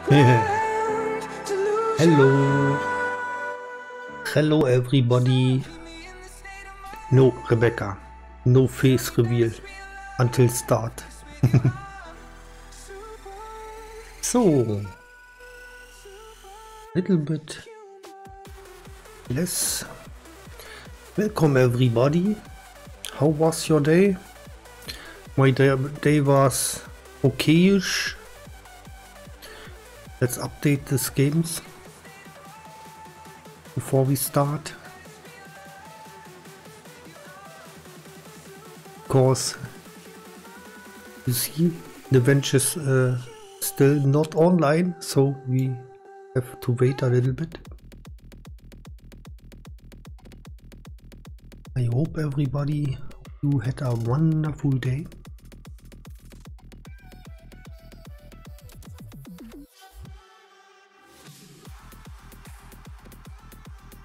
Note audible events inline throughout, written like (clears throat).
(laughs) Hello. Hello everybody. No, Rebecca. No face reveal until start. (laughs) so, little bit less. Welcome everybody. How was your day? My day, day was okayish. Let's update these games before we start. Because you see the bench is uh, still not online, so we have to wait a little bit. I hope everybody you had a wonderful day.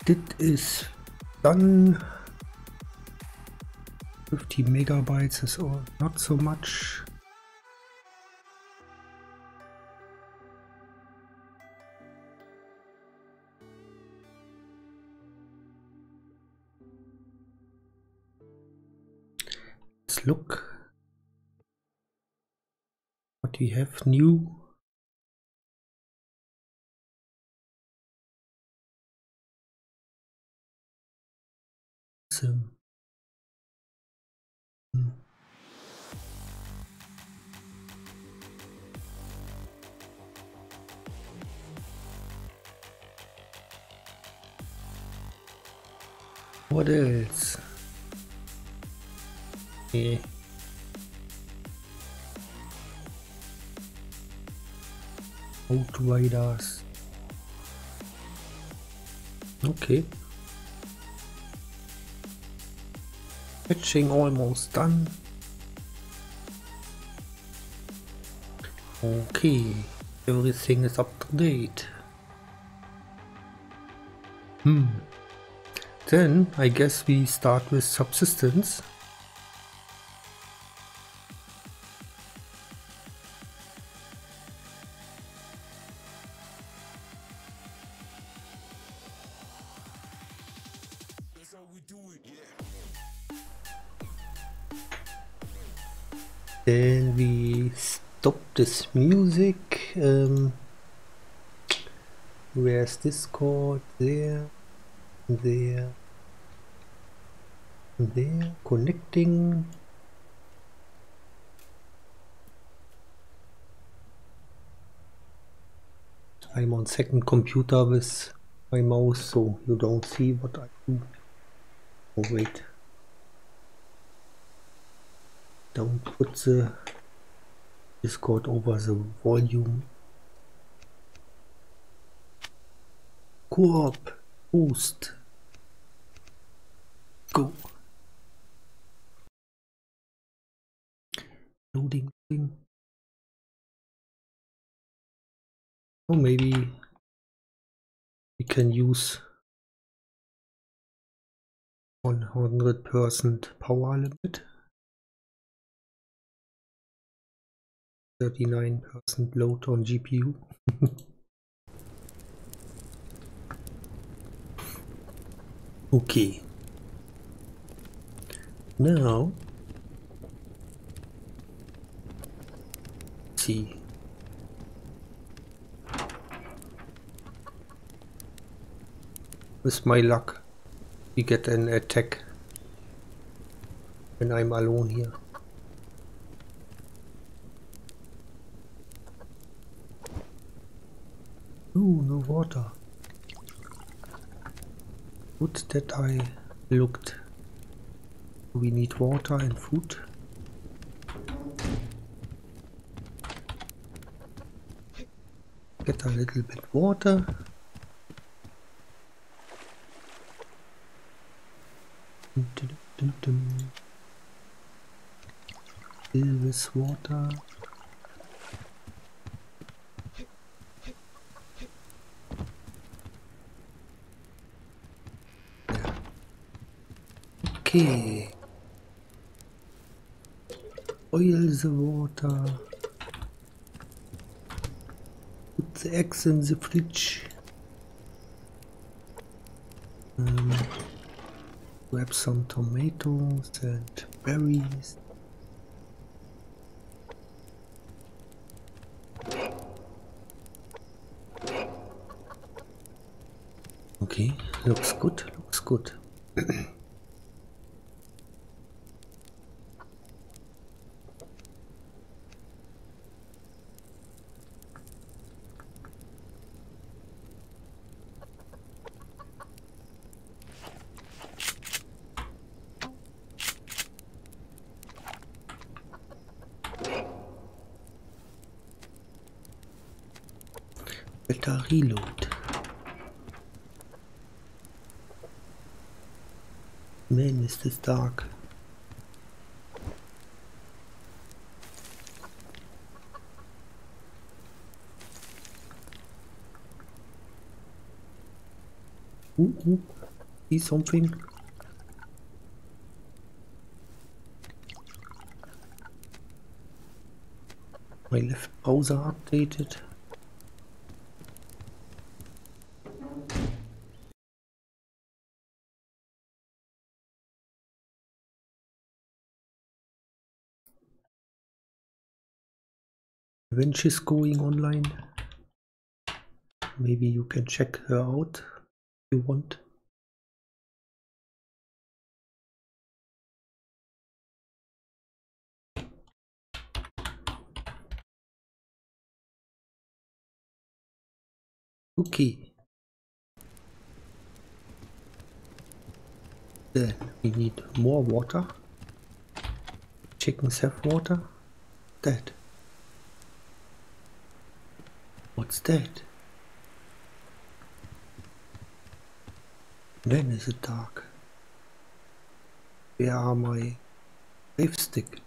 This is done. 50 megabytes is all not so much. Let's look what we have new. What else? Okay. Outriders. Okay. Patching almost done. Okay, everything is up to date. Hmm. Then I guess we start with subsistence. Then we stop this music. Um, where's Discord? There, there, there. Connecting. I'm on second computer with my mouse, so you don't see what I do. Oh wait. Don't put the Discord over the volume. Co-op host. Go. Loading thing. Or oh, maybe we can use 100% power limit. 39% load on GPU. (laughs) okay. Now, see. With my luck, we get an attack when I'm alone here. Ooh, no water. Good that I looked. We need water and food. Get a little bit water. Fill this water. Okay. Oil the water. Put the eggs in the fridge. Um, grab some tomatoes and berries. Okay, looks good, looks good. (clears throat) Better reload. Man, is this dark. Ooh, ooh. See something? My left browser updated. When she's going online. Maybe you can check her out if you want. Okay. Then we need more water. Chickens have water. That. What's that? Then is it dark? Where are my wave stick?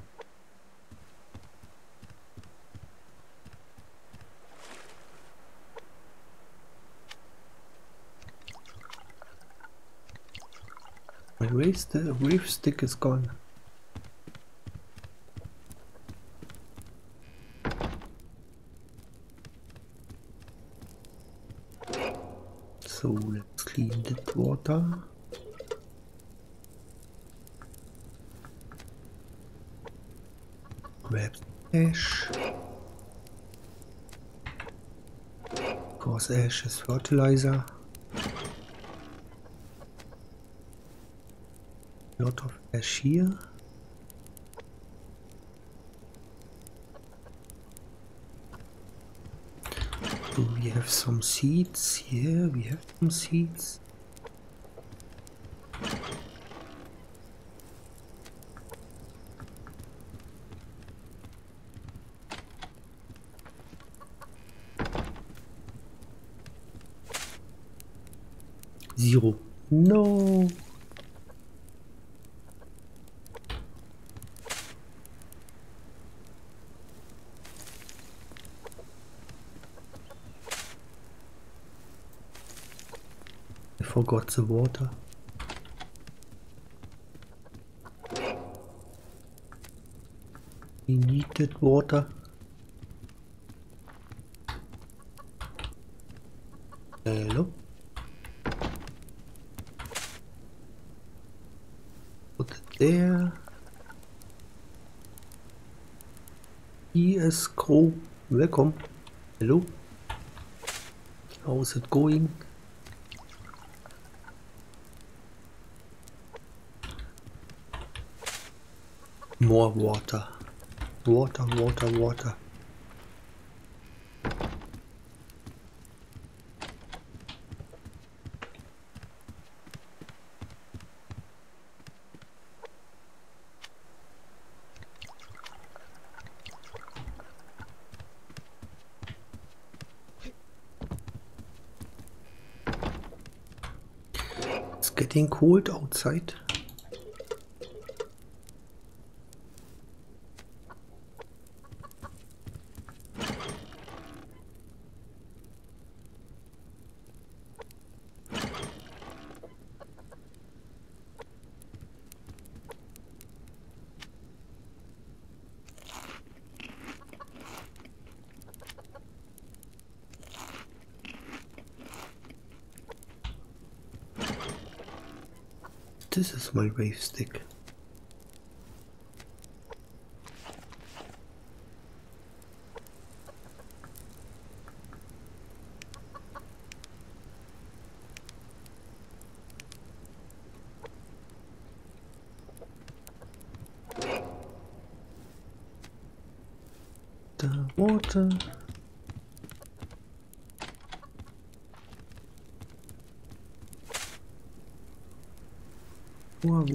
My wave, uh, wave stick is gone. Water. Grab ash. Cause ash is fertilizer. Lot of ash here. Do we have some seeds? here? we have some seeds. Forgot the water. We needed water. Hello? Put it there. Hier Crow. Welcome. Hello. How's it going? More water. Water, water, water. It's getting cold outside. My wave stick.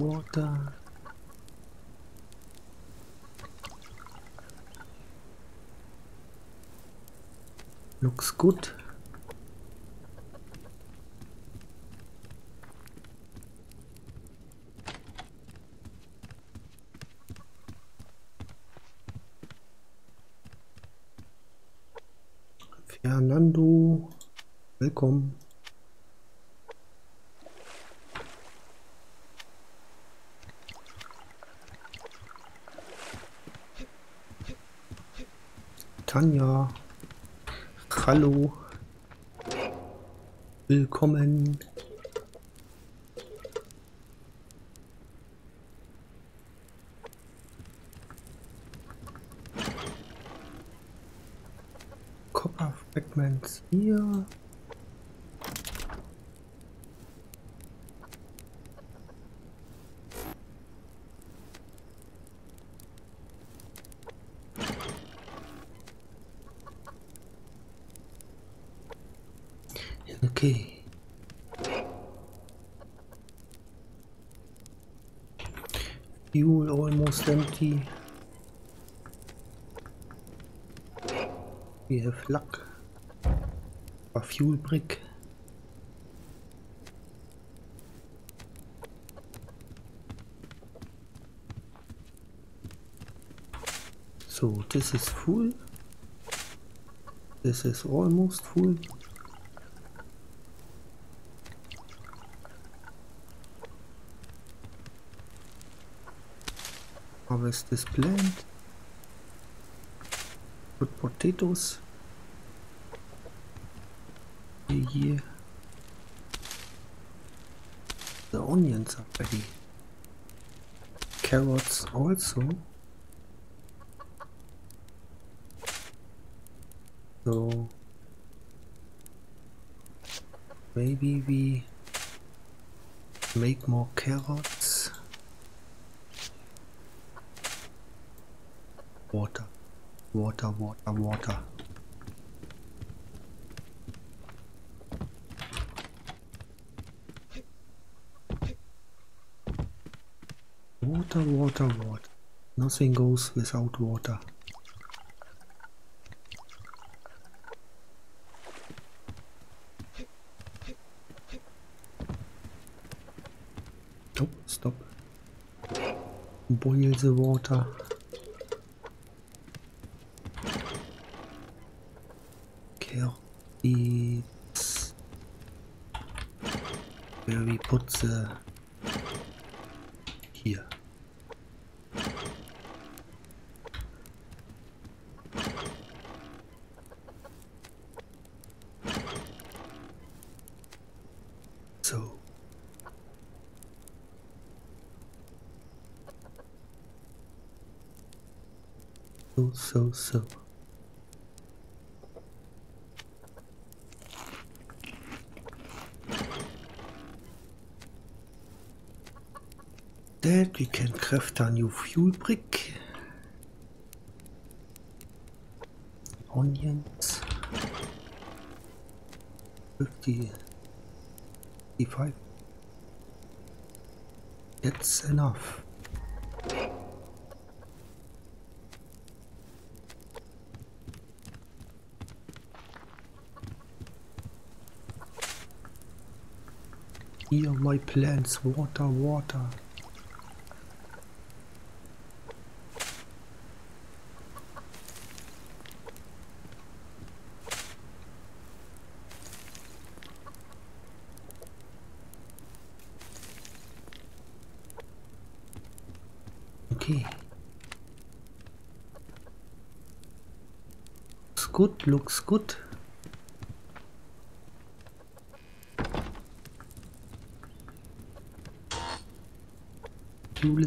Water. Looks good. Almost empty. We have luck. A fuel brick. So this is full. This is almost full. Harvest this plant. Put potatoes. Here. The onions are ready. Carrots also. So maybe we make more carrots. Water, water, water, water. Water, water, water. Nothing goes without water. Oh, stop. Boil the water. So. That we can craft a new fuel brick. Onions. 50, 55. That's enough. Here my plants, water, water. Okay. Looks good, looks good.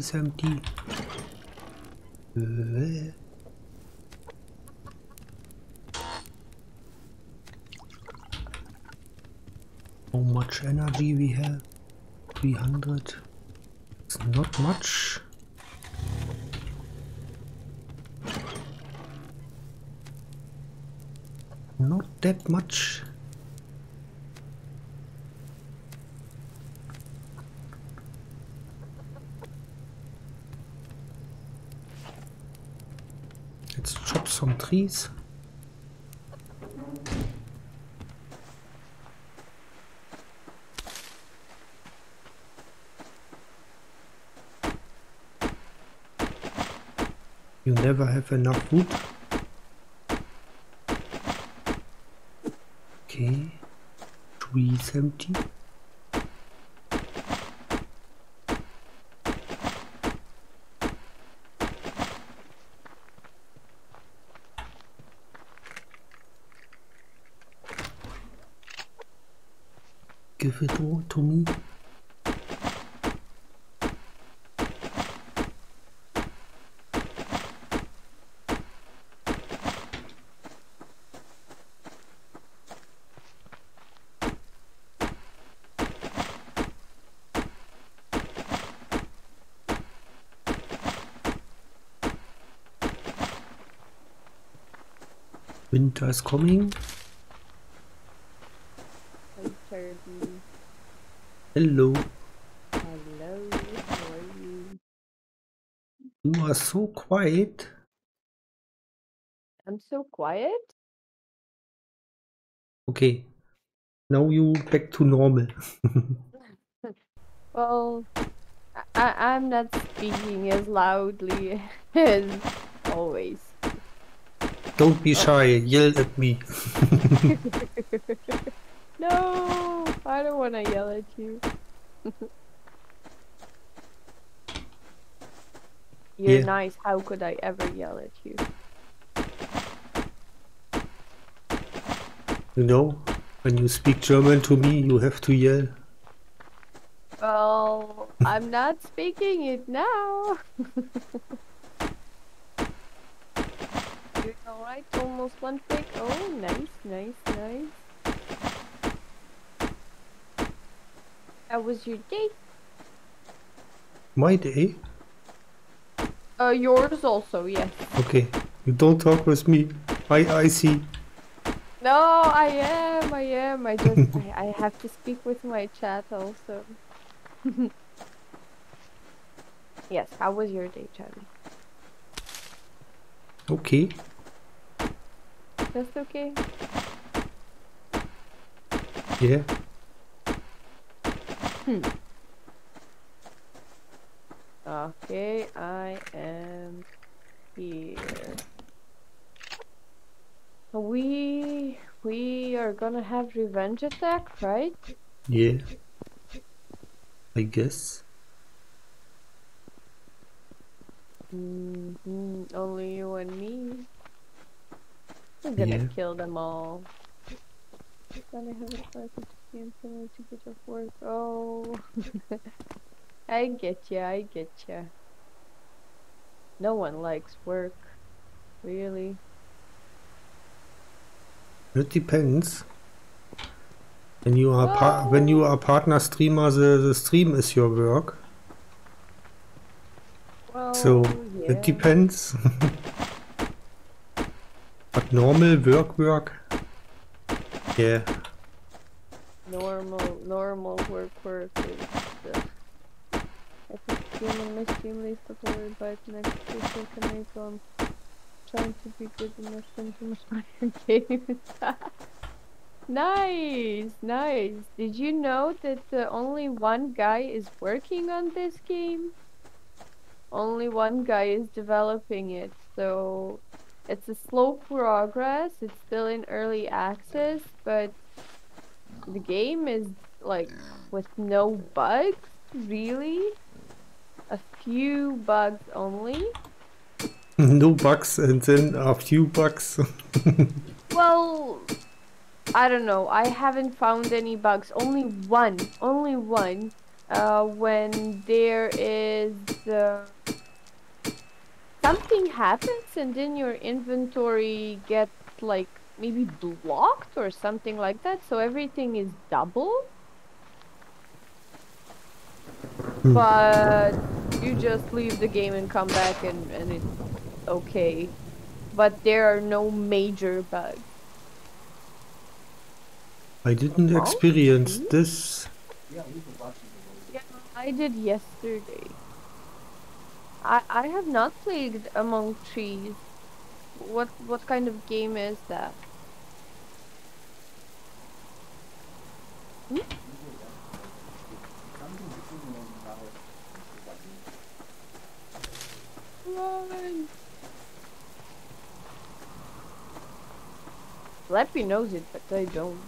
Is empty. How much energy we have? 300. It's not much. Not that much. Let's chop some trees. You never have enough wood. Okay. Trees empty. Give it all to me. Winter is coming. Hi, Kirby. Hello. Hello, how are you? You are so quiet. I'm so quiet. Okay. Now you back to normal. (laughs) Well, I, I'm not speaking as loudly (laughs) as always. Don't be oh. shy. Yell at me. (laughs) No, I don't want to yell at you. You're Yeah. nice. How could I ever yell at you? You know, when you speak German to me, you have to yell. Well, (laughs) I'm not speaking it now. (laughs) Doing alright, almost one pick. Oh, nice, nice, nice. How was your day? My day? Uh, yours also, yes. Okay. You don't talk with me. I I see. No, I am, I am. I just, (laughs) I, I have to speak with my chat also. (laughs) yes, how was your day, Charlie? Okay. Just okay? Yeah. Okay, I am here. We we are gonna have revenge attack, right? Yeah. I guess. hmm Only you and me. We're gonna Yeah. kill them all. Gonna have a try to game similar to get off work. Oh, (laughs) I get ya. I get ya. No one likes work, really. It depends. When you are pa when you are partner streamer, the, the stream is your work. Well, So yeah. it depends. (laughs) but normal work work. Yeah. normal normal work work is I think human mischief supported by next to Kaneko. I'm trying to be good enough to inspire (laughs) games. (laughs) nice, nice. Did you know that uh, only one guy is working on this game? Only one guy is developing it, so it's a slow progress. It's still in early access, but the game is like with no bugs, really. Few bugs only. (laughs) no bugs and then a few bugs. (laughs) Well, I don't know. I haven't found any bugs. Only one. Only one. uh, when there is uh, something happens and then your inventory gets like maybe blocked or something like that so everything is double Hmm. but you just leave the game and come back and, and it's okay. But there are no major bugs. I didn't experience this. yeah i did yesterday. I i have not played among trees. What what kind of game is that Run. Flappy knows it, but I don't.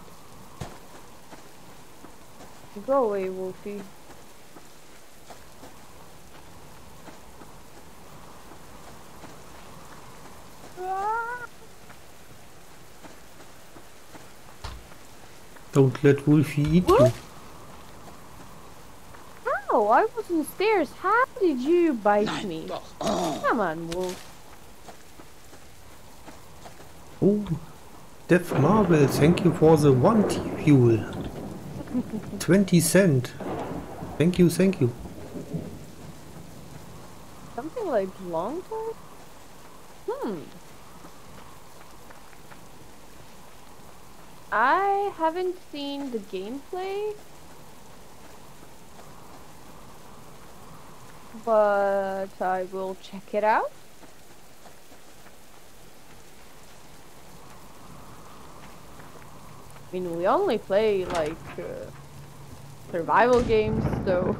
Go away, Wolfie. Don't let Wolfie eat you. What? Ow, I was on the stairs. How did you bite me? Come on, Wolf. Oh, Death Marvel, thank you for the one T fuel. (laughs) 20 cent. Thank you, thank you. Something like long time? Hmm. I haven't seen the gameplay. But I will check it out. I mean, we only play like uh, survival games, so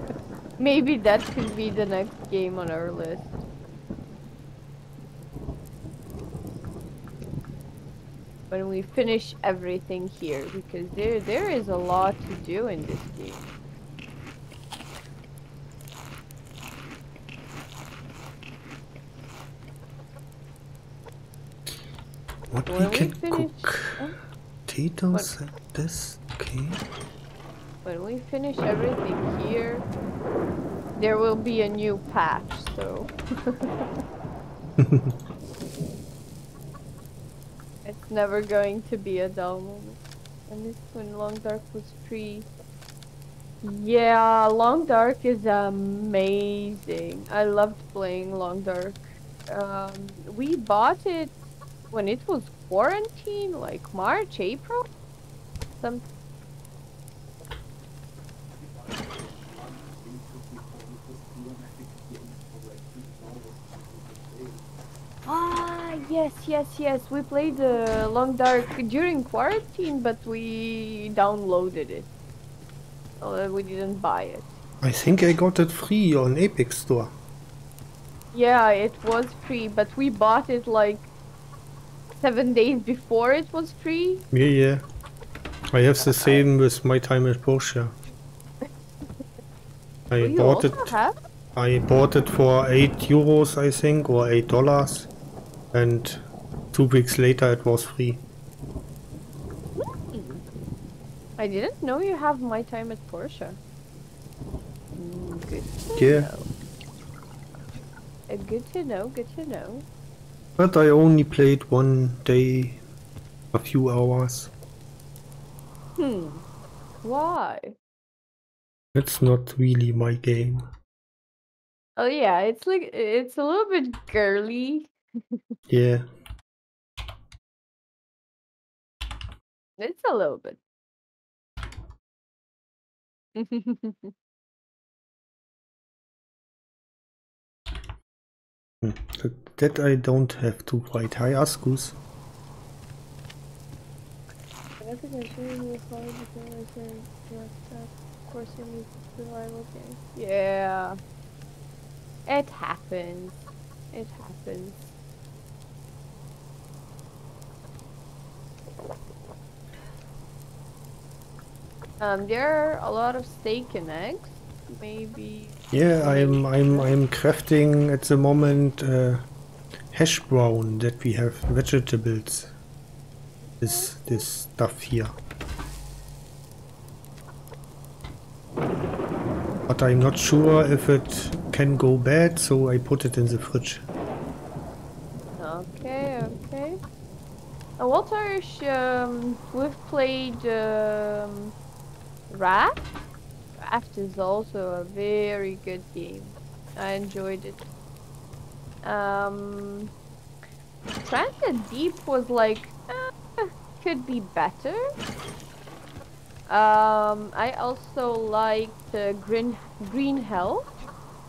(laughs) maybe that could be the next game on our list. When we finish everything here, because there there is a lot to do in this game. What When we we can finish- cook? oh. Potatoes this. Okay. When we finish everything here, there will be a new patch, so. (laughs) it's never going to be a dull moment. And this when Long Dark was free. Yeah, Long Dark is amazing. I loved playing Long Dark. Um, we bought it when it was quarantine, like March, April? Some Ah, yes, yes, yes. We played uh, Long Dark during quarantine, but we downloaded it. Uh, we didn't buy it. I think I got it free on Epic Store. Yeah, it was free, but we bought it like seven days before it was free. Yeah, yeah. I have the same with My Time at Portia. (laughs) I bought it. have? I bought it for eight euros, I think, or eight dollars, and two weeks later it was free. I didn't know you have My Time at Portia. Mm, good. Yeah. Know. Uh, good to know. Good to know. But I only played one day, a few hours. Hmm. Why? It's not really my game. Oh yeah, it's like it's a little bit girly. (laughs) Yeah. It's a little bit. (laughs) Hmm. That, I don't have to fight. Hi, Askus. Yeah. It happens. It happens. Um, there are a lot of steak and eggs. Maybe. Yeah, I'm I'm I'm crafting at the moment uh, hash brown that we have vegetables. This this stuff here. But I'm not sure if it can go bad, so I put it in the fridge. Okay, okay. Uh, Walter, um, we've played um, Raft. Raft is also a very good game. I enjoyed it. Um, Stranded Deep was like, eh, could be better. Um, I also liked uh, Green Green Hell.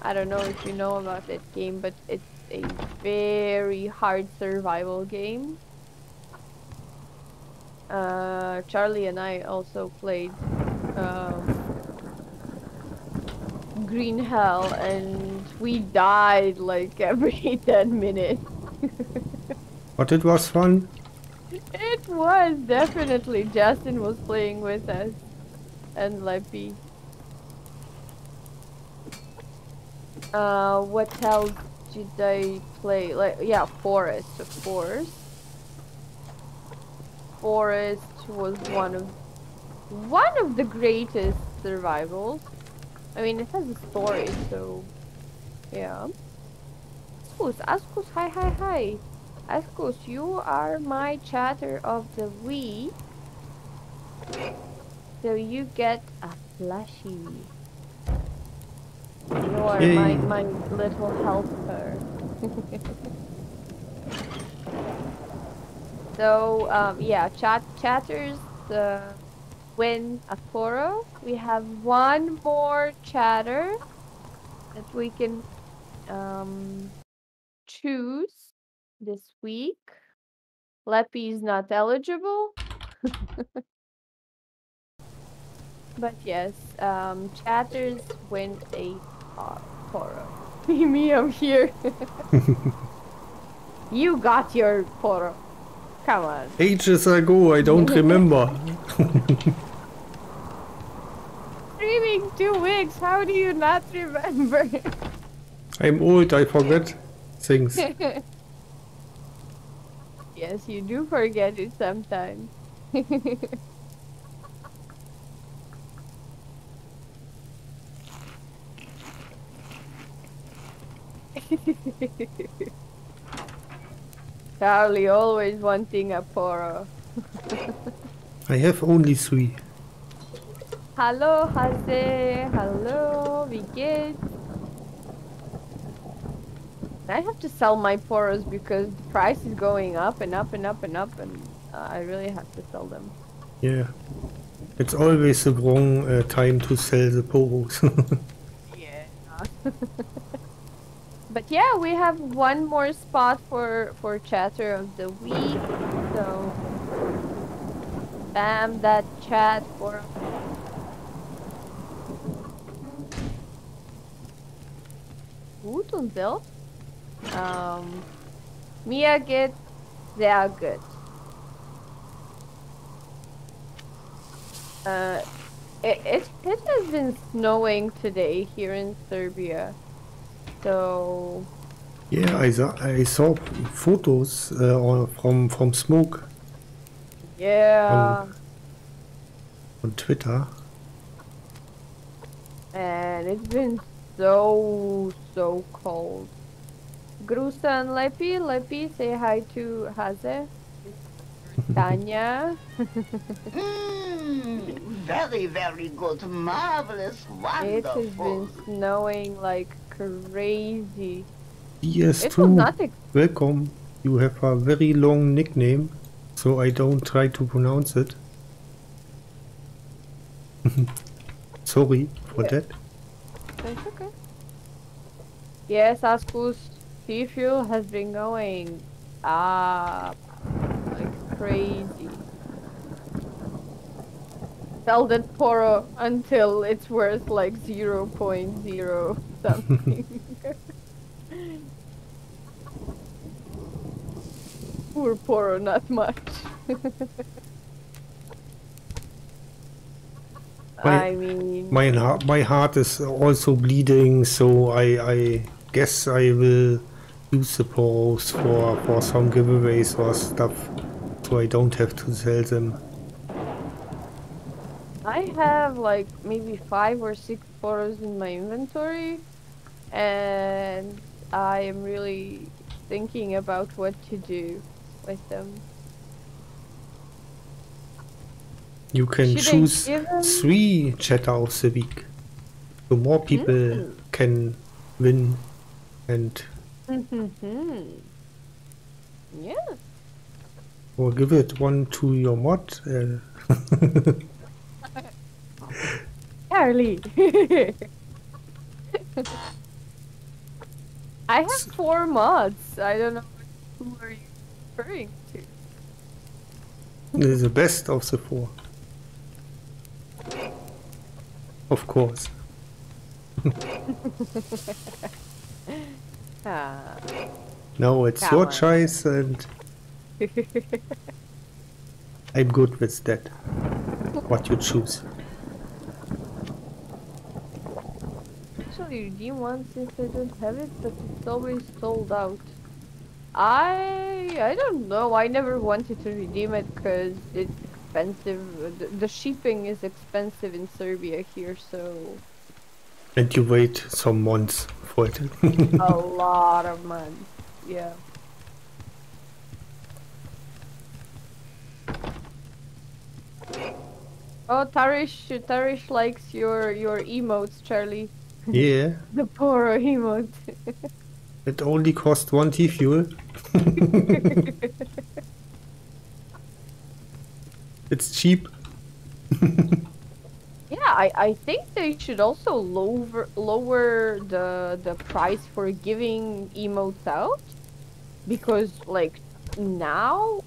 I don't know if you know about that game, but it's a very hard survival game. Uh, Charlie and I also played um, Green Hell, and we died like every (laughs) 10 minutes. But it was fun. It was definitely. Justin was playing with us, and Leppy. Uh, what else did I play? Like, yeah, Forest, of course. Forest was one of one of the greatest survivals. I mean, it has a story, so yeah. Askus, Askus, hi, hi, hi. Askus, you are my chatter of the week. So you get a plushie. You are my, my little helper. (laughs) so, um, yeah, chat chatters uh, win a Poro. We have one more chatter that we can um, choose this week. Leppy is not eligible. (laughs) but yes, um, chatters win a Poro. (laughs) Me, I'm here. (laughs) you got your Poro. Come on. Ages ago, I don't remember. Streaming two weeks, how do you not remember? I'm old, I forget things. (laughs) yes, you do forget it sometimes. (laughs) Charlie always wanting a poro. (laughs) I have only three. Hallo, Hase. Hallo, wie geht's? I have to sell my poros because the price is going up and up and up and up and uh, I really have to sell them. Yeah. It's always the wrong uh, time to sell the poros. (laughs) Yeah. (laughs) but yeah, we have one more spot for for chatter of the week. So spam that chat for Gut und so. Um, mir geht sehr gut. Uh, it, it, it has been snowing today here in Serbia. So, yeah, I saw, I saw photos uh, from from smoke yeah. on Twitter. And it's been so, so cold. Grusa and Lepi. Lepi, say hi to Haze. Tanya. Mm, very, very good. Marvelous. Wonderful. It has been snowing like crazy. It was DS2, not welcome. You have a very long nickname, so I don't try to pronounce it. (laughs) Sorry for Yeah. that. It's okay. Yes, Askus T fuel has been going up like crazy. Sell that poro until it's worth like 0, 0.0 (laughs) something. (laughs) Poor poro, not much. (laughs) My- I mean, My heart, my heart is also bleeding, so I, I guess I will use the poros for for some giveaways or stuff, so I don't have to sell them. I have like maybe five or six photos in my inventory, and I am really thinking about what to do with them. You can Should choose three chatter of the week. So more people Mm. can win and yeah. or give it one to your mod. Uh, (laughs) Charlie. (laughs) I have four mods. I don't know who are you referring to. the best of the four. Of course. (laughs) Ah. No, it's That your one. choice and (laughs) I'm good with that. What you choose. Actually, redeem one since I don't have it, but it's always sold out. I I don't know. I never wanted to redeem it because it's expensive. The, the shipping is expensive in Serbia here, so And you wait some months (laughs) a lot of money. Yeah. Oh, Tarish, Tarish likes your your emotes, Charlie. (laughs) yeah, The poor emote. (laughs) it only cost one T fuel. it's cheap. Yeah, I, I think they should also lower lower the the price for giving emotes out because like now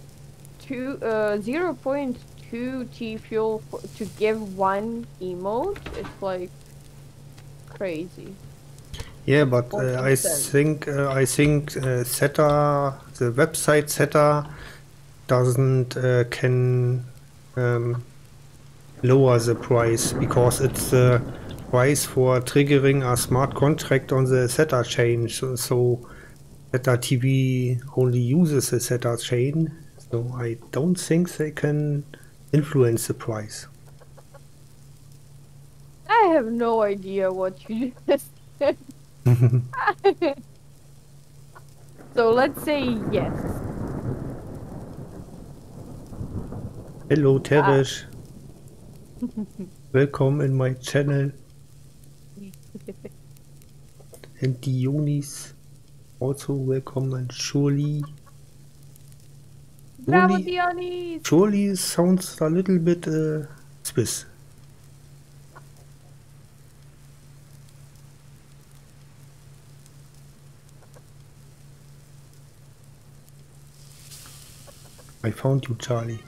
two uh zero point two T fuel for, to give one emote it's like crazy. Yeah, but uh, I think uh, I think uh, Theta, the website Theta, doesn't uh, can um, lower the price because it's the price for triggering a smart contract on the Theta chain. So, so Theta TV only uses the Theta chain. So I don't think they can influence the price. I have no idea what you just said. (laughs) so let's say yes. Hello, Teresh. Ah. Welcome in my channel. And Dionis. Also welcome and surely. Bravo Dionis! surely sounds a little bit uh, Swiss. I found you, Charlie.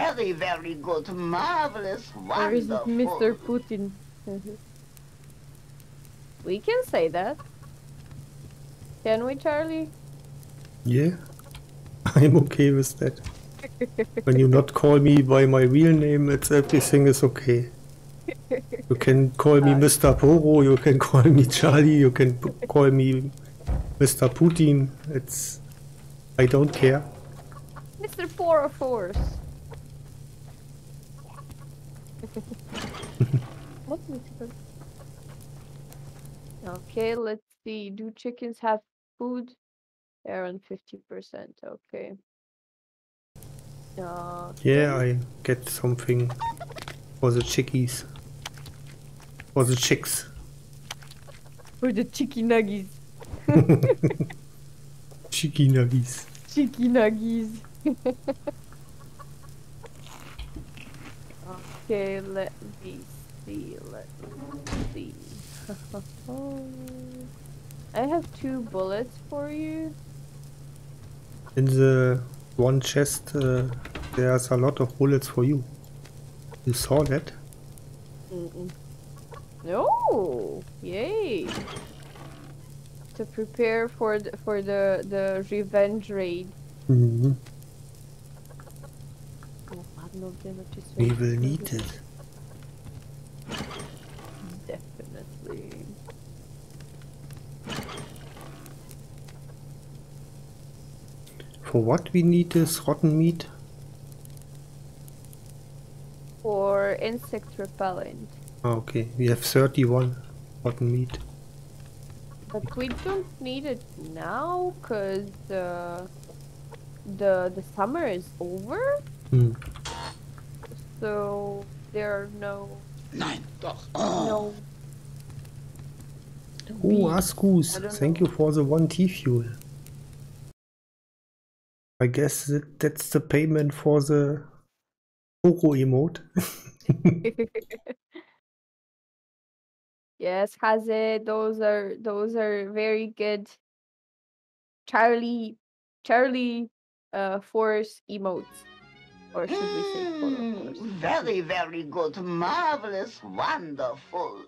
Very, very good. Marvelous. Or is it Mr. Putin? (laughs) we can say that. Can we, Charlie? Yeah, (laughs) I'm okay with that. when you not call me by my real name, it's everything is okay. You can call me uh, Mr. Poro, you can (laughs) call me Charlie, you can p- call me Mr. Putin. It's I don't care. Mr. Poro Force. What is it? (laughs) Okay, let's see. Do chickens have food? They're on 50%. Okay. Uh, Yeah, I get something for the chickies. For the chicks. for the chicky nuggies. (laughs) Chicky nuggies. Chicky nuggies. (laughs) okay, let me see. Let me see. (laughs) I have two bullets for you. In the one chest, uh, there's a lot of bullets for you. You saw that? Mm-mm. No! Yay! To prepare for the, for the the revenge raid. Mhm. Oh, We will need it. Definitely. For what we need this rotten meat? for insect repellent. Ah, okay. We have 31 rotten meat. But we don't need it now because uh, the the summer is over. Hmm. So there are no Nein, doch. no. Oh, bees. Askus, thank know. you for the one T fuel. I guess that, that's the payment for the Poco emote. (laughs) yes, Haze, those are those are very good. Charlie, Charlie, uh, Force emotes, or should we say photo Mm, force? very, very good. Marvelous. Wonderful.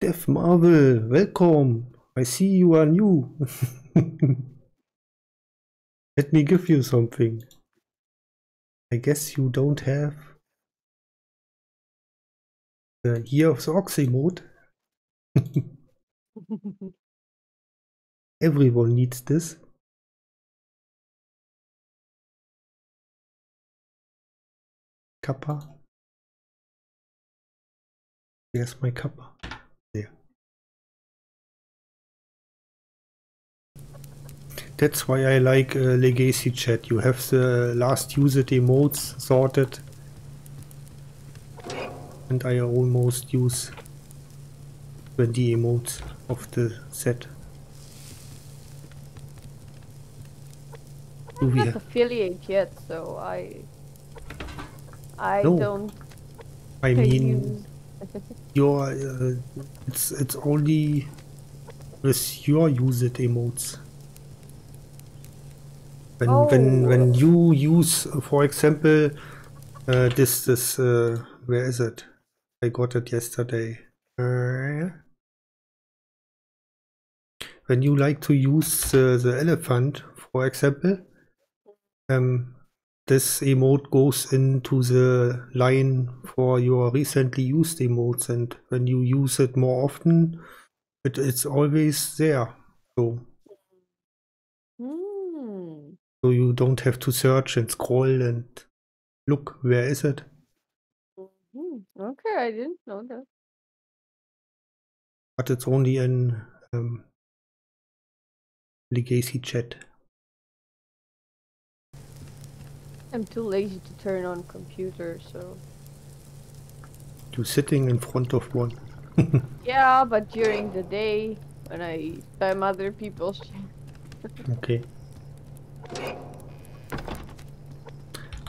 Dev Marvel, welcome. I see you are new. (laughs) Let me give you something. I guess you don't have the Year of the Ox emote. (laughs) (laughs) Everyone needs this. Kappa. My kappa. There. That's why I like uh, Legacy Chat. You have the last used emotes sorted. And I almost use 20 emotes of the set. Do I'm not affiliate yet, so I I No. don't I mean, use. your uh, it's it's only with your used emotes. When when Oh. when you use, for example, uh, this this uh, where is it? I got it yesterday. Uh, when you like to use uh, the elephant, for example, um, this emote goes into the line for your recently used emotes, and when you use it more often, it, it's always there. So Hmm. so you don't have to search and scroll and look where is it. Hmm. Okay, I didn't know that. But it's only in um, Legacy chat. I'm too lazy to turn on computer, so You sitting in front of one. (laughs) yeah. But during the day, when I spam other people's (laughs) Okay.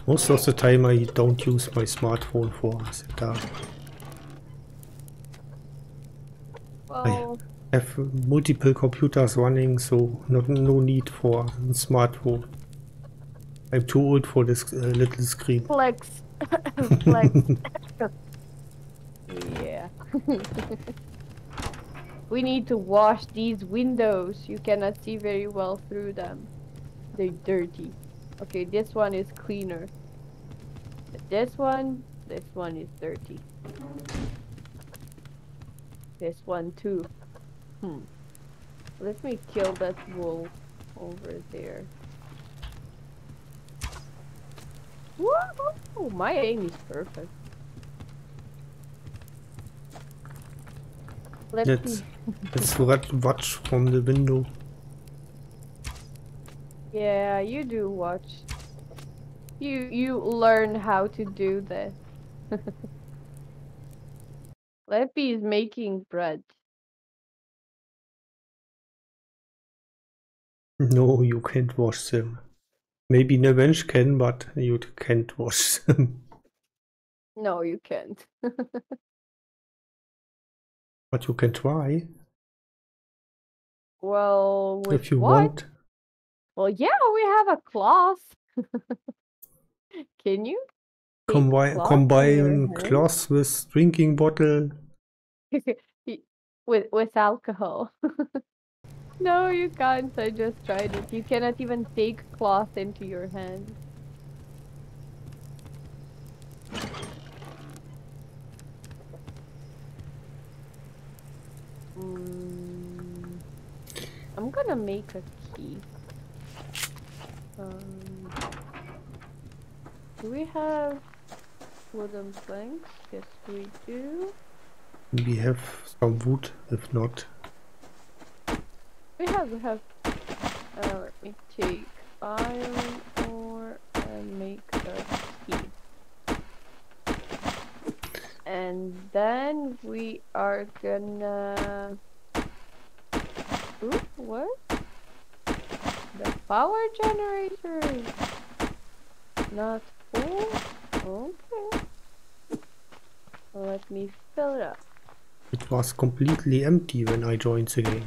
Most of the time I don't use my smartphone for that. well, I have multiple computers running, so not no need for a smartphone. I'm too old for this uh, little screen. flex, (laughs) flex. (laughs) yeah. (laughs) we need to wash these windows. You cannot see very well through them. They're dirty. Okay, this one is cleaner. This one, this one is dirty. This one too. Hmm. Let me kill that wolf over there. Whoa! My aim is perfect. Let Let's let's wat- watch from the window. Yeah, you do watch. You you learn how to do this. (laughs) Leppy is making bread. No, you can't wash them. Maybe Navench can, but you can't wash (laughs) them. No, you can't. (laughs) but you can try Well, if you what? want. Well, yeah, we have a cloth. (laughs) Can you? Take Combine cloth combine cloth with drinking bottle. With with alcohol. No, you can't. I just tried it. You cannot even take cloth into your hand. Mm, I'm gonna make a key. Um, Do we have wooden planks? Yes, we do. We have some wood, if not. We have, we have. Uh, let me take iron ore and make a key. And then we are gonna. Ooh, what? The power generator is not full? Okay. Let me fill it up. It was completely empty when I joined the game.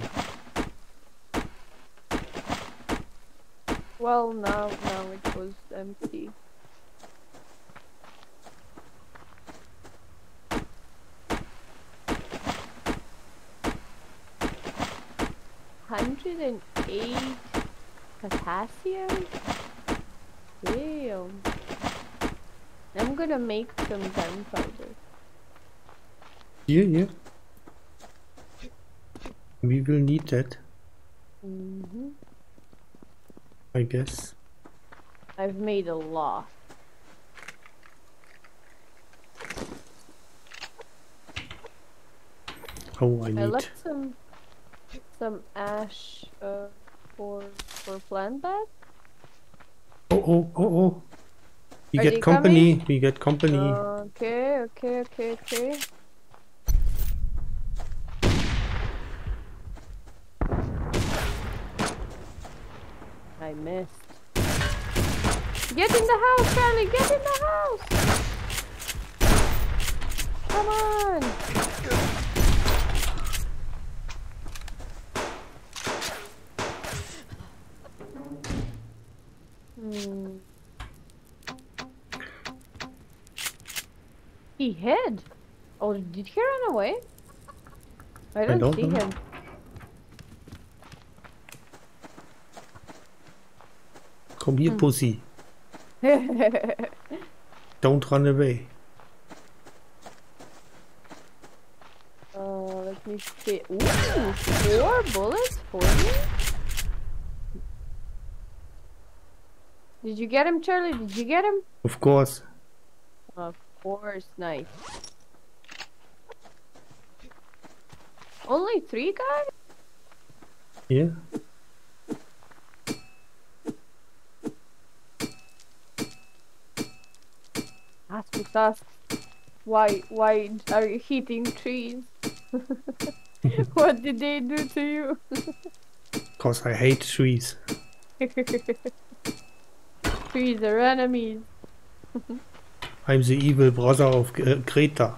Well, now, now it was empty. Hundred and eight potassium? Damn. I'm gonna make some gunpowder. Yeah, yeah. We will need that, Mm-hmm. I guess. I've made a lot. Oh, I need. I left some some ash uh, for for plant bed. Oh, oh, oh, oh. We Are get company. We get company. Okay, okay, okay, okay. I missed. Get in the house, Charlie! Get in the house! Come on! Hmm. He hid. Oh, did he run away? I don't, don't see know. him. Come here, pussy. Don't run away. uh, let me see. Ooh, four bullets for me. Did you get him, Charlie? Did you get him? Of course. Of course, nice. Only three guys? Yeah. Ask us, ask. Why, why are you hitting trees? (laughs) what did they do to you? (laughs) Because I hate trees. (laughs) trees are enemies. I'm the evil brother of Gre- Greta.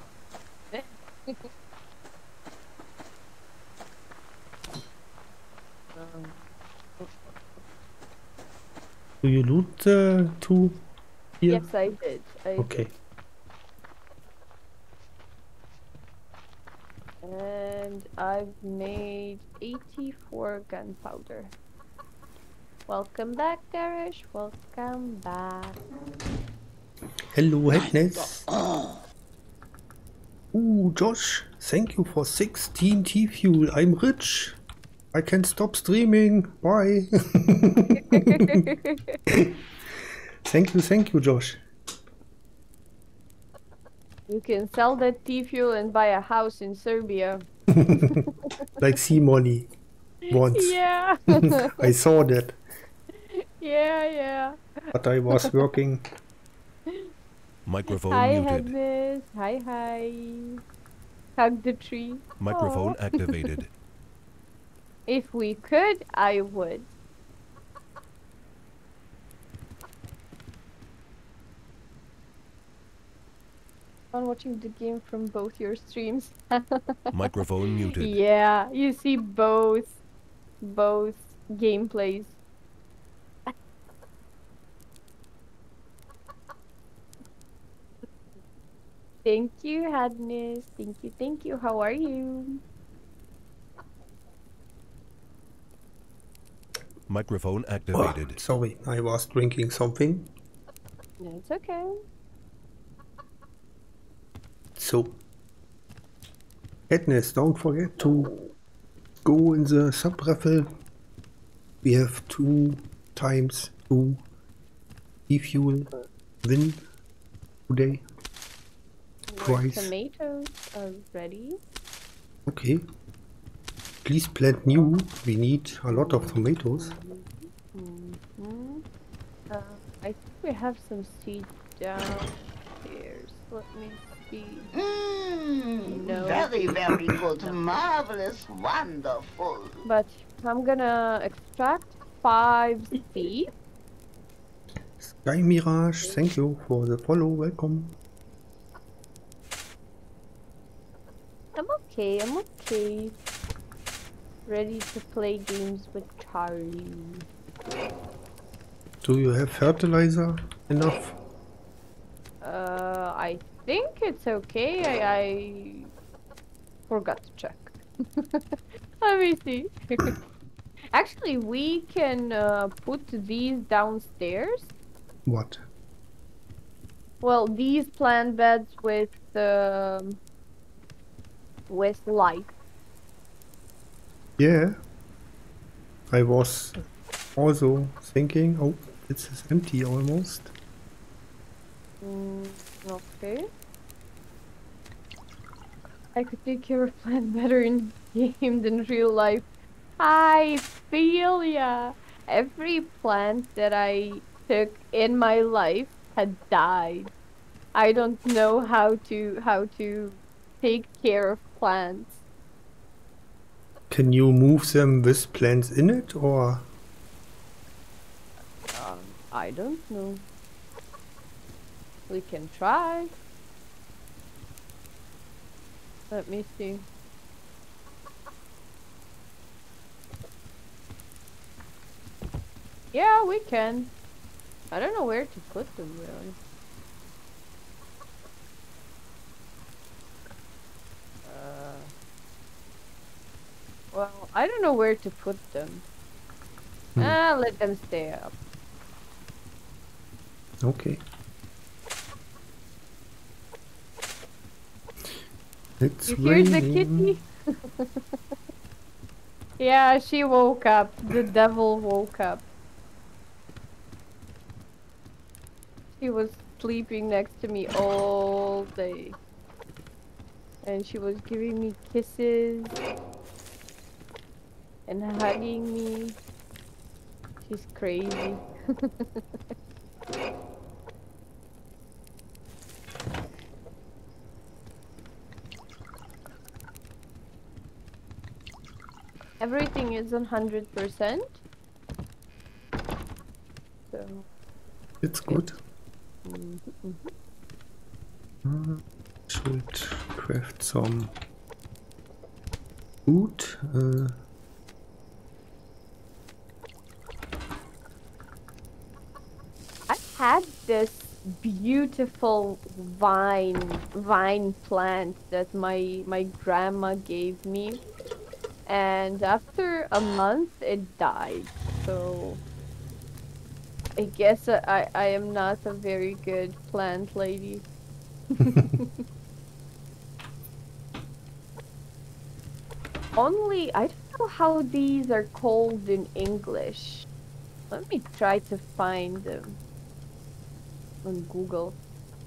Do you loot the two here? Yes, I did. I Okay. And I've made 84 gunpowder. Welcome back, Darish. Welcome back. Hello, Hedness. Ooh, Josh, thank you for 16 T-Fuel. I'm rich. I can stop streaming. Bye. (laughs) (laughs) thank you, thank you, Josh. you can sell that T fuel and buy a house in Serbia. (laughs) (laughs) Like sea money. Once. Yeah. (laughs) I saw that, yeah, yeah. but I was working. Microphone hi, muted. Hedness. Hi, hi. Hug the tree. Microphone Aw. activated. If we could, I would. I'm watching the game from both your streams. (laughs) Microphone muted. yeah, you see both both gameplays. Thank you, Hadness. Thank you, thank you. How are you? Microphone Oh, activated. sorry, I was drinking something. No, it's okay. So, Hedness, don't forget to go in the sub raffle. We have two times two e-fuel win today. Twice. tomatoes are ready. Okay. Please plant new. We need a lot of tomatoes. hmm Uh, I think we have some seeds downstairs. Let me see. Mmm, No. very, very (coughs) good. Marvelous, wonderful. But I'm gonna extract five seeds. Sky Mirage, thank you for the follow. Welcome. I'm okay, I'm okay. Ready to play games with Charlie. Do you have fertilizer enough? Uh, I think it's okay. I, I forgot to check. (laughs) Let me see. (laughs) Actually, we can uh, put these downstairs. What? Well, these plant beds with um, with light. Yeah. I was also thinking, oh, is empty almost. Mm, okay. I could take care of plant better in game than real life. I feel ya. Every plant that I took in my life had died. I don't know how to how to take care of plants. Can you move them with plants in it or Um, I don't know. We can try. Let me see. Yeah, we can. I don't know where to put them really. Uh, well, I don't know where to put them. Hmm. Ah, let them stay up. okay? It's You hear the kitty? (laughs) yeah, she woke up. The devil woke up. She was sleeping next to me all day. And she was giving me kisses and hugging me. She's crazy. (laughs) Everything is 100%. So, It's good. mhm, mhm. Uh, should craft some food. Uh, I had this beautiful vine vine plant that my my grandma gave me and after a month it died so I guess I, I am not a very good plant lady (laughs) only I don't know how these are called in English let me try to find them on Google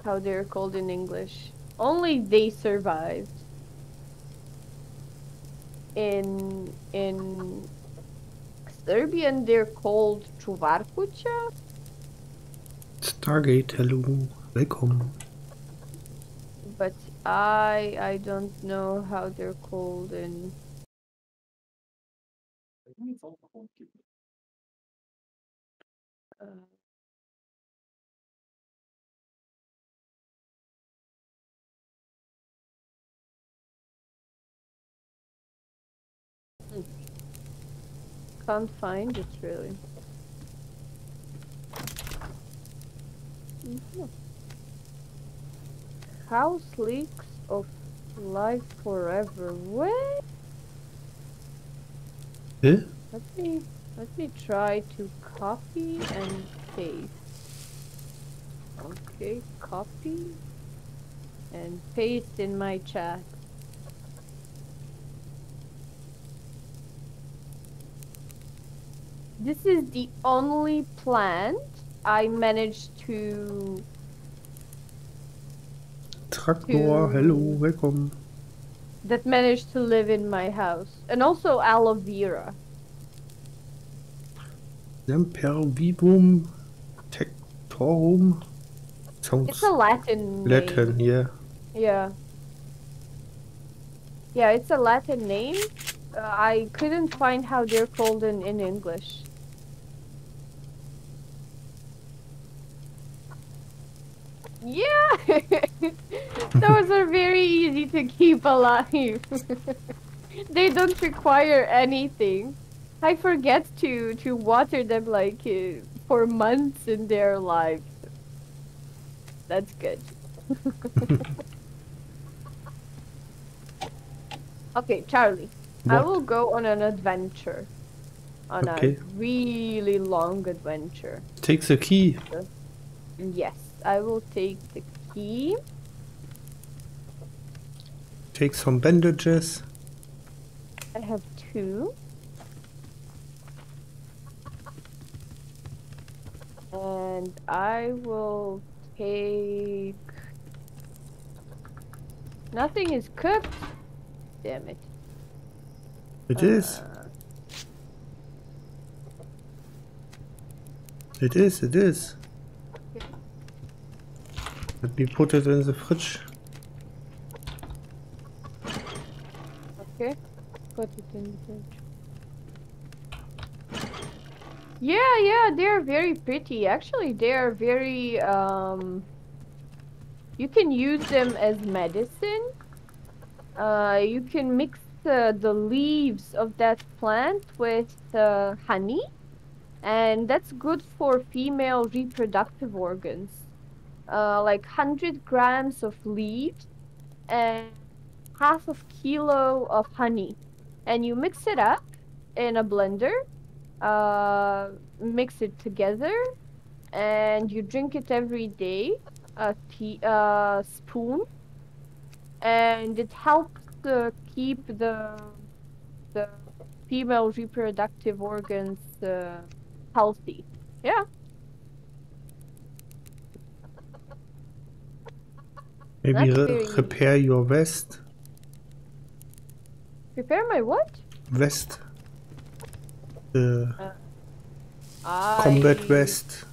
how they're called in English. Only they survived. In in Serbian they're called Čuvarkuća. Stargate, hello. Welcome. but I I don't know how they're called in uh, hmm. Can't find it really. Mhm. House leeks of life forever. What? Eh? Let me let me try to copy and paste. Okay, copy and paste in my chat. This is the only plant I managed to Traktor, To- hello, welcome. that managed to live in my house. And also aloe vera. Semper vivum tectorum. Sounds It's a Latin name. Latin, yeah. Yeah. Yeah, it's a Latin name. Uh, I couldn't find how they're called in, in English. Yeah! (laughs) Those are very easy to keep alive. (laughs) they don't require anything. I forget to, to water them like uh, for months in their lives. That's good. (laughs) Okay, Charlie. I will go on an adventure. On Okay. a really long adventure. Take the key. Yes, I will take the key. Take some bandages. I have two. And I will take. Nothing is cooked. Damn it. It is. Uh, It is, it is. Let me put it in the fridge. Okay, put it in the fridge. Yeah, yeah, they're very pretty. Actually, they are very, um... You can use them as medicine. Uh, you can mix uh, the leaves of that plant with uh, honey. And that's good for female reproductive organs. Uh, like 100 grams of leaves and half of kilo of honey. And you mix it up in a blender uh, mix it together and you drink it every day a tea uh, spoon. And it helps uh, keep the the female reproductive organs uh, healthy. Yeah Maybe re- repair your vest. Repair my what Vest. The uh, I... combat vest.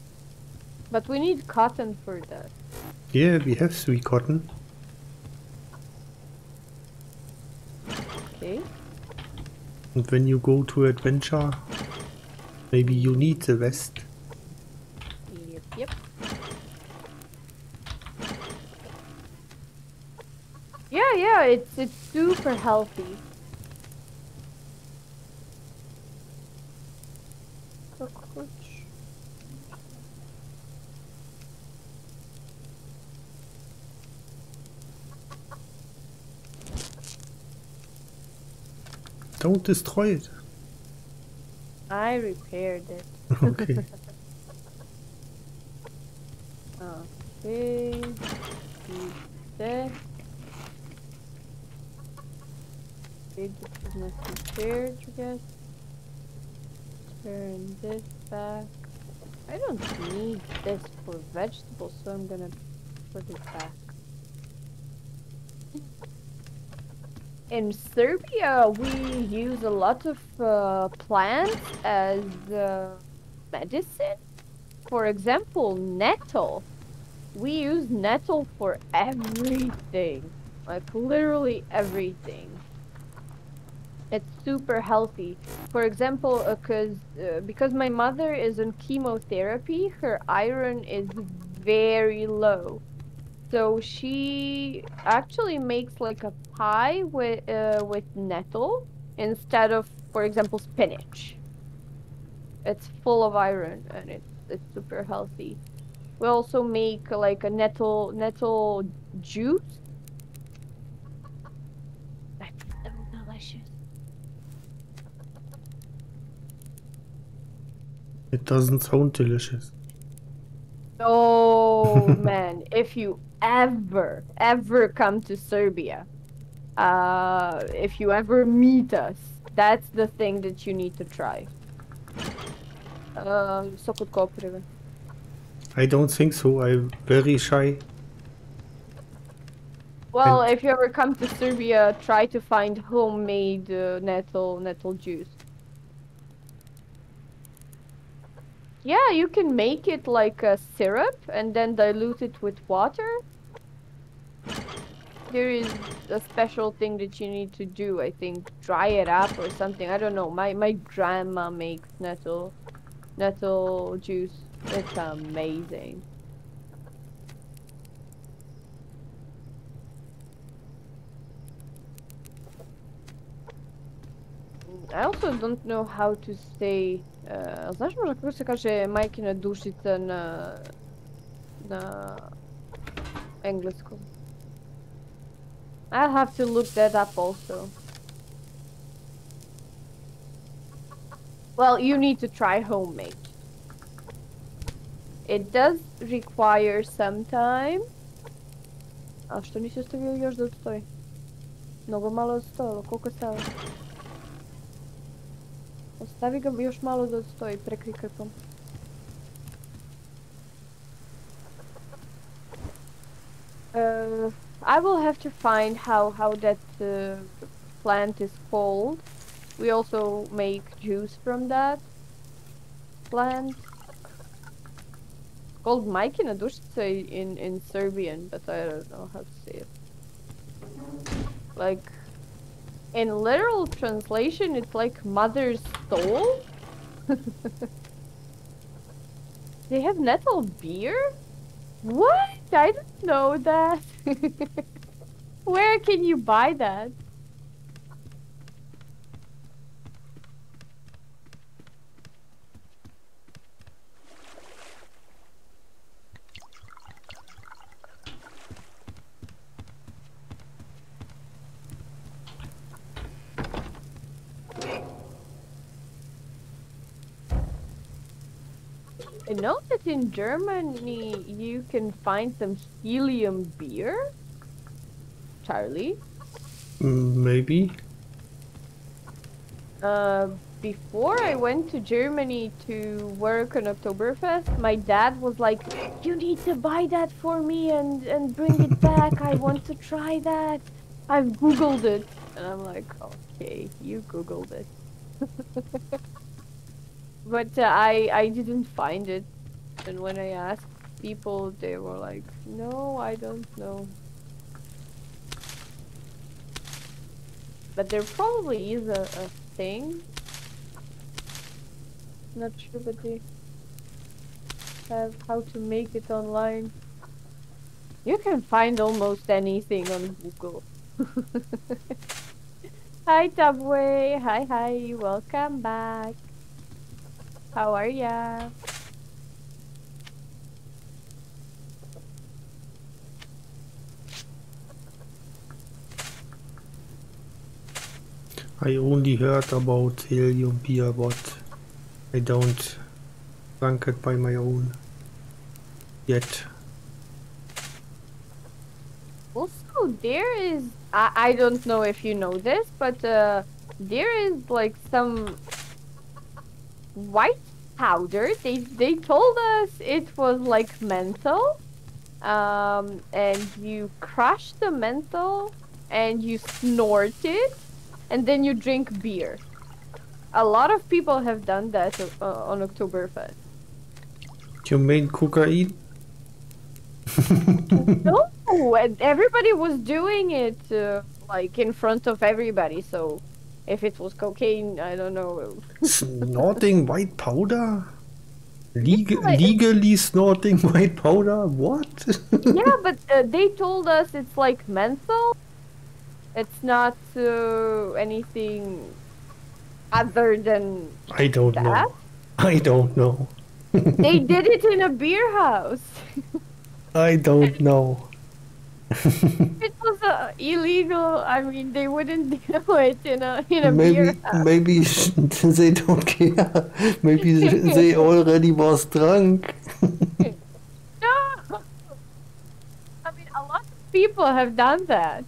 but we need cotton for that Yeah, we have three cotton. okay And when you go to adventure, maybe you need the vest. Yep, yep. Yeah, yeah, it's it's super healthy. Cockroach. Don't destroy it. I repaired it. (laughs) Okay. Okay. Keep that. Is not repaired, I guess. Turn this back. I don't need this for vegetables, so I'm gonna put it back. In Serbia, we use a lot of uh, plants as uh, medicine. For example, nettle. We use nettle for everything. Like literally everything. It's super healthy. For example, uh, cause, uh, because my mother is on chemotherapy, her iron is very low. So she actually makes like a pie with uh, with nettle instead of, for example, spinach. It's full of iron and it's it's super healthy. We also make uh, like a nettle nettle juice. That's so delicious. It doesn't sound delicious. Oh (laughs) man, if you ever, ever come to Serbia, uh, if you ever meet us, that's the thing that you need to try. Um, koprive. I don't think so. I'm very shy. Well, And- if you ever come to Serbia, try to find homemade uh, nettle nettle juice. Yeah, you can make it like a syrup and then dilute it with water. There is a special thing that you need to do. I think dry it up or something. I don't know. My my grandma makes nettle nettle juice. It's amazing. I also don't know how to say... Znaš možda kako se kaže na... na... engleskom? I'll have to look that up also. Well, you need to try homemade. It does require some time. A što nisi ostavio još da odstoji? Mnogo malo je koliko stalo? Ostavi ga još malo da. Uh, I will have to find how how that uh, plant is called. We also make juice from that plant. Called Majkina dušica in in Serbian, but I don't know how to say it. Like in literal translation, it's like mother's soul. (laughs) they have nettle beer? What? I didn't know that. (laughs) Where can you buy that? I know that in Germany you can find some helium beer. Charlie. Maybe. Uh, before I went to Germany to work on Oktoberfest, my dad was like, "You need to buy that for me and and bring it (laughs) back. I want to try that. I've googled it." And I'm like, "Okay, you googled it." (laughs) but uh, I I didn't find it, and when I asked people, they were like, "No, I don't know." But there probably is a, a thing. Not sure, but they have how to make it online. You can find almost anything on Google. (laughs) hi, Tubway. Hi, hi. Welcome back. How are ya? I only heard about helium beer, but I don't drink it by my own yet. Also, there is. I, I don't know if you know this, but uh, there is like some white powder. They they told us it was like menthol, um, and you crush the menthol and you snort it, and then you drink beer. A lot of people have done that uh, on Oktoberfest. You mean cocaine? (laughs) no, and everybody was doing it uh, like in front of everybody. So if it was cocaine, I don't know. Snorting white powder? (laughs) Leg- legally snorting (laughs) white powder? What? yeah, but uh, they told us it's like menthol. It's not uh, anything other than I don't that. know. I don't know. (laughs) they did it in a beer house. I don't know. (laughs) it was uh, illegal. I mean, they wouldn't (laughs) do it in a in a maybe beer house. maybe they don't care. Maybe they already was drunk. No. I mean, a lot of people have done that.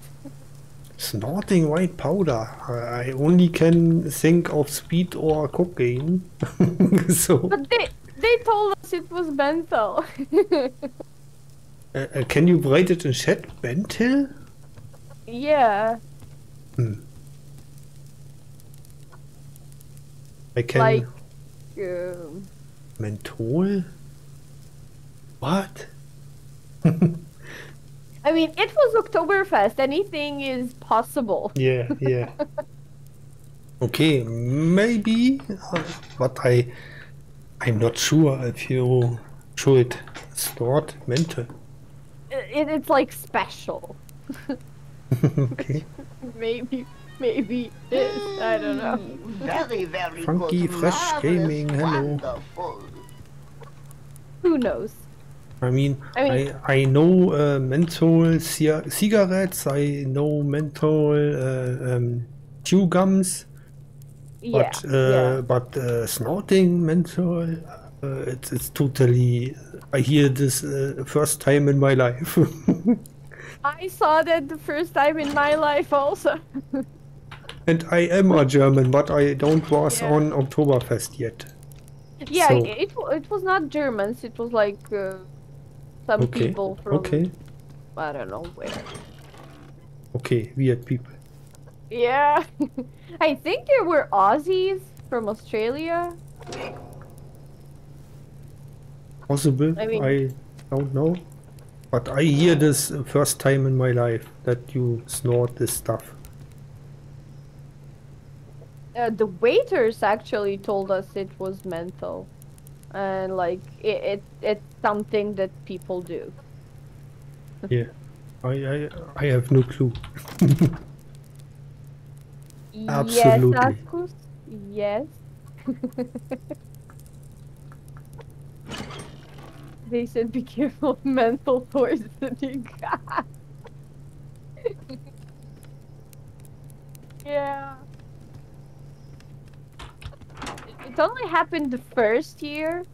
Snorting white powder. I only can think of speed or cocaine. (laughs) so, But they they told us it was menthol. (laughs) uh, uh, can you write it in chat? Bentil? Yeah, I can like um, menthol. What? (laughs) I mean, it was Oktoberfest. Anything is possible. Yeah, yeah. (laughs) okay, maybe, uh, but I, I'm not sure if you should start mental. It, it's like special. (laughs) okay. (laughs) Maybe, maybe it is. I don't know. Very, very Funky good. Fresh Marvelous, Gaming, hello. Wonderful. Who knows? I mean, I I, mean- I, know uh, menthol ci- cigarettes, I know menthol uh, um, chew gums, Yeah, but uh, yeah. but uh, snorting menthol, uh, it's, it's totally. I hear this uh, first time in my life. (laughs) I saw that the first time in my life also. (laughs) and I am a German, but I don't was Yeah. on Oktoberfest yet. yeah, So- it it was not Germans. It was like uh, some Okay, people from okay, I don't know where. okay, weird people. Yeah, (laughs) I think there were Aussies from Australia. Possible, I mean- I don't know. But I hear this first time in my life that you snort this stuff. Uh, the waiters actually told us it was mental, and like it, it it's something that people do. Yeah, I I, I have no clue. (laughs) Absolutely. Yes. Yes. (laughs) they said be careful of mental poisoning. (laughs) yeah. It- only happened the first year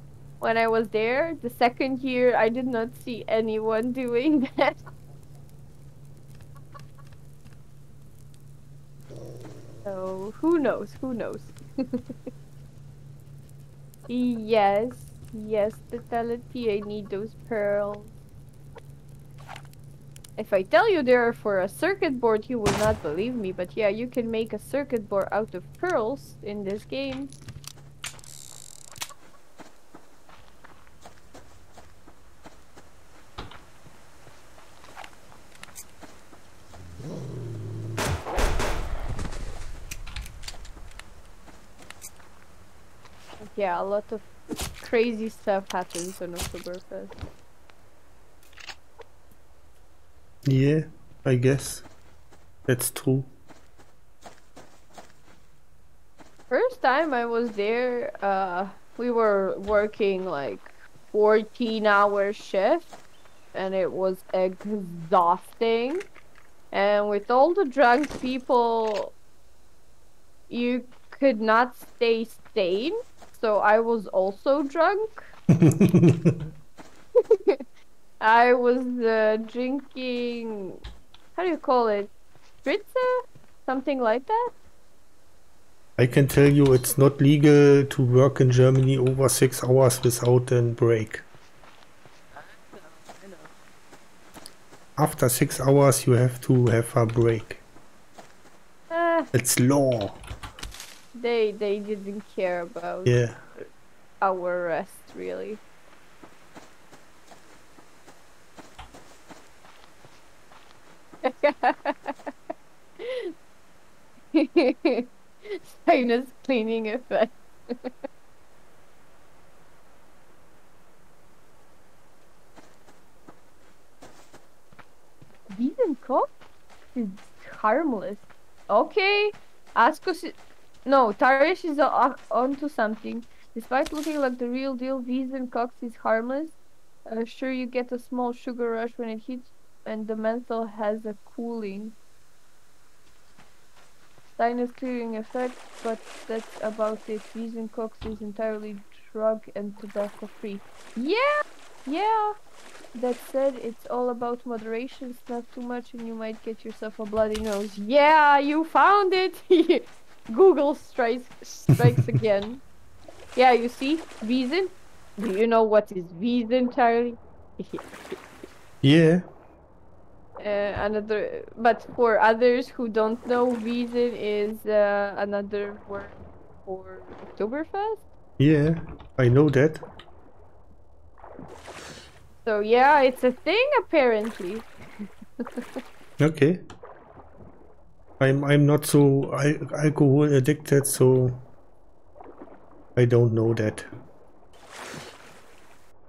when I was there. The second year, I did not see anyone doing (laughs) that. So who knows? Who knows? (laughs) yes, yes, totality. I need those pearls. If I tell you they're for a circuit board, you will not believe me. But yeah, you can make a circuit board out of pearls in this game. Yeah, a lot of crazy stuff happens on Oktoberfest. Yeah, I guess that's true. First time I was there, uh, we were working like 14 hour shift and it was exhausting. And with all the drunk people, you could not stay sane. So I was also drunk. (laughs) I was uh, drinking, how do you call it? Spritzer? Something like that? I can tell you it's not legal to work in Germany over six hours without a break. After six hours, you have to have a break. Uh, It's law. They they didn't care about Yeah. our rest really. (laughs) Sinus cleaning effect. Vegan cook is harmless. Okay, Askos. i- No, Tarish is onto something. Despite looking like the real deal, Wiesn Koks is harmless. Uh, sure, you get a small sugar rush when it hits, and the menthol has a cooling. Sinus clearing effect, but that's about it. Wiesn Koks is entirely drug and tobacco free. Yeah, yeah. That said, it's all about moderation. it's not too much and you might get yourself a bloody nose. Yeah, you found it! (laughs) Google strikes strikes again. (laughs) Yeah, you see? Wiesen? Do you know what is Wiesen, Charlie? (laughs) Yeah. uh, another, but for others who don't know, Wiesen is uh, another word for Oktoberfest. Yeah, I know that. So yeah, it's a thing apparently. (laughs) Okay. I'm I'm not so al alcohol addicted, so I don't know that.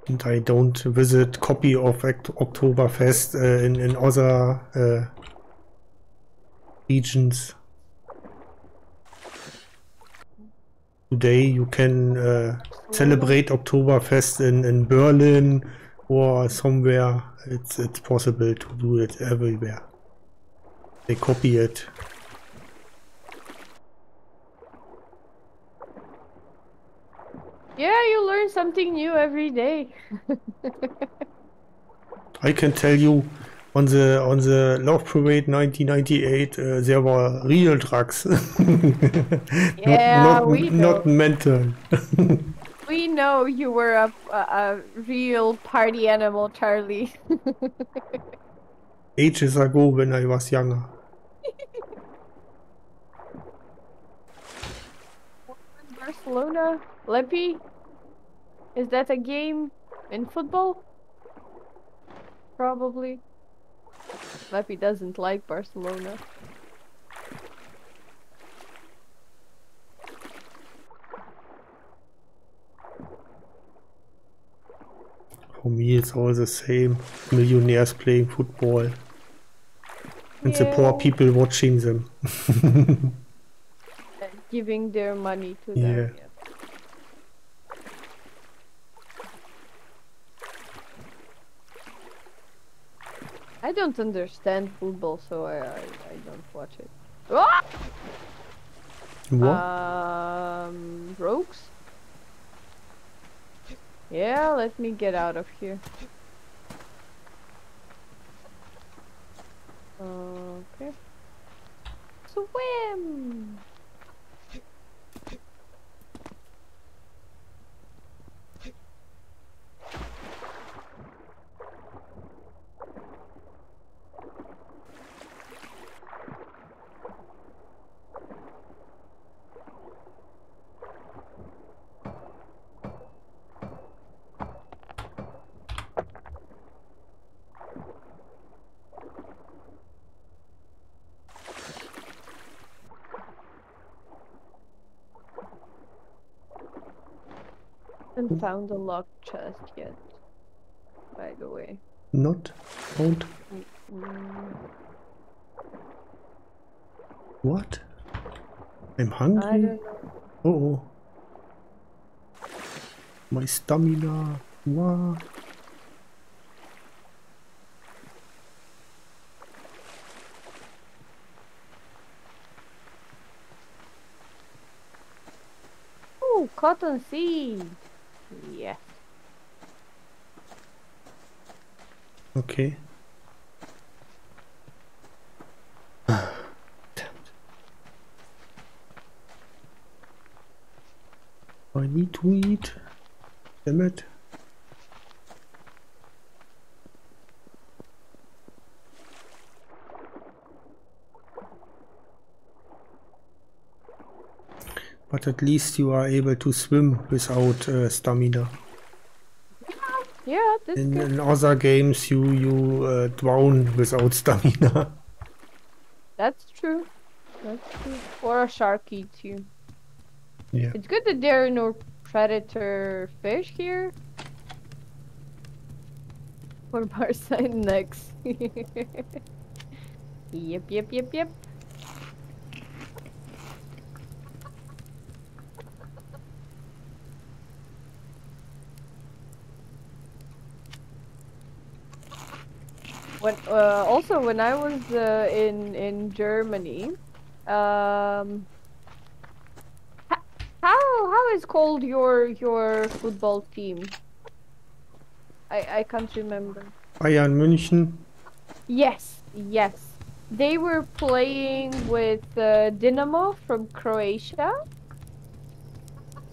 And I don't visit copy of Oktoberfest uh, in in other uh, regions. Today you can uh, celebrate Oktoberfest in in Berlin or somewhere. It's it's possible to do it everywhere. They copy it. Yeah, you learn something new every day. (laughs) I can tell you, on the on the Love Parade 1998, uh, there were real drugs. Yeah, (laughs) not, not, we not know. mental. (laughs) We know you were a, a, a real party animal, Charlie. Ages ago when I was younger. Barcelona, Lepi. Is that a game in football? Probably. Lepi doesn't like Barcelona. For me, it's all the same. Millionaires playing football. And the poor people watching them. (laughs) Giving their money to them. Yeah. I don't understand football, so I, I, I don't watch it. Ah! What? Um, rogues? Yeah, let me get out of here. Okay. Swim! Haven't found a locked chest yet. By the way. Not found? Mm, What? I'm hungry? Oh, oh. My stamina. What? Oh, cotton seed! Yeah. Okay. (sighs) I need to eat. Damn it. But at least you are able to swim without uh, stamina. Yeah, that's In, good. in other games, you you uh, drown without (laughs) stamina. That's true. That's true. Or a shark eats you. yeah. It's good that there are no predator fish here. Or Barside (laughs) next. (laughs) yep, yep, yep, yep. When uh, also when I was uh, in in Germany, um, how how is called your your football team? I I can't remember. Bayern München. Yes, yes. They were playing with uh, Dinamo from Croatia.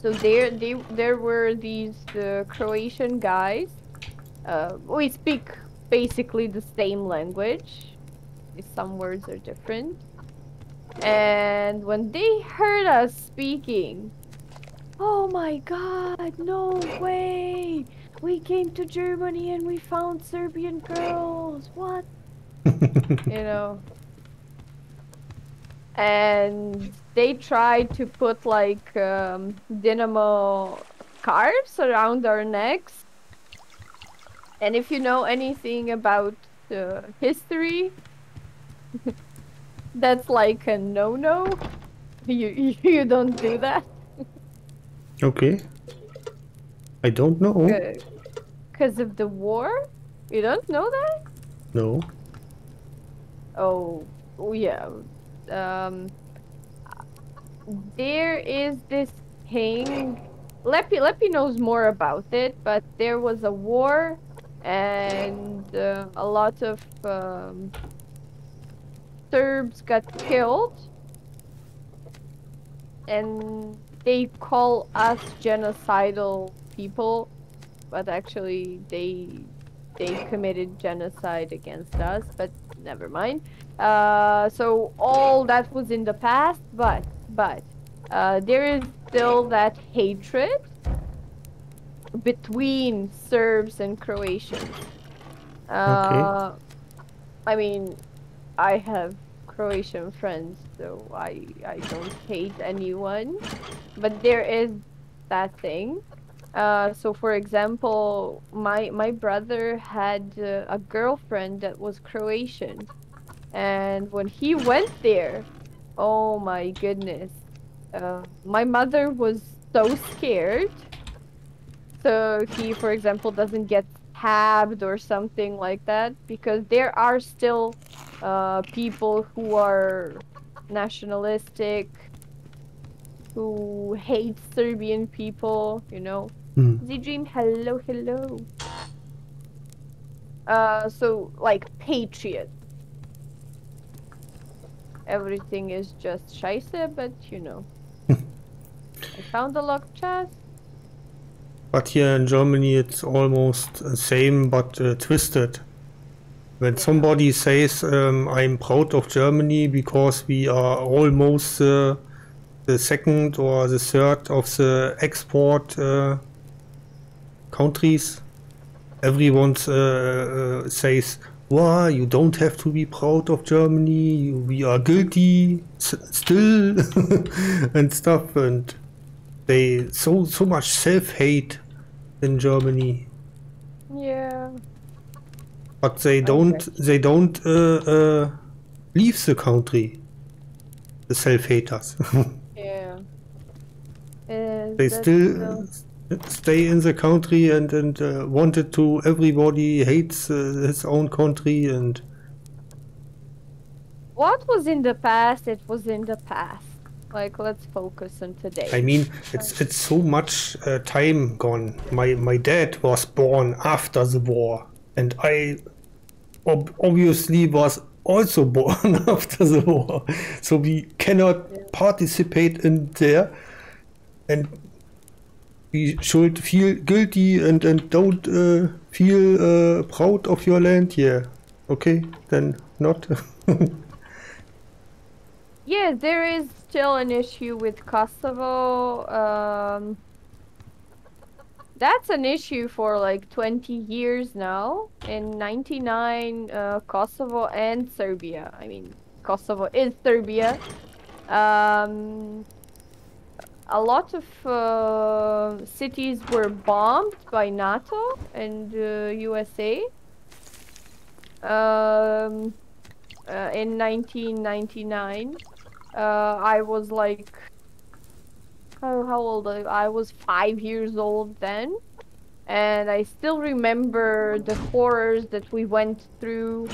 So there, they, there were these uh, Croatian guys. Uh, we speak basically the same language. Some words are different. And when they heard us speaking, oh my god, no way! We came to Germany and we found Serbian girls. What? (laughs) you know. And they tried to put like um, dynamo scarves around our necks. And if you know anything about uh, history, (laughs) that's like a no-no. You (laughs) you don't do that. Okay. I don't know. Because of the war? You don't know that? No. Oh, oh yeah. Um, there is this thing. Lepi Lepi knows more about it, but there was a war, and uh, a lot of um, Serbs got killed, and they call us genocidal people, but actually they they committed genocide against us. But never mind. Uh, so all that was in the past, but but uh, there is still that hatred between Serbs and Croatians. Uh, I mean, I have Croatian friends, so I I don't hate anyone, but there is that thing. Uh, so for example, my my brother had uh, a girlfriend that was Croatian, and when he went there, oh my goodness, uh, my mother was so scared. So he, for example, doesn't get tabbed or something like that because there are still uh, people who are nationalistic, who hate Serbian people, you know. The dream, hello, hello. Uh, so like patriot. Everything is just scheisse, but you know. (laughs) I found a locked chest. But here in Germany it's almost the same but uh, twisted. When somebody says um, I'm proud of Germany because we are almost uh, the second or the third of the export uh, countries, everyone uh, uh, says, "Wow, you don't have to be proud of Germany. We are guilty s- still," (laughs) and stuff. And they so so much self hate in Germany, Yeah. but they don't they don't uh, uh, leave the country. The self haters. (laughs) Yeah. Uh, they still stay in the country and and uh, wanted to everybody hates uh, his own country and What was in the past, it was in the past. Like, let's focus on today. I mean it's it's so much uh, time gone. My my dad was born after the war and I ob- obviously was also (laughs) born after the war. So we cannot participate in there and we should feel guilty and, and don't uh, feel uh, proud of your land here. Okay, then not. (laughs) Yeah, there is still an issue with Kosovo. Um, that's an issue for like 20 years now. In 99, uh, Kosovo and Serbia. I mean, Kosovo is Serbia. Um, a lot of uh, cities were bombed by NATO and uh, USA. Um, uh, in 1999. Uh, I was like, how, how old? I, I was five years old then. And I still remember the horrors that we went through.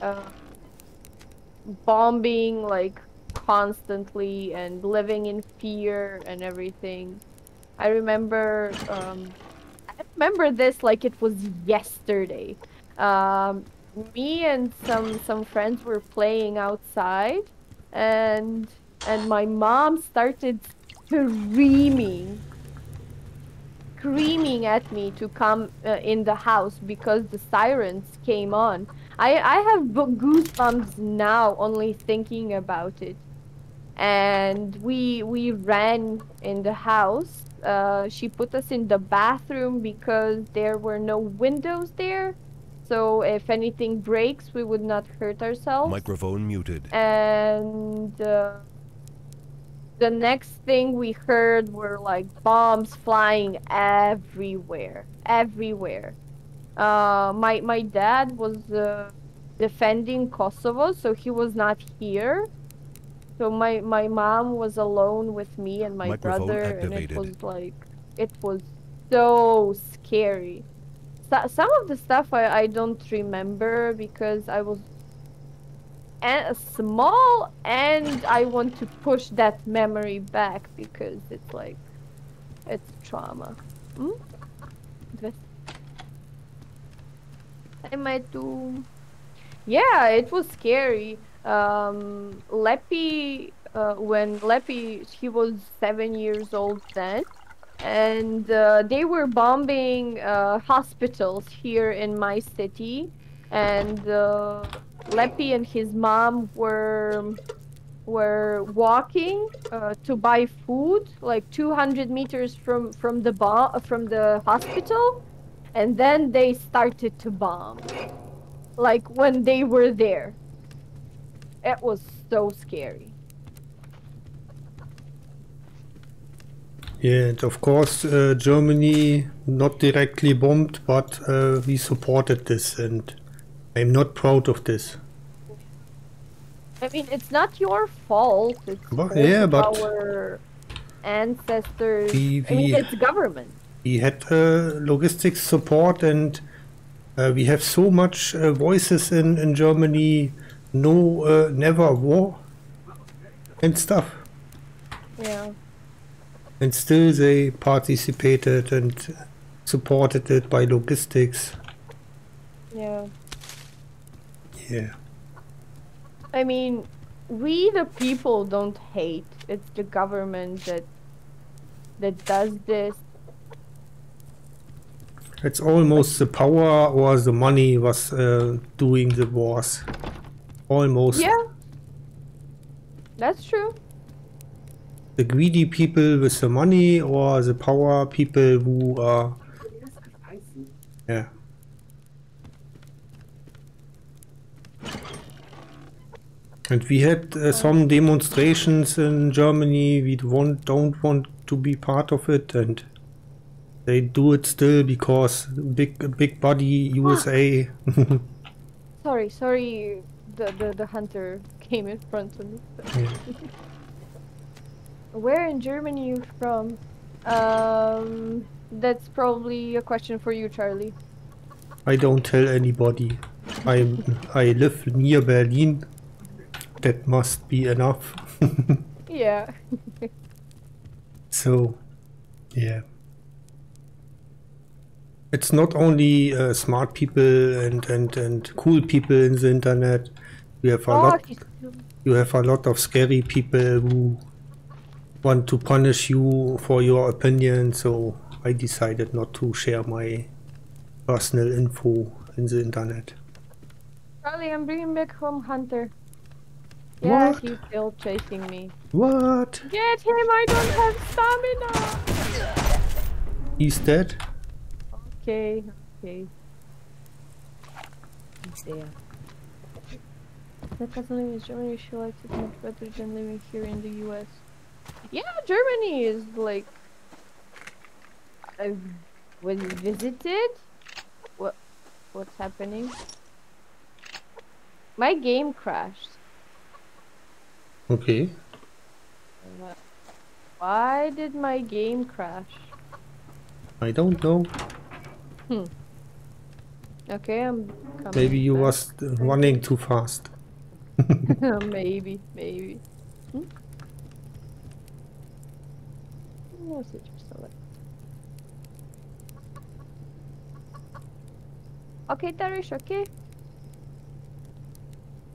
Uh, bombing like constantly and living in fear and everything. I remember, um, I remember this like it was yesterday. Um, me and some some friends were playing outside and and my mom started screaming screaming at me to come uh, in the house because the sirens came on. I I have goosebumps now only thinking about it. And we we ran in the house. Uh, she put us in the bathroom because there were no windows there. So if anything breaks, we would not hurt ourselves. Microphone muted. and uh, the next thing we heard were like bombs flying everywhere everywhere. Uh, my my dad was uh, defending kosovo so he was not here. So my my mom was alone with me and my Microphone brother and it was like it was so scary so, some of the stuff I, I don't remember because i was and small and I want to push that memory back because it's like it's trauma. Hmm? I might do Yeah, it was scary. Um Leppy uh, when Leppy he was seven years old then and uh, they were bombing uh, hospitals here in my city. And uh, Leppy and his mom were were walking uh, to buy food like 200 meters from from the from the hospital. And then they started to bomb. Like when they were there. It was so scary Yeah, and of course, uh, Germany not directly bombed, but uh, we supported this, and I'm not proud of this. I mean, it's not your fault. It's fault yeah, but- our ancestors. We- I mean, it's government. We had uh, logistics support, and uh, we have so much uh, voices in, in Germany. No, uh, never war and stuff. Yeah. And still, they participated and supported it by logistics. Yeah. Yeah. I mean, we the people don't hate. It's the government that that does this. It's almost the power or the money was uh, doing the wars. Almost. Yeah. That's true. The greedy people with the money or the power people who are. Yeah. And we had uh, some demonstrations in Germany. We want, don't want to be part of it, and they do it still because big, big body USA. (laughs) Sorry, sorry. The the, the hunter came in front of me. Yeah. (laughs) Where in Germany you from? Um, that's probably a question for you, Charlie. I don't tell anybody. I I live near Berlin. That must be enough. (laughs) Yeah. so, yeah. It's not only uh, smart people and, and, and cool people in the internet. You have a Oh, lot. You have a lot of scary people who want to punish you for your opinion. So I decided not to share my personal info in the internet. Charlie, I'm bringing back home Hunter. Yeah, What? he's still chasing me. What? Get him! I don't have stamina. He's dead. Okay, okay. He's there. That cousin living in Germany, she likes it much better than living here in the US. Yeah, Germany is like. I was visited. What? What's happening? My game crashed. Okay. Why did my game crash? I don't know. Hmm. Okay, I'm coming. Maybe you back. was running too fast. (laughs) (laughs) maybe, maybe. Hmm? Okay, Tarish, okay.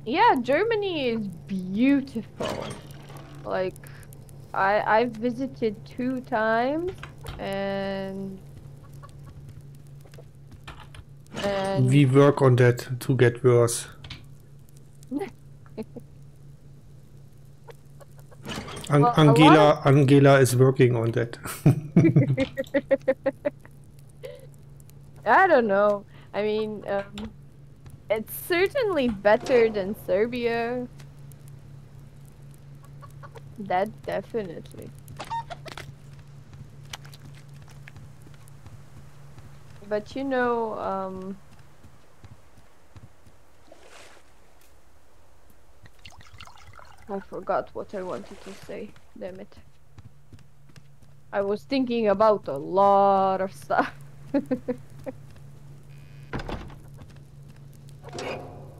Yeah, Germany is beautiful. Like, I I've visited two times, and and we work on that to get worse. An- Well, Angela, Angela is working on that. (laughs) I don't know. I mean, um, it's certainly better than Serbia. That definitely. But you know, um, I forgot what I wanted to say. Damn it. I was thinking about a lot of stuff. (laughs)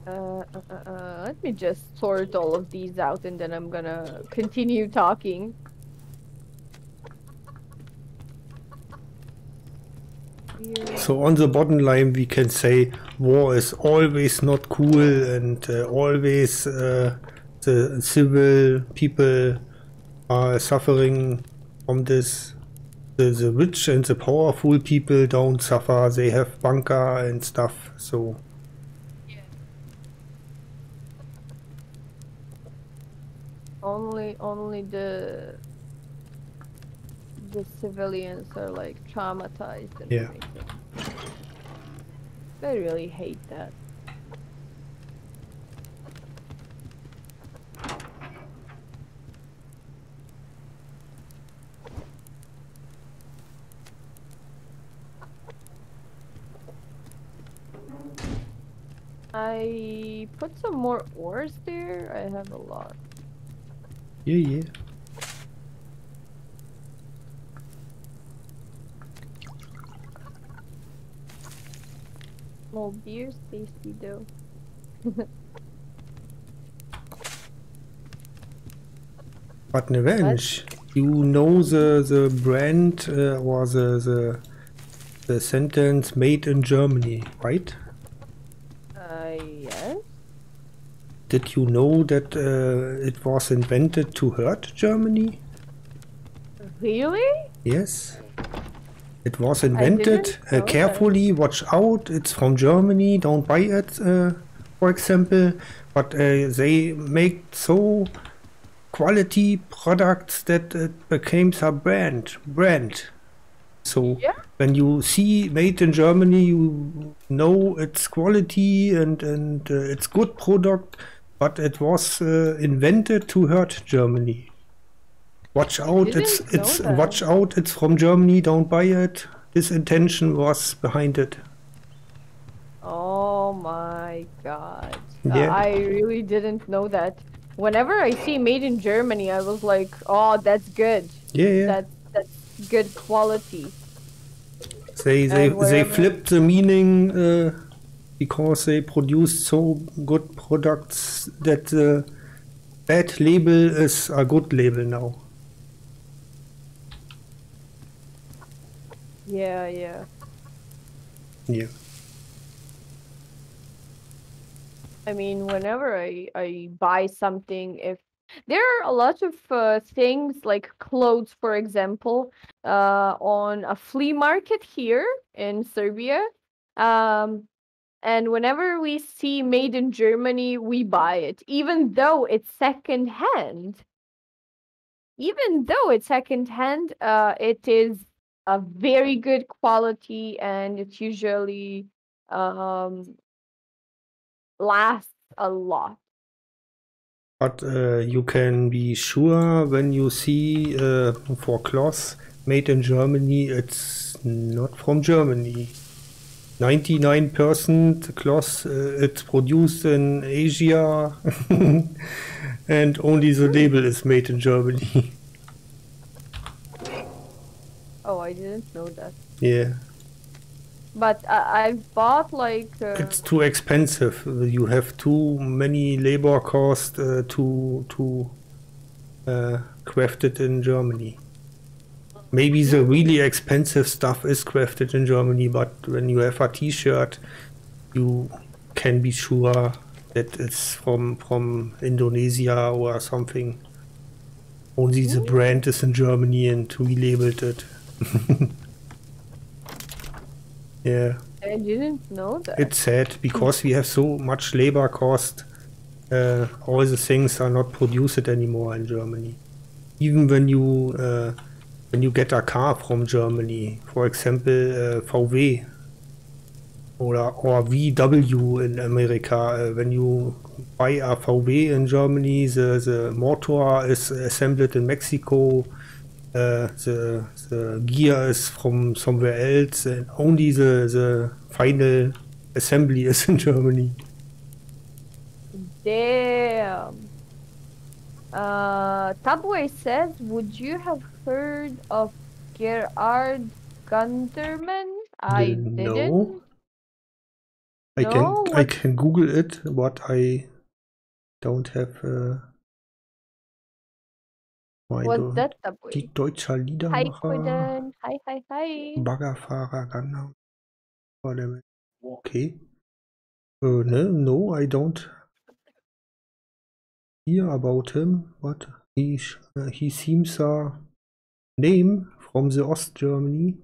Uh, uh, uh, uh, let me just sort all of these out and then I'm gonna continue talking. So on the bottom line, we can say war is always not cool and uh, always uh, the civil people are suffering from this. The, the rich and the powerful people don't suffer. They have bunker and stuff. So Only, only the the civilians are like traumatized and Yeah. everything. I really hate that. I put some more ores there. I have a lot. yeah, yeah. Well, beer's tasty though. (laughs) But Revenge, you know the the brand uh, or the, the the sentence made in Germany, right? Uh, yes. Did you know that uh, it was invented to hurt Germany? Really? Yes. It was invented. Uh, know that. carefully, watch out. It's from Germany. Don't buy it, uh, for example. But uh, they make so quality products that it became a brand. Brand. So Yeah. when you see made in Germany, you know it's quality and and uh, it's good product. But it was uh, invented to hurt Germany. Watch out! It's it's that. watch out! It's from Germany. Don't buy it. This intention was behind it. Oh my god. Yeah. I really didn't know that. Whenever I see made in Germany, I was like, "Oh, that's good. Yeah, yeah. That's good quality." they they they flipped the meaning uh, because they produced so good products that the bad label is a good label now. Yeah, yeah. Yeah. I mean, whenever I I buy something, if there are a lot of uh, things like clothes, for example, uh, on a flea market here in Serbia, um, and whenever we see made in Germany, we buy it, even though it's second hand. Even though it's second hand, uh, it is a very good quality, and it's usually um lasts a lot. But uh, you can be sure when you see uh, for cloth made in Germany, it's not from Germany. 99% cloth uh, it's produced in Asia (laughs) and only the label is made in Germany. (laughs) Oh, I didn't know that. yeah, But I I've bought like uh, it's too expensive. You have too many labor costs uh, to to uh, craft it in Germany. Maybe the really expensive stuff is crafted in Germany, but when you have a T-shirt, you can be sure that it's from from Indonesia or something. Only the brand is in Germany and we labeled it. (laughs) yeah. I didn't know that. It's sad because we have so much labor cost. Uh, all the things are not produced anymore in Germany. Even when you uh, when you get a car from Germany, for example, uh, VW or or VW in America, uh, when you buy a VW in Germany, the the motor is assembled in Mexico. Uh, the the gear is from somewhere else, and only the the final assembly is in Germany. Damn. Uh, Tubway says, would you have heard of Gerhard Gundermann? I No. didn't. I No, can I can Google it, but I don't have. Uh, my What's do- that, Tubway? Die deutscher Hi, Liedermacher, Quiden. Hi, hi, hi. Baggerfahrer Gunner. Whatever. Okay. Uh, no, no, I don't hear about him. But he uh, he seems a name from the Ost Germany.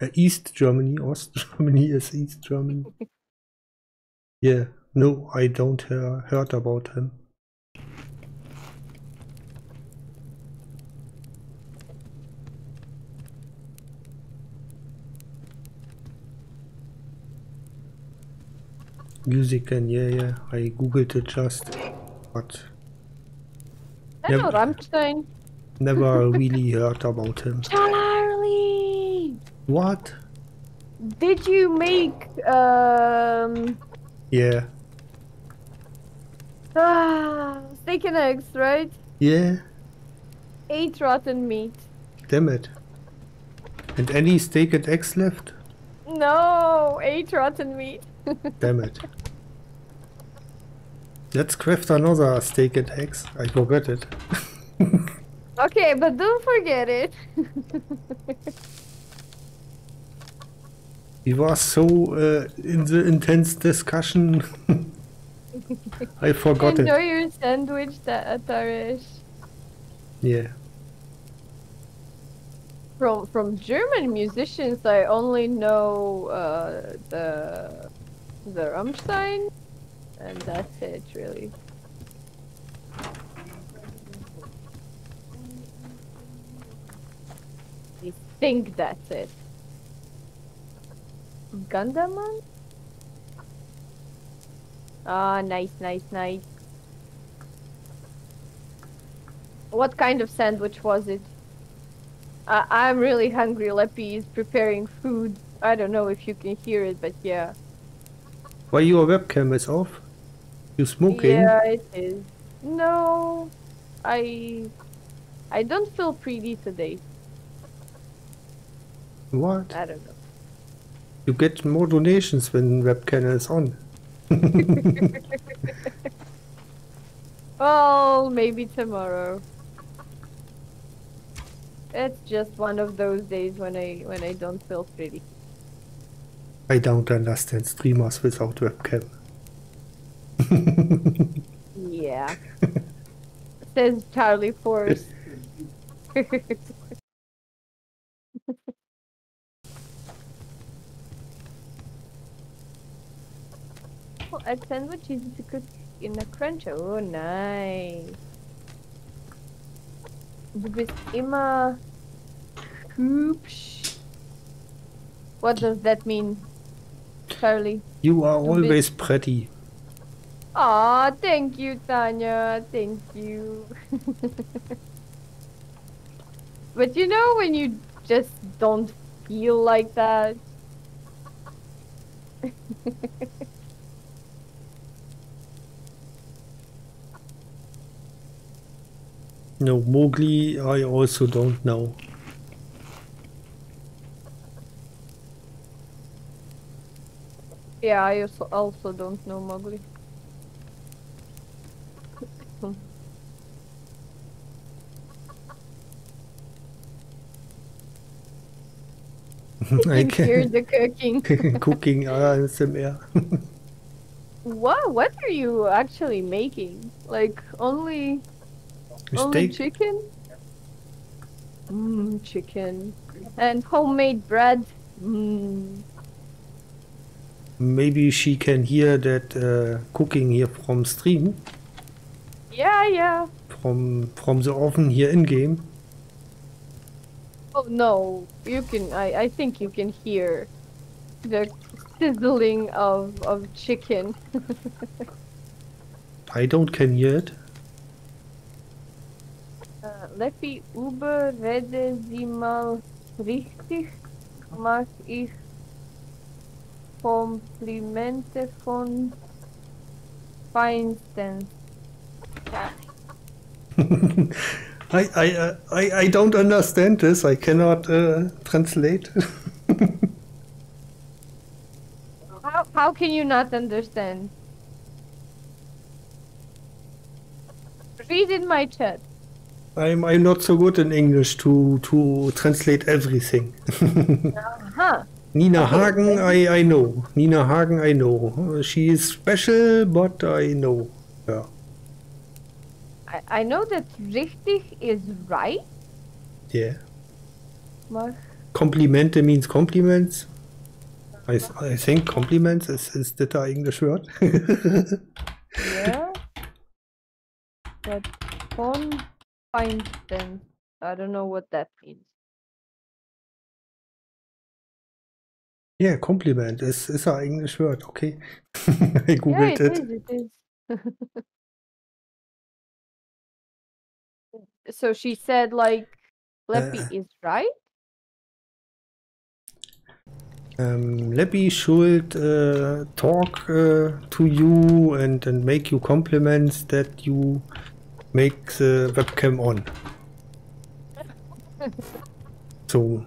Uh, East Germany. Ost (laughs) Germany is East Germany. (laughs) yeah. No, I don't hear, heard about him. Music and yeah, yeah. I googled it just, but know Yep. Rammstein. never (laughs) really heard about him. Charlie! What? Did you make, um, Yeah, ah, steak and eggs, right? yeah. Eight rotten meat. Damn it. And any steak and eggs left? No, eight rotten meat. (laughs) Damn it. Let's craft another steak and eggs. I forgot it. (laughs) Okay, but don't forget it. We were so uh, in the intense discussion. (laughs) I forgot Enjoy it. your sandwich, Ta- Tarish. Yeah. From from German musicians, I only know uh, the the Rammstein, and that's it, really. I think that's it. Gundermann? Ah, nice, nice, nice. What kind of sandwich was it? I I'm really hungry. Leppy is preparing food. I don't know if you can hear it, but yeah. Why your webcam is off? You smoking? Yeah, it is. No, I I don't feel pretty today. What? I don't know. You get more donations when webcam is on. (laughs) Well, maybe tomorrow. It's just one of those days when I when I don't feel pretty. I don't understand streamers without webcam. Yeah. Says Charlie Force. oh, (laughs) a sandwich easy to cook in a crunch. Oh, nice. Du bist immer hübsch. What does that mean, Charlie? You are always pretty. Aw, thank you, Tanya. Thank you. (laughs) but you know when you just don't feel like that? (laughs) No, Mowgli, I also don't know. Yeah, I also, also don't know Mowgli. (laughs) I can hear the cooking. (laughs) cooking uh, ASMR. what? What are you actually making? Like only only chicken? Mmm, chicken. And homemade bread. Mmm. Maybe she can hear that uh, cooking here from stream, Yeah, yeah. from from the oven here in game. Oh no, you can. I I think you can hear the sizzling of of chicken. (laughs) I don't can hear it. Uh, lepiej uberede sie mal richtig, mach ich Komplimente von Feinsten. (laughs) I, I, uh, I, I don't understand this. I cannot uh, translate. (laughs) How, how can you not understand? Read in my chat. I'm I'm not so good in English to to translate everything. (laughs) Huh. Nina Hagen, I I know. Nina Hagen, I know. She is special, but I know. Yeah. I, I know that richtig is right. Yeah. Mach Komplimente means compliments. I, I think compliments is, is that a English word? Yeah. But von Feinsten. I don't know what that means. Yeah, compliment is, is a English word. Okay. I Yeah, googled it it. is, it is. so she said like Leppy Uh, is right? Um, Leppy should uh, talk uh, to you and, and make you compliments that you make the webcam on. (laughs) so,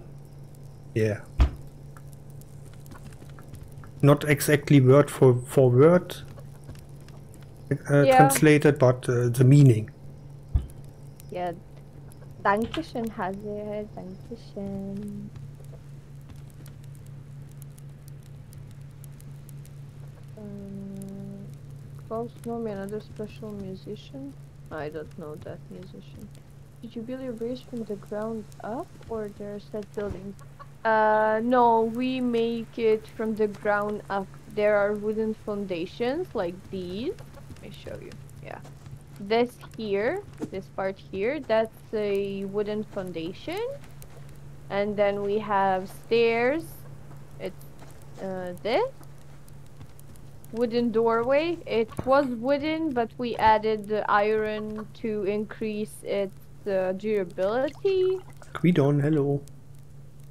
yeah. Not exactly word for, for word uh, Yeah. translated, but uh, the meaning. Yeah. Dankeschön, Hase. Dankeschön. Um, Klaus Nomi, another special musician? I don't know that musician. Did you build your base from the ground up or there are set buildings? Uh, no, we make it from the ground up. There are wooden foundations like these. Let me show you. Yeah. This here, this part here, that's a wooden foundation. And then we have stairs. It's uh, this. Wooden doorway. It was wooden, but we added the iron to increase its uh, durability. Guidon, hello.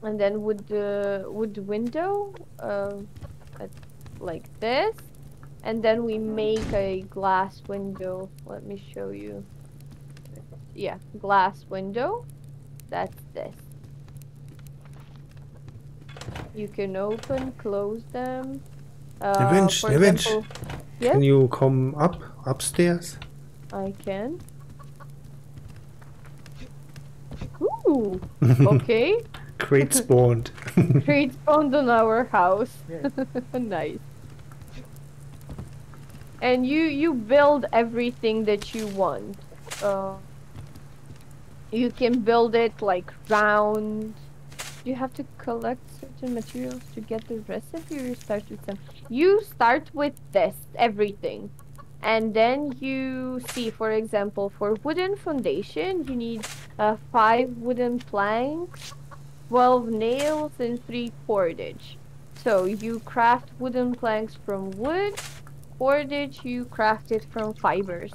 And then wood uh, wood window, uh, like this. And then we make a glass window. Let me show you. Yeah, glass window. That's this. You can open, close them. Uh, for Nevench. example, Yes? Can you come up upstairs? I can. (laughs) Ooh, okay. Great spawned. (laughs) Great spawned on our house. (laughs) nice. And you you build everything that you want. Uh, you can build it like round. You have to collect certain materials to get the recipe. Or you start with some. You start with this everything, and then you see, for example, for wooden foundation, you need uh, five wooden planks 12 nails and 3 cordage. So you craft wooden planks from wood, cordage you craft it from fibers.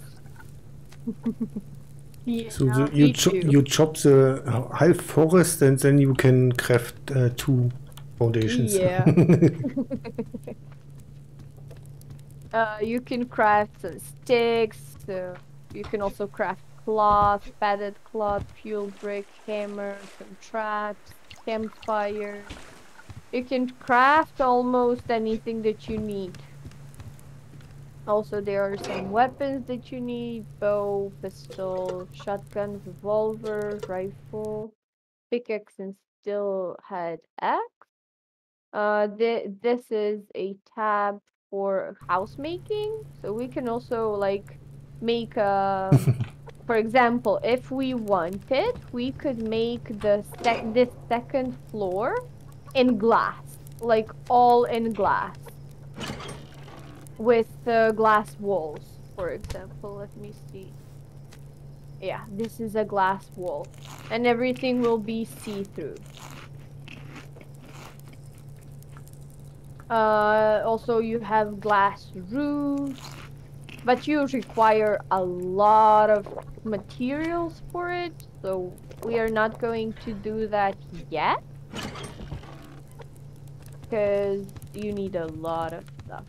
(laughs) yeah, So the, you, me cho- too. you chop the half forest and then you can craft uh, two foundations. Yeah. (laughs) (laughs) Uh, you can craft some sticks. You can also craft cloth, padded cloth, fuel brick, hammer, some traps, campfire. You can craft almost anything that you need. Also, there are some weapons that you need: bow, pistol, shotgun, revolver, rifle, pickaxe, and steel head axe. Uh, th- this is a tab for house making, so we can also like make a. (laughs) for example, if we wanted, we could make the sec- this second floor in glass, like all in glass. with uh, glass walls, for example. Let me see. Yeah, this is a glass wall, and everything will be see-through. Uh, also, you have glass roofs, but you require a lot of materials for it, so we are not going to do that yet. Because you need a lot of stuff.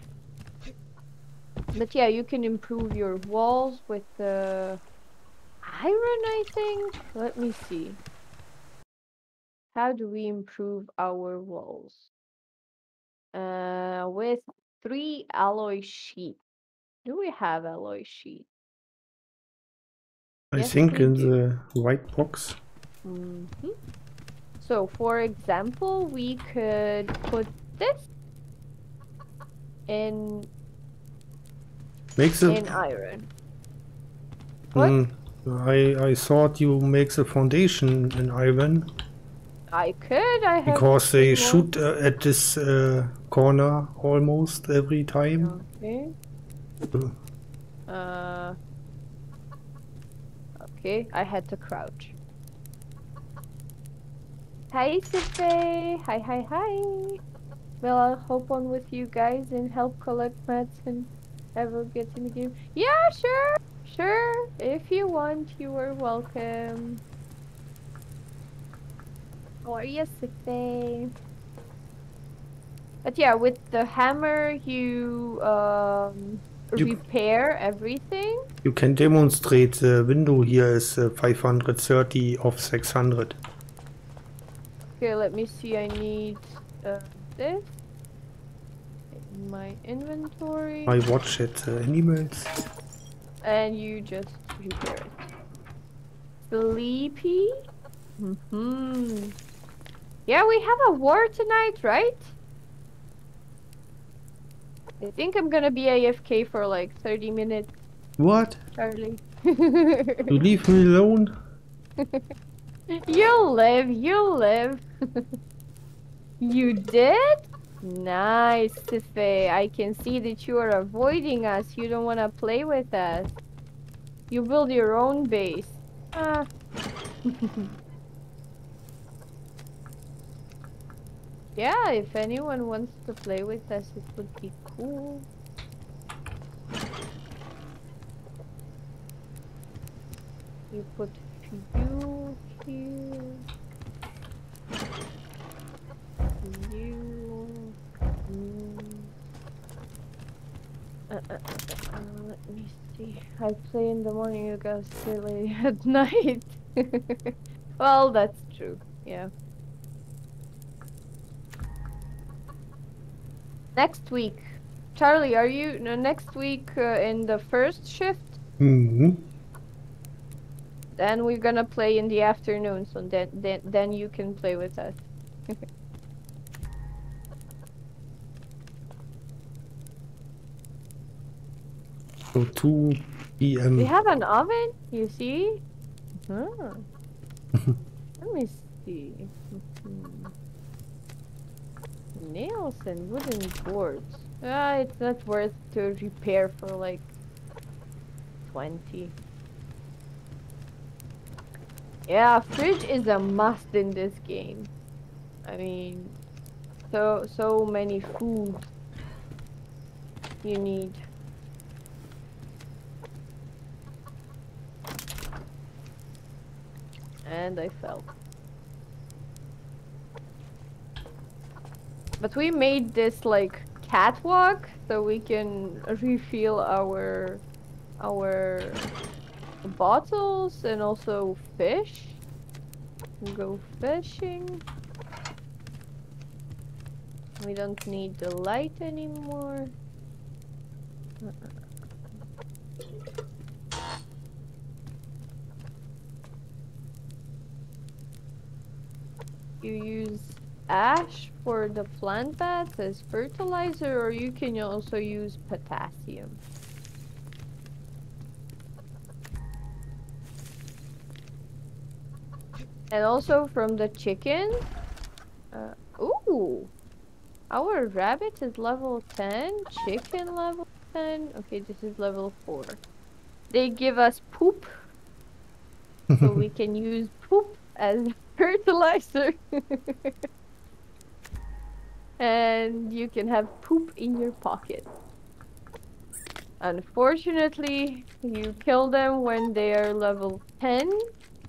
But yeah, you can improve your walls with the iron, I think. Let me see. How do we improve our walls? Uh, with three alloy sheet. Do we have alloy sheet? I Yes, think in do. the white box. hmm So, for example, we could put this in Makes in iron. What? Mm, I I thought you make the foundation in iron I could. I have. because they shoot uh, at this uh, corner almost every time. Okay. Uh. Okay, I had to crouch. Hi, Sife. Hi, hi, hi. Well, I'll hop on with you guys and help collect mats and ever get in the game. Yeah, sure, sure. If you want, you are welcome. How are you, Sife? But yeah, with the hammer, you um You- repair everything. You can demonstrate the window here is uh, 530 of 600. Okay, let me see. I need uh, this in my inventory, I watch at the animals. and you just repair it. Sleepy. Hmm. Yeah, we have a war tonight, right? I think I'm gonna be AFK for like 30 minutes, What? Charlie. You leave me alone? (laughs) You'll live, you'll live. (laughs) you did? Nice, Sife. I can see that you are avoiding us. You don't want to play with us. You build your own base. Ah. (laughs) yeah, if anyone wants to play with us, it would be cool. You put fuel here. You. Mm. Uh, uh, uh, uh, let me see. I play in the morning, you guys play (laughs) at night. (laughs) well, that's true. Yeah. Next week. Charlie, are you no, next week uh, in the first shift? hmm Then we're gonna play in the afternoon, so then then then you can play with us. So 2 p.m. We have an oven, you see? Huh. (laughs) Let me see. Mhm. Nails and wooden boards. Ah, it's not worth to repair for like 20. Yeah, fridge is a must in this game. I mean, so so many food you need. And I fell. But we made this like catwalk so we can refill our our bottles and also fish. Go fishing. We don't need the light anymore. You use ash for the plant beds as fertilizer or you can also use potassium. And also from the chicken. Uh, ooh! Our rabbit is level 10, chicken level 10. Okay, this is level 4. They give us poop, so we (laughs) can use poop as (laughs) fertilizer. (laughs) and you can have poop in your pocket. Unfortunately, you kill them when they are level 10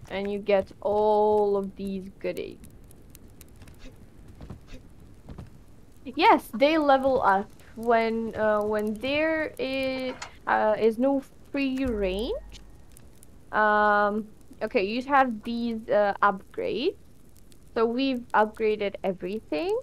and you get all of these goodies. Yes, they level up when uh, when there is uh, is no free range. Um, okay, you have these uh, upgrades. So we've upgraded everything,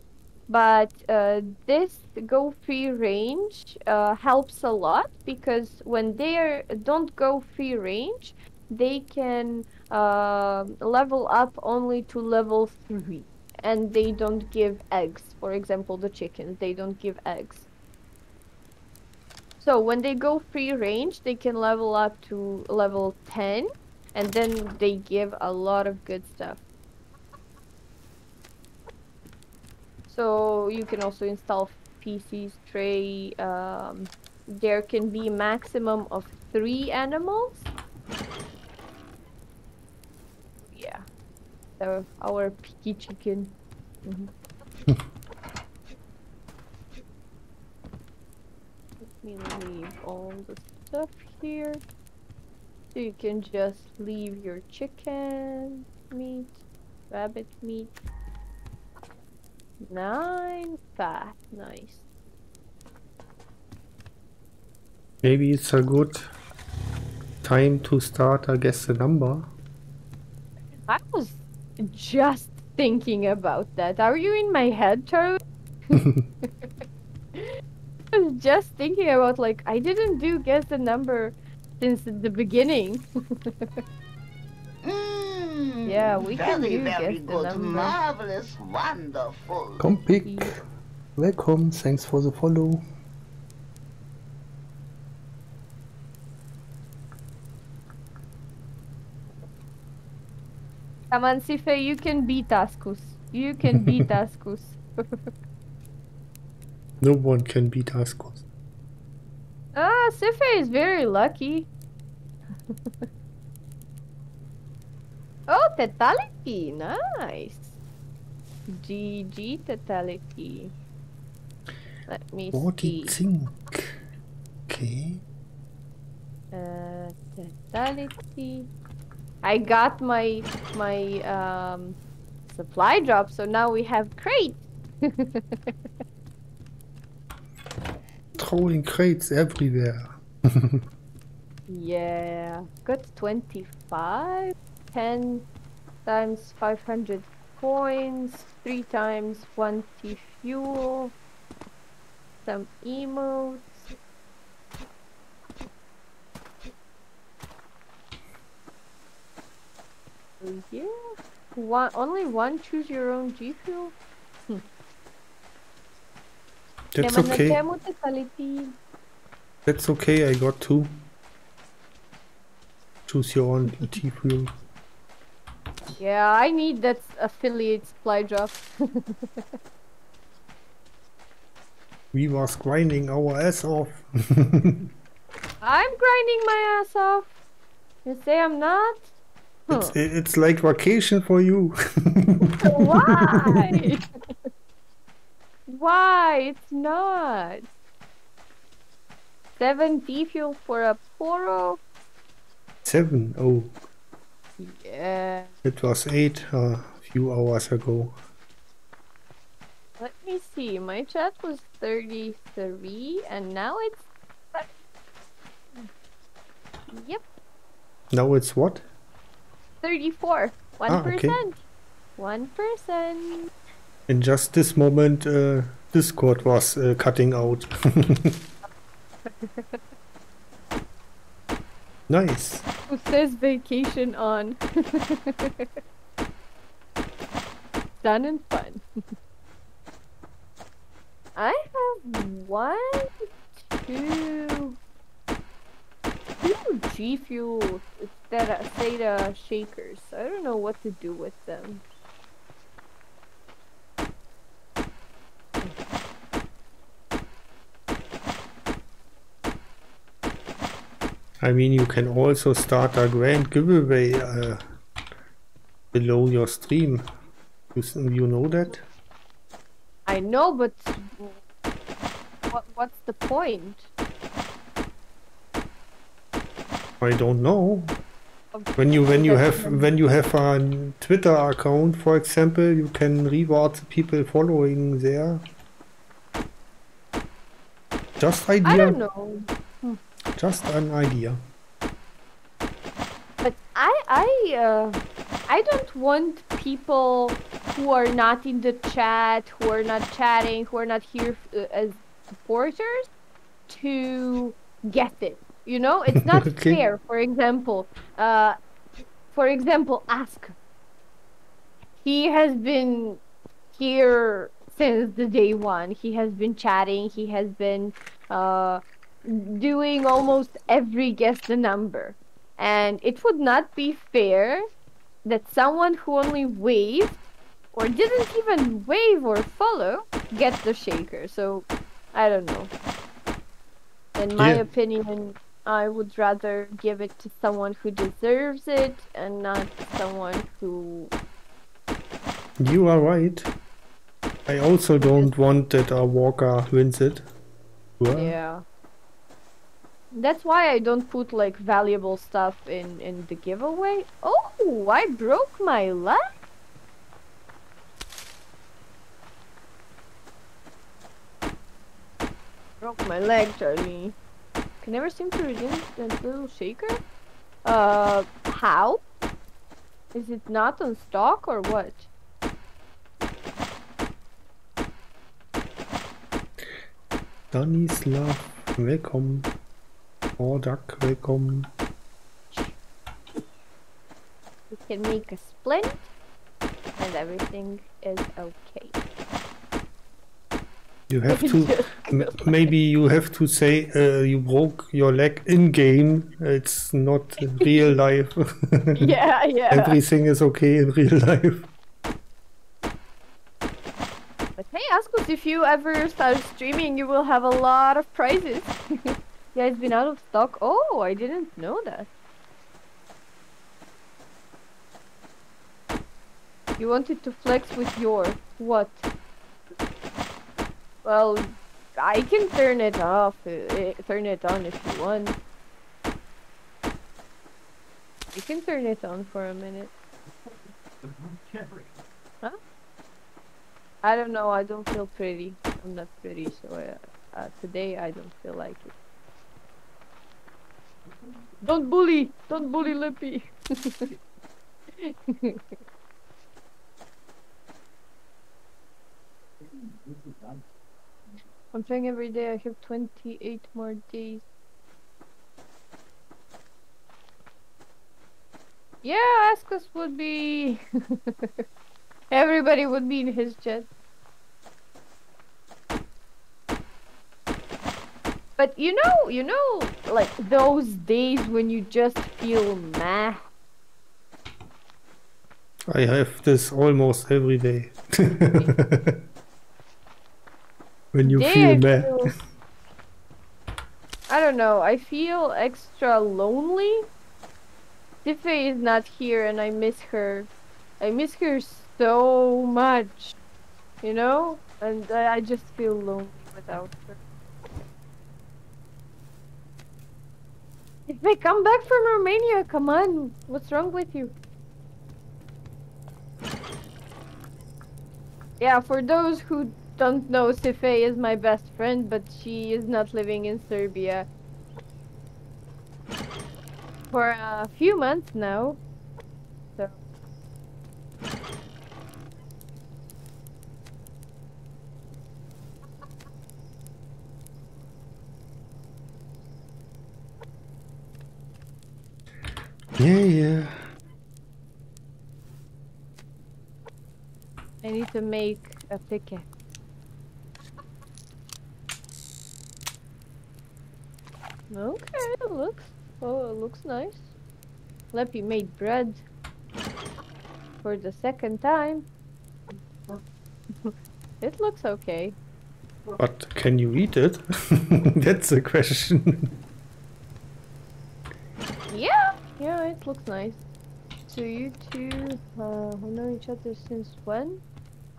but uh, this go free range uh, helps a lot because when they don't go free range, they can uh, level up only to level three, and they don't give eggs. For example, the chickens they don't give eggs. So when they go free range, they can level up to level 10 and then they give a lot of good stuff. So you can also install PCs tray. Um, there can be maximum of three animals. Yeah. So our picky chicken. Mhm. Let me leave all the stuff here. So you can just leave your chicken meat, rabbit meat. Nine fat, nice. Maybe it's a good time to start, I guess, the number. I was just thinking about that. Are you in my head, Charlie? (laughs) (laughs) I was just thinking about like I didn't do guess the number since the beginning. (laughs) Mm, Yeah, we can very, do very guess the good. number. Marvelous, wonderful. Come pick. Yeah. Welcome. Thanks for the follow. Come on, Sife, you can beat Askus. You can beat (laughs) Askus. (laughs) No one can beat Askus. ah, Sife is very lucky. (laughs) oh, Tetality, nice. GG Tetality. Let me What see. you think? Okay. Uh, Tetality. I got my my um supply drop, so now we have crate. (laughs) Throwing crates everywhere. (laughs) Yeah, got 25, 10 times 500 coins, 3 times 20 fuel, some emotes. Oh, Yeah, one, only one choose your own G fuel. (laughs) That's okay. That's okay. I got two. Choose your own T fuel. Yeah, I need that affiliate supply drop. (laughs) We was grinding our ass off. (laughs) I'm grinding my ass off. You say I'm not? Huh. It's it's like vacation for you. (laughs) Why? Why? It's not. Seven T fuel for a Poro? Seven. Oh, Yeah. It was eight a few hours ago. Let me see. My chat was 33 and now it's. Yep, Now it's what? 34. 1%. Ah, okay. 1%. In just this moment, uh, Discord was uh, cutting out. (laughs) nice. Who says vacation on? (laughs) Done and fun. (laughs) I have one, two, two G fuel that are Theta shakers. I don't know what to do with them. I mean, you can also start a grand giveaway uh, below your stream. You, you know that? I know, but what what's the point? I don't know. When you when you have when you have a Twitter account, for example, you can reward the people following there. Just idea. I don't know. Just an idea. But I I uh, I don't want people who are not in the chat, who are not chatting, who are not here uh, as supporters to get it. You know, it's not (laughs) Okay. fair. For example, uh, for example, ask. He has been here since the day one. He has been chatting. He has been uh, doing almost every guess the number. And it would not be fair that someone who only waved or didn't even wave or follow gets the shaker. So I don't know. In my Yeah. opinion, I would rather give it to someone who deserves it and not someone who You are right. I also don't want that a walker wins it. Well, Yeah. That's why I don't put like valuable stuff in in the giveaway. Oh, I broke my leg. Broke my leg, Charlie. Can never seem to redeem that little shaker. Uh, how? Is it not on stock or what? Stanislav, velkommen. Ordak, velkommen. We can make a splint, and everything is okay. You have to. (laughs) maybe you have to say uh, you broke your leg in game. It's not real life. (laughs) yeah, yeah. Everything is okay in real life. But hey, Askus, if you ever start streaming, you will have a lot of prizes. (laughs) yeah, it's been out of stock. Oh, I didn't know that. You wanted to flex with your what? Well, I can turn it off, uh, uh, turn it on if you want. You can turn it on for a minute. Huh? I don't know. I don't feel pretty. I'm not pretty, so uh, uh, today I don't feel like it. Don't bully! Don't bully Lippy! I'm playing every day. I have 28 more days. Yeah, Askus would be. (laughs) Everybody would be in his chat. But you know, you know, like those days when you just feel meh. I have this almost every day. (laughs) when you feel I mad. feel- I don't know. I feel extra lonely. Tiffy is not here, and I miss her. I miss her so much, you know, and I, I just feel lonely without her. If they come back from Romania, come on. What's wrong with you? Yeah, for those who don't know, Sife is my best friend, but she is not living in Serbia. For a few months now. So. Yeah, yeah. I need to make a pickaxe. Okay, it looks oh it looks nice. Leppy made bread for the second time. (laughs) it looks okay. But can you eat it? (laughs) That's the question. Yeah, yeah, it looks nice. So you two uh, have known each other since when?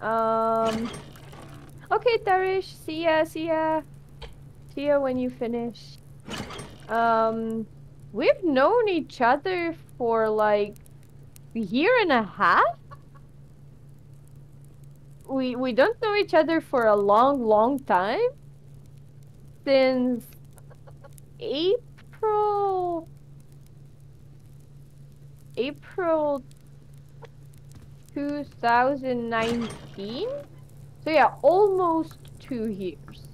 Um. Okay, Tarish. See ya. See ya. See ya when you finish. Um, we've known each other for like a year and a half. We we don't know each other for a long, long time. Since April. April 2019. So yeah, almost two years.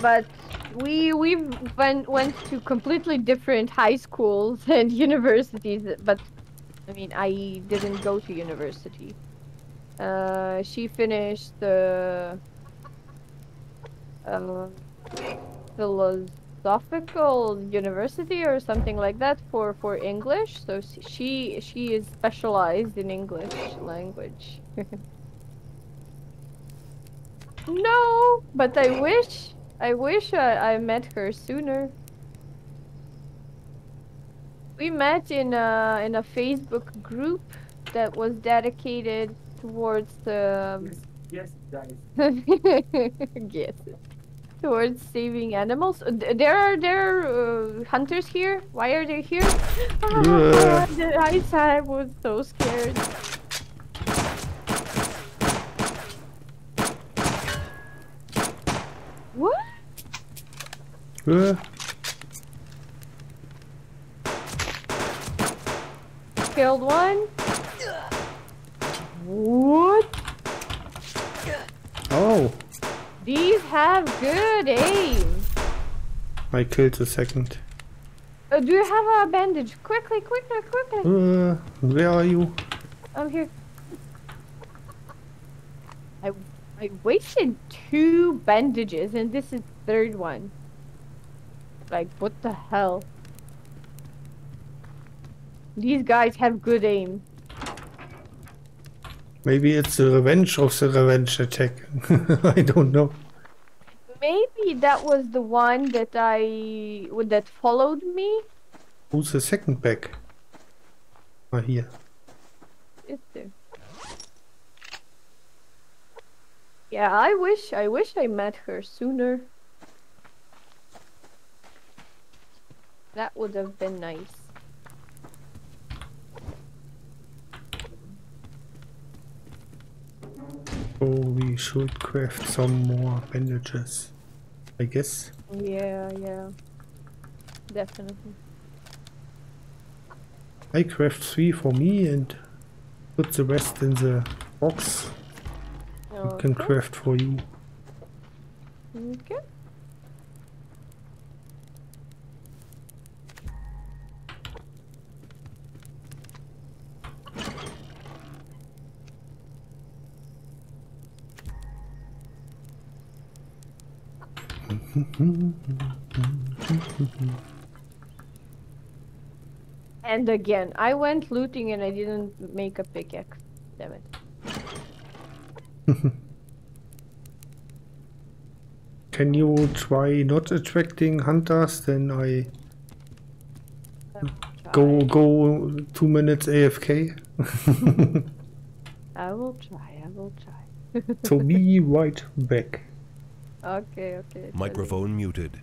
But we we went went to completely different high schools (laughs) and universities. But I mean, I didn't go to university. Uh, she finished the uh, Uh, philosophical university or something like that for for English. So she she is specialized in English language. (laughs) no, but I wish I wish I, I met her sooner. We met in a in a Facebook group that was dedicated towards the um, Yes, guys. (laughs) yes towards saving animals. Uh, There are there are uh, hunters here. Why are they here? (laughs) Yeah. I I was so scared. What? Uh, Killed one. What? oh, These have good aim. I killed the second. Uh, do you have a bandage? Quickly, quickly, quickly. Uh, where are you? I'm here. I I wasted two bandages and this is third one. Like what the hell? These guys have good aim. Maybe it's the revenge of the revenge attack. (laughs) I don't know. Maybe that was the one that I that followed me. Who's the second back? Ah, here. Is there? Yeah, I wish I wish I met her sooner. That would have been nice. So we should craft some more bandages. I guess. Yeah, yeah. Definitely. I craft three for me and put the rest in the box. I can craft for you. Okay. And again, I went looting and I didn't make a pickaxe. Damn it. (laughs) Can you try not attracting hunters? Then I go go two minutes AFK. (laughs) I will try, I will try. (laughs) so be right back. Okay, okay. sorry. Microphone muted.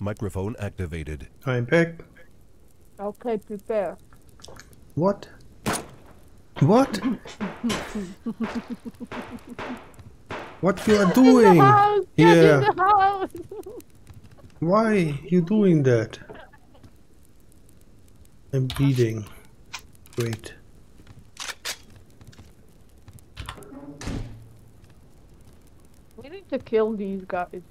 Microphone activated. I'm back. Okay, prepare. What? What? (laughs) what you are In doing? the (laughs) Why you doing that? I'm bleeding. Great. we need to kill these guys.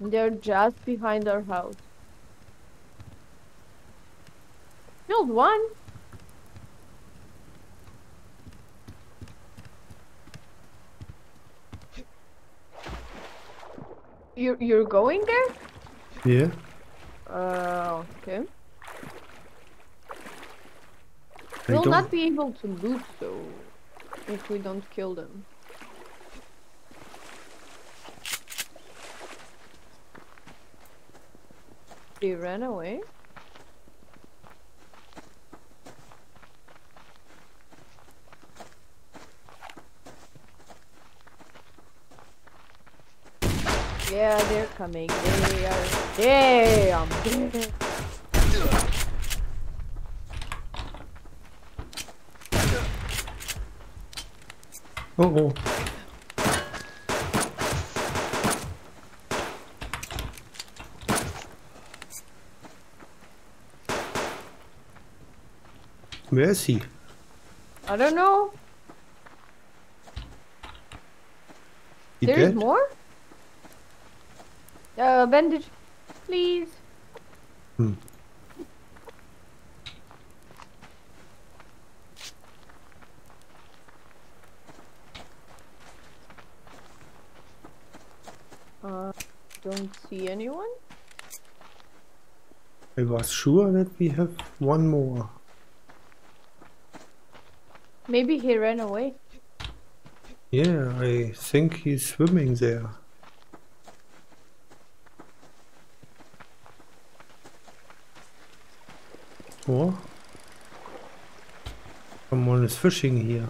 They're just behind our house. Killed one. You you're going there? Yeah. Uh, okay. I We'll not be able to loot though if we don't kill them. They ran away. Yeah, they're coming. They are. Damn. Oh, oh. Where is he? I don't know. He There's dead? more? Uh, bandage, please. Hmm. Uh, don't see anyone. I was sure that we have one more. Maybe he ran away. Yeah, I think he's swimming there. Someone is fishing here.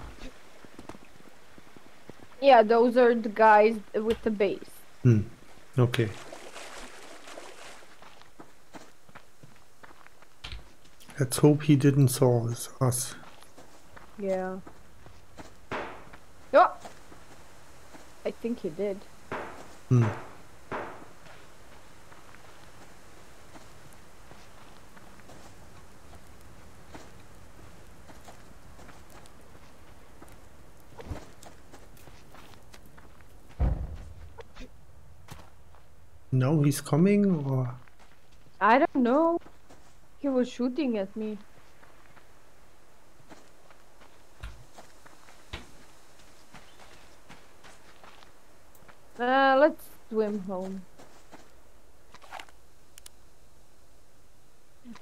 Yeah, those are the guys with the base. Hmm. Okay. Let's hope he didn't saw us- us. Yeah. Oh! I think he did. Hmm. Now he's coming or I don't know. He was shooting at me. Uh, let's swim home.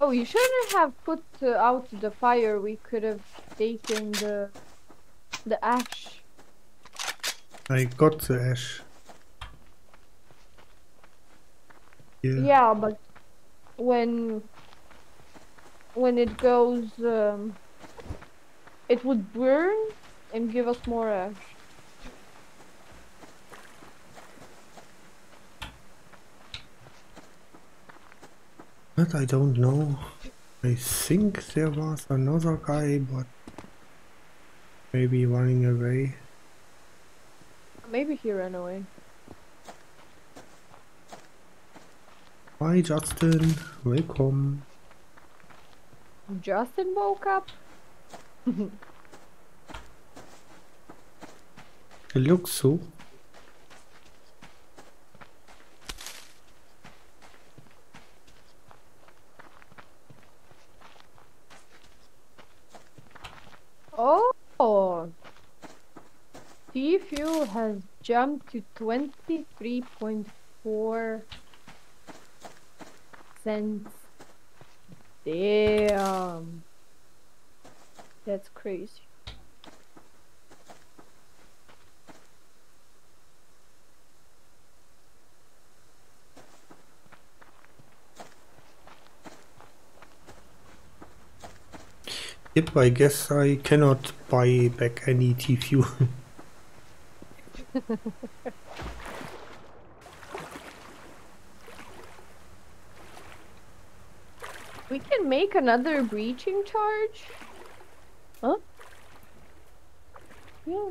Oh, you shouldn't have put uh, out the fire. We could have taken the the ash. I got the ash. Yeah. Yeah, but when when it goes, um, it would burn and give us more ash. But I don't know. I think there was another guy, but maybe running away. Maybe he ran away. Hi Justin, welcome. Justin woke up. Er it looks so. Oh, T fuel has jumped to twenty three point four cents. Damn, that's crazy. Yep, I guess I cannot buy back any T fuel. (laughs) We can make another breaching charge. Huh? Yeah.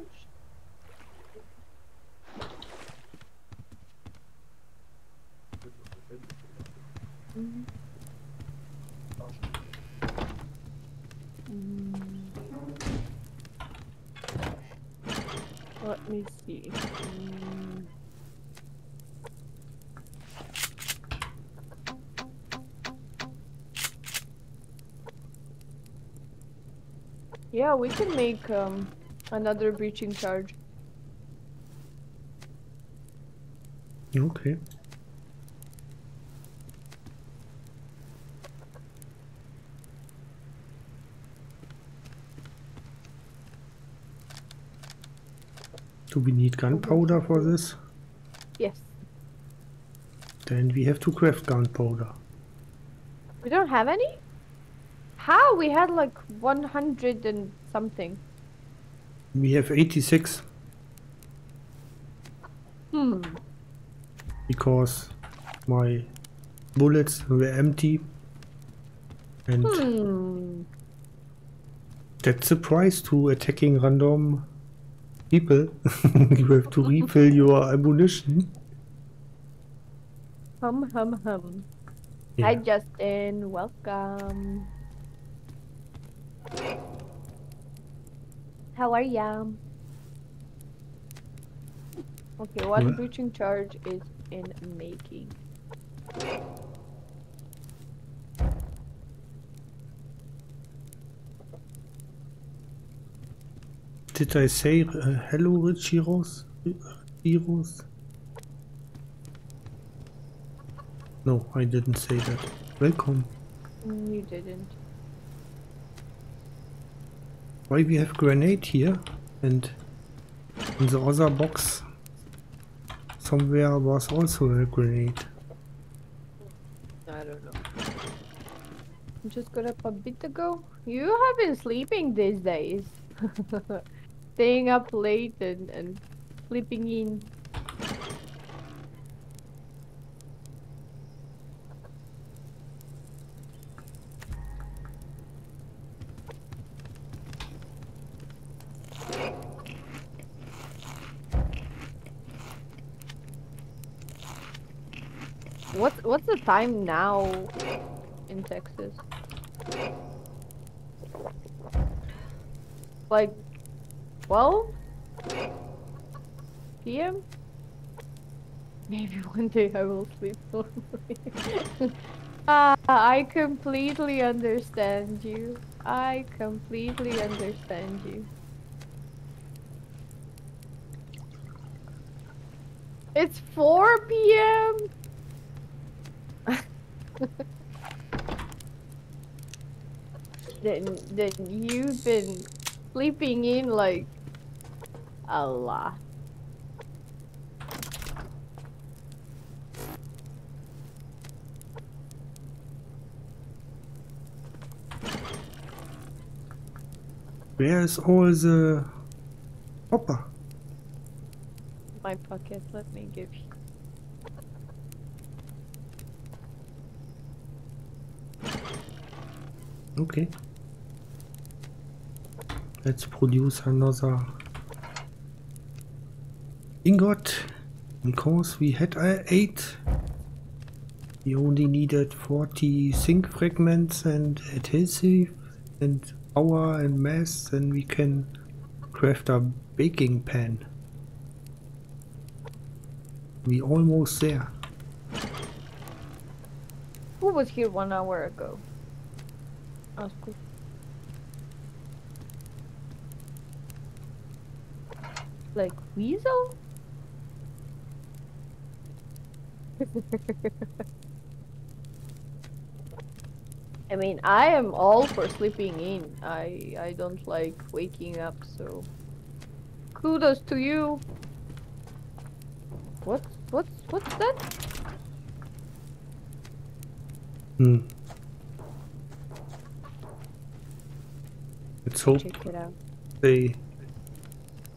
Mm. Let me see. Mm. Yeah, we can make um, another breaching charge. Okay. Do we need gunpowder for this? Yes. Then we have to craft gunpowder. We don't have any? How? We had like 100 and something. We have 86 Hmm. because my bullets were empty. And Hmm. that's the price to attacking random people. (laughs) you have to refill your ammunition. Hum hum hum. Yeah. Hi Justin, welcome. How are ya? Okay, one What? breaching charge is in making. Did I say uh, hello, Rich Heroes? Heroes? No, I didn't say that. Welcome. Mm, You didn't. Why we have grenade here and in the other box somewhere was also a grenade. I don't know. I just got up a bit ago. You have been sleeping these days. (laughs) Staying up late and, and sleeping in. What's what's the time now in Texas? Like 12 p.m. Maybe one day I will sleep normally. (laughs) Ah, I completely understand you. I completely understand you. It's 4 p.m. (laughs) then then you've been sleeping in like a lot. Where is all the hopper? My pocket, let me give you. Okay. Let's produce another ingot because we had uh, 8 we only needed 40 zinc fragments and adhesive and power and mass then we can craft a baking pan we almost there Who was here one hour ago? That's cool. Like Weasel? (laughs) I mean, I am all for sleeping in. I I don't like waking up, so kudos to you. What? What's what's that? hmm. Let's hope Check it out. they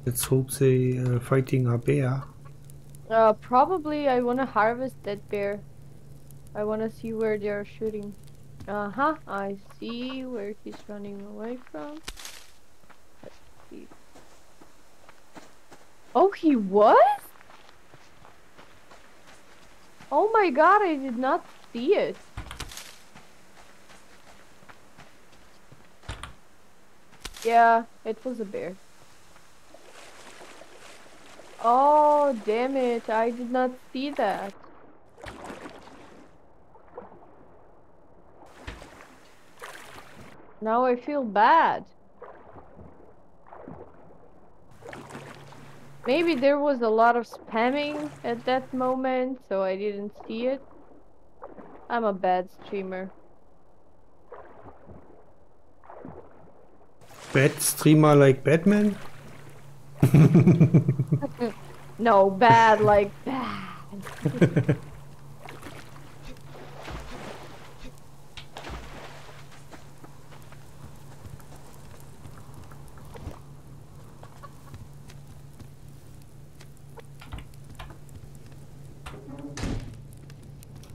let's hope they uh, fighting a bear Uh, probably I wanna harvest that bear. I wanna see where they're shooting. Uh huh. I see where he's running away from. Let's see. Oh, he was? Oh my god, I did not see it. Yeah, it was a bear. Oh, damn it. I did not see that. Now I feel bad. Maybe there was a lot of spamming at that moment, so I didn't see it. I'm a bad streamer. Bad streamer like batman (laughs) no, bad like bad. (laughs)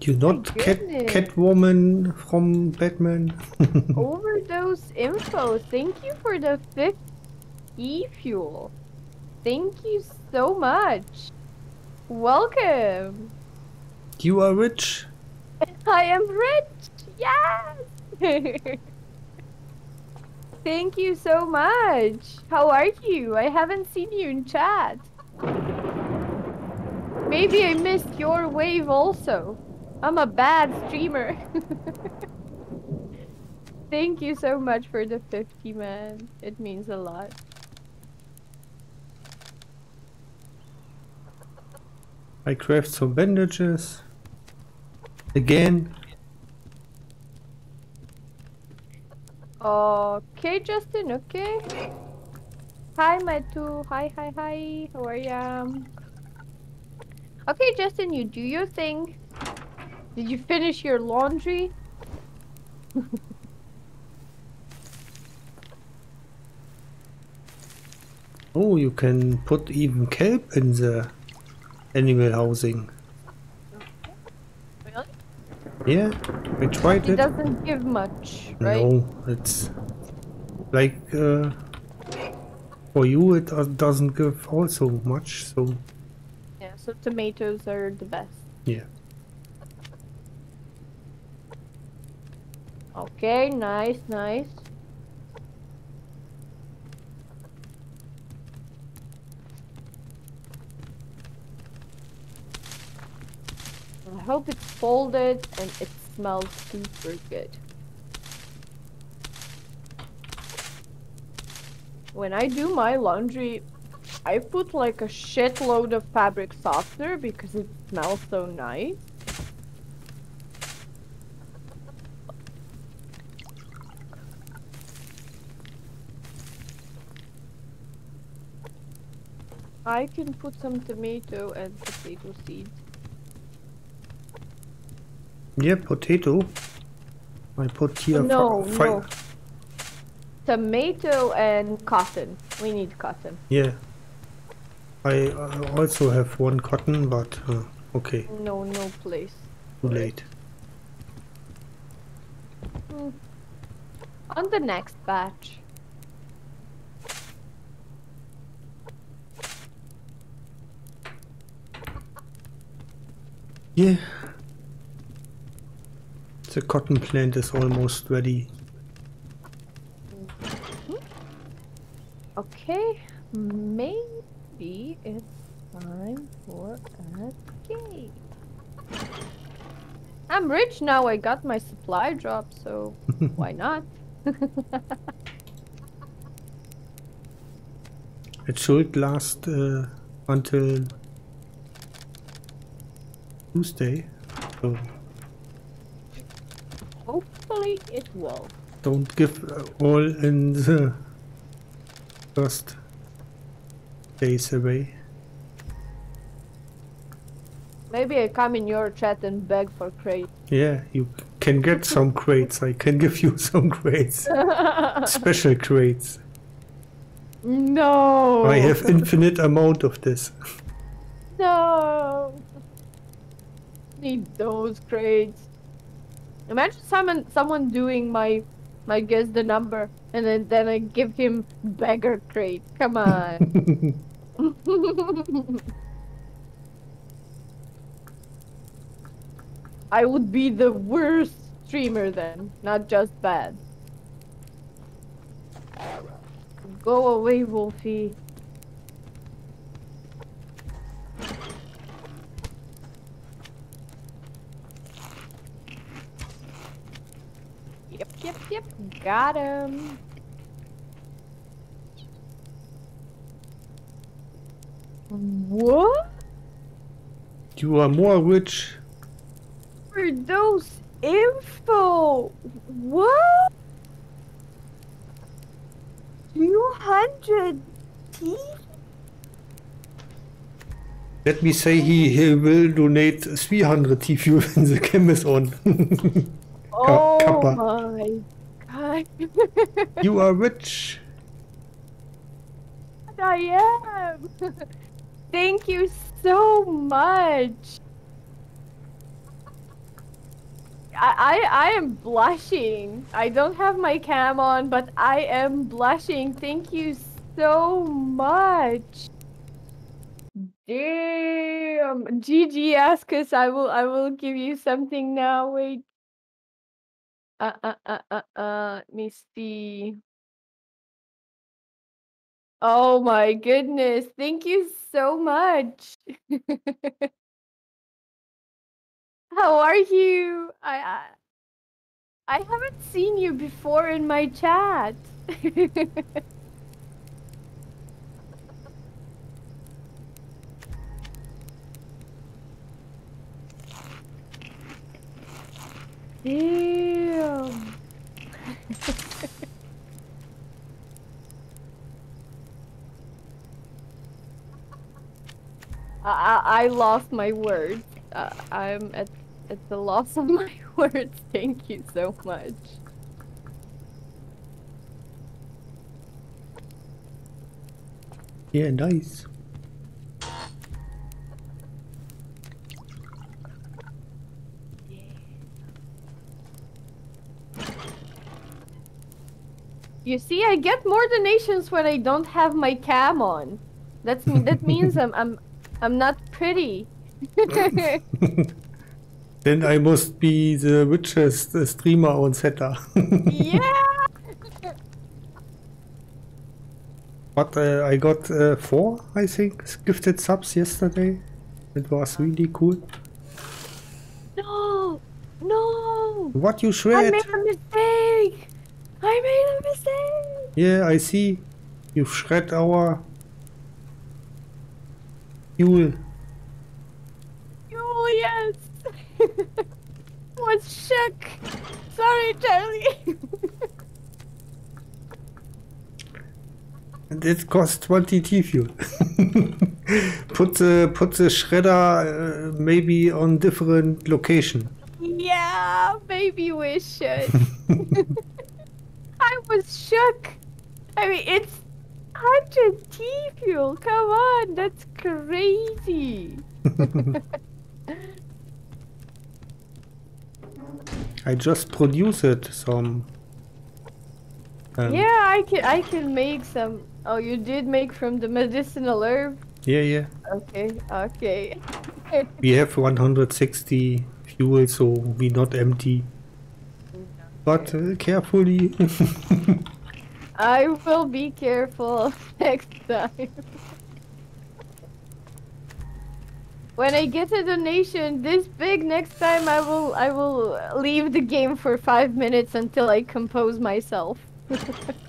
You not cat goodness. Catwoman from Batman? (laughs) Overdose info. Thank you for the fifth e fuel. Thank you so much. Welcome. you are rich. (laughs) I am rich. Yes. (laughs) Thank you so much. How are you? I haven't seen you in chat. Maybe I missed your wave also. I'm a bad streamer. (laughs) Thank you so much for the 50 man. It means a lot. I craft some bandages. Again. Okay, Justin, okay. Hi, my two. Hi, hi, hi. How are ya? Okay, Justin, you do your thing. Did you finish your laundry? (laughs) Oh, you can put even kelp in the animal housing. Really? Yeah, I tried It it. doesn't give much, right? No, it's like uh, for you it uh, doesn't give also much. So Yeah, so tomatoes are the best. yeah, Okay, nice, nice. I hope it's folded and it smells super good. When I do my laundry, I put like a shitload of fabric softener because it smells so nice. I can put some tomato and potato seeds. yeah, potato. I put here No, no. Tomato and cotton. We need cotton. Yeah, I uh, also have one cotton, but uh, okay, No, no place. too late. On the next batch. Yeah, the cotton plant is almost ready. Okay, maybe it's time for a game. I'm rich now. I got my supply drop, so (laughs) why not? It should last uh, until Tuesday, so oh. Hopefully, it will. don't give all in the first days away. Maybe I come in your chat and beg for crates. Yeah, you can get some crates. I can give you (laughs) some crates, (laughs) special crates. no. I have infinite amount of this. No. Need those crates. Imagine someone someone doing my my guess the number and then then I give him beggar crate. Come on. (laughs) I would be the worst streamer then, not just bad. Go away, Wolfie. Yep, yep, yep. Got him. What? You are more rich. For those info? What? 200 teeth? Let me say he, he will donate 300 T-Fuel when (laughs) the cam is on. (laughs) Oh Kappa. my god. you are rich. I am. (laughs) Thank you so much. I, I I am blushing. I don't have my cam on, but I am blushing. Thank you so much. Damn. GG Askus, I will I will give you something now. Wait. Uh uh uh uh uh let me see. Oh my goodness. Thank you so much. (laughs) How are you? I, I I haven't seen you before in my chat. (laughs) (laughs) I, I I lost my words. Uh, I'm at at the loss of my (laughs) words. Thank you so much. Yeah, nice. You see, I get more donations when I don't have my cam on. That's. That (laughs) means I'm I'm I'm not pretty. (laughs) Then I must be the richest streamer on Theta. yeah. (laughs) but uh, I got uh, four, I think, gifted subs yesterday. It was really cool. No. No. What you shred? I made a mistake. I made a mistake. Yeah, I see. You've shred our fuel. Oh yes. (laughs) Was shook. Sorry, Charlie. (laughs) And it costs 20 T fuel. (laughs) put the put the shredder uh, maybe on different location. yeah, maybe we should. I was shook. I mean, it's 100 T fuel. Come on, that's crazy. (laughs) I just produced some. Um, yeah, I can I can make some. Oh, you did make from the medicinal herb. yeah, yeah. Okay, okay. (laughs) We have 160 fuel, so we not empty. But uh, carefully. (laughs) I will be careful (laughs) next time. When I get a donation this big next time, I will I will leave the game for five minutes until I compose myself. (laughs)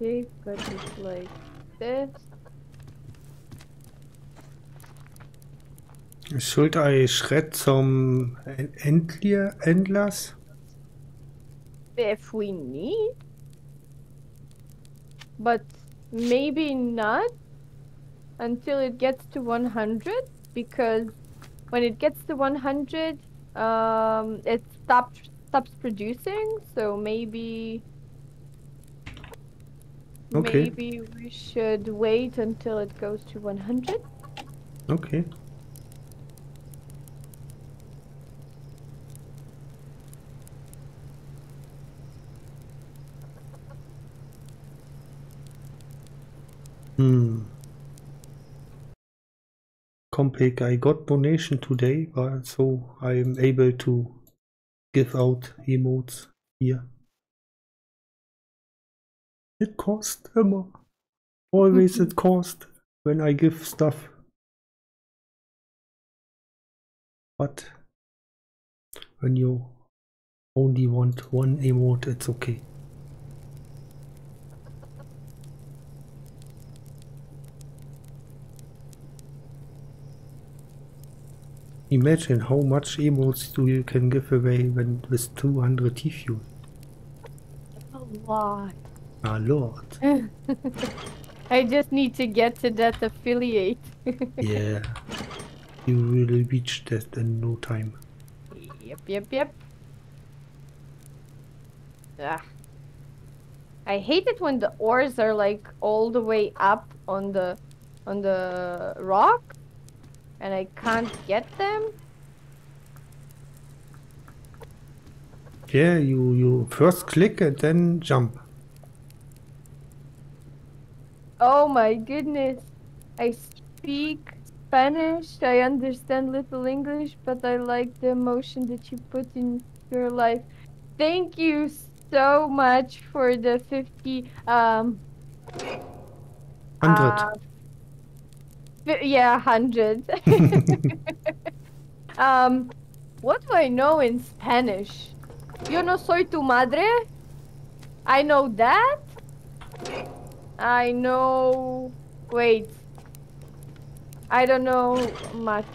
okay, got it like this. Should I shred some en- Endlier, Endlers? if we need. But maybe not until it gets to 100 because when it gets to 100 um it stops stops producing so maybe Okay. maybe we should wait until it goes to 100 Okay. Hmm. Compig, I got donation today, so I'm able to give out emotes here. It cost immer. Always it (laughs) costs when I give stuff. But when you only want one emote, it's okay. Imagine how much emotes do you can give away when with 200 T-Fuel. A lot. Ah, lord. (laughs) I just need to get to that affiliate. (laughs) yeah. You will reach that in no time. Yep, yep, yep. Ah. I hate it when the ores are like all the way up on the on the rock and I can't get them. Yeah, you, you first click and then jump. Oh my goodness. I speak Spanish. I understand little English, but I like the emotion that you put in your life. Thank you so much for the 50 um 100. uh, yeah, 100. (laughs) um what do I know in Spanish? Yo no soy tu madre? I know that. I know. Wait. I don't know much.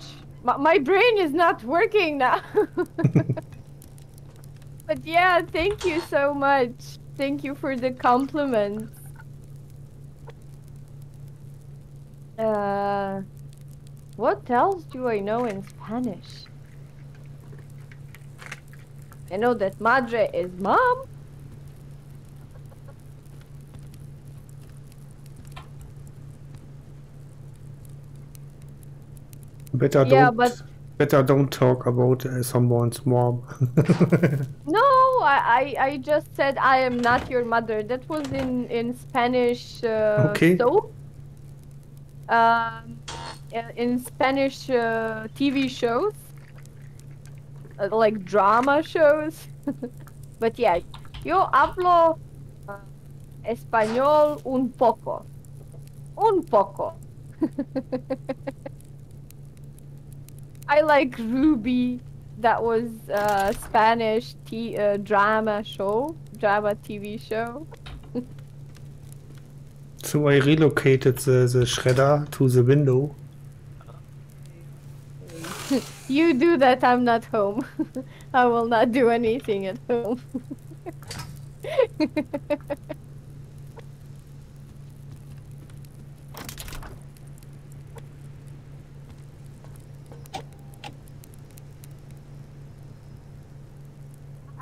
My, my brain is not working now. (laughs) but yeah, thank you so much. Thank you for the compliment. Uh, what else do I know in Spanish? I know that madre is mom. Better Yeah, don't. but- Better don't talk about uh, someone's mom. (laughs) No, I, I, just said I am not your mother. That was in in Spanish uh, Okay. soap. Um, in- in Spanish uh, TV shows, uh, like drama shows. (laughs) but yeah, yo hablo uh, español un poco, un poco. (laughs) I like Ruby. That was uh, Spanish t- uh, drama show, drama TV show. (laughs) so I relocated the, the shredder to the window. (laughs) You do that, I'm not home. (laughs) I will not do anything at home.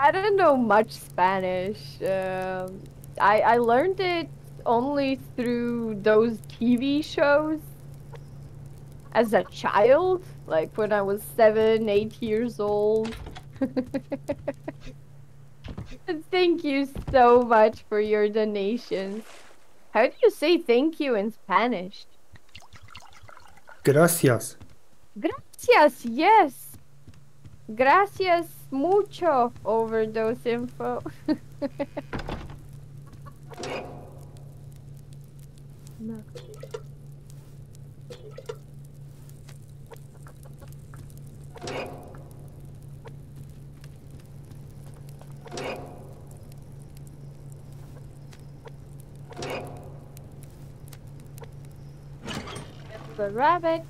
I don't know much Spanish. Um, I I learned it only through those TV shows as a child, like when I was seven, eight years old. (laughs) Thank you so much for your donations. How do you say thank you in Spanish? Gracias. Gracias, yes. Gracias mucho overdose info. no. The rabbit.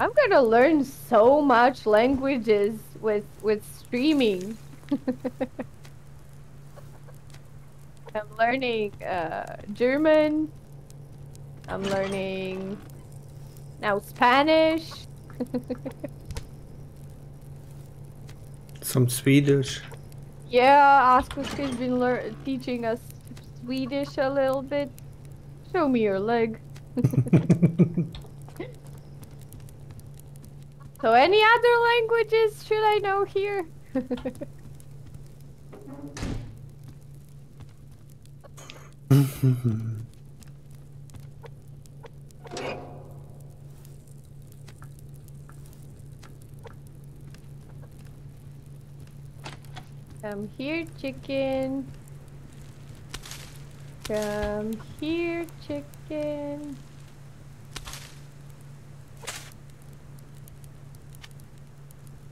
I'm gonna learn so much languages with with streaming. (laughs) I'm learning uh, German. I'm learning now Spanish. Some Swedish. Yeah, Askus has been teaching us Swedish a little bit. Show me your leg. (laughs) So any other languages should I know here? (laughs) Come here, chicken. Come here, chicken.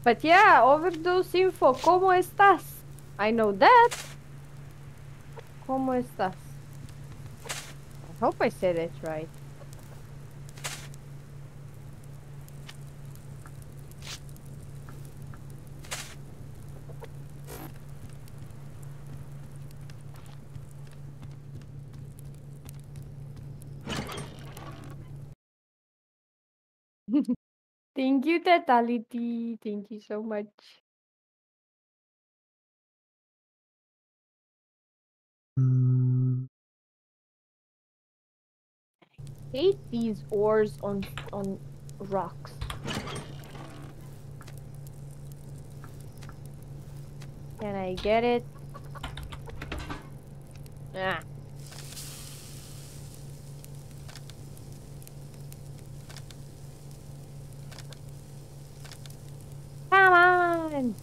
But yeah, overdose info, ¿cómo estás? I know that. ¿Cómo estás? I hope I said it right. Thank you, Tetality. Thank you so much. Mm, Hate these ores on on rocks. Can I get it? Ah. Come on!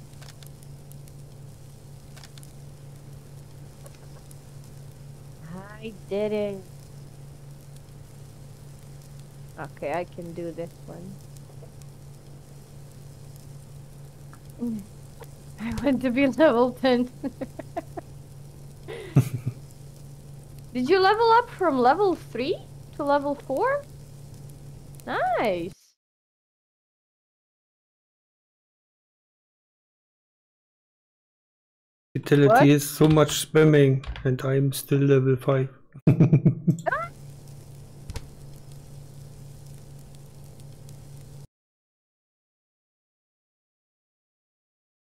I did it. Okay, I can do this one. (laughs) I want to be level 10. (laughs) Did you level up from level 3 to level 4? Nice. Vitality What? is so much spamming, and I'm still level 5. (laughs)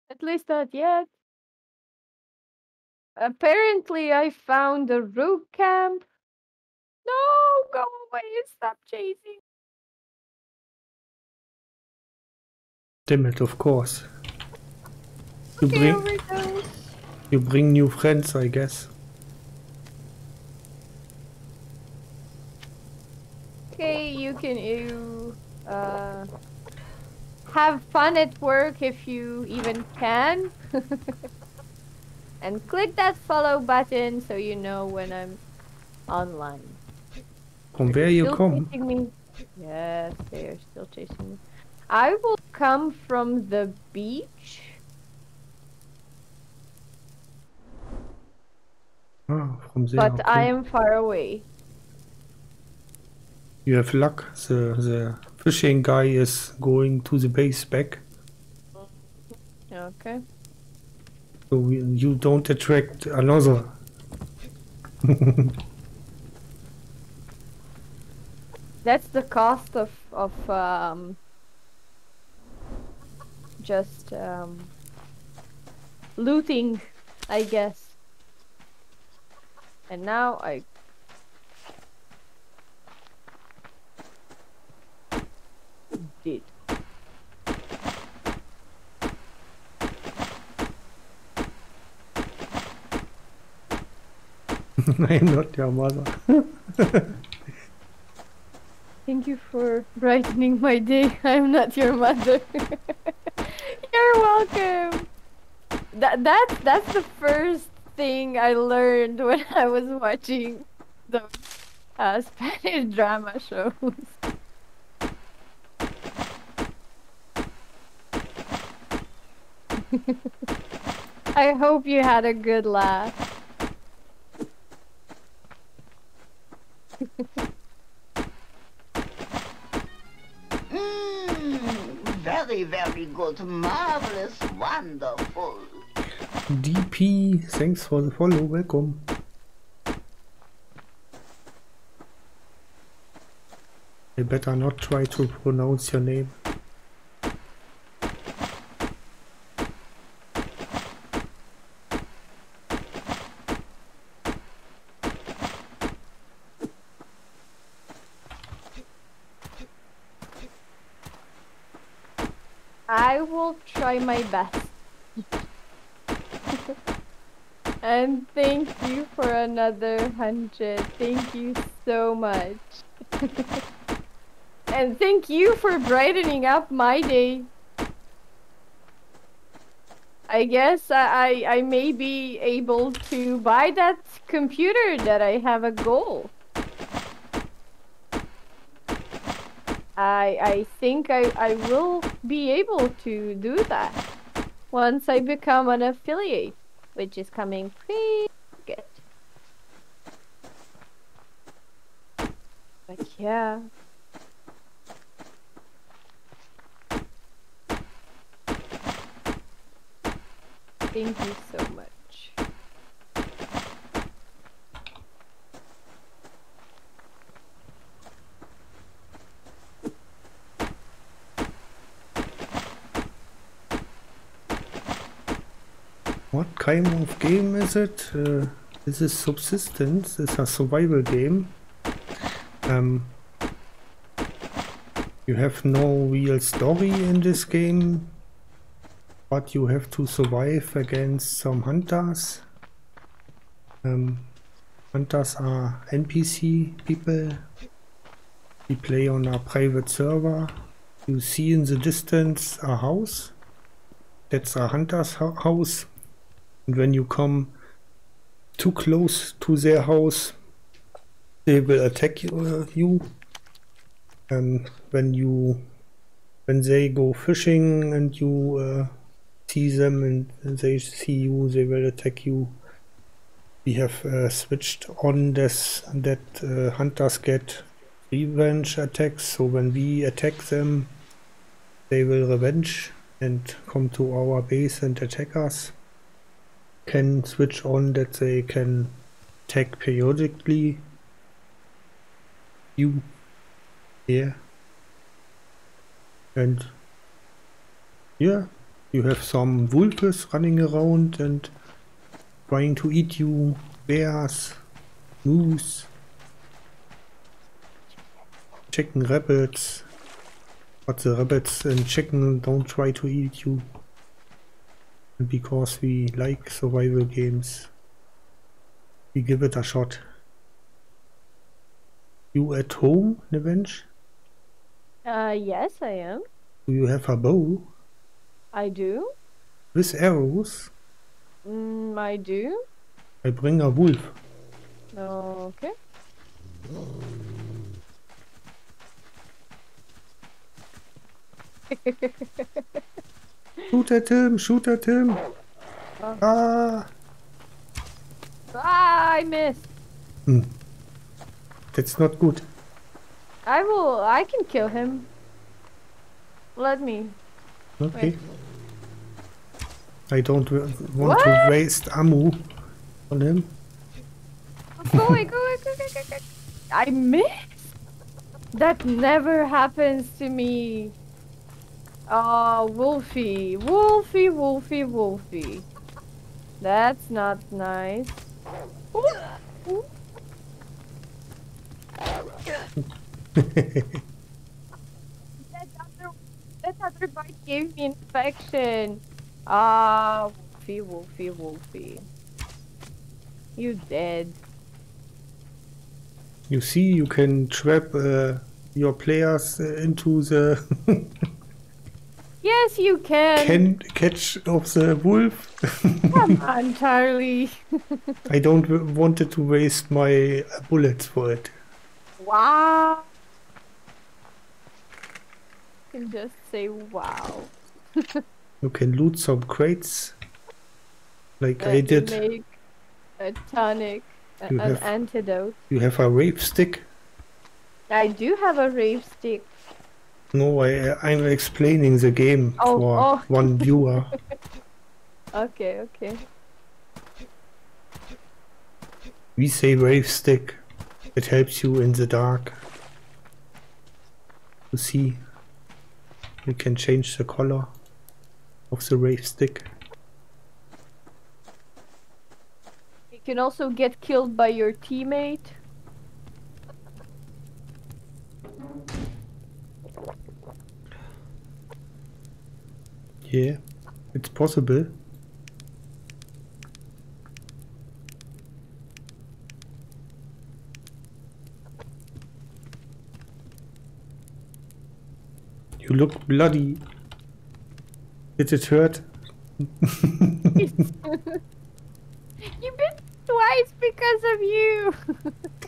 At least not yet. Apparently, I found a rogue camp. No, go away and stop chasing. Damn it, of course. You Okay, bring overdose. You bring new friends, I guess. Okay, you can you uh have fun at work if you even can. (laughs) and click that follow button so you know when I'm online. From where you come? chasing me? Yes, they are still chasing me. I will come from the beach. Ah, from there. But I am far away. You have luck. The the fishing guy is going to the base back, Okay. so we, you don't attract another. (laughs) That's the cost of of um just um looting, I guess. And now I did. (laughs) I'm not your mother. (laughs) Thank you for brightening my day. (laughs) I'm not your mother. You're welcome. That that that's the first thing I learned (laughs) when I was watching the uh, (laughs) Spanish drama shows. (laughs) I hope you had a good laugh. Mmm, very, very good. Marvelous, wonderful. DP, thanks for the follow. Welcome. I better not try to pronounce your name. I will try my best. And thank you for another hundred. Thank you so much. and thank you for brightening up my day. I guess I, I, I may be able to buy that computer that I have a goal. I I think I, I will be able to do that once I become an affiliate, which is coming pretty good. But yeah. Thank you so much. What kind of game is it? Uh, this is Subsistence. It's a survival game. Um, you have no real story in this game, but you have to survive against some hunters. Um, hunters are NPC people. We play on a private server. You see in the distance a house. That's a hunter's ho house. And when you come too close to their house, they will attack you. And when you, when they go fishing and you uh, see them and they see you, they will attack you. We have uh, switched on this that uh, hunters get revenge attacks. So when we attack them, they will revenge and come to our base and attack us. Can switch on that they can attack periodically. You here. And yeah, you have some wolves running around and trying to eat you, bears, moose, chicken rabbits. But the rabbits and chicken don't try to eat you. And because we like survival games, we give it a shot. You at home, Revenge? Uh, yes, I am. Do you have a bow I do. with arrows? Mm, I do. I bring a wolf. Okay. (laughs) Shoot at him, shoot at him. Ah, Ah, I missed. that's not good. I will. I can kill him. Let me. Okay. Wait. I don't wa- want to waste ammo on him. Go away, go away, go, go, go, go. I missed. That never happens to me. Oh, Wolfie, Wolfie, Wolfie, Wolfie. That's not nice. Ooh, ooh. that other, that other bite gave me infection. Ah, Wolfie, Wolfie, Wolfie. You dead. You see, you can trap uh, your players uh, into the (laughs) Yes, you can. can catch of the wolf. (laughs) Come on, Charlie. (laughs) I don't wanted to waste my bullets for it. Wow. You can just say wow. (laughs) You can loot some crates, like That I did. Make a tonic, You an have- antidote. You have a rape stick. I do have a rave stick. No, I, I'm explaining the game Oh, for oh. one viewer. (laughs) Okay, okay. we say rave stick. It helps you in the dark to see. You can change the color of the rave stick. You can also get killed by your teammate. Yeah, it's possible. You look bloody. Did it hurt? (laughs) You bit twice because of you. (laughs)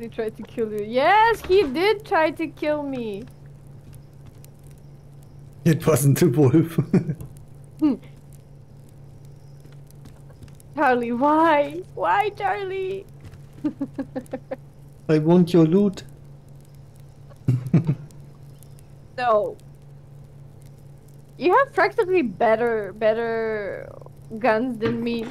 He tried to kill you. Yes, he did try to kill me. It wasn't a wolf. (laughs) Charlie, why? Why, Charlie? (laughs) I want your loot. (laughs) No. You have practically better better guns than me.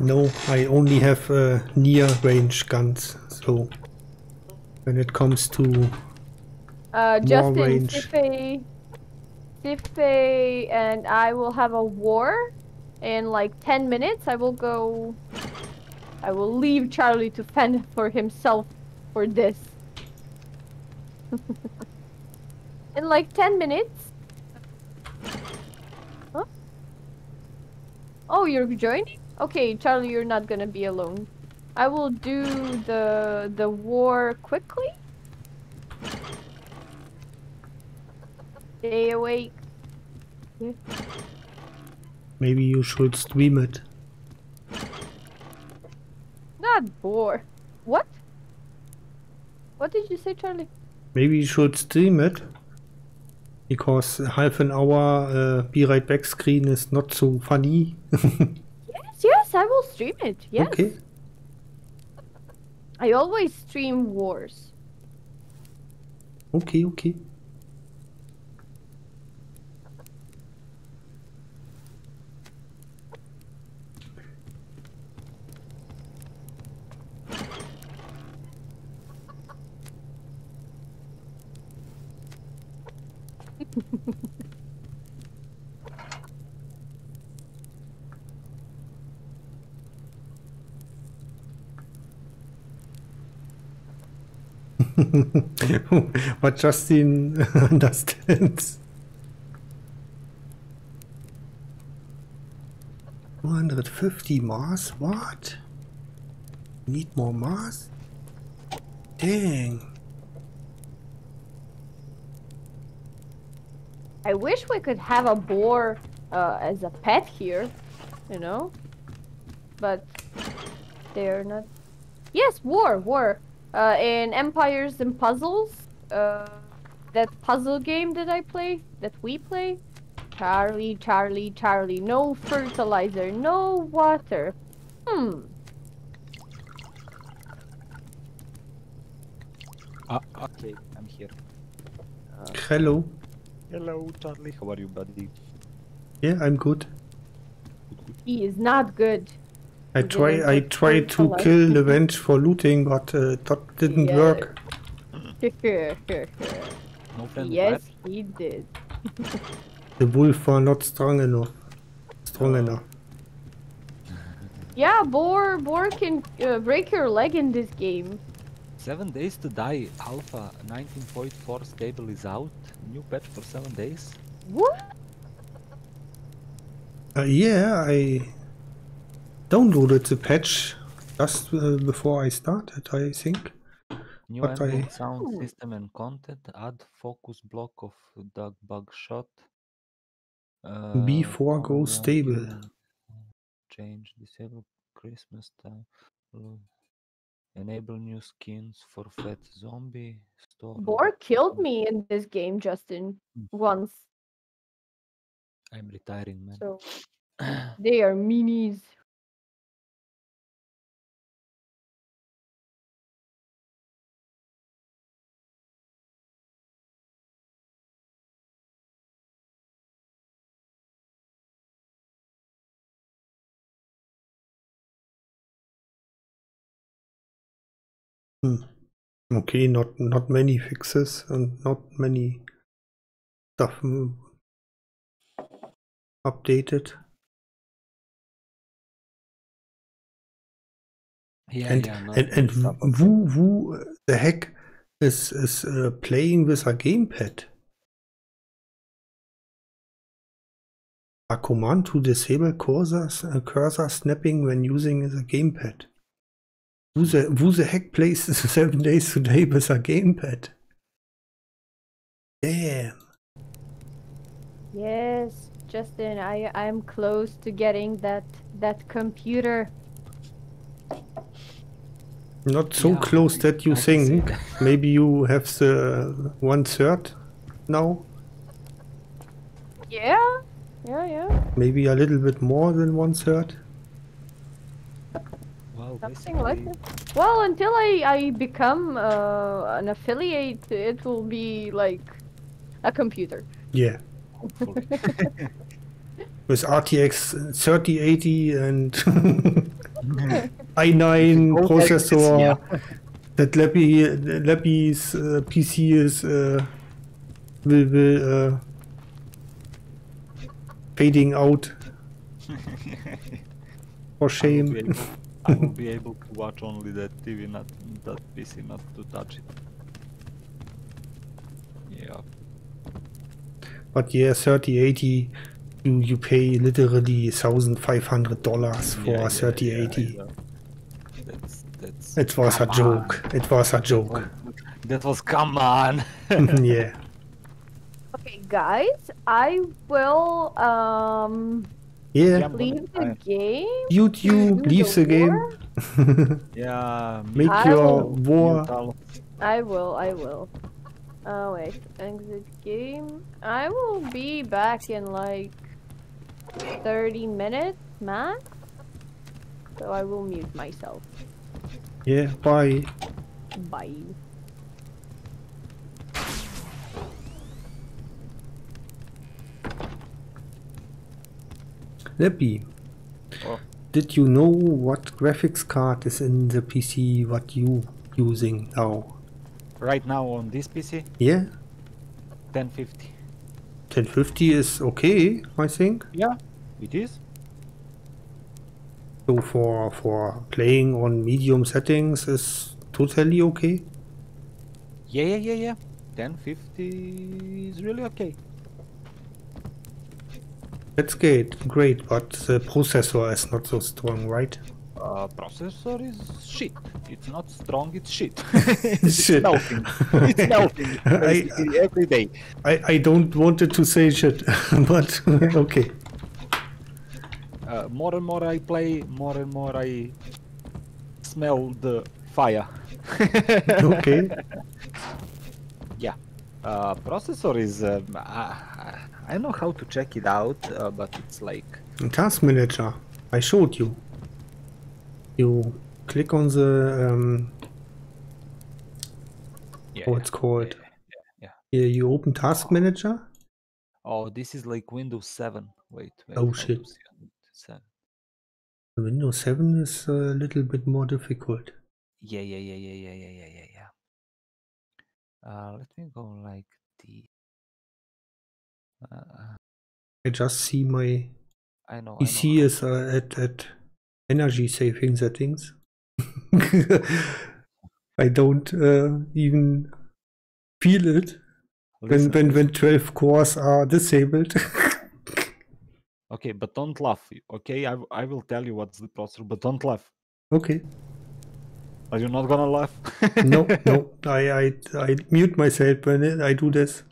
No, I only have uh, near range guns, so when it comes to Uh, Justin, range. Sife, Sife, and I will have a war. In like 10 minutes, I will go. I will leave Charlie to fend for himself for this. (laughs) In like 10 minutes. Huh? Oh, you're joining? Okay, Charlie, you're not gonna be alone. I will do the the war quickly. Stay awake. maybe you should stream it. Not bore. What? What did you say, Charlie? Maybe you should stream it because half an hour uh, be right back screen is not so funny. (laughs) Yes, I will stream it. Yes. Okay. I always stream wars. Okay, okay. (laughs) what Justin (laughs) understands. 250 Mars? What? Need more Mars? Dang. I wish we could have a boar uh, as a pet here, you know? But they're not. Yes, war, war. Uh, in Empires and Puzzles, uh, that puzzle game that I play, that we play. Charlie, Charlie, Charlie. No fertilizer, no water. Hmm. Ah, okay, I'm here. Hello. Hello, Charlie. How are you, buddy? Yeah, I'm good. He is not good. I You try I get tried to fertilizer. kill the bench for looting, but uh, that didn't Yeah. work. (laughs) No friend yes, he did. (laughs) The wolf were not strong enough. Strong enough. (laughs) Yeah, boar, boar can uh, break your leg in this game. Seven days to die. Alpha 19.4 stable is out. New patch for seven days. What? Uh, yeah, I downloaded the patch just uh, before I started, I think. New But I- sound Hmm. system and content. Add focus block of dog bug shot. Uh, B4 go on, uh, stable. Change disable Christmas time. Enable new skins for fat zombie. Store. Boar killed me in this game, Justin, Mm. once. I'm retiring, man. So (coughs) they are meanies. Okay, not not many fixes and not many stuff updated. yeah, and yeah. and and who who the heck is is uh, playing with a gamepad? A command to disable cursors, uh, cursor snapping when using the gamepad. Who the who the heck plays (laughs) seven days to die with a gamepad? Damn. Yes, Justin, I I am close to getting that that computer. Not so Yeah, close that you I think. (laughs) Maybe you have the one third now. Yeah, yeah, yeah. Maybe a little bit more than one third. Well, Something like that. Well, until I I become uh, an affiliate, it will be like a computer. Yeah. hopefully. (laughs) with RTX 3080 and (laughs) i9 processor that Lappy, Lappy's uh, PC is uh, will will uh, fading out. (laughs) For I will, be shame. Able, I will be able to watch only that TV, not that PC, not to touch it. Yeah. But yeah, 3080, you, you pay literally $1,500 for yeah, yeah, 3080. yeah, yeah. That's that's. It was a Come joke. It was a joke. That was come on. (laughs) yeah. Okay, guys, I will um Yeah. Yeah. leave the game. YouTube do leaves the the game. yeah. Make I your will- war. I will, I will. Oh wait, exit game. I will be back in like 30 minutes max. So I will mute myself. Yeah, bye. Bye. Leppy, Oh. did you know what graphics card is in the PC what you using now? Right now on this PC, Yeah? 1050. 1050 is okay, I think. Yeah, it is. So for for playing on medium settings is totally okay. Yeah, yeah, yeah, yeah. 1050 is really okay. That's great, great, but the processor is not so strong, right? Uh, processor is shit. It's not strong, it's shit. (laughs) Shit. It's melting. It's (laughs) melting I- every day. I, I don't wanted to say shit, (laughs) but okay. Uh, more and more I play, more and more I smell the fire. Okay. Yeah. Uh, processor is. Um, I, know how to check it out, uh, but it's like. Task manager, I showed you. You click on the um, Yeah, oh, yeah, it's called. yeah. Here you open Task Manager. Oh, this is like Windows 7. Wait, wait. Oh, shit. on 7? Windows 7 is a little bit more difficult. Yeah, yeah, yeah, yeah, yeah, yeah, yeah, yeah, yeah. Uh, let me go like. Uh, I just see my I know. PC is uh, at at energy saving settings. (laughs) I don't uh, even feel it when Listen, when when listen. 12 cores are disabled. (laughs) Okay, but don't laugh. Okay, I, I will tell you what's the processor, but don't laugh. okay. Are you not gonna laugh? No, (laughs) no. I I I mute myself when I do this.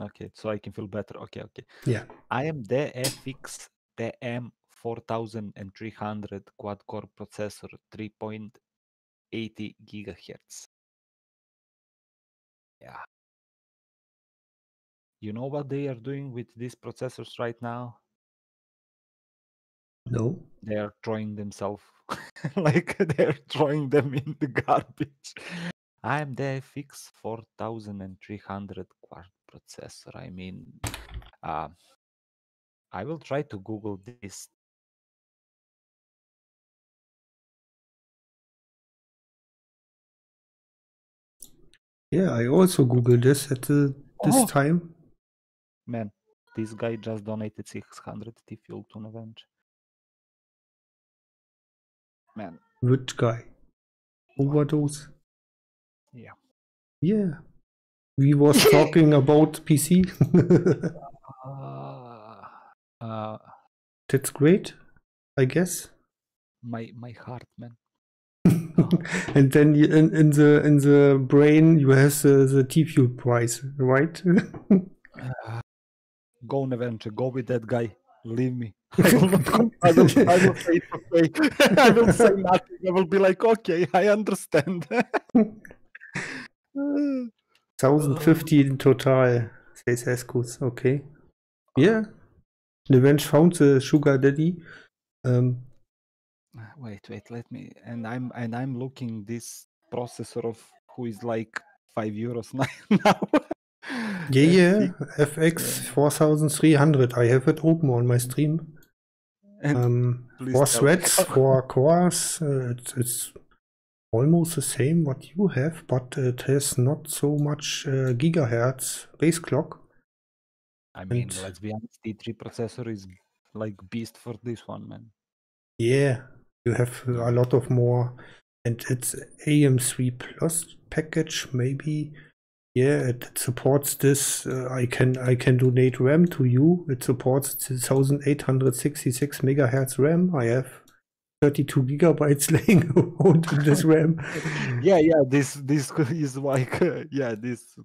Okay, so I can feel better. Okay, okay. yeah. I am the FX TM4300 quad core processor, 3.80 gigahertz. Yeah. You know what they are doing with these processors right now? No. They are throwing themselves (laughs) like (laughs) they're throwing them in the garbage. (laughs) I'm the FX 4300 quad processor. I mean, uh, I will try to Google this. Yeah, I also googled this at the, this Oh. time. Man, this guy just donated 600 T fuel to Navenge. Man, Which guy? Overdose. yeah. Yeah. We was (laughs) talking about PC. Uh, uh, That's great, I guess. my my heart, man. (laughs) and then you, in, in the in the brain you have the, the T fuel price, right? Uh, go Navenge, go with that guy. Leave me. (laughs) I will, not I will, I will say okay. I will say nothing. I will be like, okay, I understand. 1050 in total, says Askus. Okay. Yeah. Revenge found the sugar daddy. Um, wait, wait, let me. And I'm and I'm looking this processor of who is like five euros (laughs) now. yeah, yeah. FX, FX 4300. I have it open on my stream. And Um, four tell- threads, four cores. Uh, it's, it's almost the same what you have, but it has not so much uh, gigahertz base clock. I mean, And- let's be honest, T3 processor is like beast for this one, man. Yeah, you have a lot of more, and it's AM3 Plus package. Maybe, yeah, it, it supports this. Uh, I can I can donate RAM to you. It supports 1866 megahertz RAM. I have 32 gigabytes (laughs) laying around in this RAM. Yeah, yeah. This this (laughs) is like (laughs) yeah, this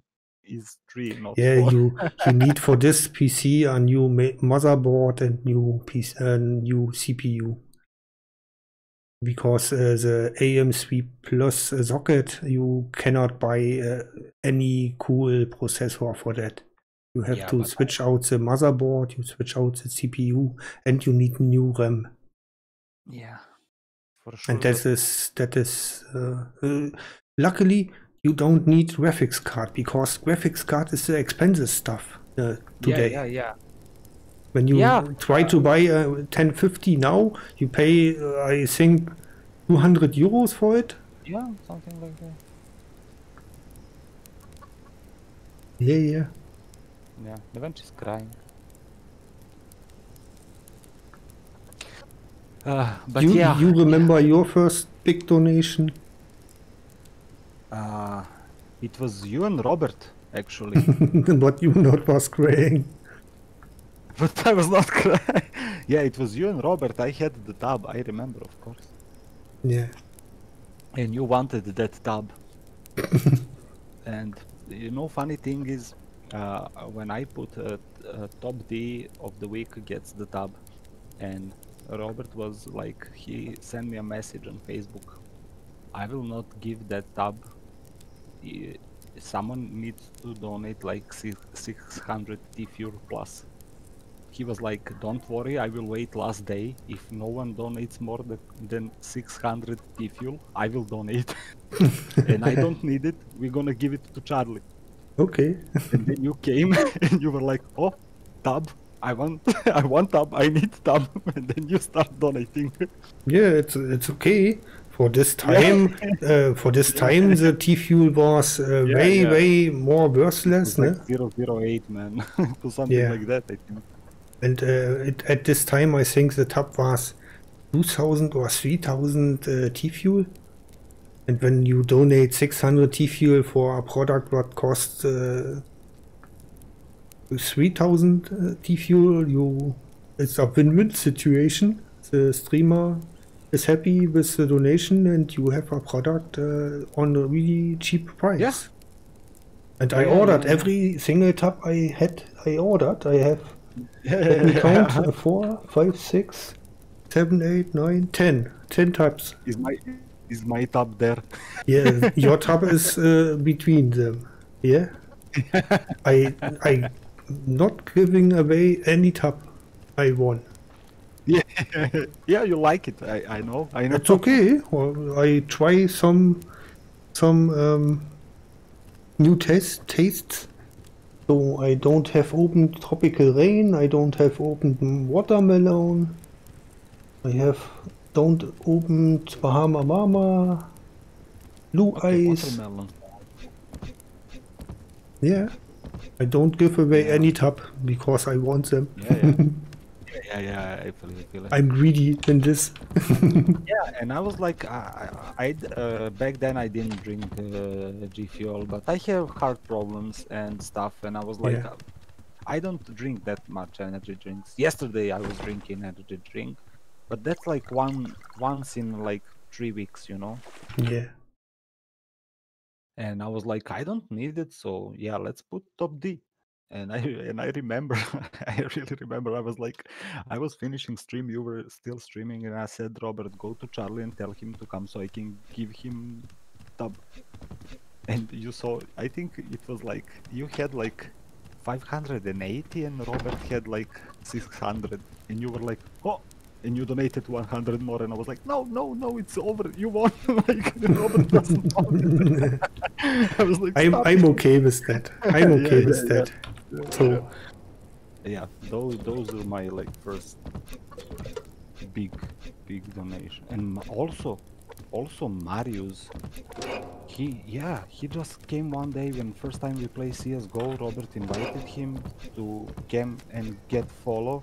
is three, not Yeah, four. you you need for this PC a new motherboard and new PC, uh, new CPU. Because uh, the AM3 Plus uh, socket, you cannot buy uh, any cool processor for that. You have Yeah, to but I- switch out the motherboard, you switch out the CPU, and you need new RAM. Yeah, for sure. And that is that is uh, uh, luckily you don't need graphics card because graphics card is the expensive stuff uh, today. Yeah, yeah, yeah. When you Yeah. try to buy a 1050 now, you pay uh, I think 200 euros for it. Yeah, something like that. Yeah, yeah. Yeah, the bench is crying. Uh, but you yeah, you remember your first big donation? uh, it was you and Robert actually, (laughs) but you not was crying. (laughs) but I was not crying. (laughs) yeah, it was you and Robert. I had the tab. I remember, of course. Yeah. and you wanted that tab. and you know, funny thing is, uh, when I put uh, uh, top D of the week gets the tab, and Robert was like, he sent me a message on Facebook. I will not give that tab. Someone needs to donate like 600 T fuel plus. He was like, "Don't worry, I will wait last day. If no one donates more than, than 600 T fuel, I will donate, (laughs) and I don't need it. We're gonna give it to Charlie." Okay. And then you came (laughs) and you were like, "Oh, tab! I want, (laughs) I want tab! I need tab!" (laughs) And then you start donating. Yeah, it's it's okay. For this time, (laughs) uh, for this time, the T fuel was uh, Yeah, way yeah. way more worthless, like 008, man, to something Yeah. like that. I think. And uh, it, at this time, I think the tab was 2000 or 3000 uh, T fuel. And when you donate 600 T fuel for a product what costs uh, 3000 uh, T fuel, you it's a win-win situation. The streamer is happy with the donation, and you have a product uh, on a really cheap price. Yeah. And I Yeah, yeah, ordered every single tab I had. I ordered. I have let me (laughs) count. Uh, four, five, six, seven, eight, nine, ten. Ten tabs. Is my is my tab there? (laughs) Yeah, your tab is uh, between them. Yeah. (laughs) I I not giving away any tab. I won. Yeah, (laughs) yeah, you like it. I, I know, I know. It's okay. Well, I try some some um, new taste tastes. So I don't have opened tropical rain. I don't have opened watermelon. I have don't opened Bahama Mama. Blue Okay, eyes. watermelon. Yeah. I don't give away any tub because I want them. Yeah, yeah. (laughs) yeah, yeah, yeah, I feel, I feel it. I'm greedy in this. (laughs) Yeah, and I was like, I, I I- uh, back then I didn't drink uh, G Fuel, but I have heart problems and stuff, and I was like, Yeah. I don't drink that much energy drinks. Yesterday I was drinking energy drink, but that's like one once in like three weeks, you know. yeah. And I was like, I don't need it, so yeah, let's put top D. And I (laughs) and I remember, (laughs) I really remember, I was like, I was finishing stream, you were still streaming, and I said, Robert, go to Charlie and tell him to come so I can give him top. And you saw, I think it was like you had like 580, and Robert had like 600, and you were like, oh. And you donated 100 more, and I was like, no, no, no, it's over. You won. (laughs) like Robert doesn't want it. (laughs) I was like, I'm I'm okay with that. (laughs) I'm okay yeah, with yeah. that. So yeah those those are my like first big big donation and also also Marius. He yeah, he just came one day when first time we play CS:GO. Robert invited him to come and get follow,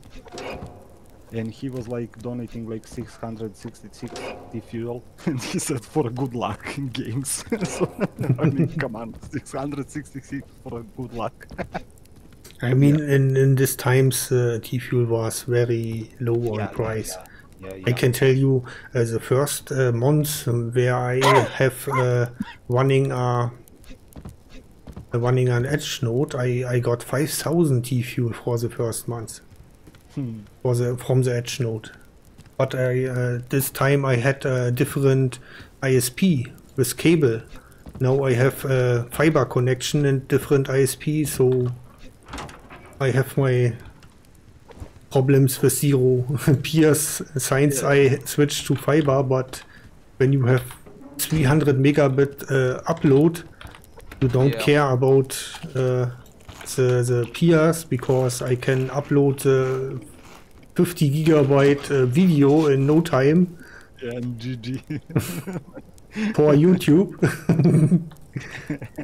and he was like donating like 666 T fuel, (laughs) and he said for good luck in games. (laughs) so I mean, come on, 666 for good luck. (laughs) I mean, in, in these times, uh, T fuel was very low on Yeah, yeah, price. Yeah, I can tell you uh, the first uh, month um, where I (coughs) have uh, running a running an edge node, I, I got 5000 T fuel for the first month Hmm. For the from the edge node. But I uh, this time I had a different ISP with cable. Now I have a fiber connection and different ISP, so I have my problems with zero (laughs) peers since I switched to fiber. But when you have 300 megabit uh, upload, you don't Yeah. care about uh, the the peers because I can upload the 50 gigabyte uh, video in no time and GG. (laughs) for YouTube.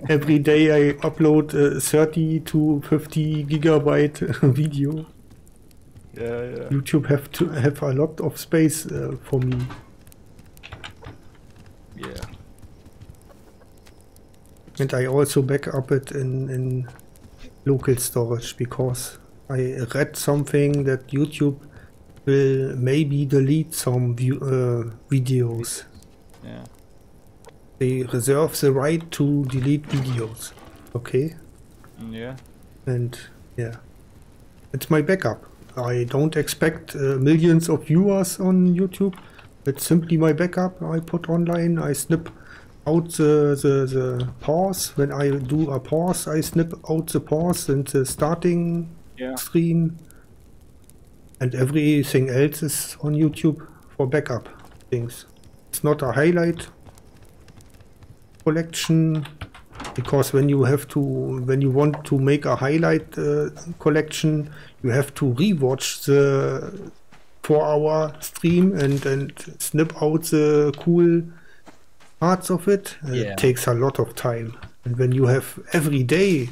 (laughs) Every day I upload uh, 30 to 50 gigabyte (laughs) video. yeah, yeah. YouTube have to have a lot of space uh, for me. Yeah. And I also back up it in, in local storage because I read something that YouTube will maybe delete some view, uh, videos. Yeah. They reserve the right to delete videos. Okay? Yeah. And yeah, it's my backup. I don't expect uh, millions of viewers on YouTube. It's simply my backup. I put online. I snip out the, the, the pause. When I do a pause, I snip out the pause and the starting Yeah. screen. And everything else is on YouTube for backup things. It's not a highlight collection because when you have to when you want to make a highlight uh, collection you have to rewatch the four hour stream and and snip out the cool parts of it Yeah. it takes a lot of time and when you have every day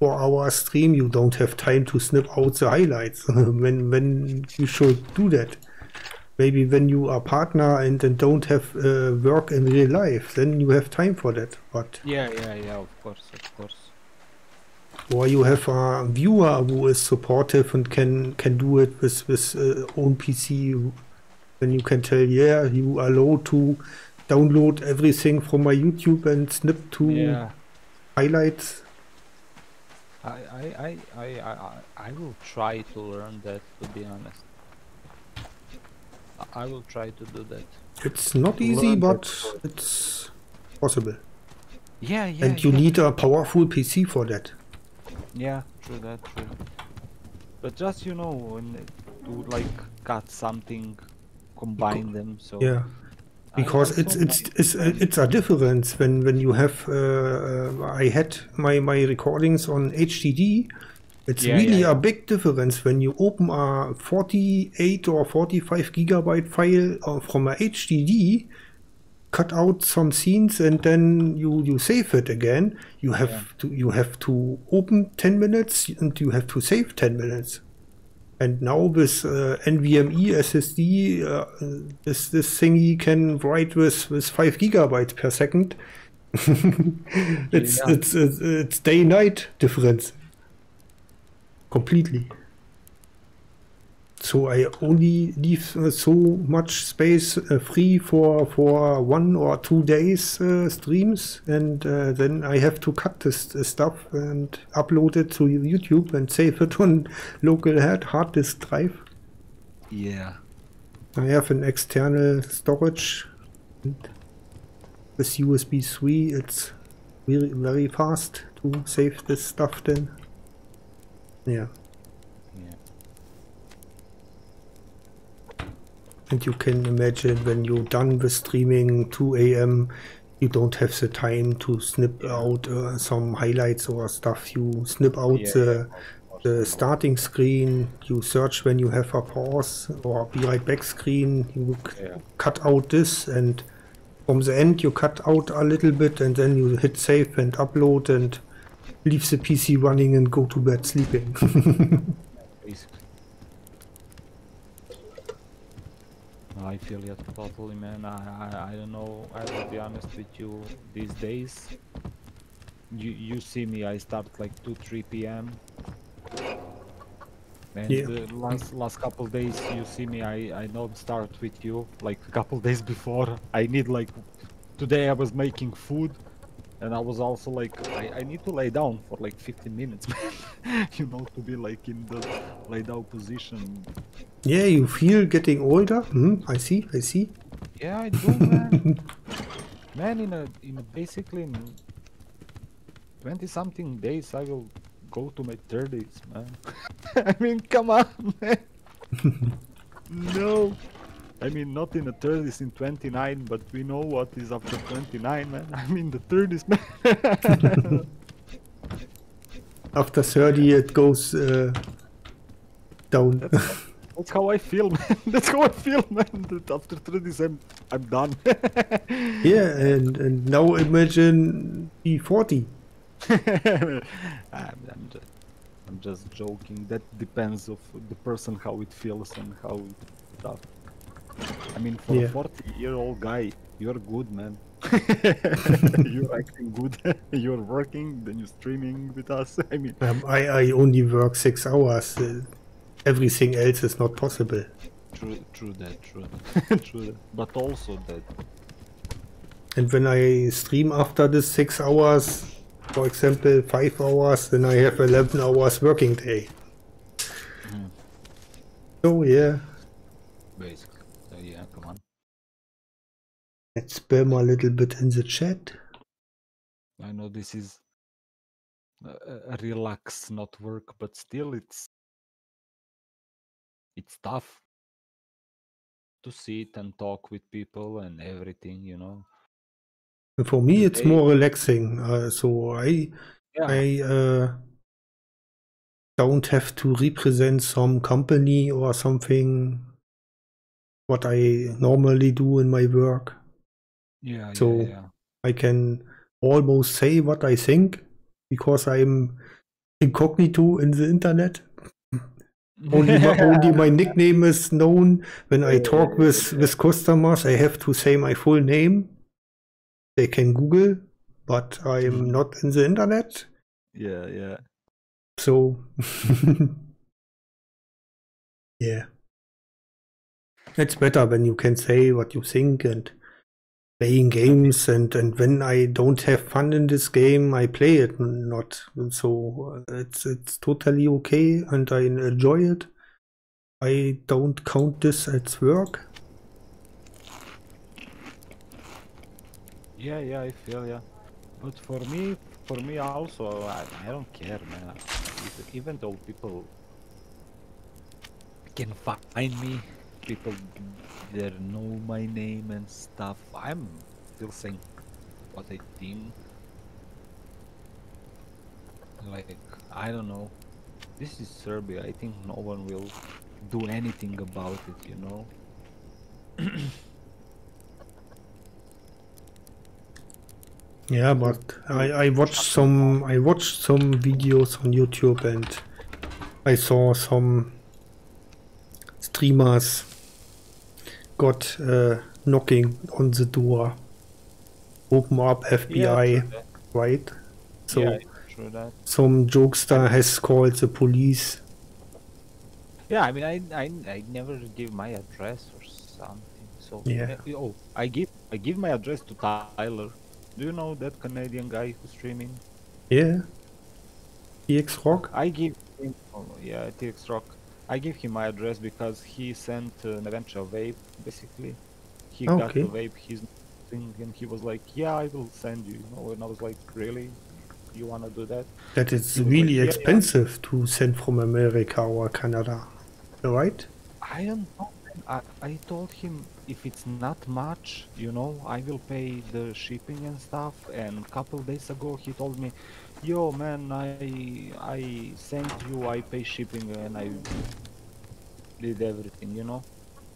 four hour stream you don't have time to snip out the highlights (laughs) when when you should do that maybe when you are partner and, and don't have uh, work in real life then you have time for that but Yeah, yeah, yeah, of course, of course. or you have a viewer who is supportive and can can do it with with uh, own PC then you can tell yeah you are allowed to download everything from my YouTube and snip to Yeah. highlights I, I, I, I, I, will try to learn that, to be honest. I- will try to do that. it's not easy learn but it's possible Yeah, yeah, and you yeah. need a powerful PC for that Yeah, true that, true. But just you know, when to like cut something, combine them. So yeah because it's it's it's it's a difference when when you have uh, uh, I had my my recordings on HDD. It's Yeah, really yeah, a big difference when you open a 48 or 45 gigabyte file uh, from a HDD, cut out some scenes, and then you you save it again. You have Yeah. to you have to open 10 minutes and you have to save 10 minutes. And now with uh, NVMe SSD, uh, this this thingy can write with with five gigabytes per second. (laughs) it's, Yeah. it's it's it's day night difference. Completely. So I only leave uh, so much space uh, free for for one or two days uh, streams, and uh, then I have to cut this stuff and upload it to YouTube and save it on (laughs) local hard hard disk drive. yeah, I have an external storage and with USB 3. It's very very fast to save this stuff. Then, yeah, And you can imagine when you're done with streaming 2 a.m., you don't have the time to snip out uh, some highlights or stuff. You snip out Yeah, the, the starting screen, you search when you have a pause or be right back screen, you yeah, cut out this and from the end you cut out a little bit and then you hit save and upload and leave the PC running and go to bed sleeping. (laughs) I feel you totally, man. I, I I don't know. I will be honest with you. These days, you you see me. I start like two, three p.m. And Yeah. the last last couple days, you see me. I I don't start with you. Like a couple (laughs) days before, I need like. Today I was making food, and I was also like, I, I need to lay down for like 15 minutes, (laughs) man. you know, to be like in the lay down position. yeah, you feel getting older. Hmm, I see, I see. Yeah, I do, man. (laughs) man, in a in a basically in 20 something days, I will go to my 30s, man. (laughs) I mean, come on, man. no. I mean, not in the 30s, in 29, but we know what is after 29, man. (laughs) I mean, the 30s, man. (laughs) After 30 it goes uh, down. That's how I feel, (laughs) man. That's how I feel, man. That after 30s, I'm, I'm done. yeah, and, and now imagine be 40. I'm, I'm just, I'm just joking. That depends of the person how it feels and how it stuff. I mean, for Yeah. a 40 year old guy, you're good, man. (laughs) you're acting good. (laughs) you're working, then you're streaming with us. (laughs) I mean, Um, I, I only work six hours. Uh, everything else is not possible. true, true that, true that, true that. But also that, And when I stream after this six hours, for example, five hours, then I have 11 hours working day. So yeah, basically. So yeah, come on. Let's spam a little bit in the chat. I know this is a, relax, not work, but still, it's it's tough to sit and talk with people and everything, you know. For me, it's more relaxing. Uh, so I Yeah, I uh, don't have to represent some company or something. What I normally do in my work. Yeah, so- yeah, yeah. I can almost say what I think because I'm incognito in the internet. (laughs) Only my, only my (laughs) nickname is known. When I talk with, with customers, I have to say my full name. They can Google, but I'm mm-hmm. not in the internet. yeah, yeah. So, (laughs) yeah. It's better when you can say what you think and playing games and, and when I don't have fun in this game, I play it not. So uh, it's it's totally okay and I enjoy it. I don't count this as work. Yeah, yeah, I feel yeah. But for me, for me also, I, I don't care, man. Even- Even though people can find me, people there know my name and stuff. I'm still saying what I think. Like I don't know. This is Serbia. I think no one will do anything about it. You know. (clears throat) Yeah, but I, I watched some I watched some videos on YouTube and I saw some streamers got uh, knocking on the door. Open up FBI, that. right? So yeah, some jokester has called the police. Yeah, I mean, I, I, I never give my address or something. So Yeah. oh, I give I give my address to Tyler. Do you know that Canadian guy who's streaming? Yeah. EX Rock? I give him, oh, yeah, TX Rock. I give him my address because he sent uh, an eventual vape. Basically, he got the vape. He's thing, and he was like, "Yeah, I will send you." You know, and I was like, "Really? You wanna do that?" That it's like, really "Yeah, yeah." expensive to send from America or Canada. Right? I don't know. I, I told him if it's not much, you know, I will pay the shipping and stuff. And a couple days ago, he told me, "Yo, man, I I sent you. I pay shipping and I did everything, you know."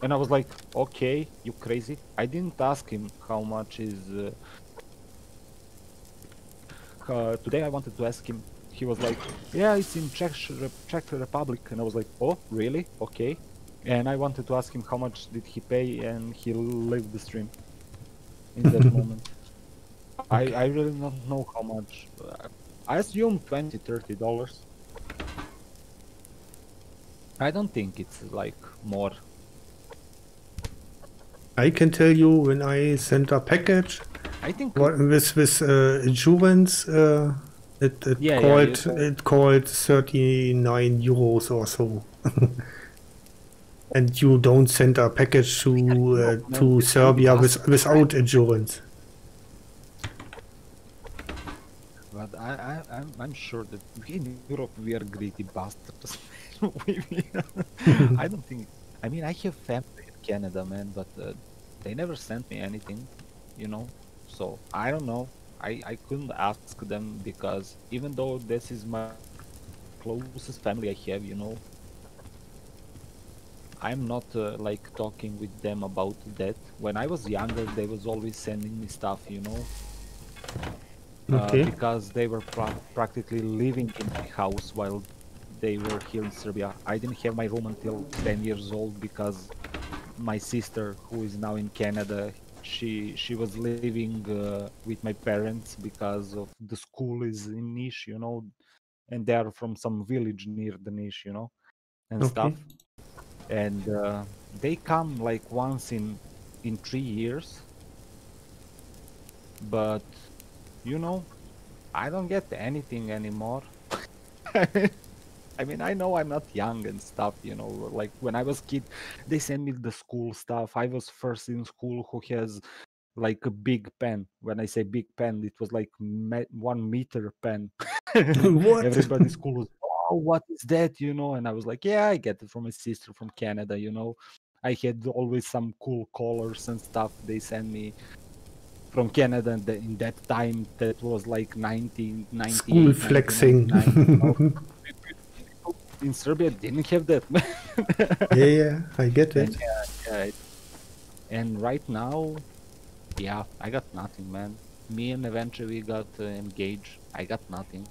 And I was like, okay, you crazy? I didn't ask him how much is. Uh, uh, today I wanted to ask him. He was like, yeah, it's in Czech, Re- Czech Republic. And I was like, oh, really? Okay. And I wanted to ask him how much did he pay, and he left the stream in that (laughs) moment. I, I really don't know how much. Uh, I assume 20 30 dollars. I don't think it's like more. I can tell you when I sent a package I think what, with with uh, insurance, uh, it, it Yeah, yeah, called you told- it called 39 euros or so. (laughs) and you don't send a package to uh, no, to it's Serbia with, without insurance. I, I, I'm, I'm sure that in Europe we are greedy bastards. (laughs) (laughs) I don't think. I mean, I have family in Canada, man, but uh, they never sent me anything, you know. So I don't know. I, I couldn't ask them because even though this is my closest family I have, you know, I'm not uh, like talking with them about that. When I was younger, they was always sending me stuff, you know uh, because they were pra- practically living in my house while they were here in Serbia. I didn't have my room until 10 years old because my sister, who is now in Canada, she she was living uh, with my parents because of the school is in Niš, you know, and they are from some village near the Niš, you know, and Okay. stuff. And uh, they come like once in in three years, but you know, I don't get anything anymore. (laughs) I mean, I know I'm not young and stuff, you know, like when I was kid, they sent me the school stuff. I was first in school who has like a big pen. When I say big pen, it was like me- one meter pen. (laughs) What? (laughs) Everybody's school was, oh, what is that, you know? And I was like, yeah, I get it from my sister from Canada, you know. I had always some cool colors and stuff they sent me from Canada and the- in that time that was like 1990 School flexing. (laughs) in Serbia didn't have that. (laughs) Yeah, yeah, I get and, it. yeah, yeah, it- and right now yeah I got nothing man. Me and eventually we got uh, engaged. I got nothing.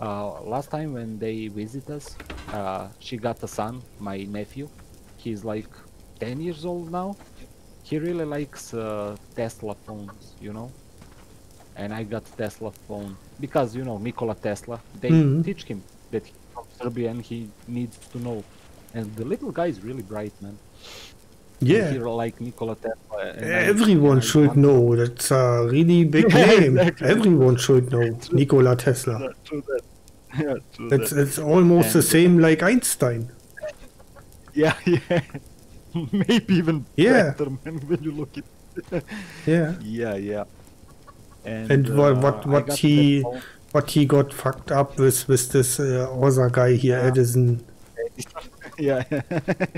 Uh, last time when they visit us uh, she got a son my nephew. He's like 10 years old now he really likes uh, Tesla phones you know and I got Tesla phone because you know Nikola Tesla they Mhm. teach him that he's from Serbia and he needs to know and the little guy is really bright man And Yeah. he like Nikola Tesla and Everyone I should know. That's a really big (laughs) Yeah, name. exactly. Everyone should know (laughs) Nikola Tesla. Yeah, true that. (laughs) Yeah, true It's, that. it's almost the same like Einstein. Yeah, yeah. (laughs) Maybe even Yeah. better, man, when you look at Yeah. Yeah, yeah. And, And what- uh, what- I what he- that phone. But he got fucked up with, with this uh, other guy here, Yeah. Edison. (laughs) yeah,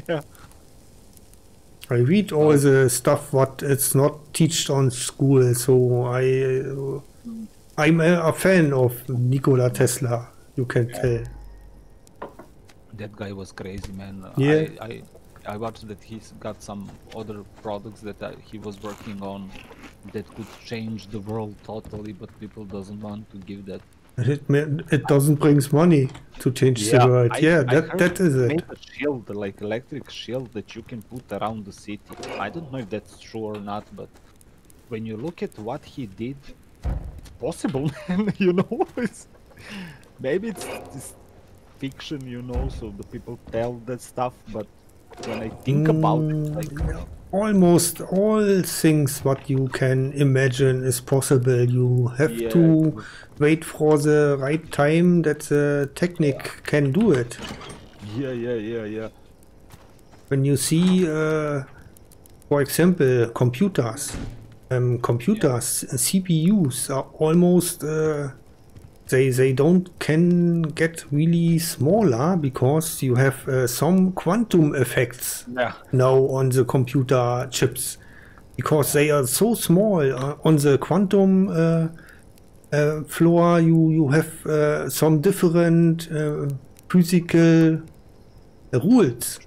yeah. (laughs) I read all Oh. the stuff what it's not taught on school, so I uh, I'm a, a fan of Nikola Tesla. You can tell. that guy was crazy, man. Yeah. I, I, I watched that he's got some other products that uh, he was working on that could change the world totally, but people doesn't want to give that. It it doesn't brings money to change the world. I- yeah, I that that is it. A shield, like electric shield that you can put around the city. I don't know if that's true or not, but when you look at what he did, it's possible, (laughs) man. You know, it's maybe it's, it's fiction, you know, so the people tell that stuff. But when I think about it, like Mm, Almost all things what you can imagine is possible. You have Yeah, to wait for the right time that the technique can do it. yeah, yeah, yeah, yeah, When you see, uh, for example, computers, um, computers, CPUs are almost uh, they they don't can get really smaller because you have uh, some quantum effects yeah. now on the computer chips because they are so small uh, on the quantum uh, uh, floor you you have uh, some different uh, physical rules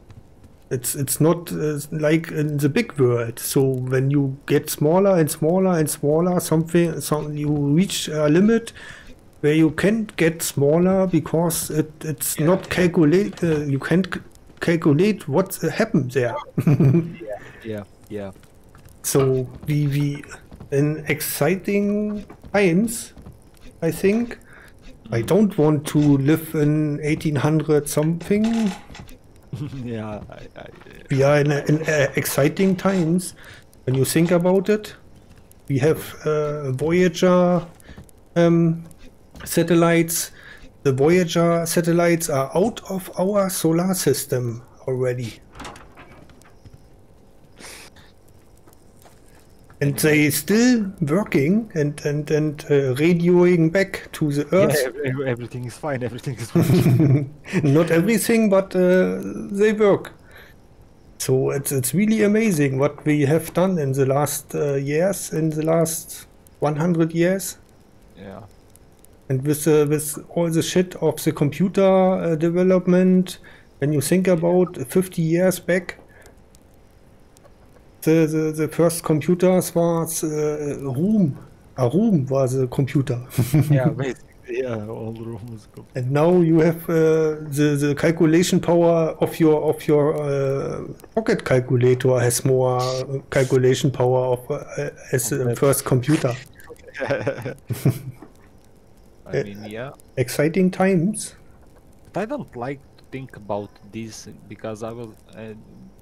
It's it's not uh, like in the big world. So when you get smaller and smaller and smaller, something some you reach a limit where you can't get smaller because it it's not calculate. Uh, you can't c- calculate what happened there. (laughs) Yeah, yeah. so we we in exciting times, I think. I don't want to live in 1800 something. (laughs) yeah, I, I, we are in, in uh, exciting times when you think about it. We have uh, Voyager um, satellites. The Voyager satellites are out of our solar system already. And they still working and and and uh, radioing back to the Earth. ev- everything is fine. Everything is fine. (laughs) Not everything, but uh, they work. So it's it's really amazing what we have done in the last uh, years, in the last 100 years, yeah, and with uh, with all the shit of the computer uh, development. When you think about 50 years back, the the, the first computers was uh, room. A room was a computer. (laughs) yeah. (laughs) Basically, yeah. All rooms go. And now you have uh, the the calculation power of your of your uh, pocket calculator has more uh, calculation power of uh, as the first computer. (laughs) I mean, yeah. Exciting times. But I don't like to think about this because I was uh,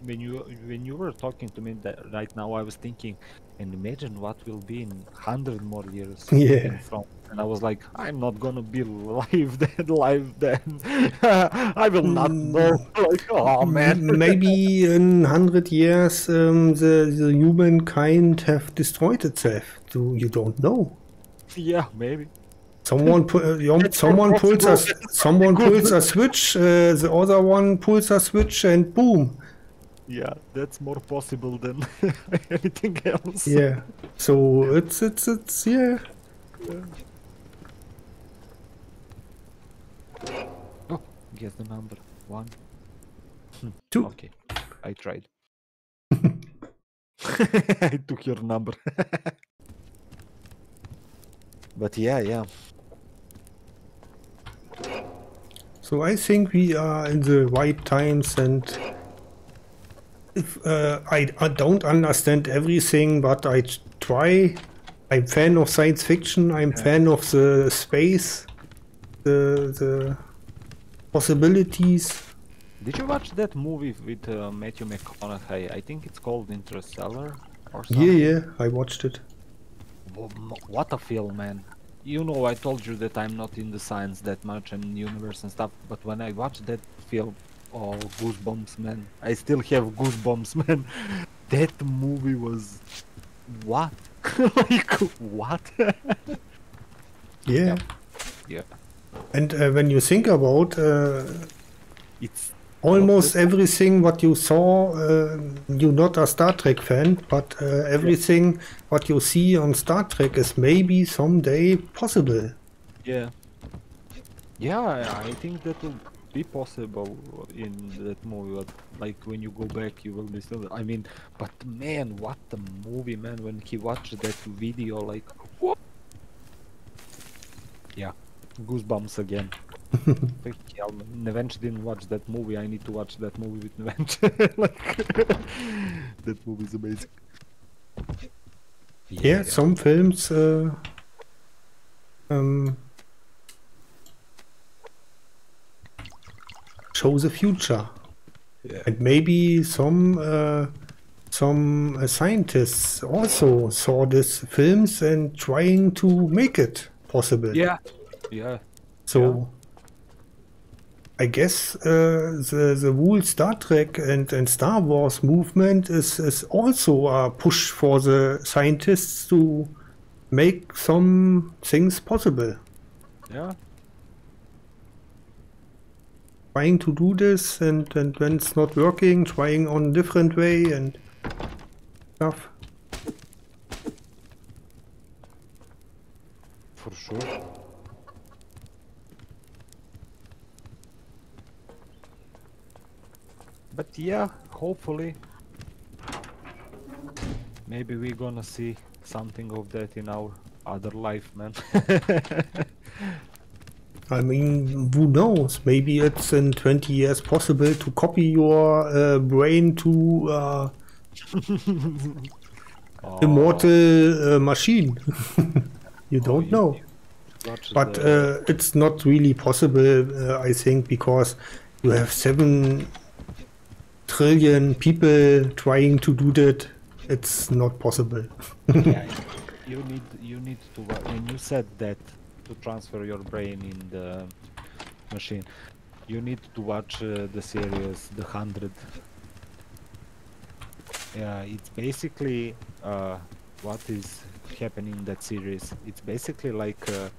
when you when you were talking to me that right now I was thinking and imagine what will be in hundred more years (laughs) Yeah. front. and I was like I'm not gonna be live (laughs) then live then (laughs) I will not know like oh man Maybe in hundred years, um, the the humankind have destroyed itself. So you don't know. yeah maybe Someone pu- uh, yom- That's someone pulls a s- possible. (laughs) someone pulls a switch. Uh, the other one pulls a switch, and boom. yeah that's more possible than (laughs) anything else Yeah. So it's it's it's yeah. oh guess the number one Two. Okay, I tried. (laughs) I took your number. but yeah, yeah. So I think we are in the right times, and if uh, I, I don't understand everything, but I try. I'm fan of science fiction. I'm fan of the space, the the possibilities. Did you watch that movie with uh, Matthew McConaughey? I think it's called Interstellar or Yeah, something. yeah, I watched it. What a film, man. You know, I told you that I'm not in the science that much and universe and stuff, but when I watched that film, oh, goosebumps, man. I still have goosebumps, (laughs) man. That movie was. What? (laughs) like, what? Yeah, yeah. and uh, when you think about uh, It's almost everything what you saw, uh, you're not a Star Trek fan, but uh, everything what you see on Star Trek is maybe someday possible. Yeah. Yeah, I think that will be possible in that movie. Like when you go back, you will be still. I mean, but man, what the movie, man! When he watched that video, like, what? Yeah, goosebumps again. Like, Nevench didn't watch that movie. I need to watch that movie with Nevench. (laughs) like, that movie is amazing. Yeah, some films uh, um, show the future, Yeah. and maybe some uh, some uh, scientists also saw these films and trying to make it possible. Yeah. Yeah. So I guess uh, the the whole Star Trek and, and Star Wars movement is, is also a push for the scientists to make some things possible. Yeah. Trying to do this and, and when it's not working, trying on a different way and stuff. For sure. But yeah, hopefully, maybe we're gonna see something of that in our other life, man. (laughs) I mean, who knows? Maybe it's in 20 years possible to copy your uh, brain to uh, Oh, (laughs) immortal uh, machine. (laughs) you don't you- know. But the- uh, it's not really possible, uh, I think, because you have seven trillion people trying to do that. It's not possible. yeah, (laughs) you need you need to when you said that to transfer your brain in the machine you need to watch uh, the series the hundred yeah it's basically uh, what is happening in that series it's basically like uh,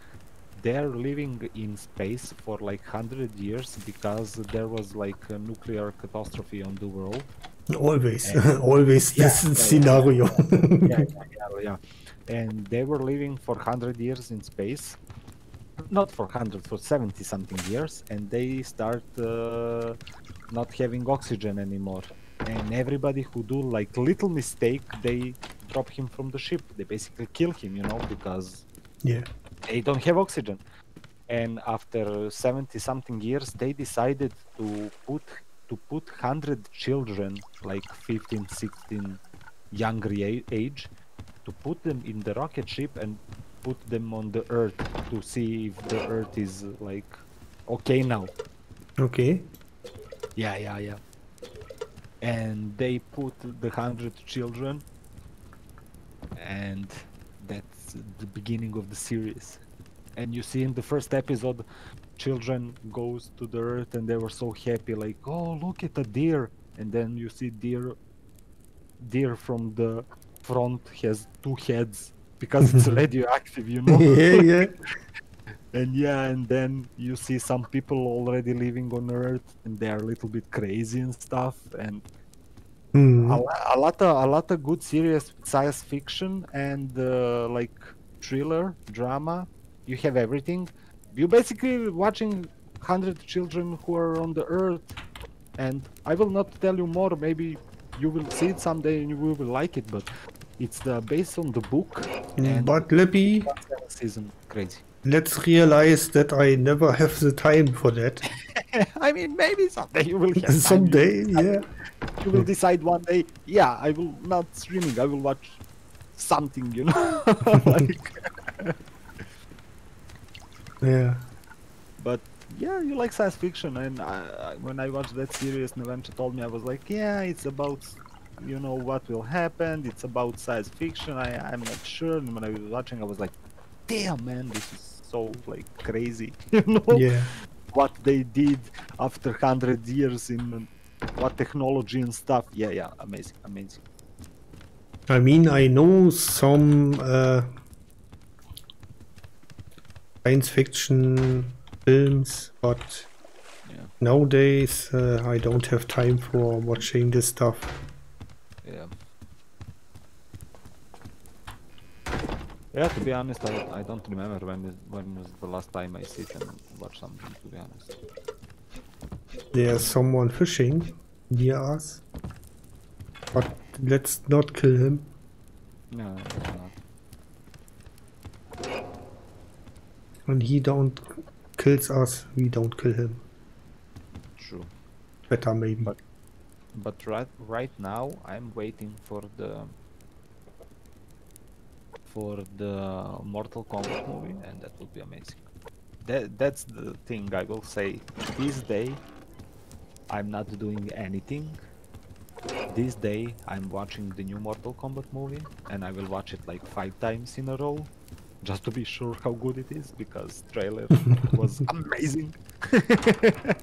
they're living in space for like 100 years because there was like a nuclear catastrophe on the world always, And- (laughs) always Yeah, this yeah, yeah. scenario. (laughs) yeah, yeah, (laughs) yeah. And they were living for 100 years in space. Not for 100, for 70 something years. And they start uh, not having oxygen anymore. And everybody who do like little mistake, they drop him from the ship. They basically kill him, you know, because yeah. They don't have oxygen. And after 70 something years, they decided to put to put 100 children, like 15, 16 younger age, to put them in the rocket ship and put them on the Earth to see if the Earth is like okay now. Okay. Yeah, yeah, yeah. And they put the hundred children, and the beginning of the series. And you see in the first episode, children goes to the earth and they were so happy, like, oh look at a deer, and then you see deer, deer from the front has two heads because it's (laughs) radioactive, you know. yeah, yeah. (laughs) And yeah, and then you see some people already living on Earth, and they are a little bit crazy and stuff. And Hmm. a, a lot of a lot of good serious science fiction and uh, like thriller drama. You have everything. You're basically watching hundred children who are on the Earth, and I will not tell you more. Maybe you will see it someday and you will like it. But it's the based on the book. And But Lippy, season crazy. Let's realize that I never have the time for that. (laughs) I mean, maybe someday you will have. (laughs) Someday, yeah. you will decide one day. Yeah, I will not streaming. I will watch something. You know, (laughs) like. Yeah. But yeah, you like science fiction, and I, when I watched that series, Nevencha told me I was like, yeah, it's about, you know, what will happen. It's about science fiction. I I'm not sure. And when I was watching, I was like, damn, man, this is so like crazy. (laughs) You know. Yeah. what they did after 100 years in what technology and stuff yeah yeah amazing amazing I mean, I know some uh, science fiction films, but Yeah. nowadays uh, I don't have time for watching this stuff. yeah yeah to be honest i, I don't remember when is, when was the last time i sit and watch something to be honest There's someone fishing near us, but let's not kill him. no it's not When he don't kills us, we don't kill him. true Better maybe. But- but right right now i'm waiting for the for the mortal kombat movie and that would be amazing that that's the thing i will say this day i'm not doing anything this day i'm watching the new mortal kombat movie and i will watch it like five times in a row just to be sure how good it is because trailer (laughs) was amazing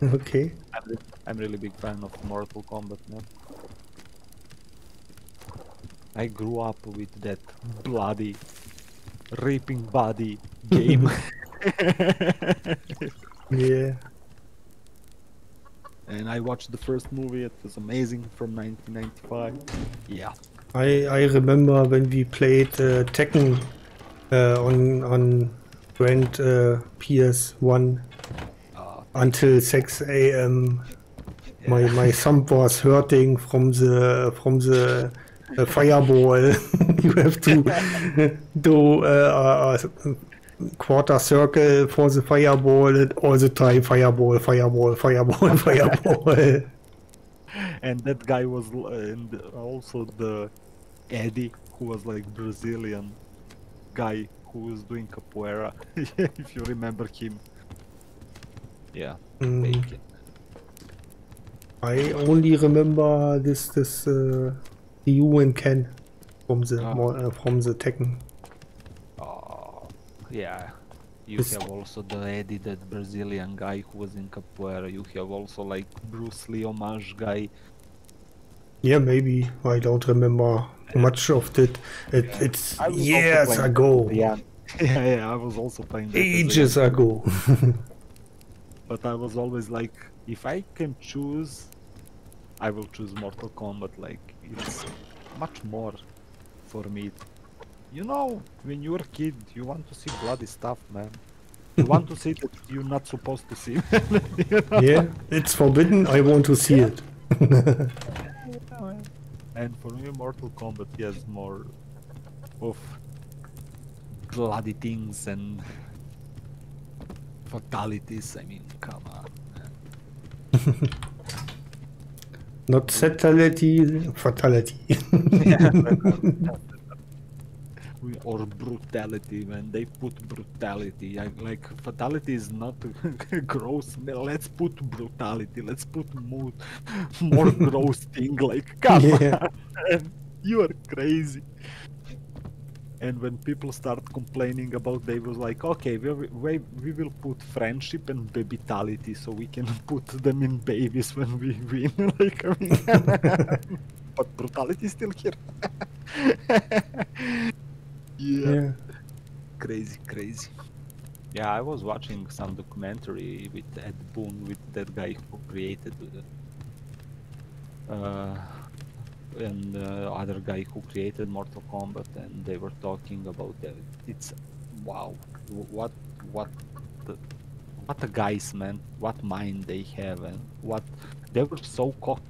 okay. I'm, I'm really big fan of Mortal Kombat, man. I grew up with that bloody, ripping body game. (laughs) Yeah. and I watched the first movie, it was amazing from 1995. Yeah. I I remember when we played uh, Tekken uh, on on Grand uh, PS1 Uh, until 6 a.m. My my thumb was hurting from the from the uh, fireball. (laughs) you have to do uh, a quarter circle for the fireball and all the time fireball, fireball, fireball, (laughs) fireball. and that guy was and also the Eddie who was like Brazilian guy who was doing capoeira (laughs) if you remember him yeah Mm. I only remember this this uh, Ryu and Ken from the Ah. mo- uh, from the Tekken. oh yeah you This- have also the Eddie that Brazilian guy who was in capoeira you have also like Bruce Lee homage guy Yeah, maybe I don't remember much of it. it it's I was also years ago, yeah (laughs) yeah yeah I was also playing that as a young ages ago. (laughs) but I was always like, if I can choose, I will choose Mortal Kombat. Like it's much more for me. You know, when you're a kid, you want to see bloody stuff, man. You want to see that you're not supposed to see. you (laughs) know? yeah, it's forbidden. I want to see it. (laughs) And for me, Mortal Kombat has more of bloody things and (laughs) fatalities. I mean, come on. Not fatality, fatality. (laughs) We- or brutality when they put brutality. I, like fatality is not (laughs) gross let's put brutality. Let's put more, more (laughs) gross thing like come Yeah. on man, you are crazy and when people start complaining about they was like okay we, we, we will put friendship and babytality so we can (laughs) put them in babies when we win. (laughs) Like I mean, (laughs) but brutality is still here. Yeah. Yeah. crazy crazy. Yeah i was watching some documentary with ed boon with that guy who created the uh, and uh, other guy who created mortal kombat and they were talking about that. It's wow. What what the what the guys man. What mind they have and what they were so cocky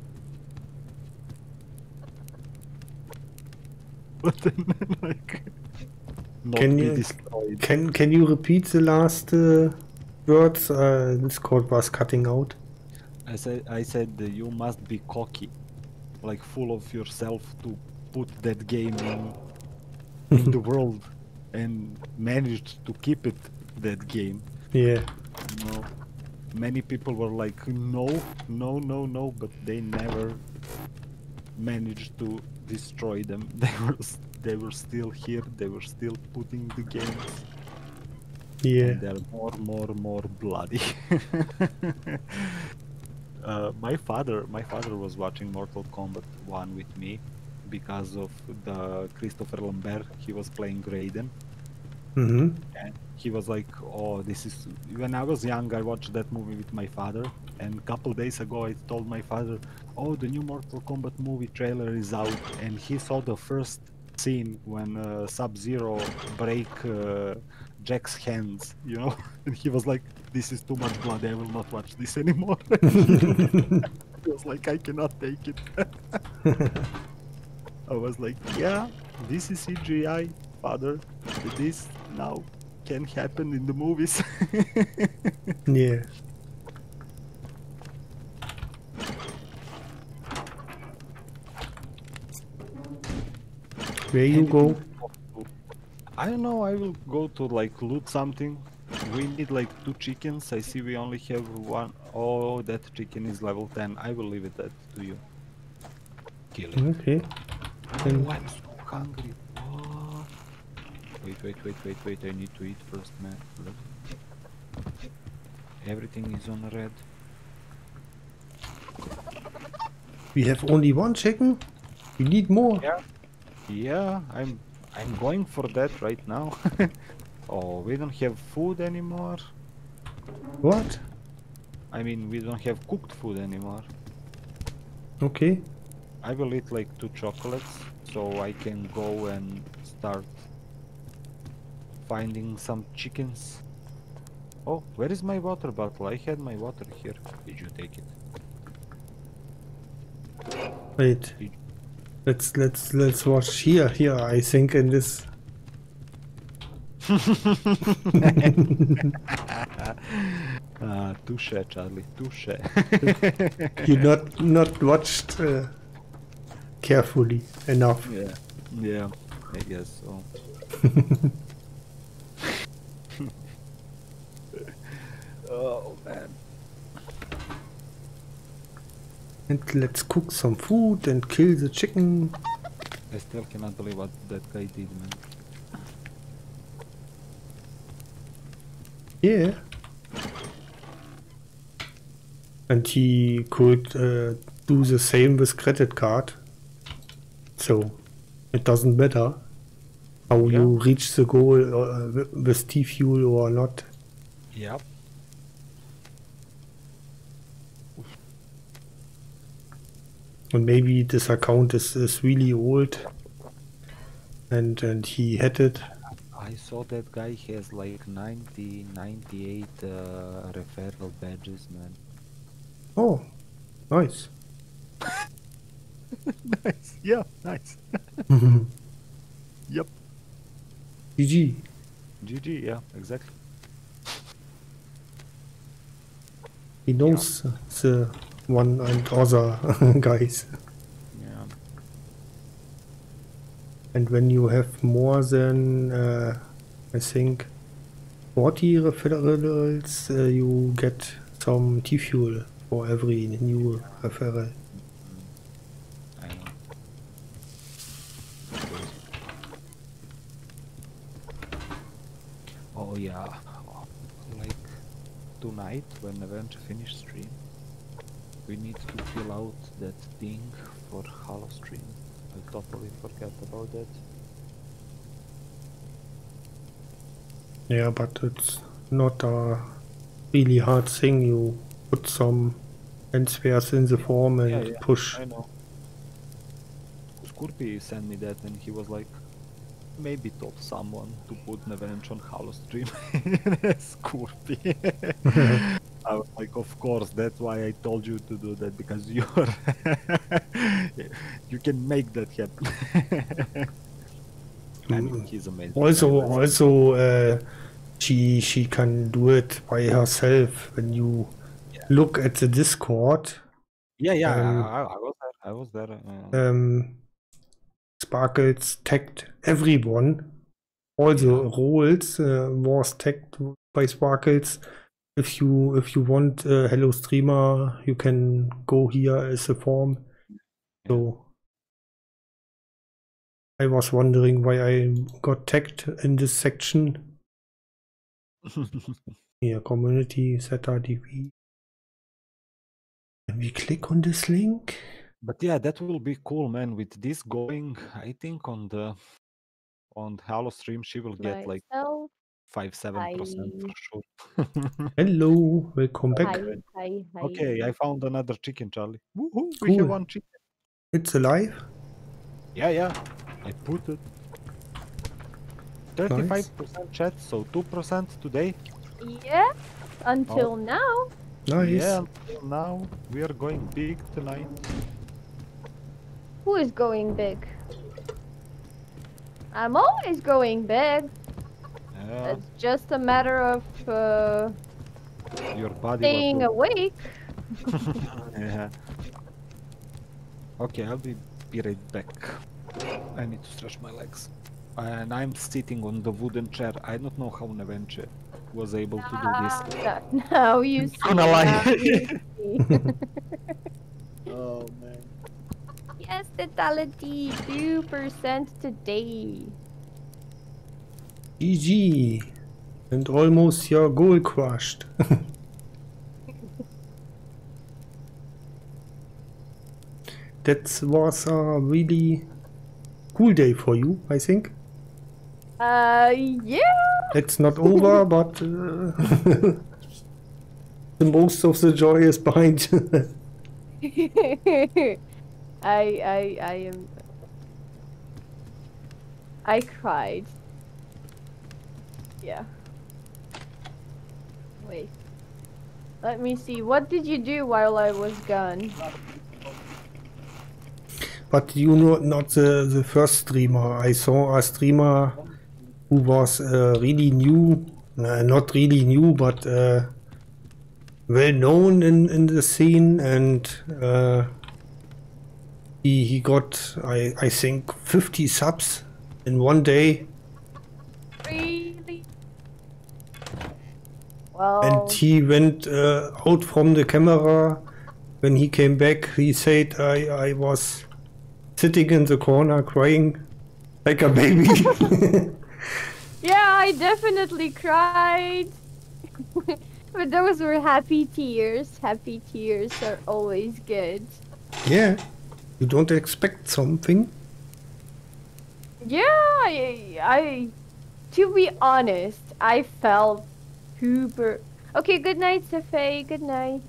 (laughs) (laughs) like Can you- destroyed. Can can you repeat the last uh, words? Uh, Discord was cutting out. I said, I said you must be cocky, like full of yourself to put that game in, (laughs) in the world and managed to keep it that game. Yeah. You know, many people were like, no, no, no, no, but they never managed to destroy them. (laughs) They were, they were still here. They were still putting the games. Yeah. and they're more, more, more bloody. (laughs) uh, my father, my father was watching Mortal Kombat 1 with me because of the Christopher Lambert. He was playing Raiden, Mm-hmm. and he was like, "Oh, this is." When I was young, I watched that movie with my father, and a couple days ago, I told my father, "Oh, the new Mortal Kombat movie trailer is out," and he saw the first scene when uh, Sub Zero break uh, Jax hands, you know, (laughs) and he was like, "This is too much blood. I will not watch this anymore." (laughs) he was like, "I cannot take it." (laughs) I was like, "Yeah, this is CGI, father. This now can happen in the movies." Yeah. Where you go? I don't know. I will go to like loot something. We need like two chickens. I see we only have one. Oh, that chicken is level 10. I will leave it that to you. Kill it. Okay. Oh, I'm so hungry. What? Wait, wait, wait, wait, wait. I need to eat first, man. Look. Everything is on red. We have only one chicken? We need more. Yeah. Yeah, I'm I'm going for that right now. (laughs) oh, we don't have food anymore. What? I mean, we don't have cooked food anymore. Okay. I will eat like two chocolates so I can go and start finding some chickens. Oh, where is my water bottle? I had my water here. Did you take it? Wait. Let's let's let's watch here here. I think in this. (laughs) Ah, touche, Charlie, touche. (laughs) You not not watched uh, carefully enough. yeah, yeah, I guess so. (laughs) oh man. And let's cook some food and kill the chicken. I still cannot believe what that guy did, man. Yeah. And he could uh, do the same with credit card. So it doesn't matter how you reach the goal uh, with T-Fuel or not. Yep. And maybe this account is, is really old. And and he had it. I saw that guy has like 90, 98 uh, referral badges, man. Oh, nice. (laughs) nice. Yeah, nice. (laughs) Yep. GG, GG, yeah, exactly. He knows the one and other (laughs) guys. Yeah. And when you have more than, uh, I think, 40 referrals, uh, you get some T-Fuel for every new referral. Oh yeah, like tonight when I went to finish stream, we need to fill out that thing for Halo stream. I totally forgot about that. Yeah, but it's not a really hard thing. You put some answers in the form and Yeah, yeah, push. I know. Scorpy sent me that and he was like, maybe told someone to put Nevench on Halo stream. (laughs) Scorpy. (laughs) I was like, of course, that's why I told you to do that because (laughs) you're you can make that happen. I mean, he's amazing. Also, also, uh, she she can do it by herself. When you look at the Discord, yeah, yeah, um, I, I was there. I was there. Uh, um, Sparkles tagged everyone. Also, roles uh, was tagged by Sparkles. If you if you want uh, Halo Streamer, you can go here as a form. So I was wondering why I got tagged in this section. (laughs) Here, community setter DB. Can we click on this link? But yeah, that will be cool, man. With this going, I think on the on Halo stream, she will get like Myself. five seven percent for sure. (laughs) Hello, welcome back. Hi, hi, hi. okay, I found another chicken, Charlie. Woohoo! We Cool. have one chicken. It's alive. Yeah, yeah. I put it. Thirty-five percent chat, so two percent today. Yeah, until oh. now. Nice. Yeah, until now we are going big tonight. Who is going big? I'm always going big. Yeah, It's just a matter of uh, your body. staying will- awake. (laughs) yeah. Okay, I'll be, be right back. I need to stretch my legs. And I'm sitting on the wooden chair. I don't know how Nevenche was able to do this. Ah, no- now you see. gonna lie. now you see. Oh man. Yes, two percent today. GG. And almost your goal crushed. (laughs) that was a really cool day for you, I think. Uh, yeah. It's not over, (laughs) but uh, (laughs) the most of the joy is behind. I I I am I cried. Yeah. Wait. Let me see. What did you do while I was gone? but you know not the the first streamer. I saw a streamer who was uh, really new, uh, not really new, but uh, well known in in the scene, and uh, he he got I I think 50 subs in one day, Really? Well, and he went uh, out from the camera. When he came back, he said, "I I was sitting in the corner crying like a baby." (laughs) yeah, I definitely cried. (laughs) but those were happy tears. Happy tears are always good. yeah, you don't expect something. Yeah, I, I, to be honest, I felt super. Okay, good night, Sefei. Good night.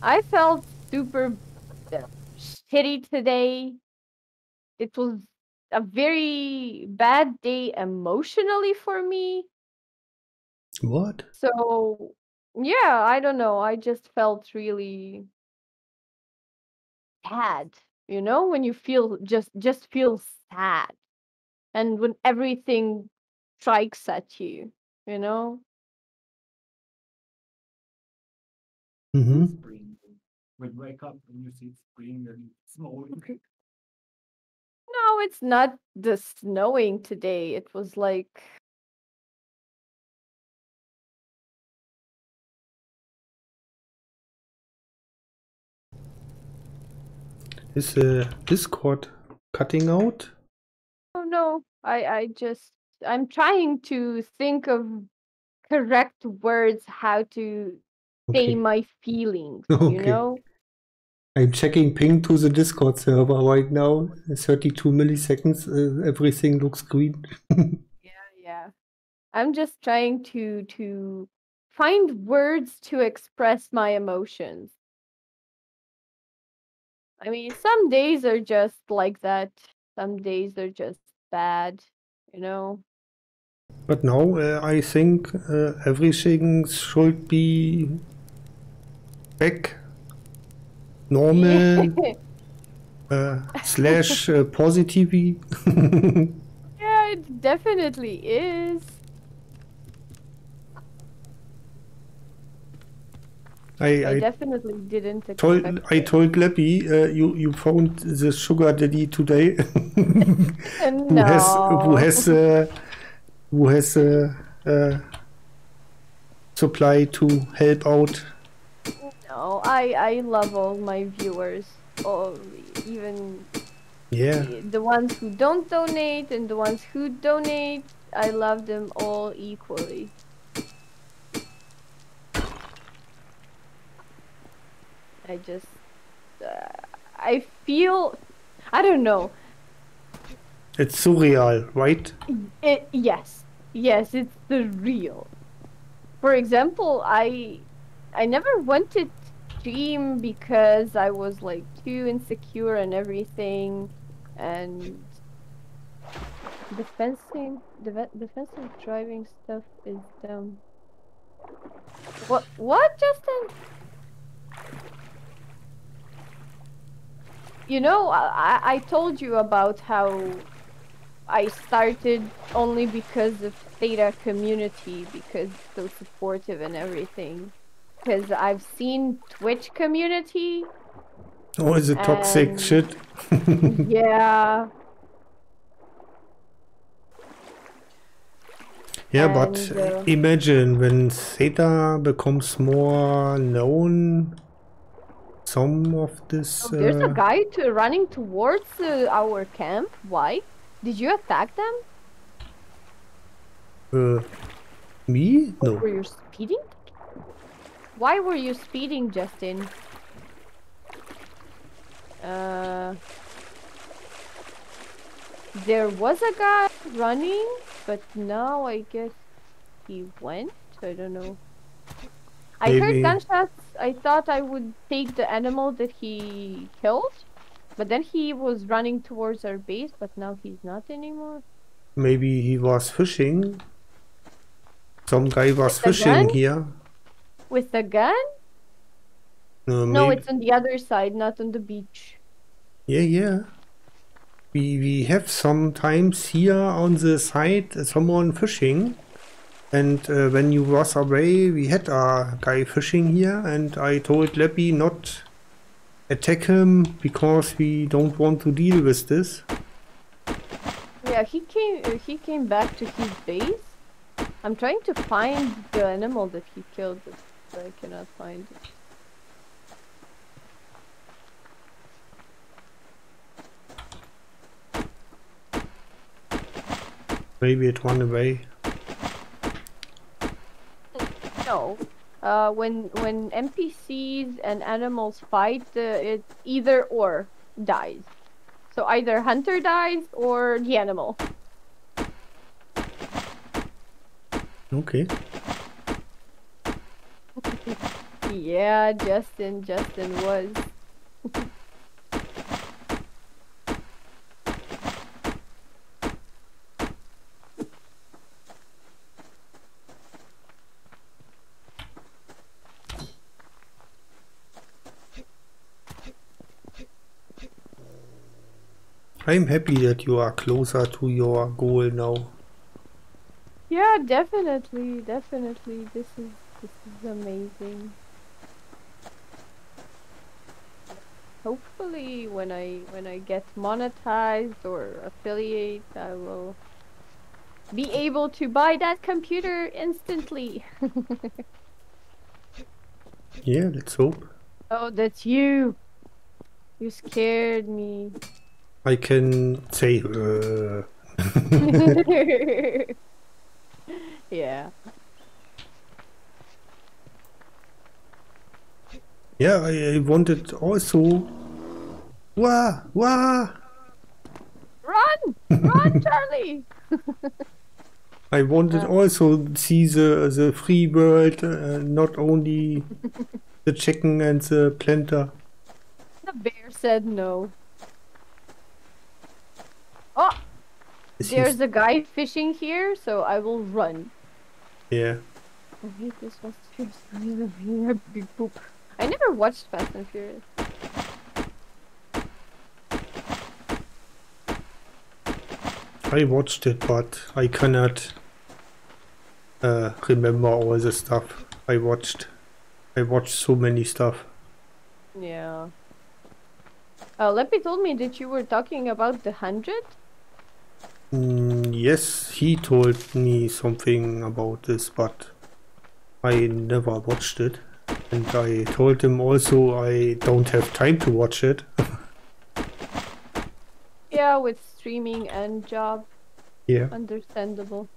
I felt super shitty today. It was a very bad day emotionally for me. What? So, yeah, I don't know. I just felt really sad. You know, when you feel just just feel sad and when everything strikes at you, you know? Mm-hmm. spring. When you wake up and you see spring and it's snowing. No, it's not the snowing today. It was like Is the Discord cutting out? oh no, I I just I'm trying to think of correct words how to say my feelings, (laughs) Okay. you know? I'm checking ping to the Discord server right now. 32 milliseconds. Uh, everything looks green. (laughs) Yeah, yeah. I'm just trying to to find words to express my emotions. I mean, some days are just like that. Some days are just bad, you know? But now uh, I think uh, everything should be back normal (laughs) uh, slash uh, positive. (laughs) Yeah, it definitely is. I, I I definitely didn't told I told Leppy uh, you you found the sugar daddy today (laughs) who has who has uh, who has uh, uh, supply to help out. No, I I love all my viewers. All even Yeah, the- the ones who don't donate and the ones who donate. I love them all equally. I just uh, I feel I don't know. it's surreal, right? It yes. Yes, it's the real. For example, I I never wanted to stream because I was like too insecure and everything and defensive deve- defensive driving stuff is dumb. What what Justin? You know, I, I- told you about how I started only because of Theta community because so supportive and everything. Because I've seen Twitch community. Oh, is it toxic shit? (laughs) yeah. Yeah, but uh, imagine when Theta becomes more known, some of this. Oh, there's a uh, guy to, running towards uh, our camp. Why? Did you attack them? uh, me? No. Were you speeding? Why were you speeding, Justin? Uh, there was a guy running, but now I guess he went. I don't know. I heard gunshots. I thought I would take the animal that he killed, but then he was running towards our base. But now he's not anymore. Maybe he was fishing. Some guy was fishing here. With a gun? Uh, No, it's on the other side, not on the beach. Yeah, yeah. we we have sometimes here on the side someone fishing, and uh, when you was away, we had a guy fishing here, and I told Leppy not attack him because we don't want to deal with this. Yeah, he came. uh, He came back to his base. I'm trying to find the animal that he killed, but I cannot find it. Maybe it ran away. No. Uh, when when NPCs and animals fight, uh, it's either or dies. So either hunter dies or the animal. Okay. (laughs) Yeah, Justin. Justin was. (laughs) I'm happy that you are closer to your goal now. Yeah, definitely, definitely. This is this is amazing. Hopefully, when I when I get monetized or affiliate, I will be able to buy that computer instantly. (laughs) Yeah, let's hope. oh, that's you. You scared me. I can say, uh, (laughs) yeah. yeah, I, I wanted also. Wah, wah! Run! Run, (laughs) Charlie! I wanted also see the the free world, uh, not only (laughs) the chicken and the planter. The bear said no. Oh, This there's a guy fishing here, so I will run. yeah. I hate this Fast and Furious. Big poop. I never watched Fast and Furious. I watched it, but I cannot uh, remember all the stuff I watched. I watched so many stuff. Yeah. Uh, Leppy told me that you were talking about the hundred. Mm, yes, he told me something about this, but I never watched it. And I told him also I don't have time to watch it. (laughs) Yeah, with streaming and job. yeah. Understandable.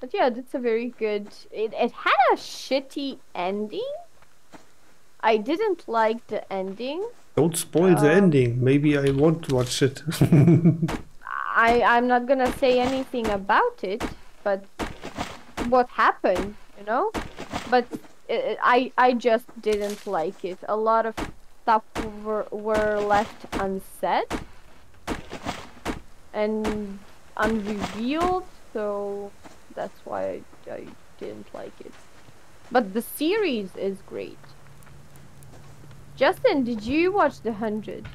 But yeah, that's a very good. It it had a shitty ending. I didn't like the ending. Don't spoil the Uh, ending. Maybe I won't watch it. (laughs) I I'm not gonna say anything about it, but what happened, you know? But i I I just didn't like it. A lot of stuff were were left unsaid and unrevealed, so that's why I, I didn't like it. But the series is great. Justin, did you watch The Hundred?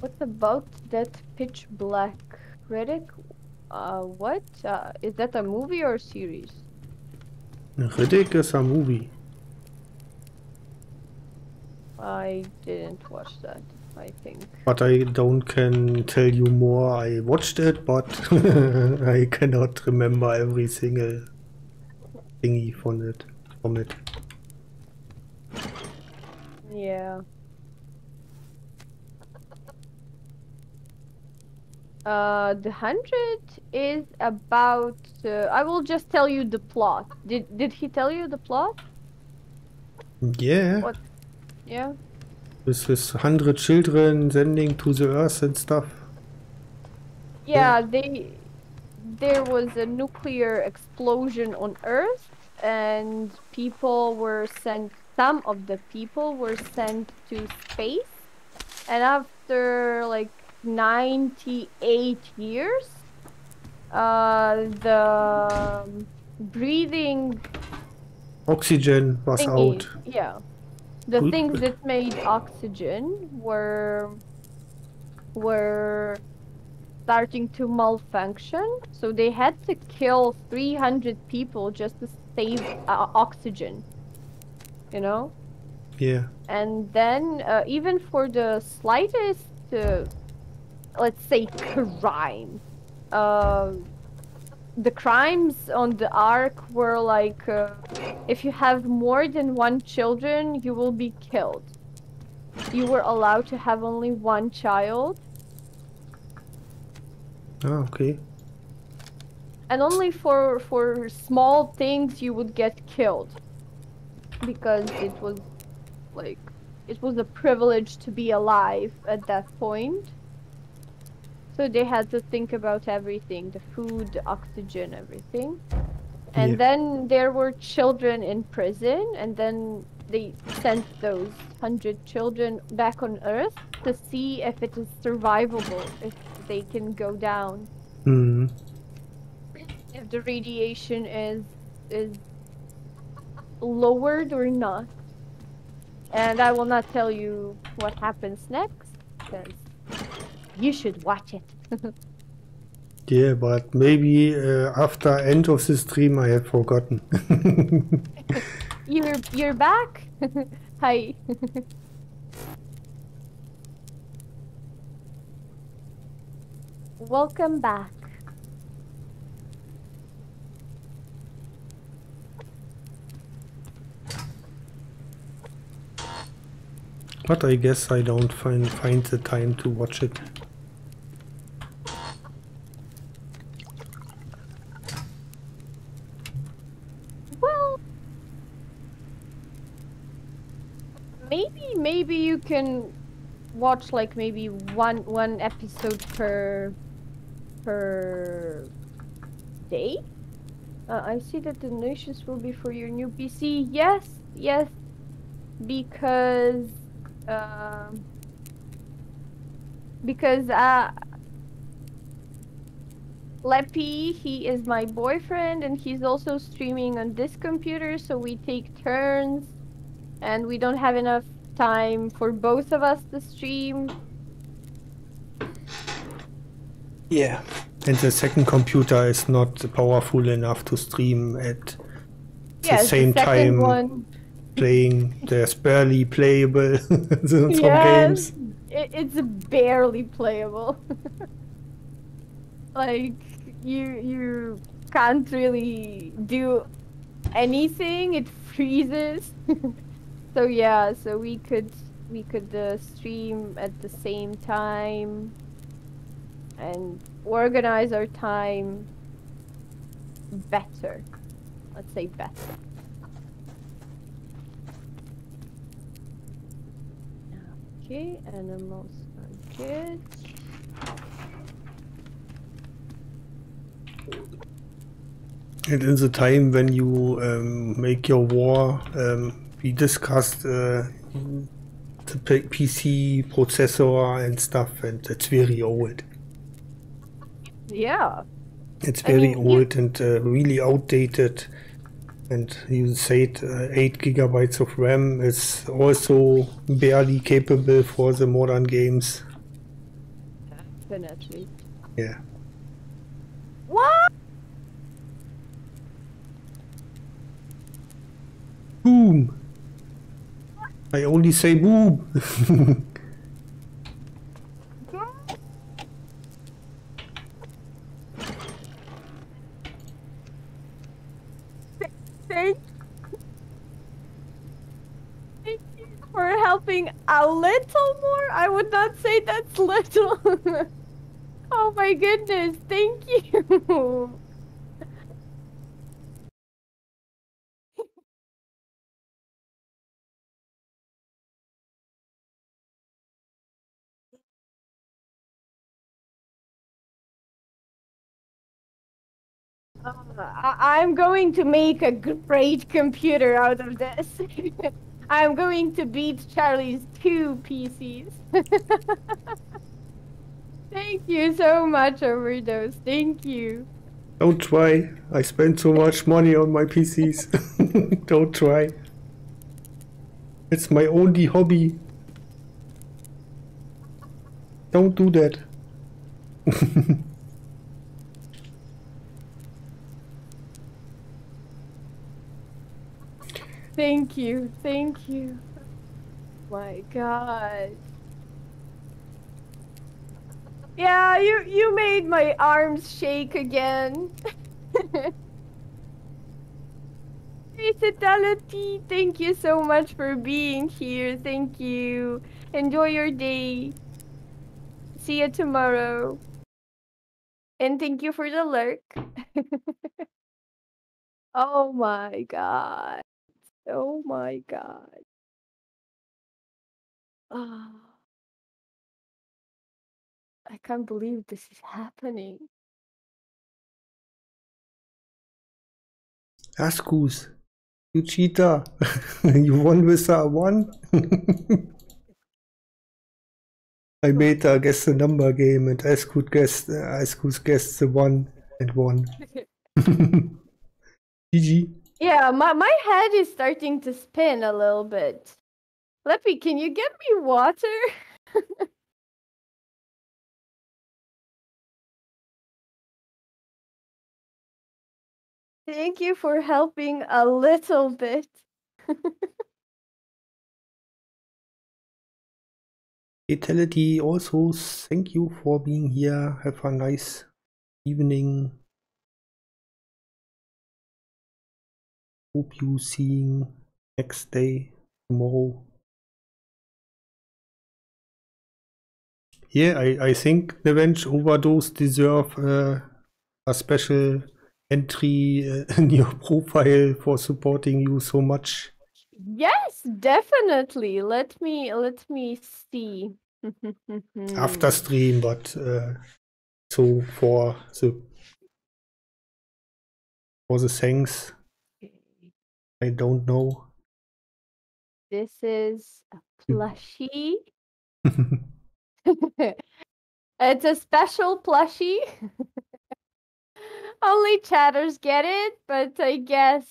What about that pitch black Riddick? Uh, what? Uh, is that a movie or a series? Riddick is a movie. I didn't watch that, I think. But I don't can tell you more. I watched it, but (laughs) I cannot remember every single thingy from it. From it. Yeah. Uh, the hundred is about. Uh, I will just tell you the plot. Did did he tell you the plot? Yeah, What? Yeah. this is hundred children sending to the earth and stuff. Yeah, they there was a nuclear explosion on Earth and people were sent some of the people were sent to space and after like 98 years uh the um, breathing Oxygen was thingy, out. yeah the Good. things that made oxygen were were starting to malfunction so they had to kill 300 people just to save uh, oxygen you know Yeah. and then uh, even for the slightest uh, let's say crime uh, the crimes on the ark were like uh, if you have more than one children you will be killed you were allowed to have only one child Ah, okay. And only for for small things you would get killed because it was like it was a privilege to be alive at that point so they had to think about everything the food the oxygen everything and Yeah. then there were children in prison and then they sent those 100 children back on earth to see if it is survivable if they can go down Hmm. The radiation is is lowered or not. And I will not tell you what happens next because you should watch it. (laughs) Yeah, but maybe uh, after end of the stream I have forgotten. (laughs) You're you're back. (laughs) Hi. Welcome back. But I guess I don't find find the time to watch it. Well, maybe maybe you can watch like maybe one one episode per per day. Uh, I see that the donations will be for your new PC. Yes, yes, because um, because uh, Leppy, he is my boyfriend and he's also streaming on this computer, so we take turns and we don't have enough time for both of us to stream. Yeah. And the second computer is not powerful enough to stream at the Yes, same the time one. Playing. There's barely playable (laughs) some Yes, games. it, it's barely playable. (laughs) like you you can't really do anything. It freezes. (laughs) so yeah, so we could we could uh, stream at the same time and organize our time better. Let's say better. Okay, animals are good. And in the time when you um, make your war, um, we discussed uh, the P- PC processor and stuff, and it's very old. Yeah. It's I very mean, old and uh, really outdated. And you said uh, 8 gigabytes of RAM is also barely capable for the modern games. Definitely. Yeah. What? Boom! I only say boom! (laughs) Thank Thank you for helping a little more. I would not say that's (laughs) little. oh my goodness, thank you. (laughs) Uh, I- I'm going to make a great computer out of this. (laughs) I'm going to beat Charlie's two PCs. (laughs) Thank you so much, Overdose. Thank you. Don't try. I spend so much money on my PCs. (laughs) Don't try. It's my only hobby. Don't do that. (laughs) Thank you, thank you. My God. Yeah, you you made my arms shake again. (laughs) Fidelity, thank you so much for being here. Thank you. Enjoy your day. See you tomorrow. And thank you for the lurk. (laughs) oh my god. Oh my god. Ah. I can't believe this is happening. Askus, you cheater. (laughs) you won with a one. (laughs) I made a guess the number game and Askus guessed, uh, Askus guessed the one and won. (laughs) GG. Yeah, my, my head is starting to spin a little bit. Leppy, can you get me water? (laughs) Thank you for helping a little bit. (laughs) Fatality also thank you for being here. Have a nice evening. Hope you seeing next day tomorrow. Yeah, I, I think Revenge Overdose deserve uh, a special entry uh, (laughs) in your profile for supporting you so much. Yes, definitely. Let me let me see. (laughs) After stream, but uh, so for the for the thanks, I don't know. This is hmm. a plushie. (laughs) it's a special plushie. (laughs) Only chatters get it, but I guess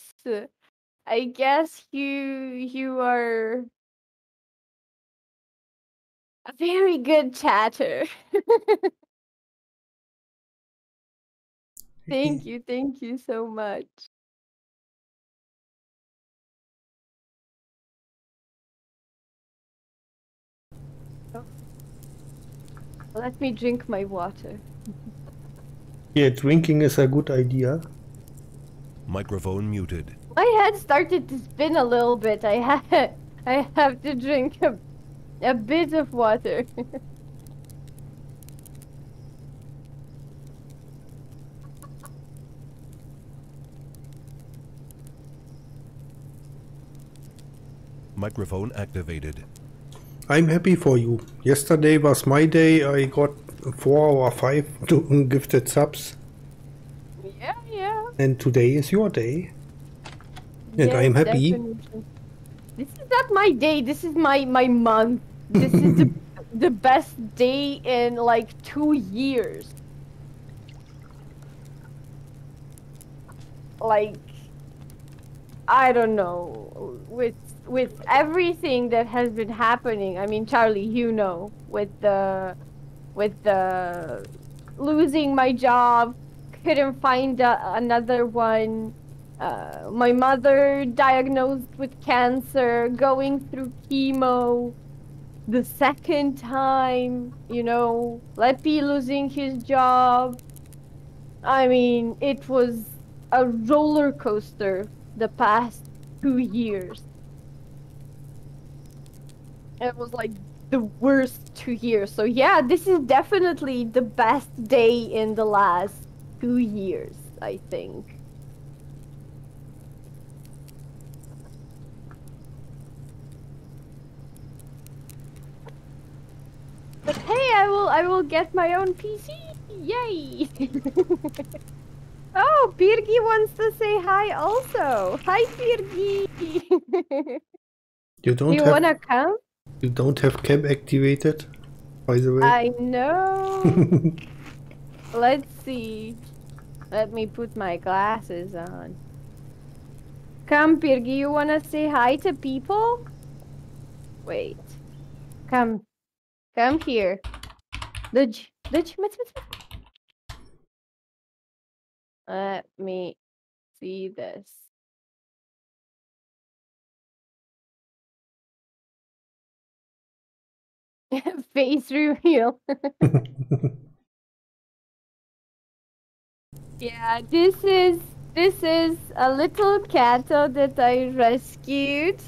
I guess you you are a very good chatter. (laughs) thank you, thank you so much. Let me drink my water. Yeah, drinking is a good idea. Microphone muted. My head started to spin a little bit. I ha (laughs) I have to drink a, a bit of water. (laughs) Microphone activated. I'm happy for you. Yesterday was my day. I got four or five (laughs) gifted subs. yeah, yeah. And today is your day. And I am happy. definitely. This is not my day. This is my my month. This is the (laughs) the best day in like two years. Like, I don't know. With with everything that has been happening. I mean, Charlie, you know, with the with the losing my job, couldn't find a, another one. Uh, my mother diagnosed with cancer, going through chemo. The second time, you know, Leppy losing his job. I mean, it was a roller coaster the past two years. It was like the worst two years. So yeah, this is definitely the best day in the last two years, I think. But hey, I will I will get my own PC. Yay! (laughs) oh, Birgi wants to say hi also. Hi, Birgi. (laughs) You don't you have wanna come? You don't have cam activated, by the way. I know. (laughs) Let's see. Let me put my glasses on. Come, Birgi, you wanna say hi to people? Wait. Come. Come here. Dutch. Dutch. Mits, mits. Let me see this. (laughs) Face reveal. (laughs) Yeah, this is this is a little cat that I rescued.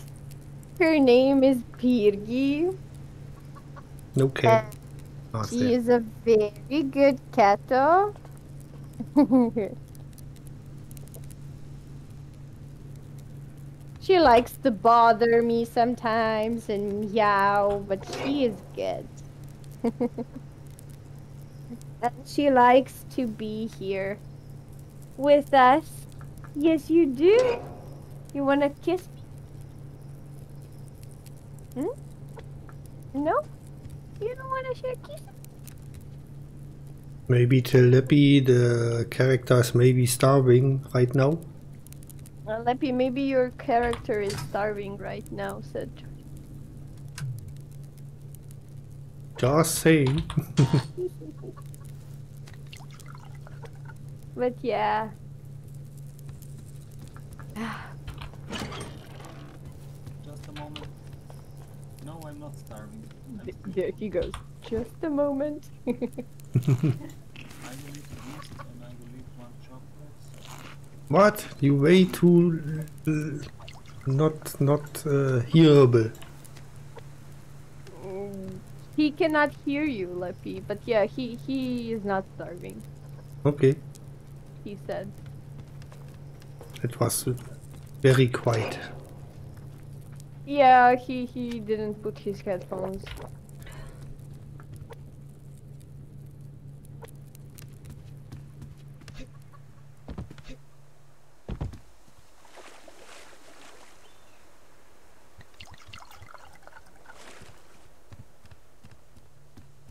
Her name is Pirgi. okay. She there. is a very good cat. (laughs) she likes to bother me sometimes and meow, but she is good. (laughs) and she likes to be here with us. Yes, you do. You want to kiss me? Hmm? No? You don't want to share kisses? Maybe Telepi, the character is maybe starving right now. Uh, Leppy, maybe your character is starving right now, said. Just saying. (laughs) But yeah. Just a moment. No, I'm not starving. I'm Th- free. There he goes. Just a moment. (laughs) (laughs) I will eat this and I will eat one chocolate. So what? You way too uh, not not uh, hearable. He cannot hear you, Leppy. But yeah, he he is not starving. Okay, He said. it was very quiet. Yeah, he he didn't put his headphones.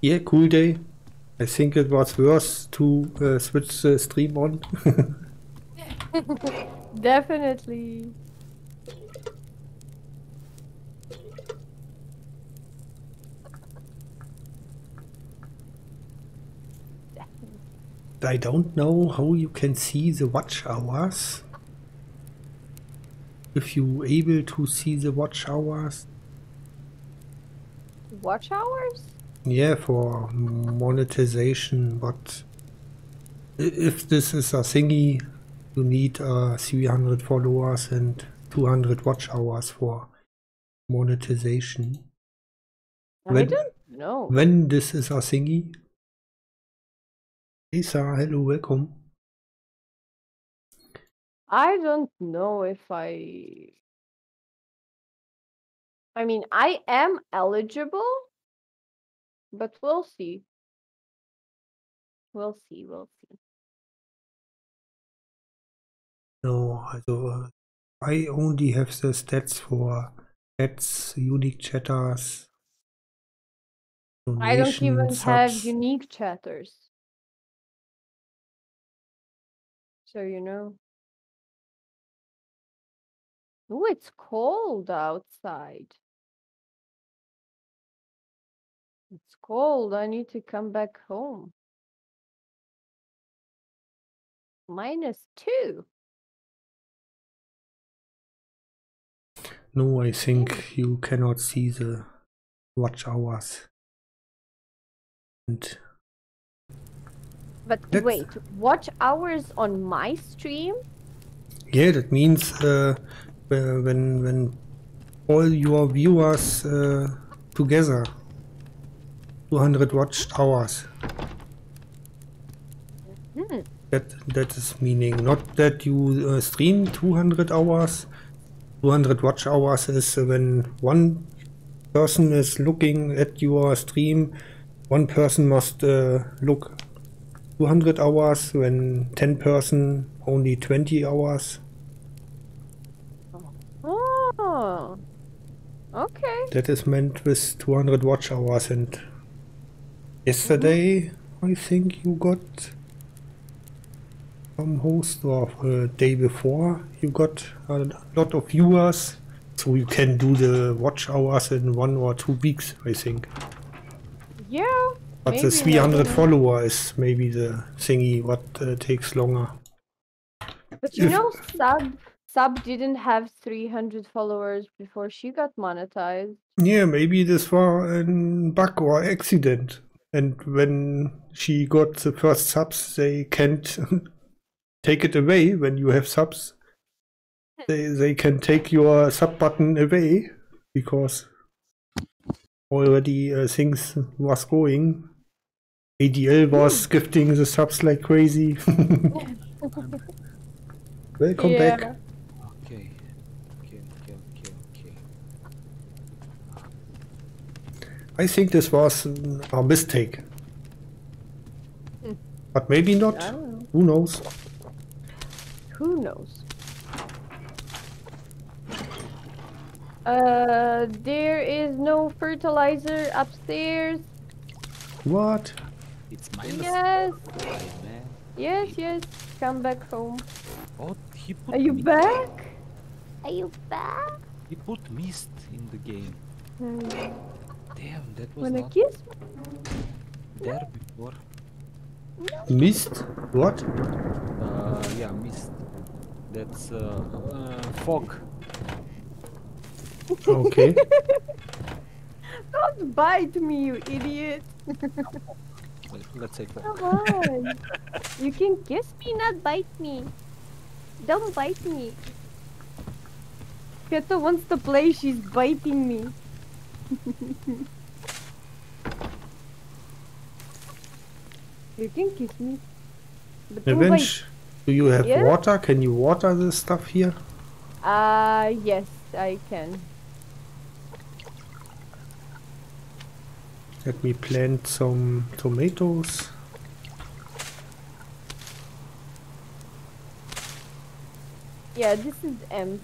Yeah, cool day. I think it was worse to uh, switch the stream on. (laughs) Definitely. I don't know how you can see the watch hours. If you able to see the watch hours, Watch hours? Yeah, for monetization. But if this is a thingy, you need uh, 300 followers and 200 watch hours for monetization. I When- don't know. When this is a thingy. Lisa, hello, welcome. I don't know if I. I mean, I am eligible, but we'll see. We'll see. We'll see. No, also I only have the stats for chats, unique chatters. I don't even donation have unique chatters. So, you know. Oh, it's cold outside. Cold. I need to come back home. Minus two. No, I think you cannot see the watch hours. And But Let's- wait, watch hours on my stream? yeah, that means uh, uh, when when all your viewers uh, together, 200 watched hours. Hmm. That that is meaning not that you uh, stream 200 hours. 200 watch hours is uh, when one person is looking at your stream. One person must uh, look 200 hours. When 10 person, only 20 hours. Oh. Okay. That is meant with 200 watch hours. And yesterday, I think you got some host or uh, day before you got a lot of viewers So you can do the watch hours in one or two weeks, I think. Yeah. But the 300 not. follower is maybe the thingy what uh, takes longer. But you if- know, Sub Sub didn't have 300 followers before she got monetized. Yeah, maybe this was a bug or accident. And when she got the first subs, they can't (laughs) take it away when you have subs. They, they can take your sub button away because already uh, things was going. ADL was gifting the subs like crazy. (laughs) (laughs) Welcome yeah. back. Okay. Okay, okay, okay, okay. I think this was a mistake. Hmm. But maybe not. Know. Who knows? Who knows? Uh, there is no fertilizer upstairs. What? It's minus Yes, five, yes, yes. Come back home. Oh, he put Are you mi- back? Are you back? He put mist in the game. Hmm. Damn, that was Wanna not kiss? there before. Mist? What? Uh, yeah, mist. That's uh, uh fog. Okay. (laughs) Don't bite me, you idiot. Let's say fog. Come on. you can kiss me, not bite me. Don't bite me. Keta wants to play, she's biting me. (laughs) you can kiss me. But. Revenge. Do you have Yeah? water? Can you water this stuff here? Uh, yes, I can. Let me plant some tomatoes. Yeah, this is M.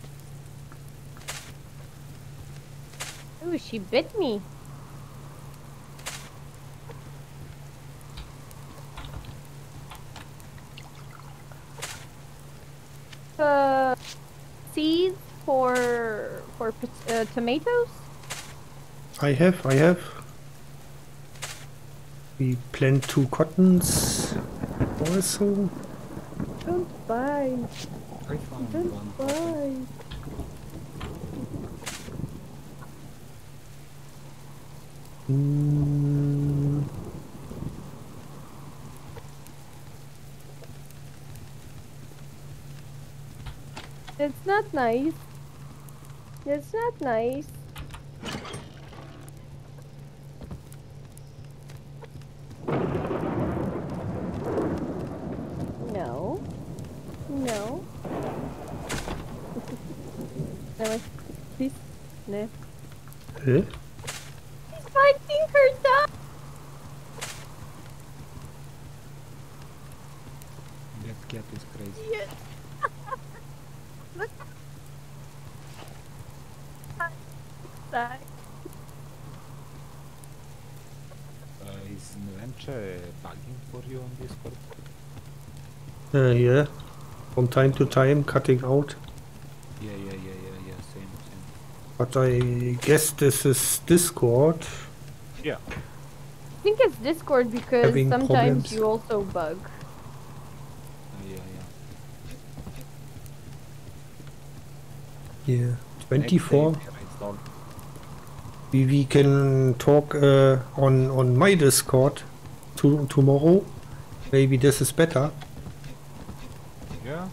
Oh, she bit me. Uh, seeds for for uh, tomatoes. I have, I have. We plant two cottons also. Don't buy. I found Don't one. buy. Mm, That's not nice. That's not nice. No. No. no, please. No. eh? She's fighting her dog. That cat is crazy. Yes. Look. Die. Uh, is Nvenche bugging for you on Discord? Uh, yeah. From time to time, cutting out. Yeah, yeah, yeah, yeah, yeah. Same, same. But I guess this is Discord. Yeah. I think it's Discord because Having sometimes problems. you also bug. Uh, yeah, yeah. Yeah. 24. Day I installed. We, we can talk uh, on on my Discord to, tomorrow. Maybe this is better. Yeah.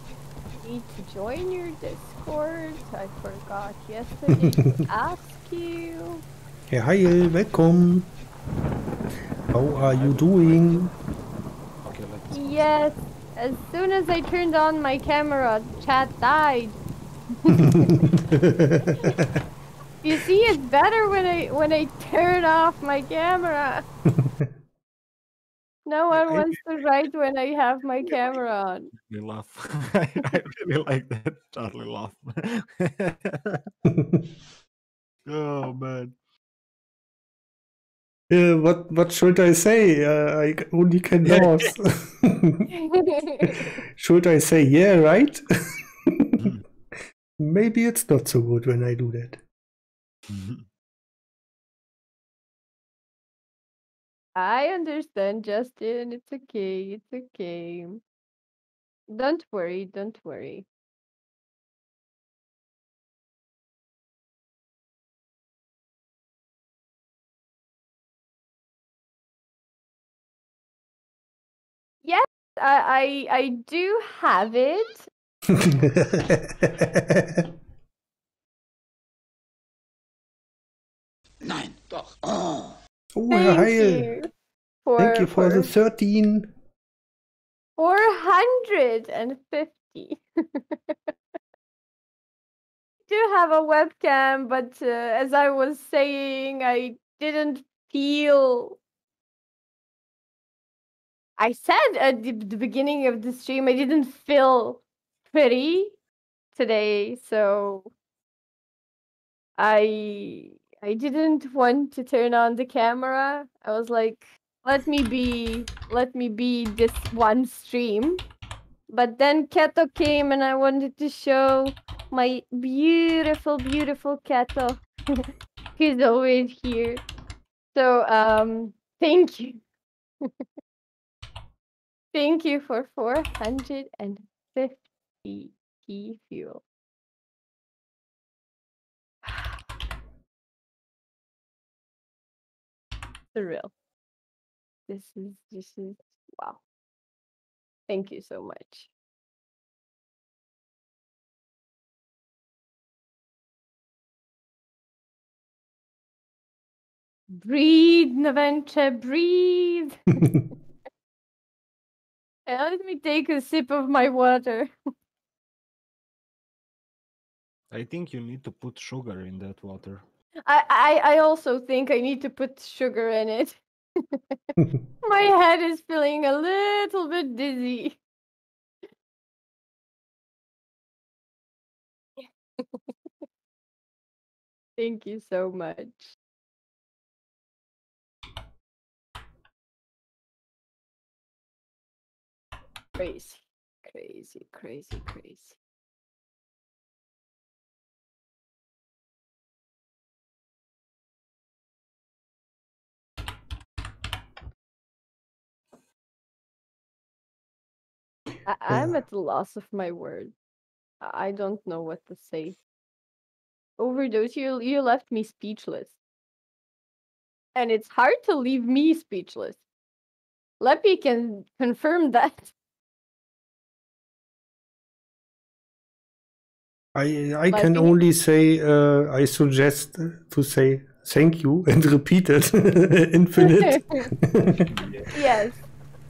Need to join your Discord. I forgot (laughs) yesterday to ask you. Herr Heil, welcome. How are you doing? Okay, let's. Yes, as soon as I turned on my camera, chat died. (laughs) (laughs) You see, it's better when I when I turn off my camera. (laughs) no one wants to write when I have my camera on. You laugh. (laughs) I, I really like that Charlie laugh. (laughs) oh man. Uh, what what should I say? Uh, I only can laugh. should I say yeah, right? maybe it's not so good when I do that. Mm-hmm. I understand, Justin. It's okay. It's okay. Don't worry. Don't worry. Yes, I I, I do have it. (laughs) (laughs) Nein, doch. Oh. oh, Herr Thank Heil. you for Thank you for the 13. 450. (laughs) do have a webcam, but uh, as I was saying, I didn't feel. I said at the, the beginning of the stream, I didn't feel pretty today, so I I didn't want to turn on the camera. I was like, let me be, let me be this one stream. But then Keto came and I wanted to show my beautiful, beautiful Keto. (laughs) He's always here. So, um, thank you. (laughs) thank you for 450 T fuel. Surreal. This is, this is, wow. Thank you so much. Breathe, Naventure, breathe. (laughs) And let me take a sip of my water. I think you need to put sugar in that water. I, I, I also think I need to put sugar in it. (laughs) (laughs) my head is feeling a little bit dizzy. (laughs) Thank you so much. Crazy, crazy, crazy, crazy. I, I'm at the loss of my words. I don't know what to say. Overdose, you you left me speechless. And it's hard to leave me speechless. Leppy can confirm that. I I (laughs) can only say uh, I suggest to say thank you and (laughs) repeat it (laughs) infinite. yes.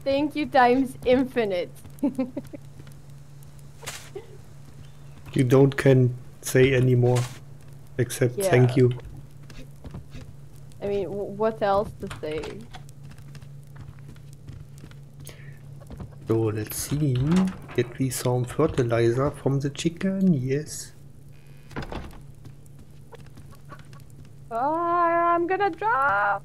Thank you times infinite. (laughs) you don't can say anymore except thank you. I mean, w- what else to say? So let's see. Get we some fertilizer from the chicken? Yes. Oh, I'm gonna drop.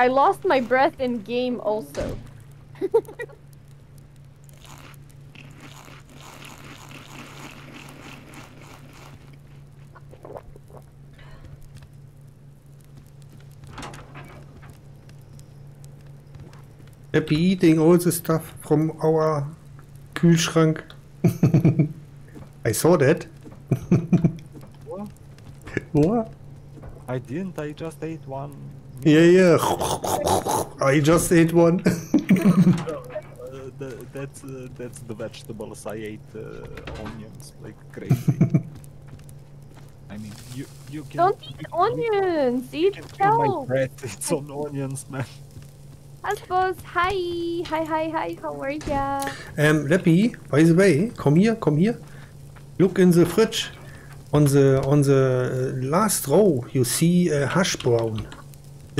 I lost my breath in game also. (laughs) Happy eating all the stuff from our Kühlschrank. (laughs) I saw that. What? (laughs) What? I didn't, I just ate one. Yeah, yeah. (laughs) I just ate one. (laughs) Uh, the, that's, uh, that's the vegetables. I ate uh, onions like crazy. I mean, you, you can. Don't eat onions. Eat you can my breath. It's on onions, man. Husbos, hi, hi, hi, hi. How are ya? um, Leppy, by the way, come here, come here. Look in the fridge. On the on the uh, last row, you see uh, hash brown.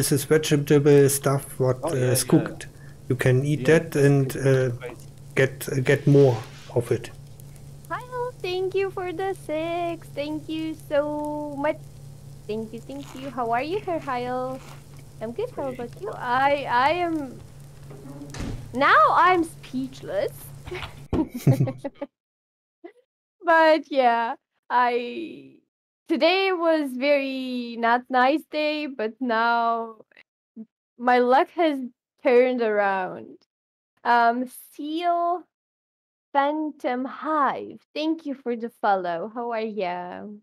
This is vegetable stuff what Oh, uh, yeah, is yeah. cooked. You can eat Yeah, that and uh, get uh, get more of it. Hi, thank you for the six. Thank you so much. Thank you, thank you. How are you, Herr Heil? I'm good. How about you? I I am now I'm speechless. (laughs) (laughs) but yeah, I today was very not nice day, but now my luck has turned around. Um, Seal Phantom Hive, thank you for the follow. How are you?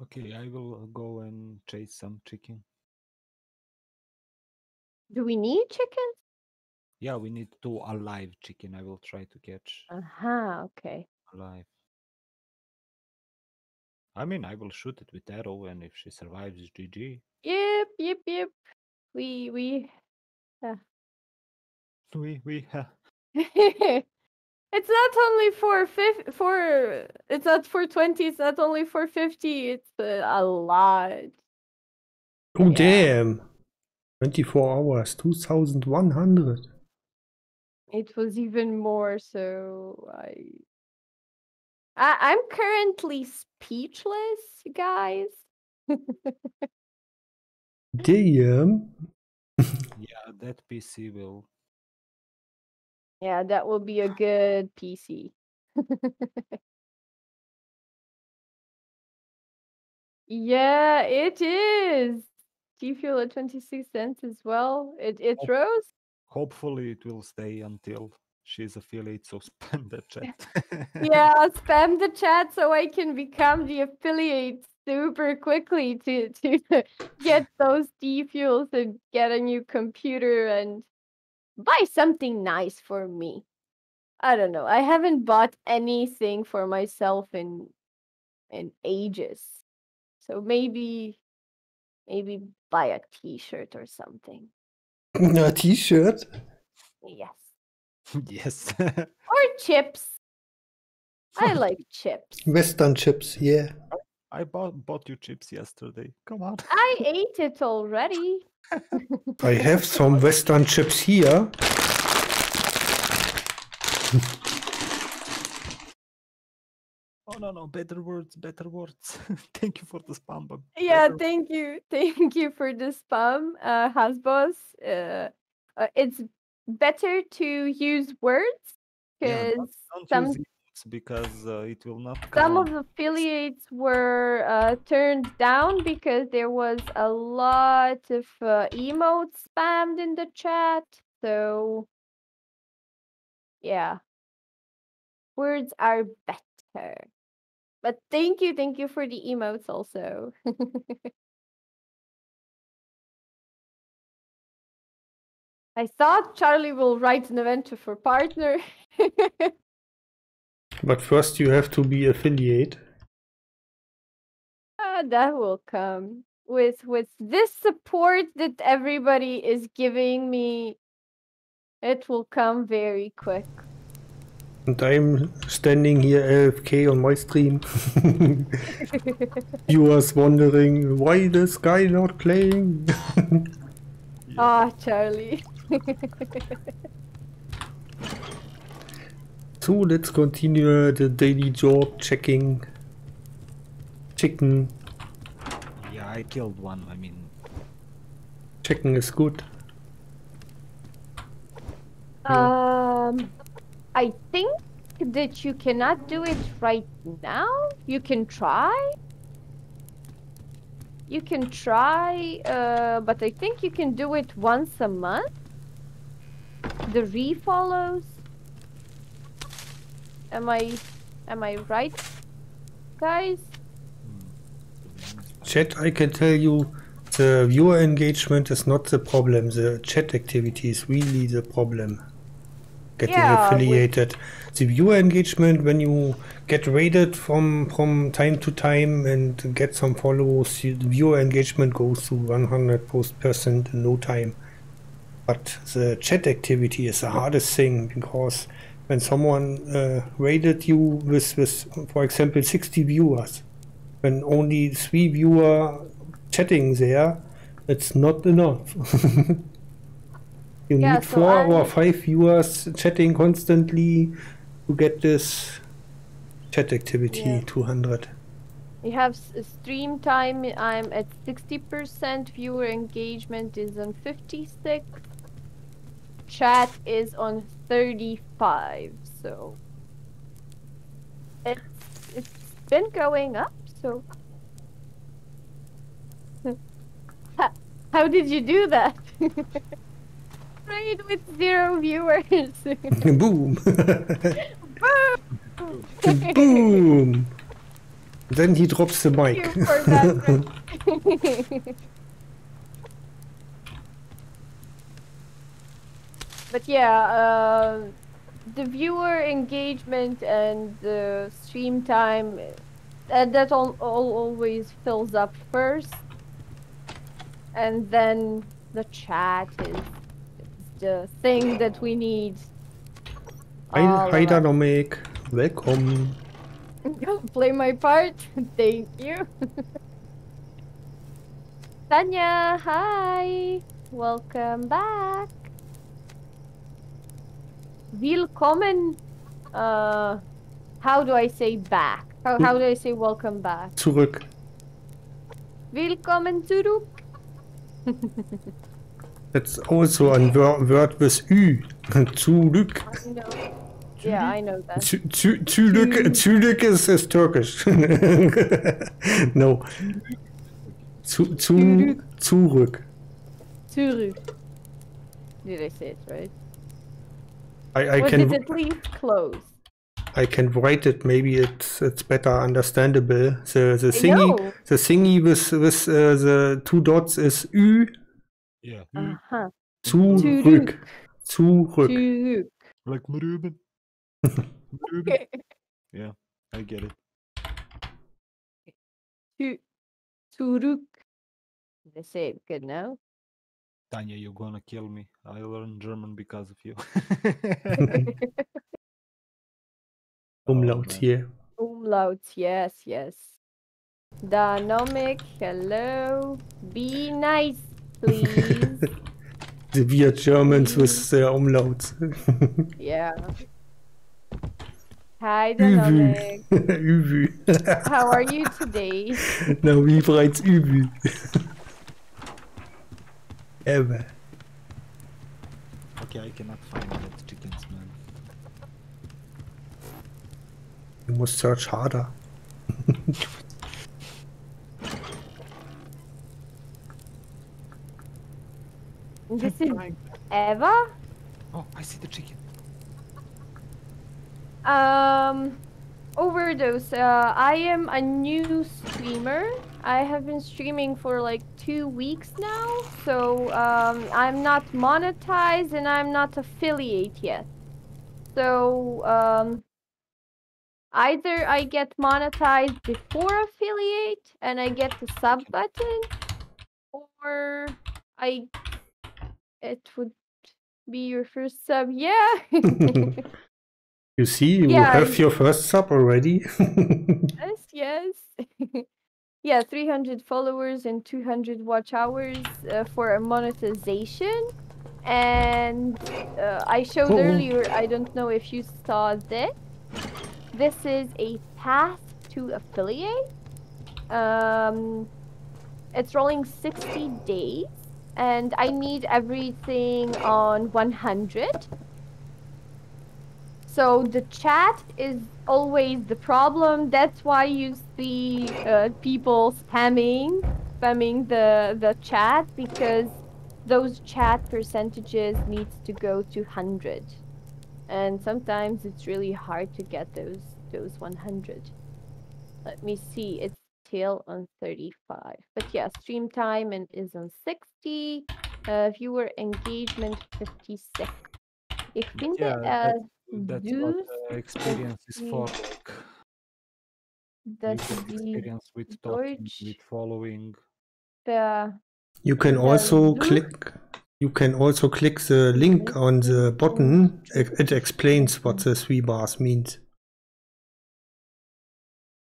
Okay, I will go and chase some chicken. Do we need chicken? Yeah, we need two alive chicken. I will try to catch Uh huh. Okay. alive. I mean, I will shoot it with arrow, and if she survives, GG. Yep. Yep. Yep. We we. We we (laughs) ha. (laughs) it's not only for fif- for it's not for 20 it's not only for 50 it's uh, a lot Oh Yeah. damn! 24 hours, 2100. it was even more so i, I i'm currently speechless guys. (laughs) Damn! (laughs) Yeah, that PC will. yeah that will be a good pc (laughs) yeah it is. T fuel at 26 cents as well? It it rose? Hopefully, it will stay until she's affiliate. So (laughs) spam the chat. (laughs) yeah, spam the chat so I can become the affiliate super quickly to to (laughs) get those T fuels and get a new computer and buy something nice for me. I don't know. I haven't bought anything for myself in in ages. So maybe maybe buy a t-shirt or something. A t-shirt? Yes. (laughs) yes. Or chips. (laughs) I like chips. Western chips, yeah. I bought bought you chips yesterday. Come on. I ate it already. (laughs) I have some Western chips here. Oh no no! Better words, better words. Thank you for the spam. But Yeah, better- thank you. Thank you for the spam, uh, Hasbos. Uh, uh, it's better to use words because Don't some use because uh, it will not some count. of the affiliates were uh, turned down because there was a lot of uh, emotes spammed in the chat. So, yeah, words are better. But thank you, thank you for the emotes also. (laughs) I thought Charlie will write an event for partner. (laughs) But first you have to be affiliate. Ah, that will come with with this support that everybody is giving me. It will come very quick. And I'm standing here AFK on my stream. (laughs) was wondering why this guy not playing. (laughs) Ah, Charlie. (laughs) so let's continue the daily job checking. Chicken. Yeah, I killed one. I mean, Chicken is good. Um, I think that you cannot do it right now. You can try. You can try, uh, but I think you can do it once a month. The refollows. Am I, am I right, guys? Chat, I can tell you the viewer engagement is not the problem. The chat activity is really the problem. Getting Yeah, affiliated. The viewer engagement when you get rated from from time to time and get some follows, you- the viewer engagement goes to 100 post percent in no time. But the chat activity is the hardest thing because when someone uh, rated you with, with, for example, 60 viewers, when only three viewer chatting there, it's not enough. (laughs) you Yeah, need so four or I'm- five viewers chatting constantly to get this chat activity Yeah. 200. We have stream time. I'm at 60%. Viewer engagement is on 56. Chat is on 35. So it's it's been going up, so. (laughs) How- How did you do that? (laughs) Trade with zero viewers. (laughs) Boom. Boom! Boom. Then he drops the mic. you for that. But yeah, uh, the viewer engagement and the stream time, uh, that all, all always fills up first, and then the chat is, the thing that we need. Hi, hi. Danomik. Welcome. (laughs) Play my part. (laughs) Thank you. (laughs) Tanya, hi. Welcome back. Willkommen. Uh, how do I say back? How, how do I say welcome back? Zurück. Willkommen zurück. That's also a word with Ü. Zurück. I know. Yeah, I know that. Zu- zu- Zurück, zurück is, is Turkish. (laughs) no. Zu, zu, zurück. Zurück. Did I say it right? I, I Was can it at least close? I can write it. Maybe it's it's better understandable. The the thingy the thingy with with uh, the two dots is Ü. Yeah. Uh-huh. Zurück. Zurück. Zurück. Like Ruben. (laughs) Yeah, I get it. Zu- Zurück. They say it good now. Tanya, you're gonna kill me. I learned German because of you. (laughs) (laughs) Umlaut oh, man. hier. Umlauts, yes, yes. Dynamic, hello. Be nice, please. (laughs) we weird Germans with their umlauts. yeah. Hi, Übü. Dynamic. Übü. How are you today? Na, wie bereits Übü. Ever. okay, I cannot find that chickens, man. You must search harder. (laughs) This is Eva. Oh, I see the chicken. Um, overdose. Uh, I am a new streamer. I have been streaming for like two weeks now, so um, I'm not monetized and I'm not affiliate yet. So um, either I get monetized before affiliate and I get the sub button, or I it would be your first sub. Yeah. (laughs) You see, you Yeah, have I- your first sub already. (laughs) Yes, yes. (laughs) yeah, 300 followers and 200 watch hours uh, for a monetization. And uh, I showed Oh. earlier, I don't know if you saw this. This is a path to affiliate. Um, it's rolling 60 days, and I need everything on 100. So the chat is always the problem. That's why you see uh, people spamming, spamming the the chat because those chat percentages needs to go to hundred, and sometimes it's really hard to get those those one hundred. Let me see. It's still on thirty-five, but yeah, stream time and is on sixty. Uh, viewer engagement fifty-six. Ik vind Yeah, het uh, That's Dus what uh, experience is for. die- Like, dat you get die experience with talking, Deutsch- with following. der You can also do- click. You can also click the link on the button. It it explains what the three bars means.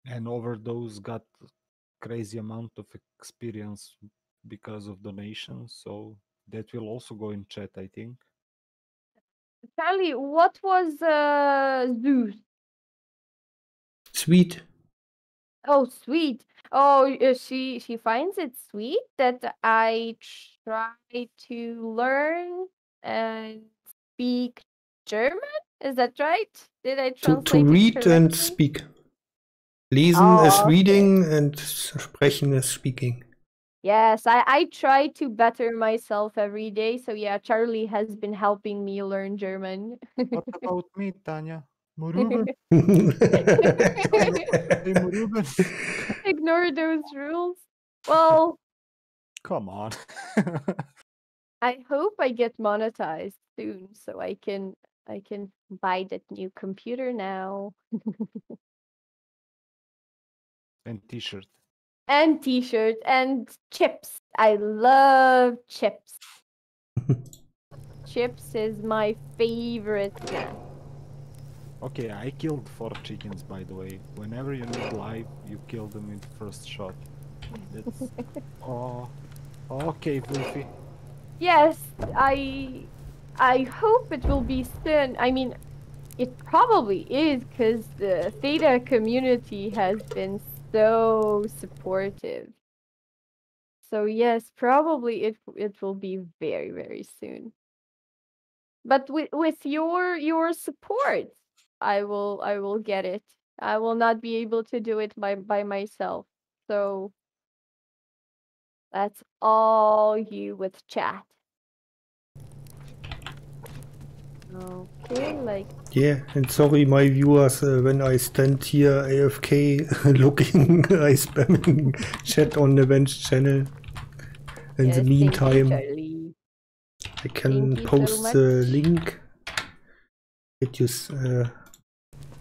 And overdose got crazy amount of experience because of donations, so that will also go in chat, I think. Charlie, what was uh Zeus? Sweet. Oh, sweet. Oh, uh, she she finds it sweet that I try to learn and speak German. Is that right? Did I To, translate to it read and speak. Lesen Oh, is okay. reading and sprechen is speaking. Yes, I, I try to better myself every day. So yeah, Charlie has been helping me learn German. What about me, Tanya? Murugan. (laughs) Ignore those rules. Well, Come on. (laughs) I hope I get monetized soon so I can I can buy that new computer now. (laughs) and t-shirt. And t-shirt and chips. I love chips. (laughs) chips is my favorite snack. Okay, I killed four chickens, by the way. Whenever you need life, you kill them in the first shot. That's... oh. (laughs) Okay, Wolfie. Yes, I I hope it will be soon. I mean, it probably is because the Theta community has been so supportive. So yes, probably it it will be very very soon. But with with your your support, I will I will get it. I will not be able to do it by by myself. So that's all you with chat. Okay, like Yeah, and sorry, my viewers, uh, when I stand here AFK (laughs) looking, (laughs) I spamming chat on the bench channel. In yes, the thank you, meantime, I can Thank you so post the link that you uh,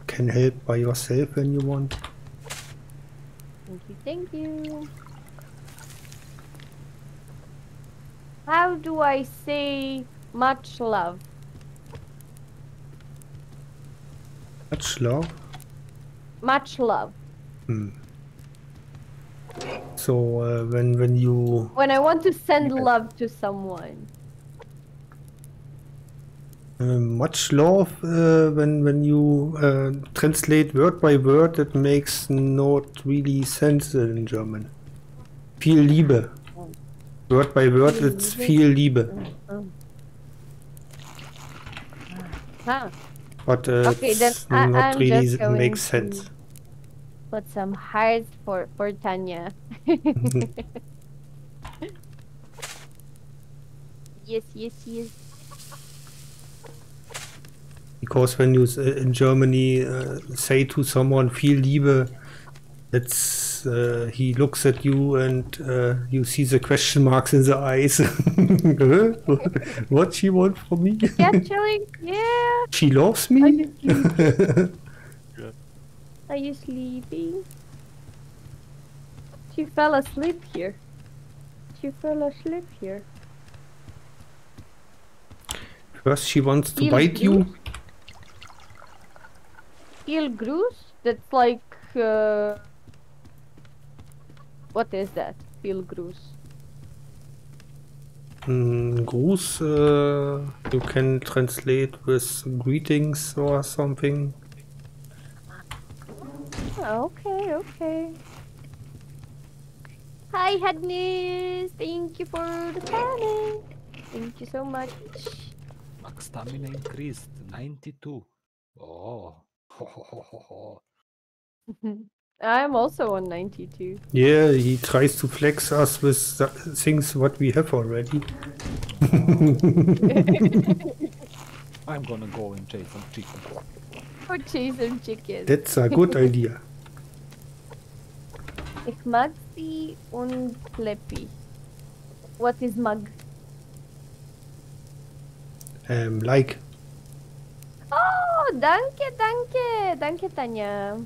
can help by yourself when you want. Thank you, thank you. How do I say much love? Much love. Much love. Hmm. So uh, when when you When I want to send Okay. love to someone. uh, much love uh, when when you uh, translate word by word, it makes not really sense in German. Viel Liebe. Word by word, it's viel Liebe. Huh. But uh, Okay, then it's I- not I'm really just going makes to- sense. Put some hearts for for Tanya. (laughs) yes, yes, yes. Because when you uh, in Germany uh, say to someone "viel Liebe," it's uh, he looks at you and uh, you see the question marks in the eyes. (laughs) What she want from me? Yeah, chilling. Yeah. she loves Are me. you sleeping? (laughs) Are you sleeping? She fell asleep here. She fell asleep here. First, she wants to Viel bite you. Gruß? Viel That's like. Uh... What is that? Viel Gruß. Mm, Gruß, uh, you can translate with greetings or something. Oh, okay, okay. Hi, Hadnis! Thank you for the panel! Thank you so much. Max stamina increased 92. Oh. Ho, ho, ho, ho, ho. I'm also on 92. Yeah, he tries to flex us with things what we have already. (laughs) I'm gonna go and chase some chicken. For chase some chicken. That's a good (laughs) idea. Ich mag sie und Flippy. What is mug? Um, like, Oh, danke, danke. Danke, Tanya.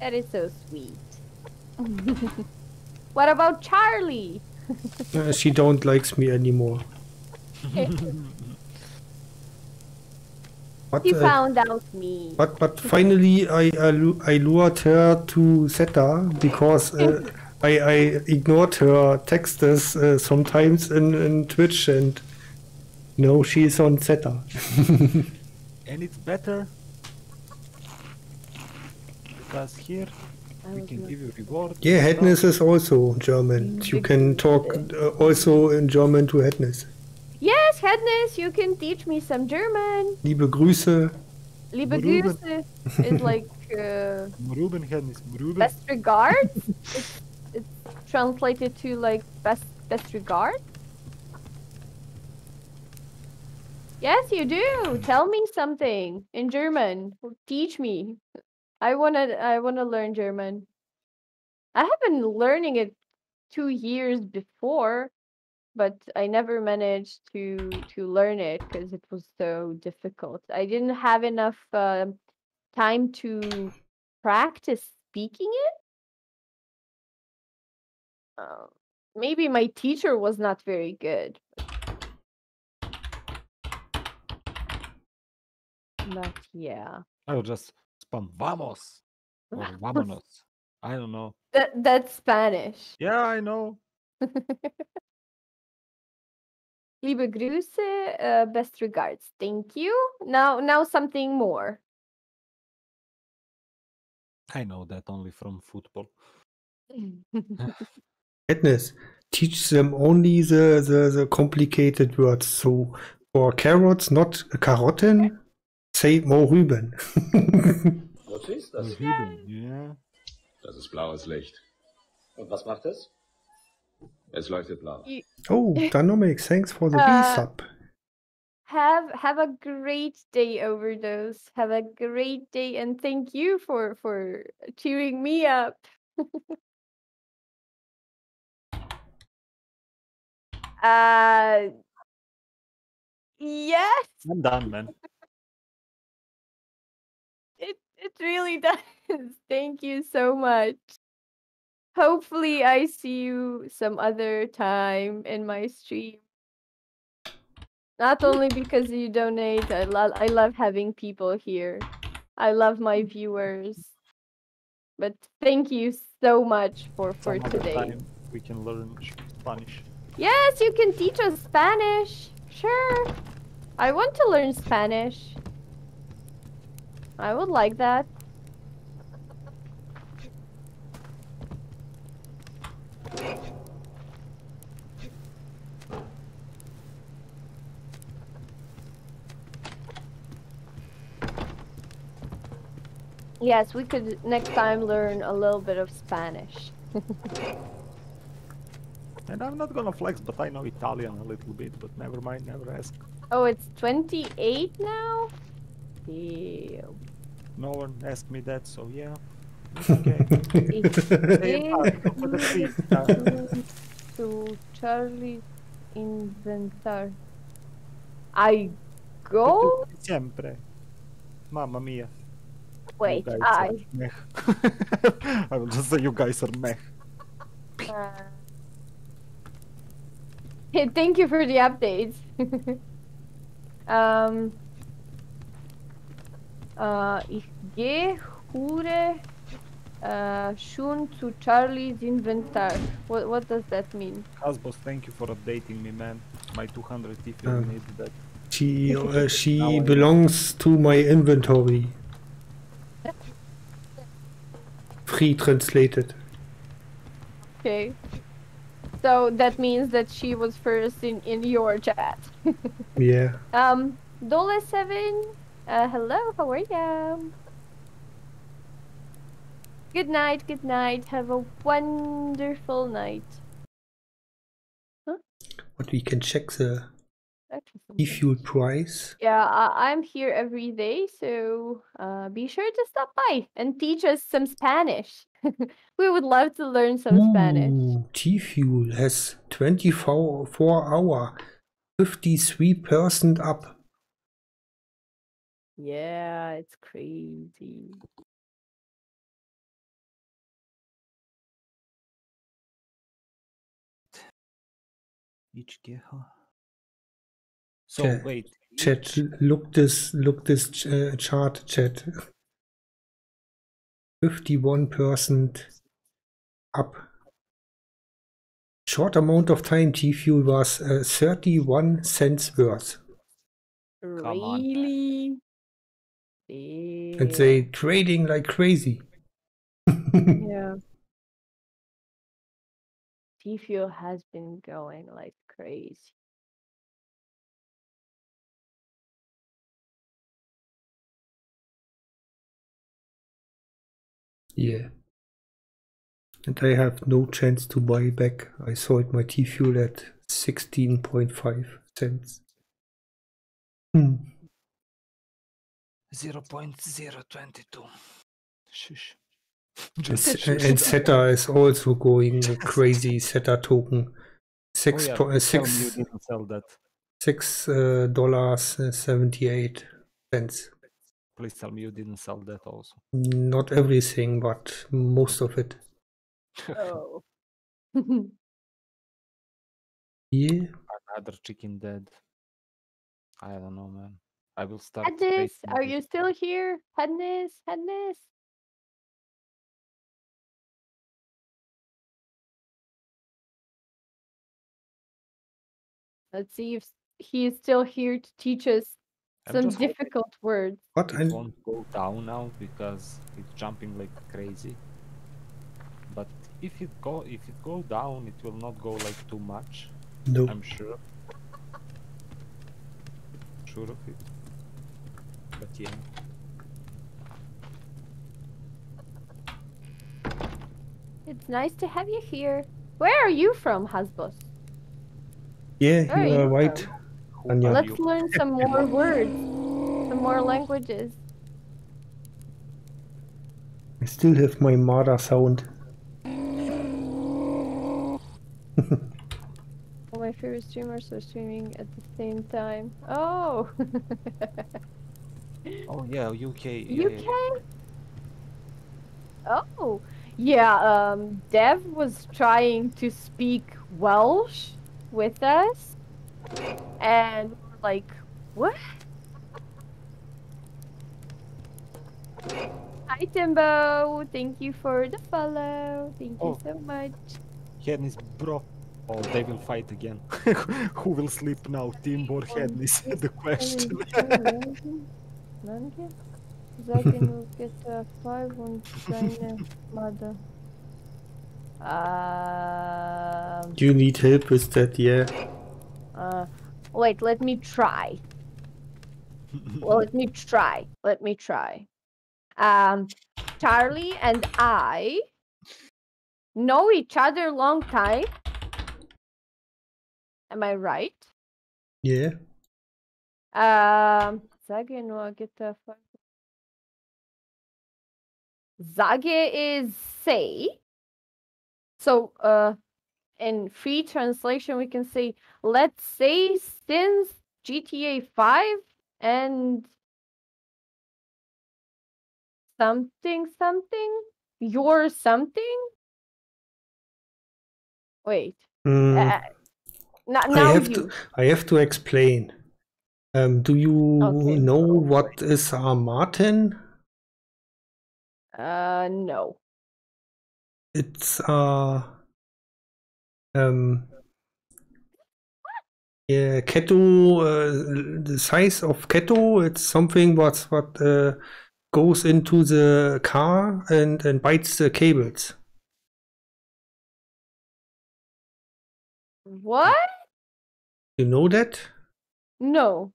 That is so sweet. what about Charlie? uh, she don't likes me anymore. (laughs) But, He uh, found out me. but but finally I I, I lured her to Theta because uh, I I ignored her texts uh, sometimes in, in Twitch and no she's on Theta. (laughs) And it's better because here we can give you reward. Yeah, and Hedness is also German. You can talk uh, also in German to Hedness. Yes, Cadmus, you can teach me some German. Liebe Grüße. Liebe Ruben. Grüße is like (laughs) uh, Ruben Hennis, Ruben. best regards. it's, it's translated to like best best regard. Yes, you do. Tell me something in German. Teach me. I wanna I wanna learn German. I have been learning it two years before, but I never managed to to learn it because it was so difficult. I didn't have enough um time to practice speaking it. Uh, maybe my teacher was not very good. But yeah, I will just spam vamos or (laughs) vamonos. I don't know. that that's Spanish. Yeah, I know. (laughs) Liebe Grüße, uh, best regards. Thank you. Now, now something more. I know that only from football. (laughs) Katniss, teach them only the, the, the complicated words. So for carrots, not Karotten, say more Rüben. Wozu ist das? Ruben, yeah. Das ist blaues Licht. Und was macht es? Es leuchtet blau. oh, (laughs) Danomic, thanks for the Uh, B-sub. have have a great day, overdose. Have a great day, and thank you for for cheering me up. (laughs) uh, yes, I'm done, man. (laughs) it really (laughs) does. Thank you so much. Hopefully, I see you some other time in my stream. Not only because you donate, I love I love having people here. I love my viewers. But thank you so much for for Some today. we can learn Spanish. Yes, you can teach us Spanish. Sure. I want to learn Spanish. I would like that. Yes, we could next time learn a little bit of Spanish. (laughs) And I'm not gonna flex, but I know Italian a little bit, but never mind, never ask. Oh, it's 28 now? Damn. No one asked me that, so yeah. it's (laughs) Okay. Hey, Yeah. Marco, for the treat. To Charlie's inventar. I go? Sempre. Mamma mia. Wait, I. are meh. (laughs) I will just say you guys are meh. Uh, hey, thank you for the updates. (laughs) um, ich gehe hure uh, schon zu Charlie's Inventar. What, what does that mean? Hasbos, thank you for updating me, man. My 200 if you Um, need that. She, uh, she Now I know. belongs to my inventory. Free translated. Okay. So that means that she was first in, in your chat. (laughs) Yeah. Um, Dole7, uh, hello, how are you? Good night, good night. Have a wonderful night. What we can check the T-Fuel price. Yeah, I- I'm here every day, so uh, be sure to stop by and teach us some Spanish. (laughs) we would love to learn some Spanish. Ooh, T-Fuel has 24 four hour, 53% up. Yeah, it's crazy. Each geha. So Okay. wait. Chat, look this, look this ch- uh, chart, chat. 51% up. Short amount of time T-Fuel was uh, 31 cents worth. Come and say trading like crazy. yeah. (laughs) T-Fuel has been going like crazy. Yeah. And I have no chance to buy back. I sold my T-Fuel at 16.5 cents. Hmm. 0.022. Shush. And, Just S- and THETA is also going (laughs) crazy. THETA token. Oh Six, yeah, po- uh, please tell me you six, didn't sell that. six uh, dollars uh, 78 cents. Please tell me you didn't sell that also. Not everything, but most of it. Oh. (laughs) Yeah. Another chicken dead. I don't know, man. I will start. Hednis, are you still here? Hednis, Hednis. Let's see if he is still here to teach us I'm some just hoping difficult words. What? It I, won't go down now because it's jumping like crazy. But if it go if it go down, it will not go like too much. no. I'm sure. Sure of it. But. It's nice to have you here. Where are you from, Hasbos? Yeah, Where you are are you right. from? Anya. are Let's you? learn some more (laughs) words, some more languages. I still have my mother sound. (laughs) All my favorite streamers are streaming at the same time. Oh, (laughs) Oh yeah, UK. yeah, yeah, UK. yeah. Oh, yeah. Um, Dev was trying to speak Welsh with us, and we're like, what? Hi, Timbo. Thank you for the follow. Thank you Oh. so much. Hednis, bro. Oh, they will fight again. (laughs) Who will sleep now, Tim or Hednis? (laughs) the question. Danke. Sage nur GTA 5 und deine Mother. Um, Do you need help with that? Yeah. uh, wait, let me try. well, let me try. Let me try. Um, Charlie and I know each other long time. Am I right? Yeah. Ähm, sage nur GTA 5. Sage is say. So, uh, in free translation, we can say, let's say since GTA 5 and something something, your something. Wait. Mm, Uh, now, I have you. to. I have to explain. Um, do you Okay, know what is a Martin? Uh, no. It's uh um yeah, Keto, uh, the size of Keto, it's something what what uh, goes into the car and and bites the cables. What? You know that? No.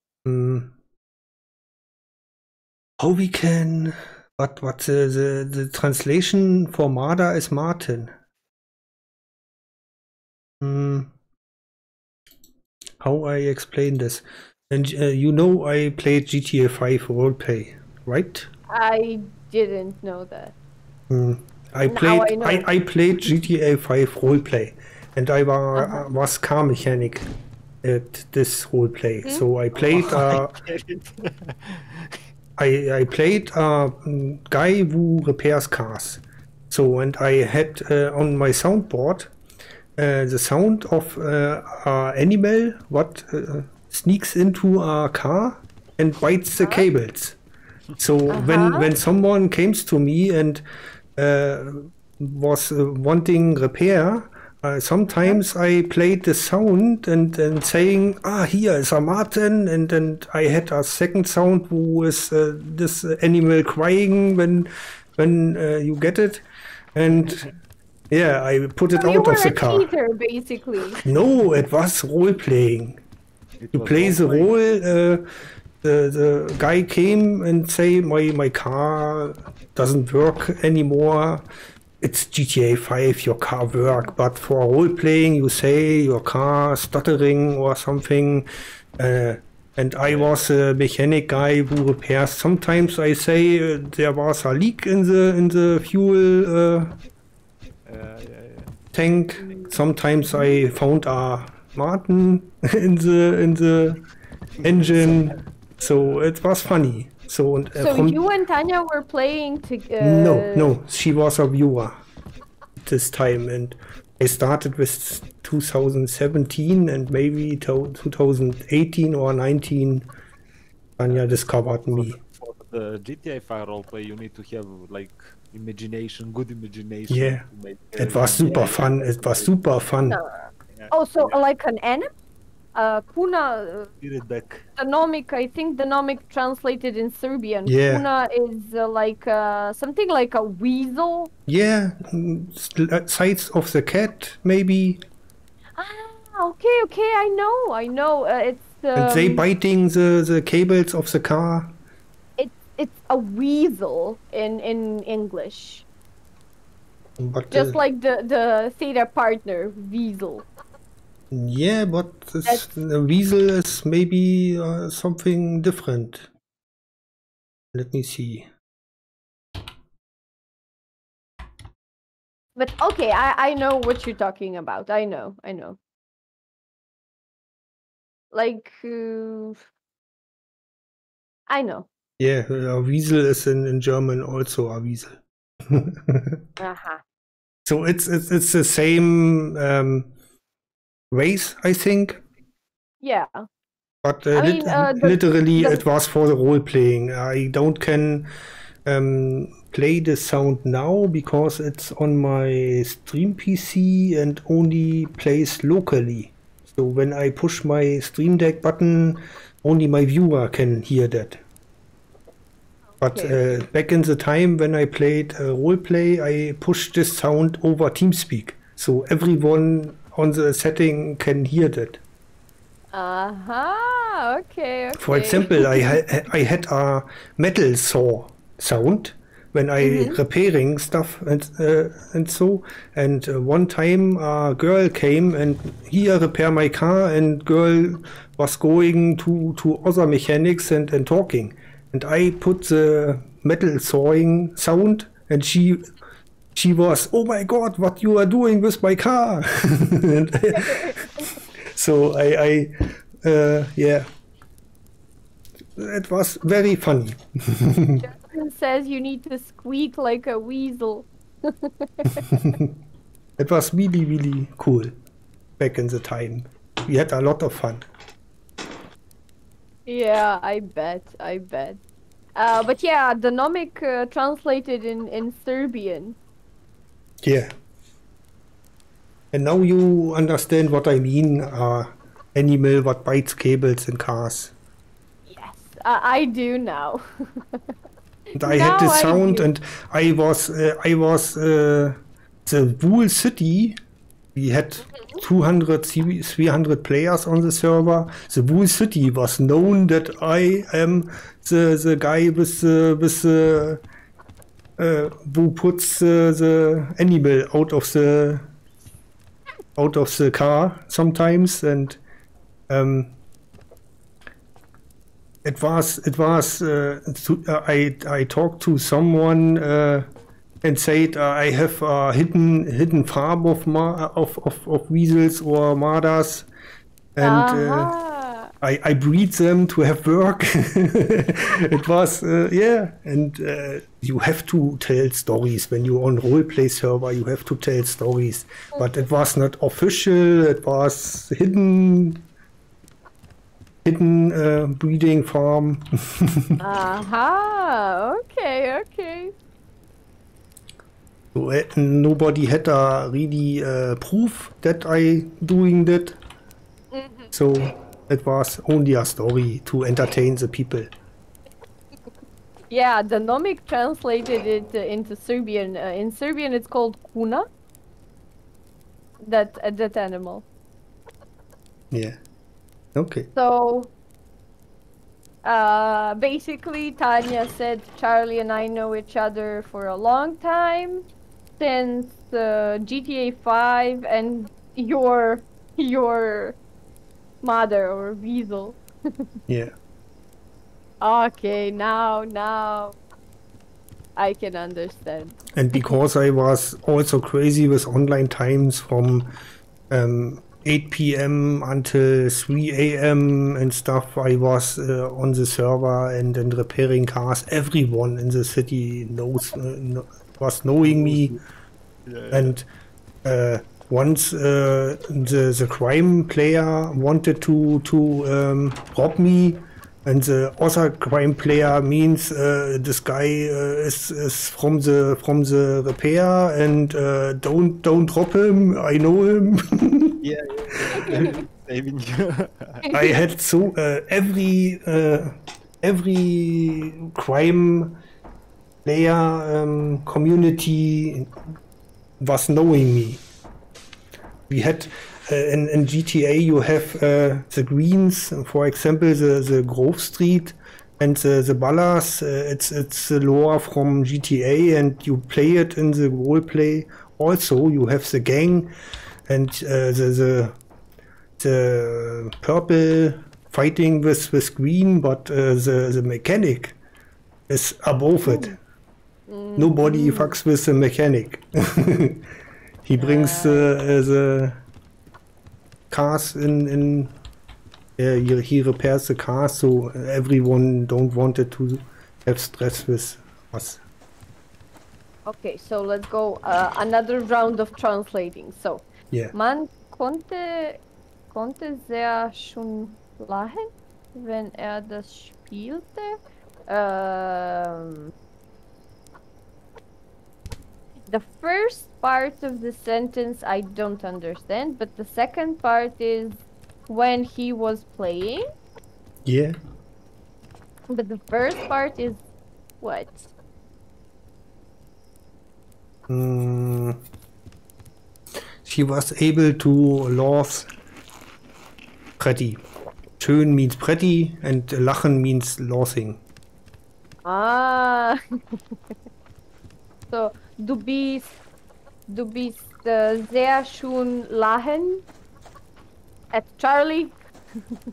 How we can what what the, the the translation for Marder is Martin. Hmm. How I explain this? And uh, you know I played GTA 5 roleplay, right? I didn't know that. Hmm. I Now played I. I, I played GTA 5 roleplay and I wa- Uh-huh. was car mechanic at this roleplay. Hmm? So I played uh, (laughs) I, I played a mm, guy who repairs cars. So, and I had uh, on my soundboard uh, the sound of uh, a animal what uh, sneaks into a car and bites the cables. So when when someone comes to me and uh, was uh, wanting repair, uh, sometimes I played the sound and and saying, ah, here is a Martin, and and I had a second sound who is uh, this animal crying when when uh, you get it, and yeah, I put it So you out were of the a car. cheater, basically. No, it was role playing It you play the roleplay. role uh, the, the guy came and say my my car doesn't work anymore. It's GTA 5, your car work, but for role playing you say your car stuttering or something. Uh, and I was a mechanic guy who repairs. Sometimes I say uh, there was a leak in the in the fuel uh, Yeah, yeah, yeah. tank. Sometimes I found a Martin (laughs) in the in the (laughs) engine. So it was funny. So and uh, So from you and Tanya were playing together. Uh, no no she was a viewer this time and I started with 2017 and maybe 2018 or 19 Tanya discovered me. For the GTA 5 roleplay, you need to have like imagination, good imagination. Yeah. to make, It uh, was super GTA fun. It was super fun. Oh, so like an anime? Uh, Kuna, uh, Read it I think Denomic translated in Serbian. Yeah. Kuna is uh, like uh, something like a weasel. Yeah, mm, s- sides of the cat maybe. Ah, okay, okay, I know, I know. Uh, it's um, and they biting the, the cables of the car. it's it's a weasel in in English, But just uh, like the the theta partner weasel. Yeah, but this, That's- weasel is maybe uh, something different. Let me see. But okay, I I know what you're talking about. I know, I know. Like, uh, I know. Yeah, a weasel is in, in German also a weasel. (laughs) Uh-huh. so it's it's it's the same um, race, I think. Yeah. But uh, lit- mean, uh, the- literally, the- it was for the role playing. I don't can um, play the sound now because it's on my stream PC and only plays locally. So when I push my Stream Deck button, only my viewer can hear that. But Okay. uh, back in the time when I played uh, roleplay, I pushed this sound over TeamSpeak, so everyone on the setting can hear that. Uh-huh. Okay, okay. For example, I ha- I had a metal saw sound when I Mm-hmm. repairing stuff and uh, and so. And uh, one time a girl came and here repair my car, and girl was going to to other mechanics and and talking. And I put the metal sawing sound, and she she was, oh my god, what you are doing with my car? (laughs) And (laughs) so I, I uh, yeah, it was very funny. (laughs) Justin says you need to squeak like a weasel. It was really, really cool back in the time. We had a lot of fun. Yeah, I bet, I bet. Uh, but yeah, Denomic uh, translated in, in Serbian. Yeah. And now you understand what I mean. Uh, animal what bites cables in cars. Yes, I, I do now. (laughs) And I had this Now I sound, and I was, uh, I was uh, the whole city. We had 200, 300 players on the server. The whole city was known that I am the the guy with the with the uh, who puts the, the animal out of the out of the car sometimes, and um, it was it was uh, uh, I I talked to someone uh, and said uh, I have a hidden hidden farm of of, of, of weasels or mardas and uh. I, I breed them to have work. (laughs) it was uh, yeah, and uh, you have to tell stories when you're on roleplay server. You have to tell stories, but it was not official. It was hidden, hidden uh, breeding farm. (laughs) Uh-huh. Okay, okay. So, uh, nobody had a really uh, proof that I doing that. So it was only a story to entertain the people. Yeah, the Denomic translated it uh, into Serbian. Uh, in Serbian, it's called kuna. That uh, that animal. Yeah. Okay. So, Uh, basically, Tanya said Charlie and I know each other for a long time, since uh, GTA 5 and your your mother or Weasel. (laughs) Yeah. Okay, now now I can understand. And because I was also crazy with online times from um, 8 p.m. until 3 a.m. and stuff, I was uh, on the server and, and repairing cars. Everyone in the city knows uh, kno- was knowing me, and uh, once uh, the the crime player wanted to to um, rob me. And the other crime player means uh, this guy uh, is, is from the from the repair and uh, don't don't rob him. I know him. (laughs) Yeah, yeah. (laughs) I had so uh, every uh, every crime player um, community was knowing me. We had uh, in, in GTA you have uh, the greens, for example, the, the Grove Street and the, the Ballas. Uh, it's it's the lore from GTA, and you play it in the roleplay. Also, you have the gang and uh, the, the the purple fighting with with green, but uh, the the mechanic is above it. Nobody fucks with the mechanic. (laughs) he brings the uh, the cars in in. Uh, he, he repairs the cars, so everyone don't want it to have stress with us. Okay, so let's go uh, another round of translating. So, Yeah. man konnte, konnte sehr schon lachen, wenn er das spielte. Ähm, the first part of the sentence I don't understand, but the second part is when he was playing. Yeah. But the first part is what? Mm, she was able to laugh pretty. Schön means pretty and lachen means laughing. Ah. (laughs) so, du bist, du bist äh, sehr schön lachen. At Charlie. (laughs)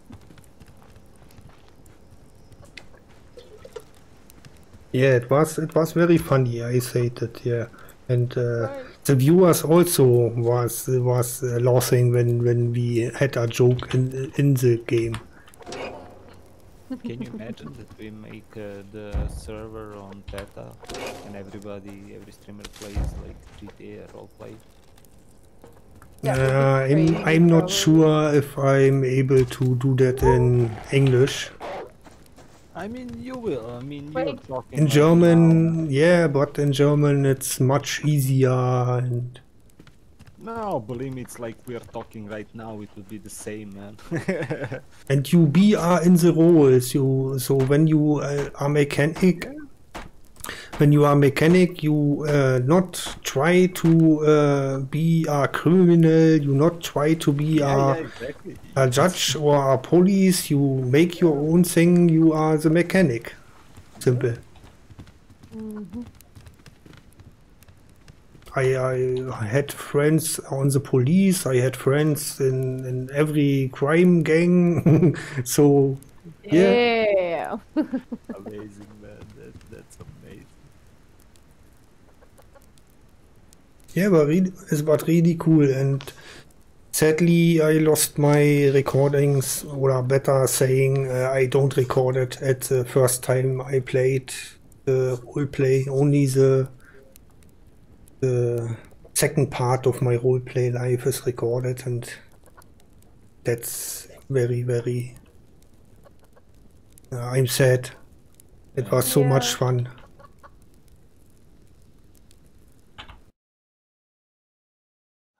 Yeah, it was it was very funny. I said that. Yeah, and uh, the viewers also was was uh, laughing when when we had a joke in in the game. Can you imagine that we make uh, the server on beta and everybody, every streamer plays like GTA roleplay? That would be Uh, I'm I'm not sure if I'm able to do that in English. I mean, you will. I mean, you're talking In like German, yeah, but in German it's much easier and now. No, believe me, it's like we are talking right now. It would be the same, man. (laughs) and you be are in the roles. You so when you uh, are mechanic, when you are mechanic, you uh, not try to uh, be a criminal. You not try to be yeah, a yeah, exactly. a judge or a police. You make your own thing. You are the mechanic. Simple. I, I had friends on the police. I had friends in, in every crime gang. (laughs) so Yeah. Yeah. Amazing, man. That, that's amazing. yeah, but really, it was really cool. And sadly, I lost my recordings, or better saying, uh, I don't record it at the first time I played the roleplay. Only the the second part of my roleplay life is recorded, and that's very, very. Uh, I'm sad. It was so much fun.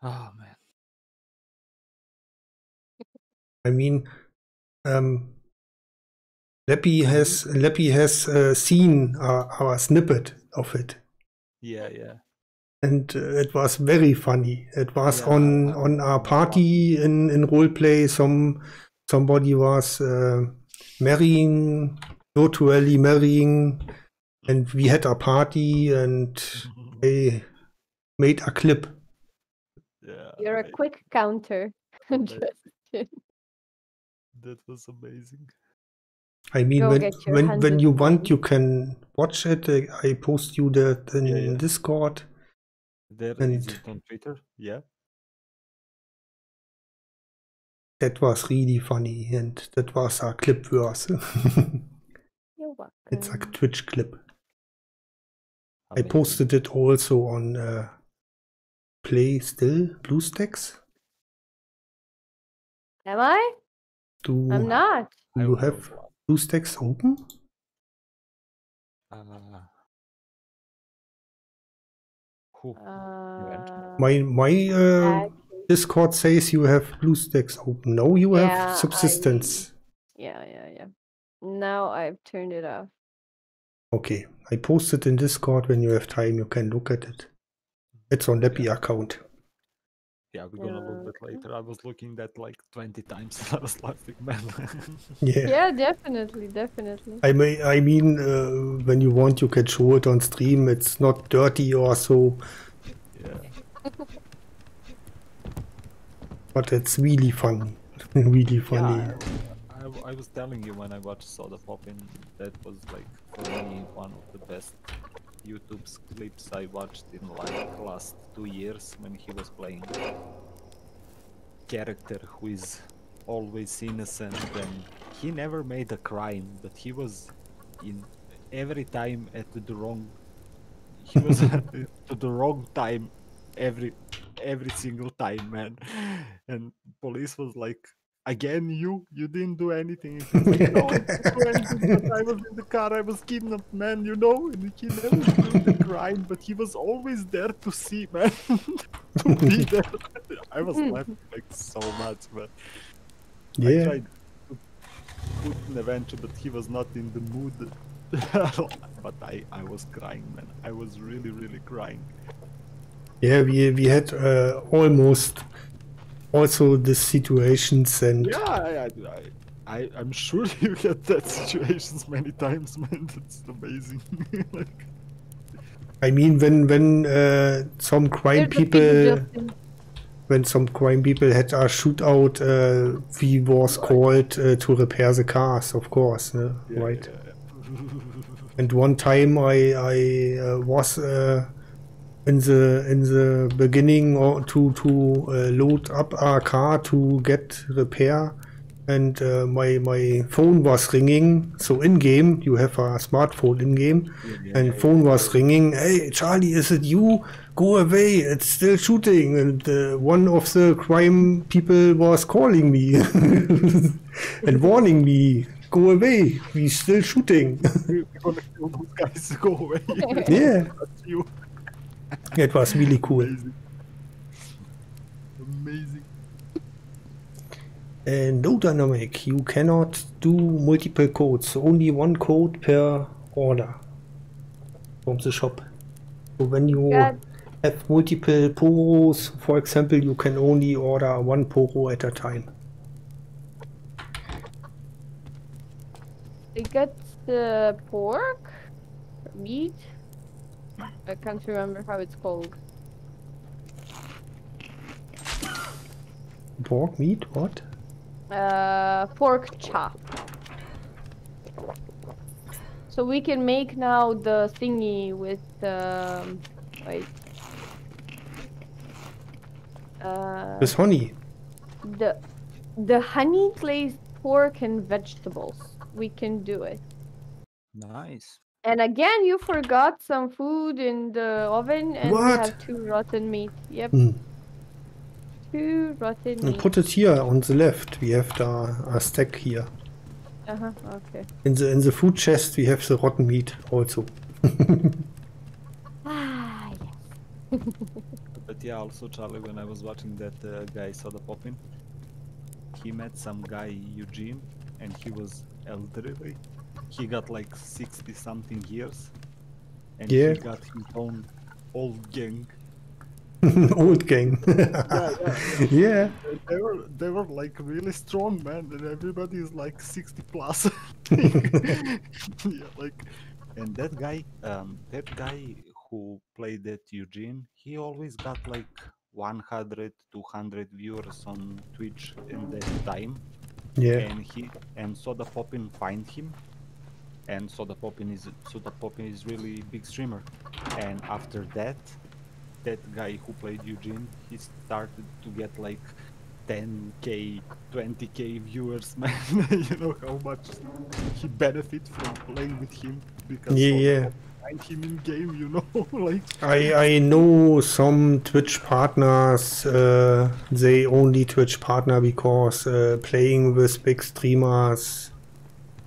Oh man. I mean, um, Leppy has Leppy has uh, seen our, our snippet of it, Yeah, yeah. And uh, it was very funny. It was Yeah, on I- on our party in in roleplay. Some somebody was uh, marrying, virtually marrying, and we had a party and they made a clip. Yeah, You're a I- quick counter. (laughs) That- that was amazing. I mean, Go when when when you want, you can watch it. I, I post you that in Yeah, yeah. Discord. There is And- it on Twitter. Yeah. That was really funny, and that was a clip verse. (laughs) You're welcome. (laughs) it's a Twitch clip. I posted it also on uh, Play Still BlueStacks. Am I? Do I'm not. do you have as well. BlueStacks open? Uh, who? Uh, My my uh, Discord says you have BlueStacks open. No, you Yeah, have I- subsistence. yeah, yeah, yeah. Now I've turned it off. Okay, I posted in Discord. When you have time, you can look at it. It's on Leppy account. Yeah, we're gonna look that later. I was looking that like 20 times. I was like, man. (laughs) Yeah. Yeah, definitely, definitely. I may, I mean, uh, when you want, you can show it on stream. It's not dirty or so, yeah. but it's really funny. (laughs) really funny. Yeah, I, w- I was telling you when I watched Soda Poppin, that was like for me one of the best YouTube clips I watched in like last two years when he was playing. Character who is always innocent and he never made a crime, but he was in every time at the wrong he was (laughs) at the wrong time every every single time man. And police was like again you you didn't do anything like, no, I didn't do anything, I was in the car i was kidnapped man you know and he never did the crime but he was always there to see man (laughs) to be (laughs) there i was laughing like so much man I Yeah. tried to put an adventure, but he was not in the mood. (laughs) but I, I was crying, man. I was really, really crying. Yeah, we we had uh, almost also the situations and Yeah, I, I, I, I I'm sure (laughs) you had that situations many times, man. (laughs) That's amazing. (laughs) like, I mean when when uh, some crime people when some crime people had a shootout, uh, we was called uh, to repair the cars, of course, ne? yeah, right? yeah, And one time I I uh, was uh, in the in the beginning or to to uh, load up a car to get repair, and uh, my my phone was ringing. So in game you have a smartphone in game, yeah, and yeah, phone was ringing. Hey Charlie, is it you? Go away! It's still shooting. And uh, one of the crime people was calling me (laughs) and warning me. Go away! We still shooting. (laughs) We're gonna kill those guys. Go away. (laughs) yeah. That's (laughs) you. It was really cool. Amazing. Amazing. Uh, no dynamic, you cannot do multiple codes, only one code per order from the shop. So when you God. have multiple poros, for example, you can only order one poro at a time. I got the pork, meat. I can't remember how it's called. Pork meat, what? Uh, pork chop. So we can make now the thingy with um, wait. Uh, With honey. the the honey glazed pork and vegetables. We can do it. Nice. And again, you forgot some food in the oven, and we have two rotten meat. Yep, Hmm. two rotten And meat. put it here on the left. We have the, a stack here. Uh huh. Okay. In the in the food chest, we have the rotten meat also. (laughs) Ah, yes. (laughs) But yeah, also Charlie, when I was watching that uh, guy Soda Poppin, he met some guy Eugene, and he was elderly. He got like sixty something years, and Yeah. he got his own old gang (laughs) Old gang. (laughs) Yeah, yeah. yeah. They were they were like really strong, man, and everybody is like 60 plus. (laughs) yeah, like, and that guy, um, that guy who played that Eugene, he always got like 100, 200 viewers on Twitch in that time. Yeah. and he and Soda Poppin find him, and Soda Poppin is Soda Poppin is really big streamer, and after that, that guy who played Eugene, he started to get like 10k, 20k viewers, (laughs) man. you know how much he benefit from playing with him because Yeah, yeah. Find him in game, you know, (laughs) like I I know some Twitch partners. Uh, they only Twitch partner because uh, playing with big streamers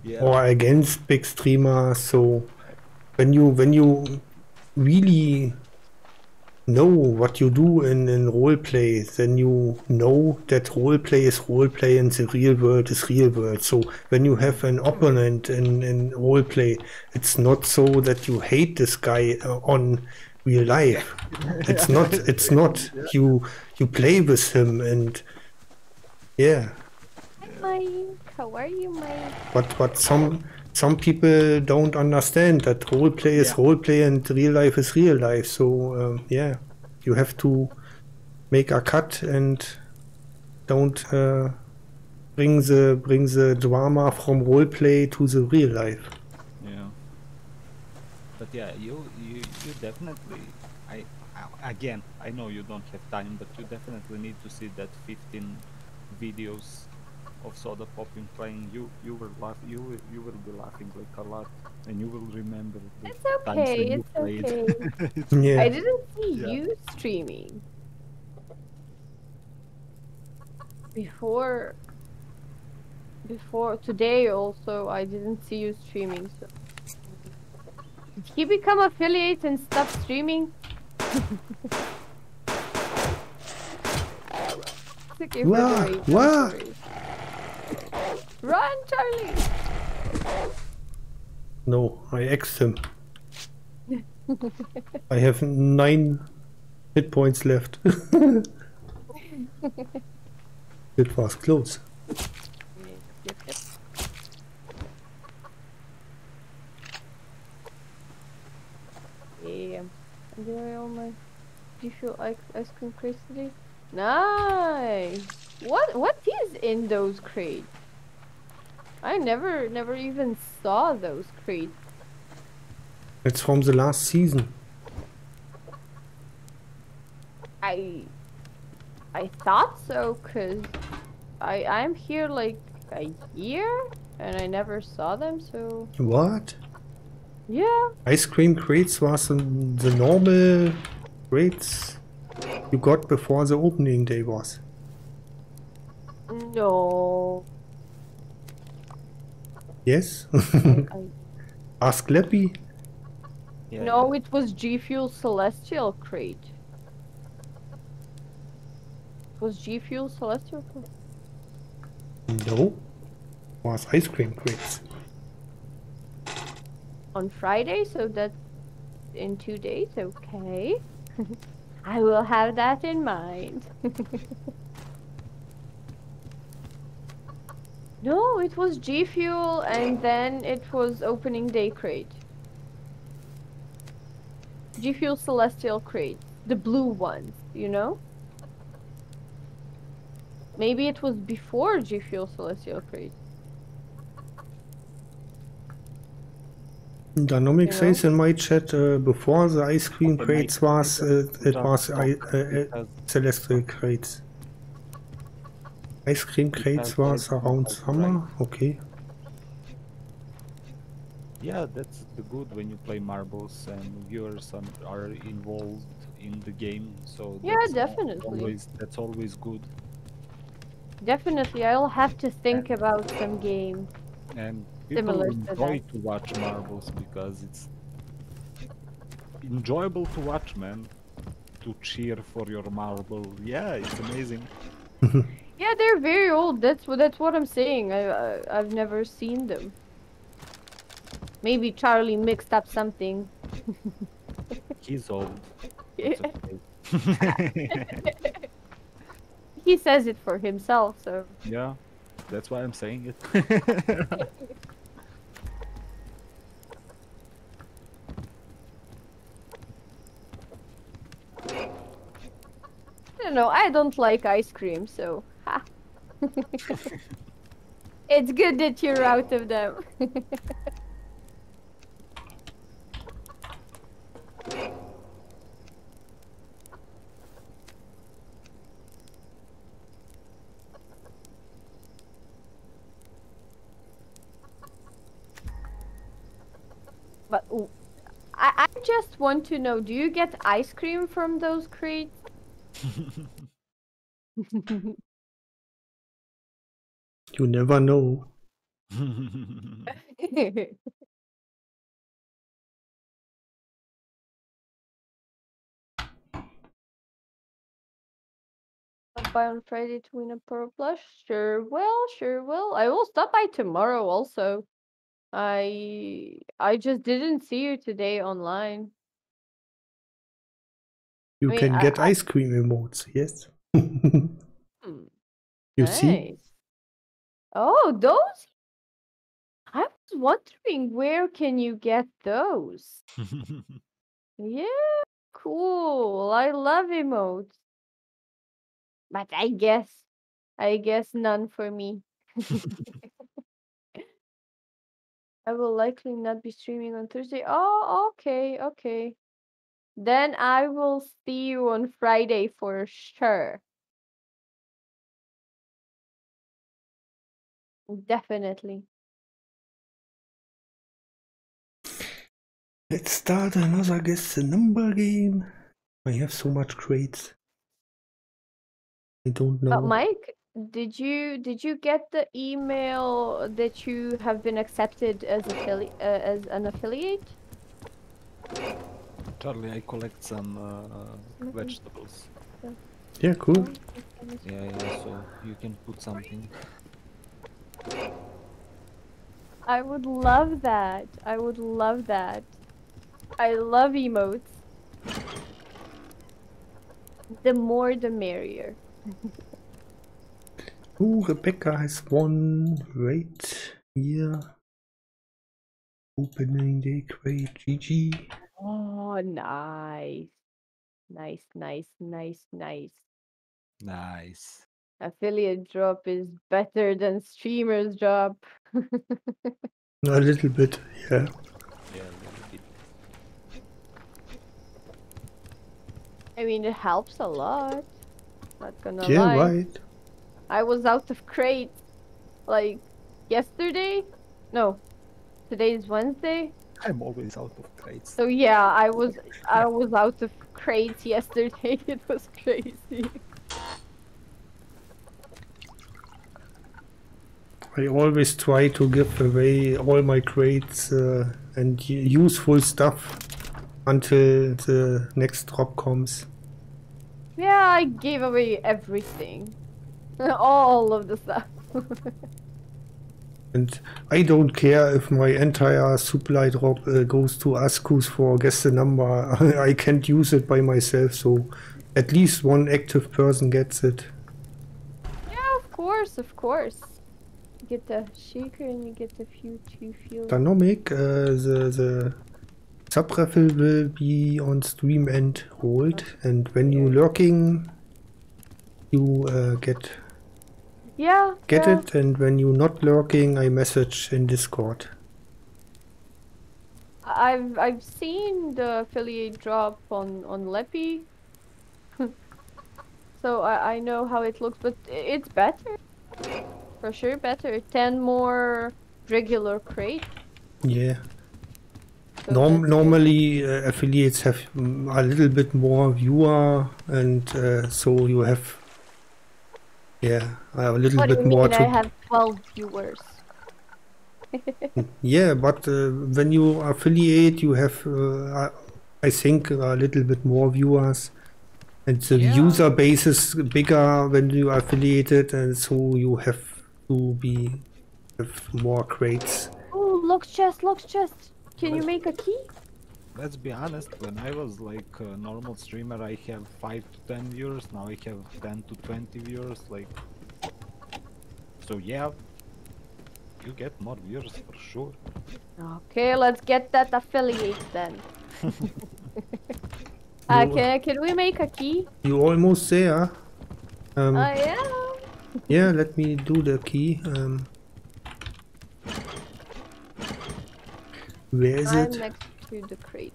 yeah, or against big streamers. So when you when you really know what you do in, in roleplay, then you know that roleplay is roleplay and the real world is real world. So when you have an opponent in, in roleplay, it's not so that you hate this guy uh, on real life. (laughs) It's not it's not you you play with him and yeah. Hi, Mike. How are you, Mike? But but some some people don't understand that roleplay is Yeah. roleplay and real life is real life. So um, yeah, you have to make a cut and don't uh, bring the bring the drama from roleplay to the real life. Yeah. But yeah, you you you definitely I, I again I know you don't have time, but you definitely need to see that 15 videos of Soda Poppin playing. You you will laugh you will, you will be laughing like a lot, and you will remember the It's when okay. you It's played. okay. It's- (laughs) (laughs) Yeah. I didn't see Yeah. you streaming before. Before today, also I didn't see you streaming. So did he become affiliate and stop streaming? (laughs) It's okay, Wah, Frederick, don't wah. worry. Run, Charlie! No, I axed him. I have nine hit points left. (laughs) it was close. Yeah. Did I all my do you feel like ice cream crates today? Nice. What what is in those crates? I never never even saw those crates. It's from the last season. I I thought so cuz I I'm here like a year and I never saw them so What? yeah. Ice cream crates was the, the normal crates you got before the opening day was. No. Yes? I, (laughs) Ask Leppy. Yeah, No, it was G Fuel Celestial Crate. Was G Fuel Celestial Crate? No. Was ice cream crates. On Friday, so that's in two days, okay. (laughs) I will have that in mind. (laughs) no, it was G Fuel and then it was opening day crate. G Fuel Celestial Crate. The blue ones, you know? Maybe it was before G Fuel Celestial Crate. Dynamic You says in my chat uh, before the ice cream Okay, crates was uh, it was stop, uh, uh, celestial crates. Ice cream crates was around summer. Okay. Yeah, that's the good when you play marbles and viewers are, are involved in the game. So Yeah, definitely. Always, that's always good. Definitely, I'll have to think about some game. And people Similar to enjoy to watch marbles because it's enjoyable to watch, man. To cheer for your marble, yeah, it's amazing. (laughs) Yeah, they're very old. That's what that's what I'm saying. I, I I've never seen them. Maybe Charlie mixed up something. (laughs) He's old. Yeah. (laughs) He says it for himself, so yeah, that's why I'm saying it. (laughs) I don't know. I don't like ice cream, so. (laughs) it's good that you're out of them. (laughs) but I, I just want to know: Do you get ice cream from those crates? (laughs) You never know. (laughs) Stop by on Friday to win a Pearl Plush? Sure will, sure will. I will stop by tomorrow also. I I just didn't see you today online. You I mean, can I- get I- ice cream emotes, yes. (laughs) Hmm, you see? Oh, those? I was wondering where can you get those? (laughs) Yeah, cool. I love emotes. But I guess, I guess none for me. (laughs) I will likely not be streaming on Thursday. Oh, okay, okay. Then I will see you on Friday for sure. Definitely. Let's start another guess the number game. I have so much crates. I don't know. Uh, Mike, did you did you get the email that you have been accepted as affili- uh, as an affiliate? Charlie, I collect some uh, vegetables. Yeah, cool. Yeah, yeah, so you can put something. I would love that. I would love that. I love emotes. The more the merrier. Oh, Rebecca has won. Right here. Opening day crate. GG. Oh, nice. Nice, nice, nice, nice. Nice. Affiliate drop is better than streamer's drop. (laughs) A little bit, yeah. Yeah, bit. I mean, it helps a lot. Not gonna Yeah, lie. right. I was out of crates like yesterday. No, today is Wednesday. I'm always out of crates. So yeah, I was I was out of crates yesterday. (laughs) It was crazy. I always try to give away all my crates uh, and useful stuff until the next drop comes. Yeah, I gave away everything. (laughs) All of the stuff. (laughs) And I don't care if my entire supply drop uh, goes to Askus for guess the number. (laughs) I can't use it by myself, so at least one active person gets it. yeah, of course, of course. Get the shaker and you get the few two fuel. Dynamic, uh, the, the sub raffle will be on stream end hold, and when you lurking, you uh, get Yeah. get yeah. it, and when you not lurking, I message in Discord. I've I've seen the affiliate drop on on Leppy. (laughs) so I I know how it looks, but it's better. For sure better. 10 more regular crate. Yeah. so Norm normally uh, affiliates have mm, a little bit more viewer, and uh, so you have yeah I have a little What do bit you more mean to I have 12 viewers? (laughs) yeah. But uh, when you affiliate, you have uh, I- I think a little bit more viewers, and the Yeah. user base is bigger when you are affiliated, and so you have to be have more crates. Oh, Lux chest, Lux chest. Can you make a key? let's be honest. When I was like a normal streamer, I have five to ten viewers. Now I have ten to twenty viewers. Like, so yeah, you get more viewers for sure. Okay, let's get that affiliate then. (laughs) uh, can, can we make a key? You almost there. Um, I am. Yeah, let me do the key. Um, where is I'm it? next to the crate.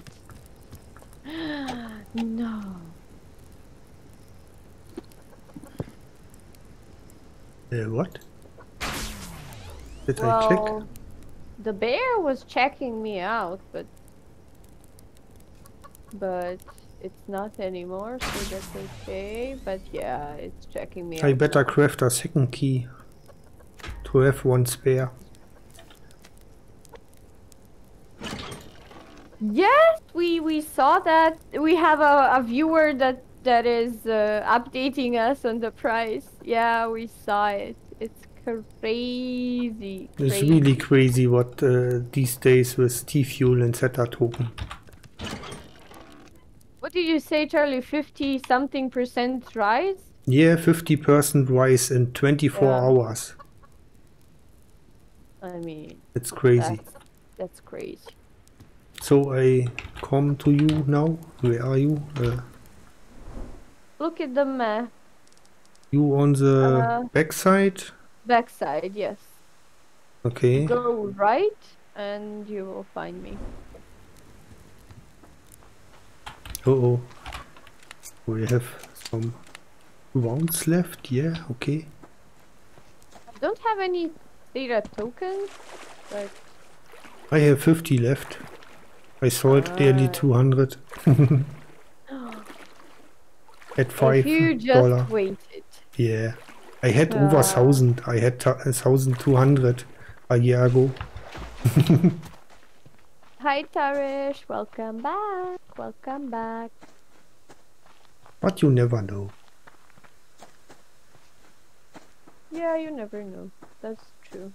(gasps) no. Uh, what? Did I check? Well, the bear was checking me out, but but it's not anymore, so that's okay. But yeah, it's checking me I out. better now. craft a second key to have one spare. Yes, we we saw that. We have a, a viewer that that is uh, updating us on the price. Yeah, we saw it. It's crazy. It's really crazy what uh, these days with T-Fuel and Theta token. What did you say, Charlie? Fifty something percent rise? Yeah, 50% rise in 24 Yeah. hours. I mean, It's crazy. that's that's crazy. So I come to you now. Where are you? Uh, Look at the map. you on the Uh, backside? Backside, yes. Okay. Go right, and you will find me. Uh oh. We have some rounds left. Yeah, okay. I don't have any Theta tokens, but I have 50 left. I sold nearly Ah. 200. (gasps) At 5 you just dollar. waited. Yeah. I had over Ah. 1000. I had 1200 a year ago. (laughs) Hi, Tarish. Welcome back. Welcome back. But you never know. Yeah, you never know. That's true.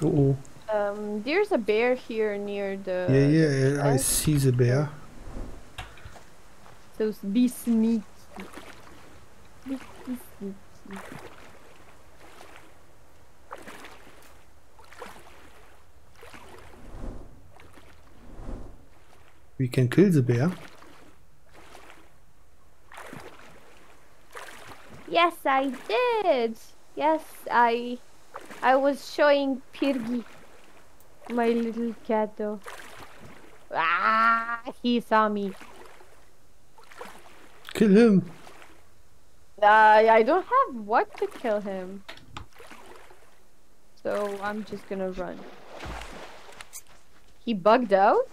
Uh oh. Um, there's a bear here near the. Yeah, the yeah, I see the bear. So be sneaky. Be be sneaky. We can kill the bear. Yes, I did. Yes, I. I was showing Pirgi, my little cat. Ah, he saw me. Kill him. Uh, I don't have what to kill him. So I'm just gonna run. He bugged out?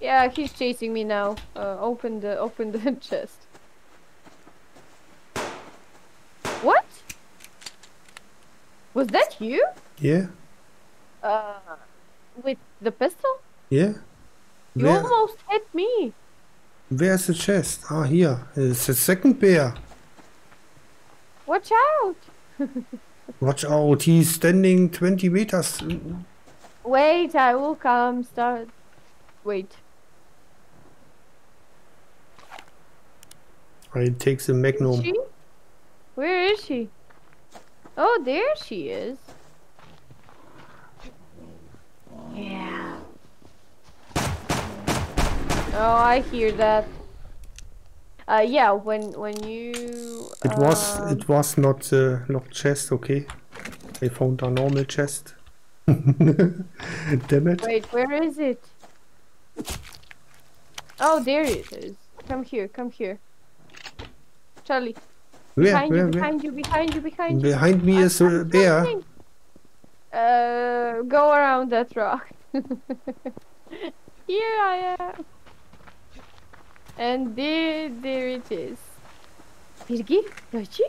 Yeah, he's chasing me now. Uh, open the open the (laughs) chest. What? Was that you? Yeah, Uh, with the pistol? yeah. You Where, almost hit me. where's the chest? Ah, here. It's the second bear. Watch out! (laughs) Watch out, he's standing 20 meters. Wait, I will come. Start. Wait. I take the Is magnum. she? Where is she? Oh, there she is. Yeah. Oh, I hear that. Uh, yeah. When when you. It was um, it was not the locked chest, okay. I found a normal chest. (laughs) Damn it. Wait, where is it? Oh, there it is. Come here, come here. Charlie, Where, behind where, you, where? behind you, behind you, behind you. Behind me I'm- is a I'm bear. coming. Uh, go around that rock. (laughs) Here I am. And there, there it is. Virgi, Virgi,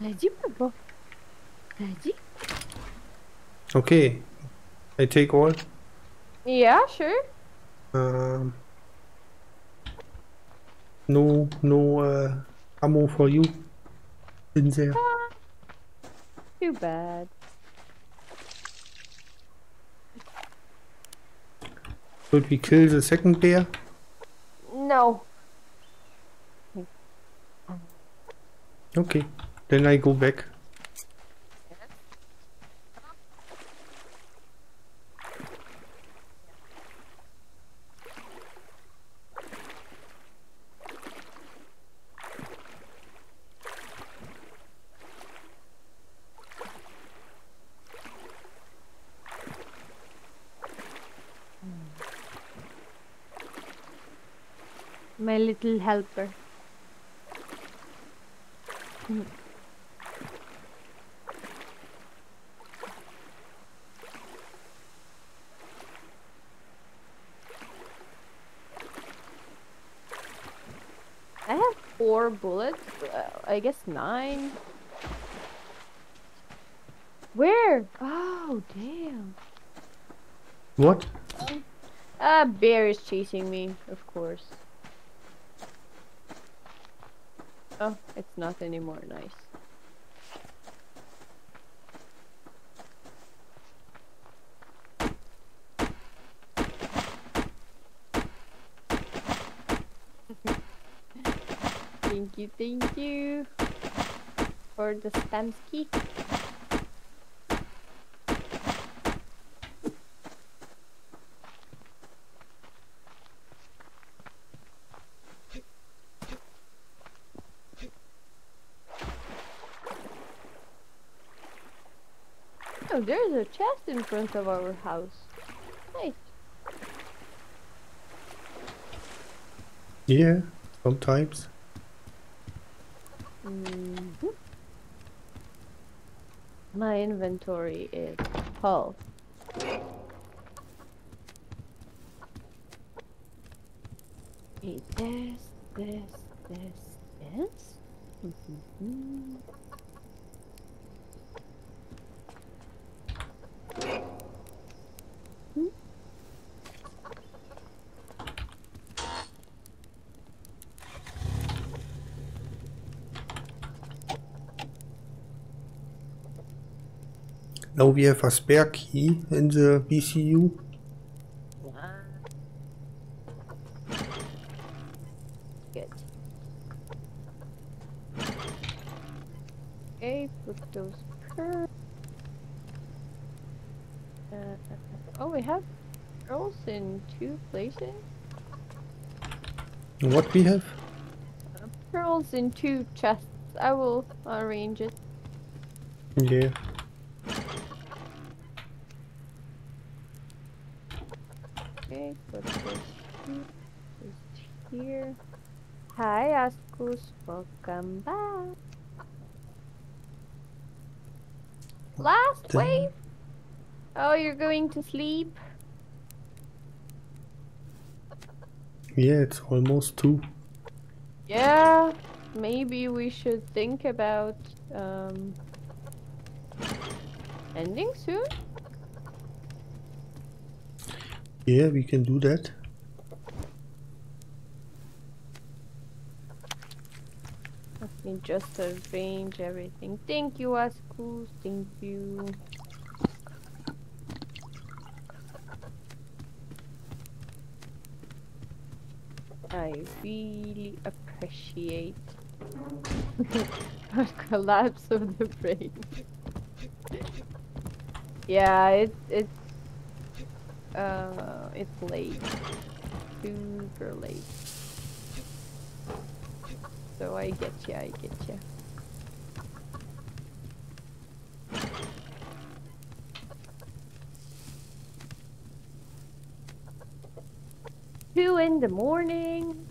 Virgi, babo. Virgi. Okay. I take all. Yeah, sure. Um, no, no uh, ammo for you in there. Too bad. Should we kill the second bear? No. Okay. Then I go back. My little helper. I have four bullets. Uh, I guess nine. Where? Oh, damn. What? A bear is chasing me, of course. Oh, it's not anymore. Nice. (laughs) thank you, thank you for the spamski. Oh, there's a chest in front of our house. Nice. Yeah, sometimes. Mhm. My inventory is full. Need this, this, this, this. Mhm. Now we have a spare key in the BCU. Good. Okay, put those per. Uh, oh, we have girls in two places. What we have? Pearls in two chests. I will arrange it. Yeah. Okay, this here, this here. Hi, Askus. Welcome back. Last Then- wave. Oh, you're going to sleep? Yeah, it's almost two. Yeah, maybe we should think about um, ending soon. Yeah, we can do that. Let me just arrange everything. Thank you, Askus. Thank you. I really appreciate (laughs) the collapse of the brain. (laughs) yeah, it it's uh it's late. Super late. So I get ya, I get ya. Two in the morning.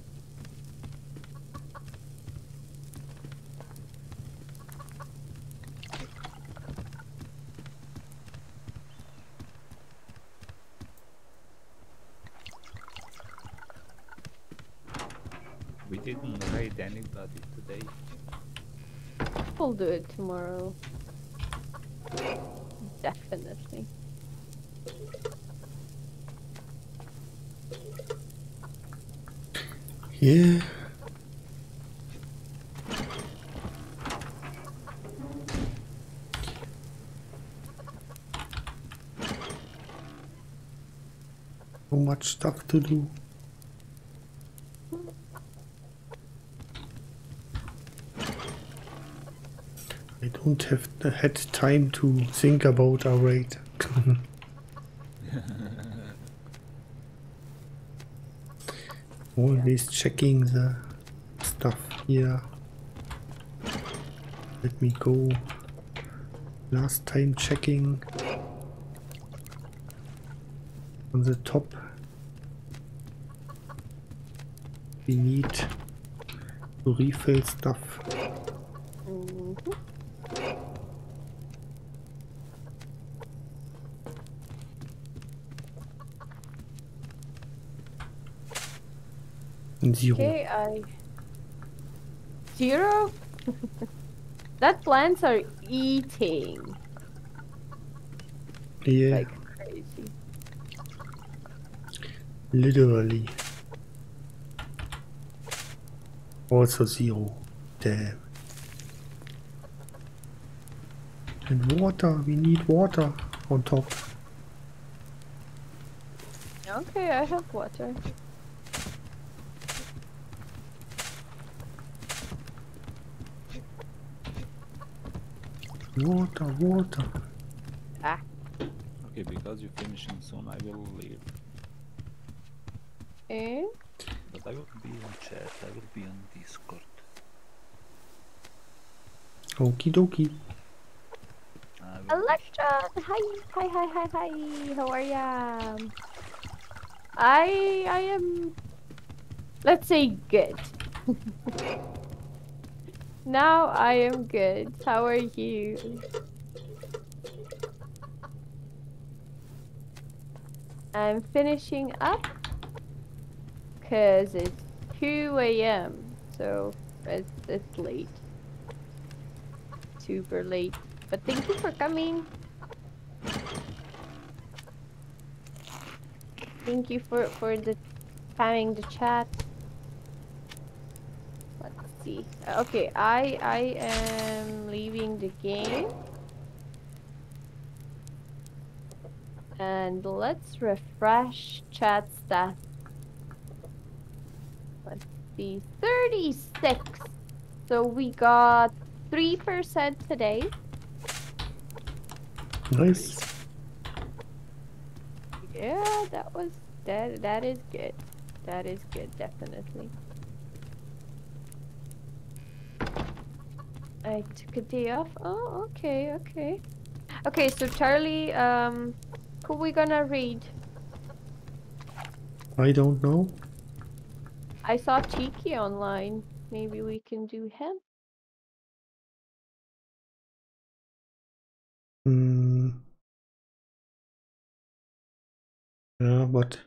We didn't raid anybody today. We'll do it tomorrow. Definitely. Yeah. So much stuff to do. I don't have had time to think about our raid. (laughs) Always checking the stuff here. Let me go. Last time checking on the top. We need to refill stuff. Zero. Okay, I. Zero? (laughs) that plants are eating Yeah, like crazy. literally. Also zero. Damn. And water, we need water on top. Okay, I have water. Water, water. Ah. Okay, because you're finishing soon, I will leave. Eh? But I will be on chat, I will be on Discord. Okie dokie. I Electra! Hi! Hi, hi, hi, hi! How are ya? I... I am... Let's say good. (laughs) now I am good. How are you? I'm finishing up because it's 2 a.m. So it's, it's late. Super late. But thank you for coming. Thank you for for the spamming the chat. Let's see. Okay, I I am leaving the game. And let's refresh chat stats. Let's see. 36. So we got 3% today. Nice. Yeah, that was that that is good. That is good, definitely. I took a day off. Oh, okay, okay. Okay, so Charlie, um who we gonna read? I don't know. I saw Cheeky online. Maybe we can do him. Hmm. Yeah, but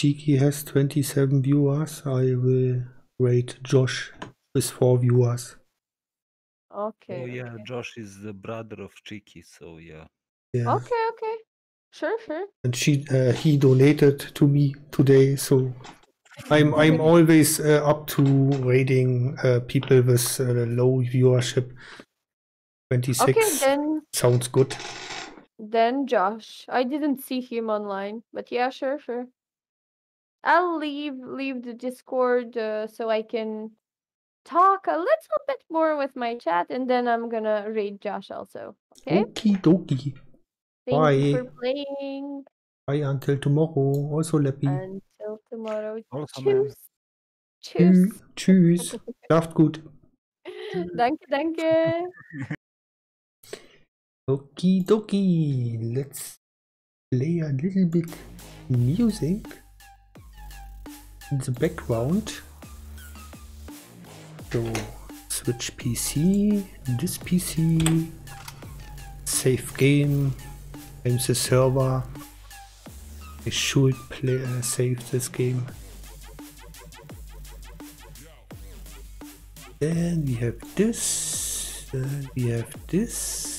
Cheeky has 27 viewers. I will rate Josh with 4 viewers. Okay. Oh yeah, okay. Josh is the brother of Cheeky, so yeah. Yeah. Okay, okay. Sure, sure. And she, uh, he donated to me today, so I'm (laughs) I'm always uh, up to rating uh, people with uh, low viewership. 26 Okay, then sounds good. Then Josh. I didn't see him online, but yeah, sure, sure. I'll leave leave the Discord uh, so I can talk a little bit more with my chat, and then I'm gonna raid Josh also. Okay. Okie dokie. Thank you for Bye. playing. Bye until tomorrow. Also, Leppy. Until tomorrow. Also, man. Tschüss. Tschüss. Tschüss. (laughs) Schlaft gut. danke, danke. (laughs) Okie dokie. Let's play a little bit music in the background. So switch PC, this PC, save game, and the server. I should play uh, save this game. Then we have this, then we have this.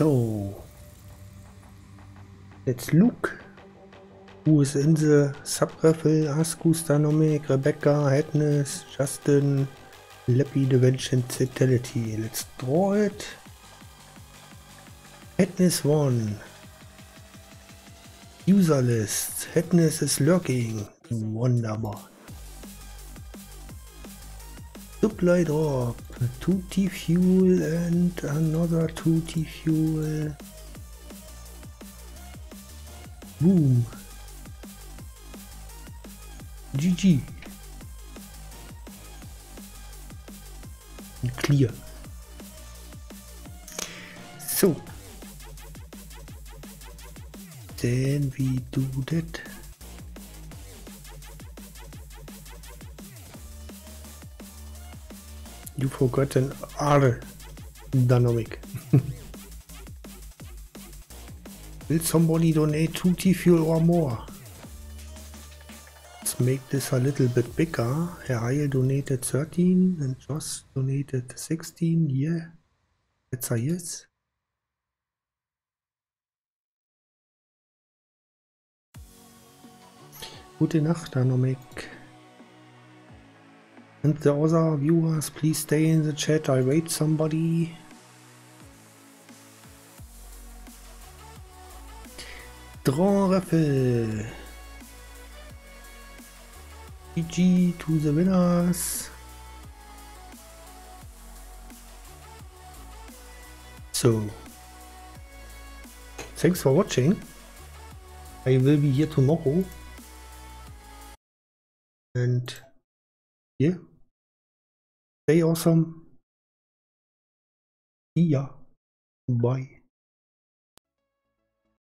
So let's look who is in the sub raffle Asku, Stanomic, Rebecca, Hedness, Justin, Leppy, The Vengeance, Fatality. Let's draw it. Hedness 1. User list. Hedness is lurking. Wunderbar. Supply drop. 2T fuel and another 2T fuel. Boom. GG. Clear. So. Then we do that. You forgot an R dynamic. (laughs) Will somebody donate 2T fuel or more? Let's make this a little bit bigger. Herr Heil donated 13 and Joss donated 16. Yeah, that's a yes. Gute Nacht, Dynamic. And the other viewers, please stay in the chat. I wait somebody. Draw raffle. GG to the winners. So, thanks for watching. I will be here tomorrow. And yeah, stay awesome. See ya. Bye.